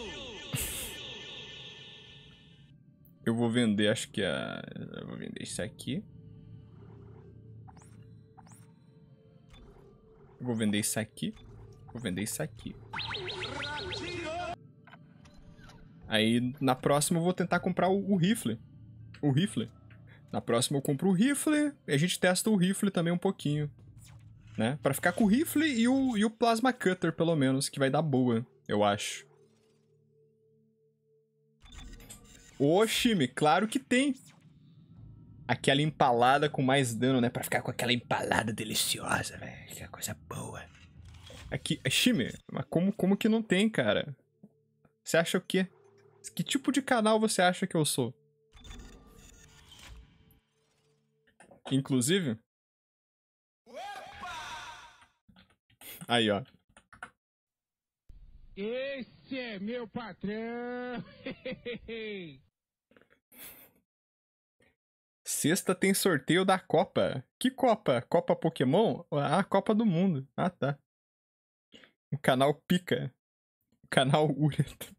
Eu vou vender, acho que a... Eu vou vender isso aqui. Eu vou vender isso aqui. Vou vender isso aqui. Aí, na próxima, eu vou tentar comprar o, o rifle. O rifle. Na próxima, eu compro o rifle e a gente testa o rifle também um pouquinho. Né? Pra ficar com o rifle e o, e o plasma cutter, pelo menos, que vai dar boa, eu acho. Oxime, claro que tem. Aquela empalada com mais dano, né? Pra ficar com aquela empalada deliciosa, velho. Que coisa boa. Aqui, Shime, mas como, como que não tem, cara? Você acha o quê? Que tipo de canal você acha que eu sou? Inclusive... Aí, ó. Esse é meu patrão. Sexta tem sorteio da Copa. Que Copa? Copa Pokémon? Ah, Copa do Mundo. Ah, tá. O canal Pica. O canal Ureto.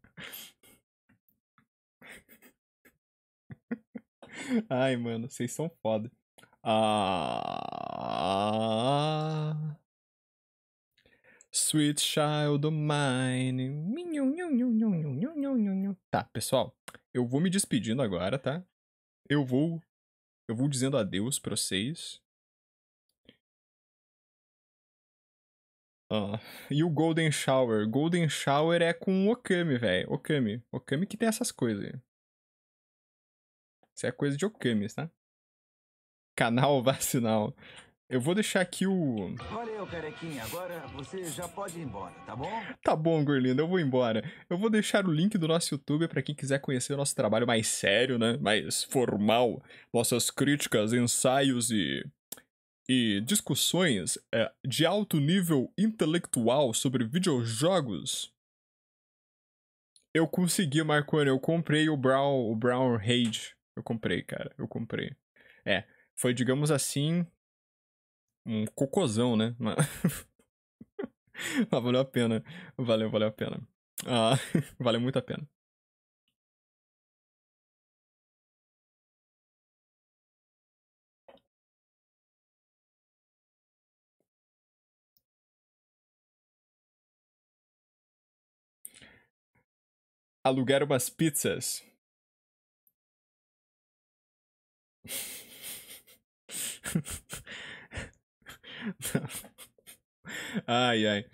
Ai, mano, vocês são foda. Ah. Sweet child of mine. Tá, pessoal, eu vou me despedindo agora, tá? Eu vou eu vou dizendo adeus pra vocês. Ah, e o Golden Shower? Golden Shower é com Okami, velho. Okami. Okami que tem essas coisas aí. Isso é coisa de Okamis, tá? Canal vacinal. Eu vou deixar aqui o. Valeu, carequinha. Agora você já pode ir embora, tá bom? Tá bom, Gorlindo, eu vou embora. Eu vou deixar o link do nosso YouTube para quem quiser conhecer o nosso trabalho mais sério, né? Mais formal. Nossas críticas, ensaios e. e discussões é, de alto nível intelectual sobre videojogos. Eu consegui, Marconi. Eu comprei o Brown, o Brown Rage. Eu comprei, cara. Eu comprei. É, foi, digamos assim, um cocôzão, né? Mas... valeu a pena. Valeu, valeu a pena. Ah, valeu muito a pena. Alugar umas pizzas. ai, ai.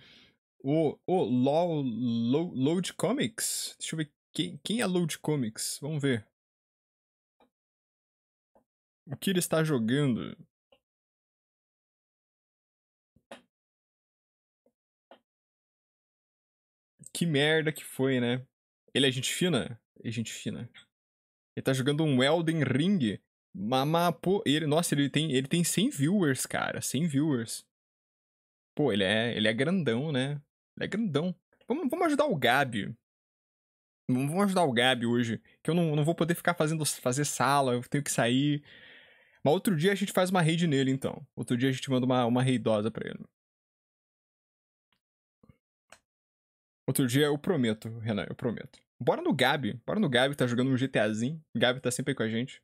O, o LOL, Lo- Load Comics? Deixa eu ver. Quem, quem é Load Comics? Vamos ver. O que ele está jogando? Que merda que foi, né? Ele é gente fina? É gente fina. Ele tá jogando um Elden Ring. Mama, pô, ele, nossa, ele tem, ele tem 100 viewers, cara. 100 viewers. Pô, ele é, ele é grandão, né? Ele é grandão. Vamos, vamos ajudar o Gabi. Vamos vamos ajudar o Gabi hoje. Que eu não, não vou poder ficar fazendo fazer sala, eu tenho que sair. Mas outro dia a gente faz uma raid nele, então. Outro dia a gente manda uma, uma raidosa pra ele. Outro dia eu prometo, Renan, eu prometo. Bora no Gabi. Bora no Gabi, tá jogando um GTAzinho. O Gabi tá sempre aí com a gente.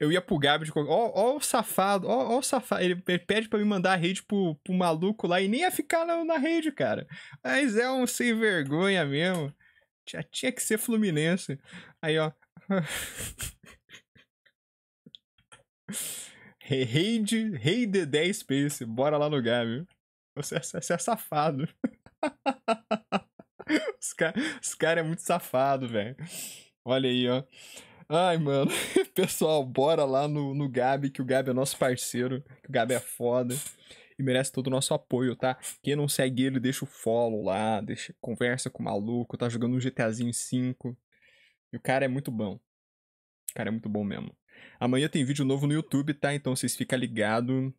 Eu ia pro Gabi de qualquer. Ó, ó o safado, ó, ó o safado. Ele pe- pede pra me mandar a rede pro, pro maluco lá e nem ia ficar na, na rede, cara. Mas é um sem vergonha mesmo. Já tinha que ser Fluminense. Aí, ó. Re- Raid, Raid 10 Space. Bora lá no Gabi. Você, é- você é safado. Os caras cara é muito safado, velho. Olha aí, ó. Ai, mano. Pessoal, bora lá no, no Gabi, que o Gabi é nosso parceiro. Que o Gabi é foda. E merece todo o nosso apoio, tá? Quem não segue ele, deixa o follow lá, deixa, conversa com o maluco, tá jogando um GTAzinho 5. E o cara é muito bom. O cara é muito bom mesmo. Amanhã tem vídeo novo no YouTube, tá? Então vocês ficam ligados.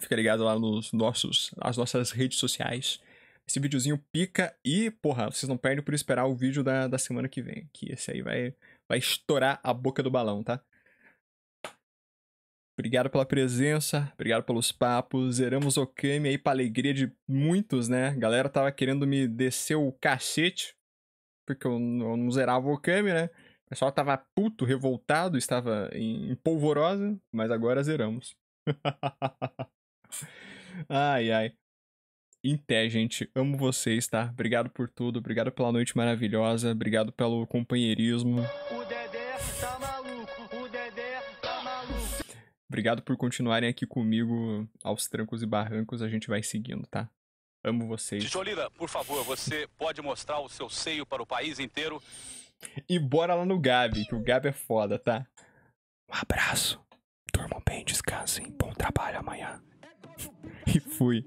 Fica ligado lá nos nossos, nas nossas redes sociais. Esse videozinho pica e, porra, vocês não perdem por esperar o vídeo da, da semana que vem. Que esse aí vai, vai estourar a boca do balão, tá? Obrigado pela presença, obrigado pelos papos. Zeramos Okami aí pra alegria de muitos, né? A galera tava querendo me descer o cacete, porque eu, não- zerava o Okami, né? O pessoal tava puto, revoltado, estava em polvorosa, mas agora zeramos. ai, ai. Em té, gente. Amo vocês, tá? Obrigado por tudo. Obrigado pela noite maravilhosa. Obrigado pelo companheirismo. O Dedé tá maluco, o Dedé tá maluco. Obrigado por continuarem aqui comigo aos trancos e barrancos. A gente vai seguindo, tá? Amo vocês. Tijolina, por favor, você pode mostrar o seu seio para o país inteiro? E bora lá no Gabi, que o Gabi é foda, tá? Um abraço. Durmam bem, descansem. Bom trabalho amanhã. E fui.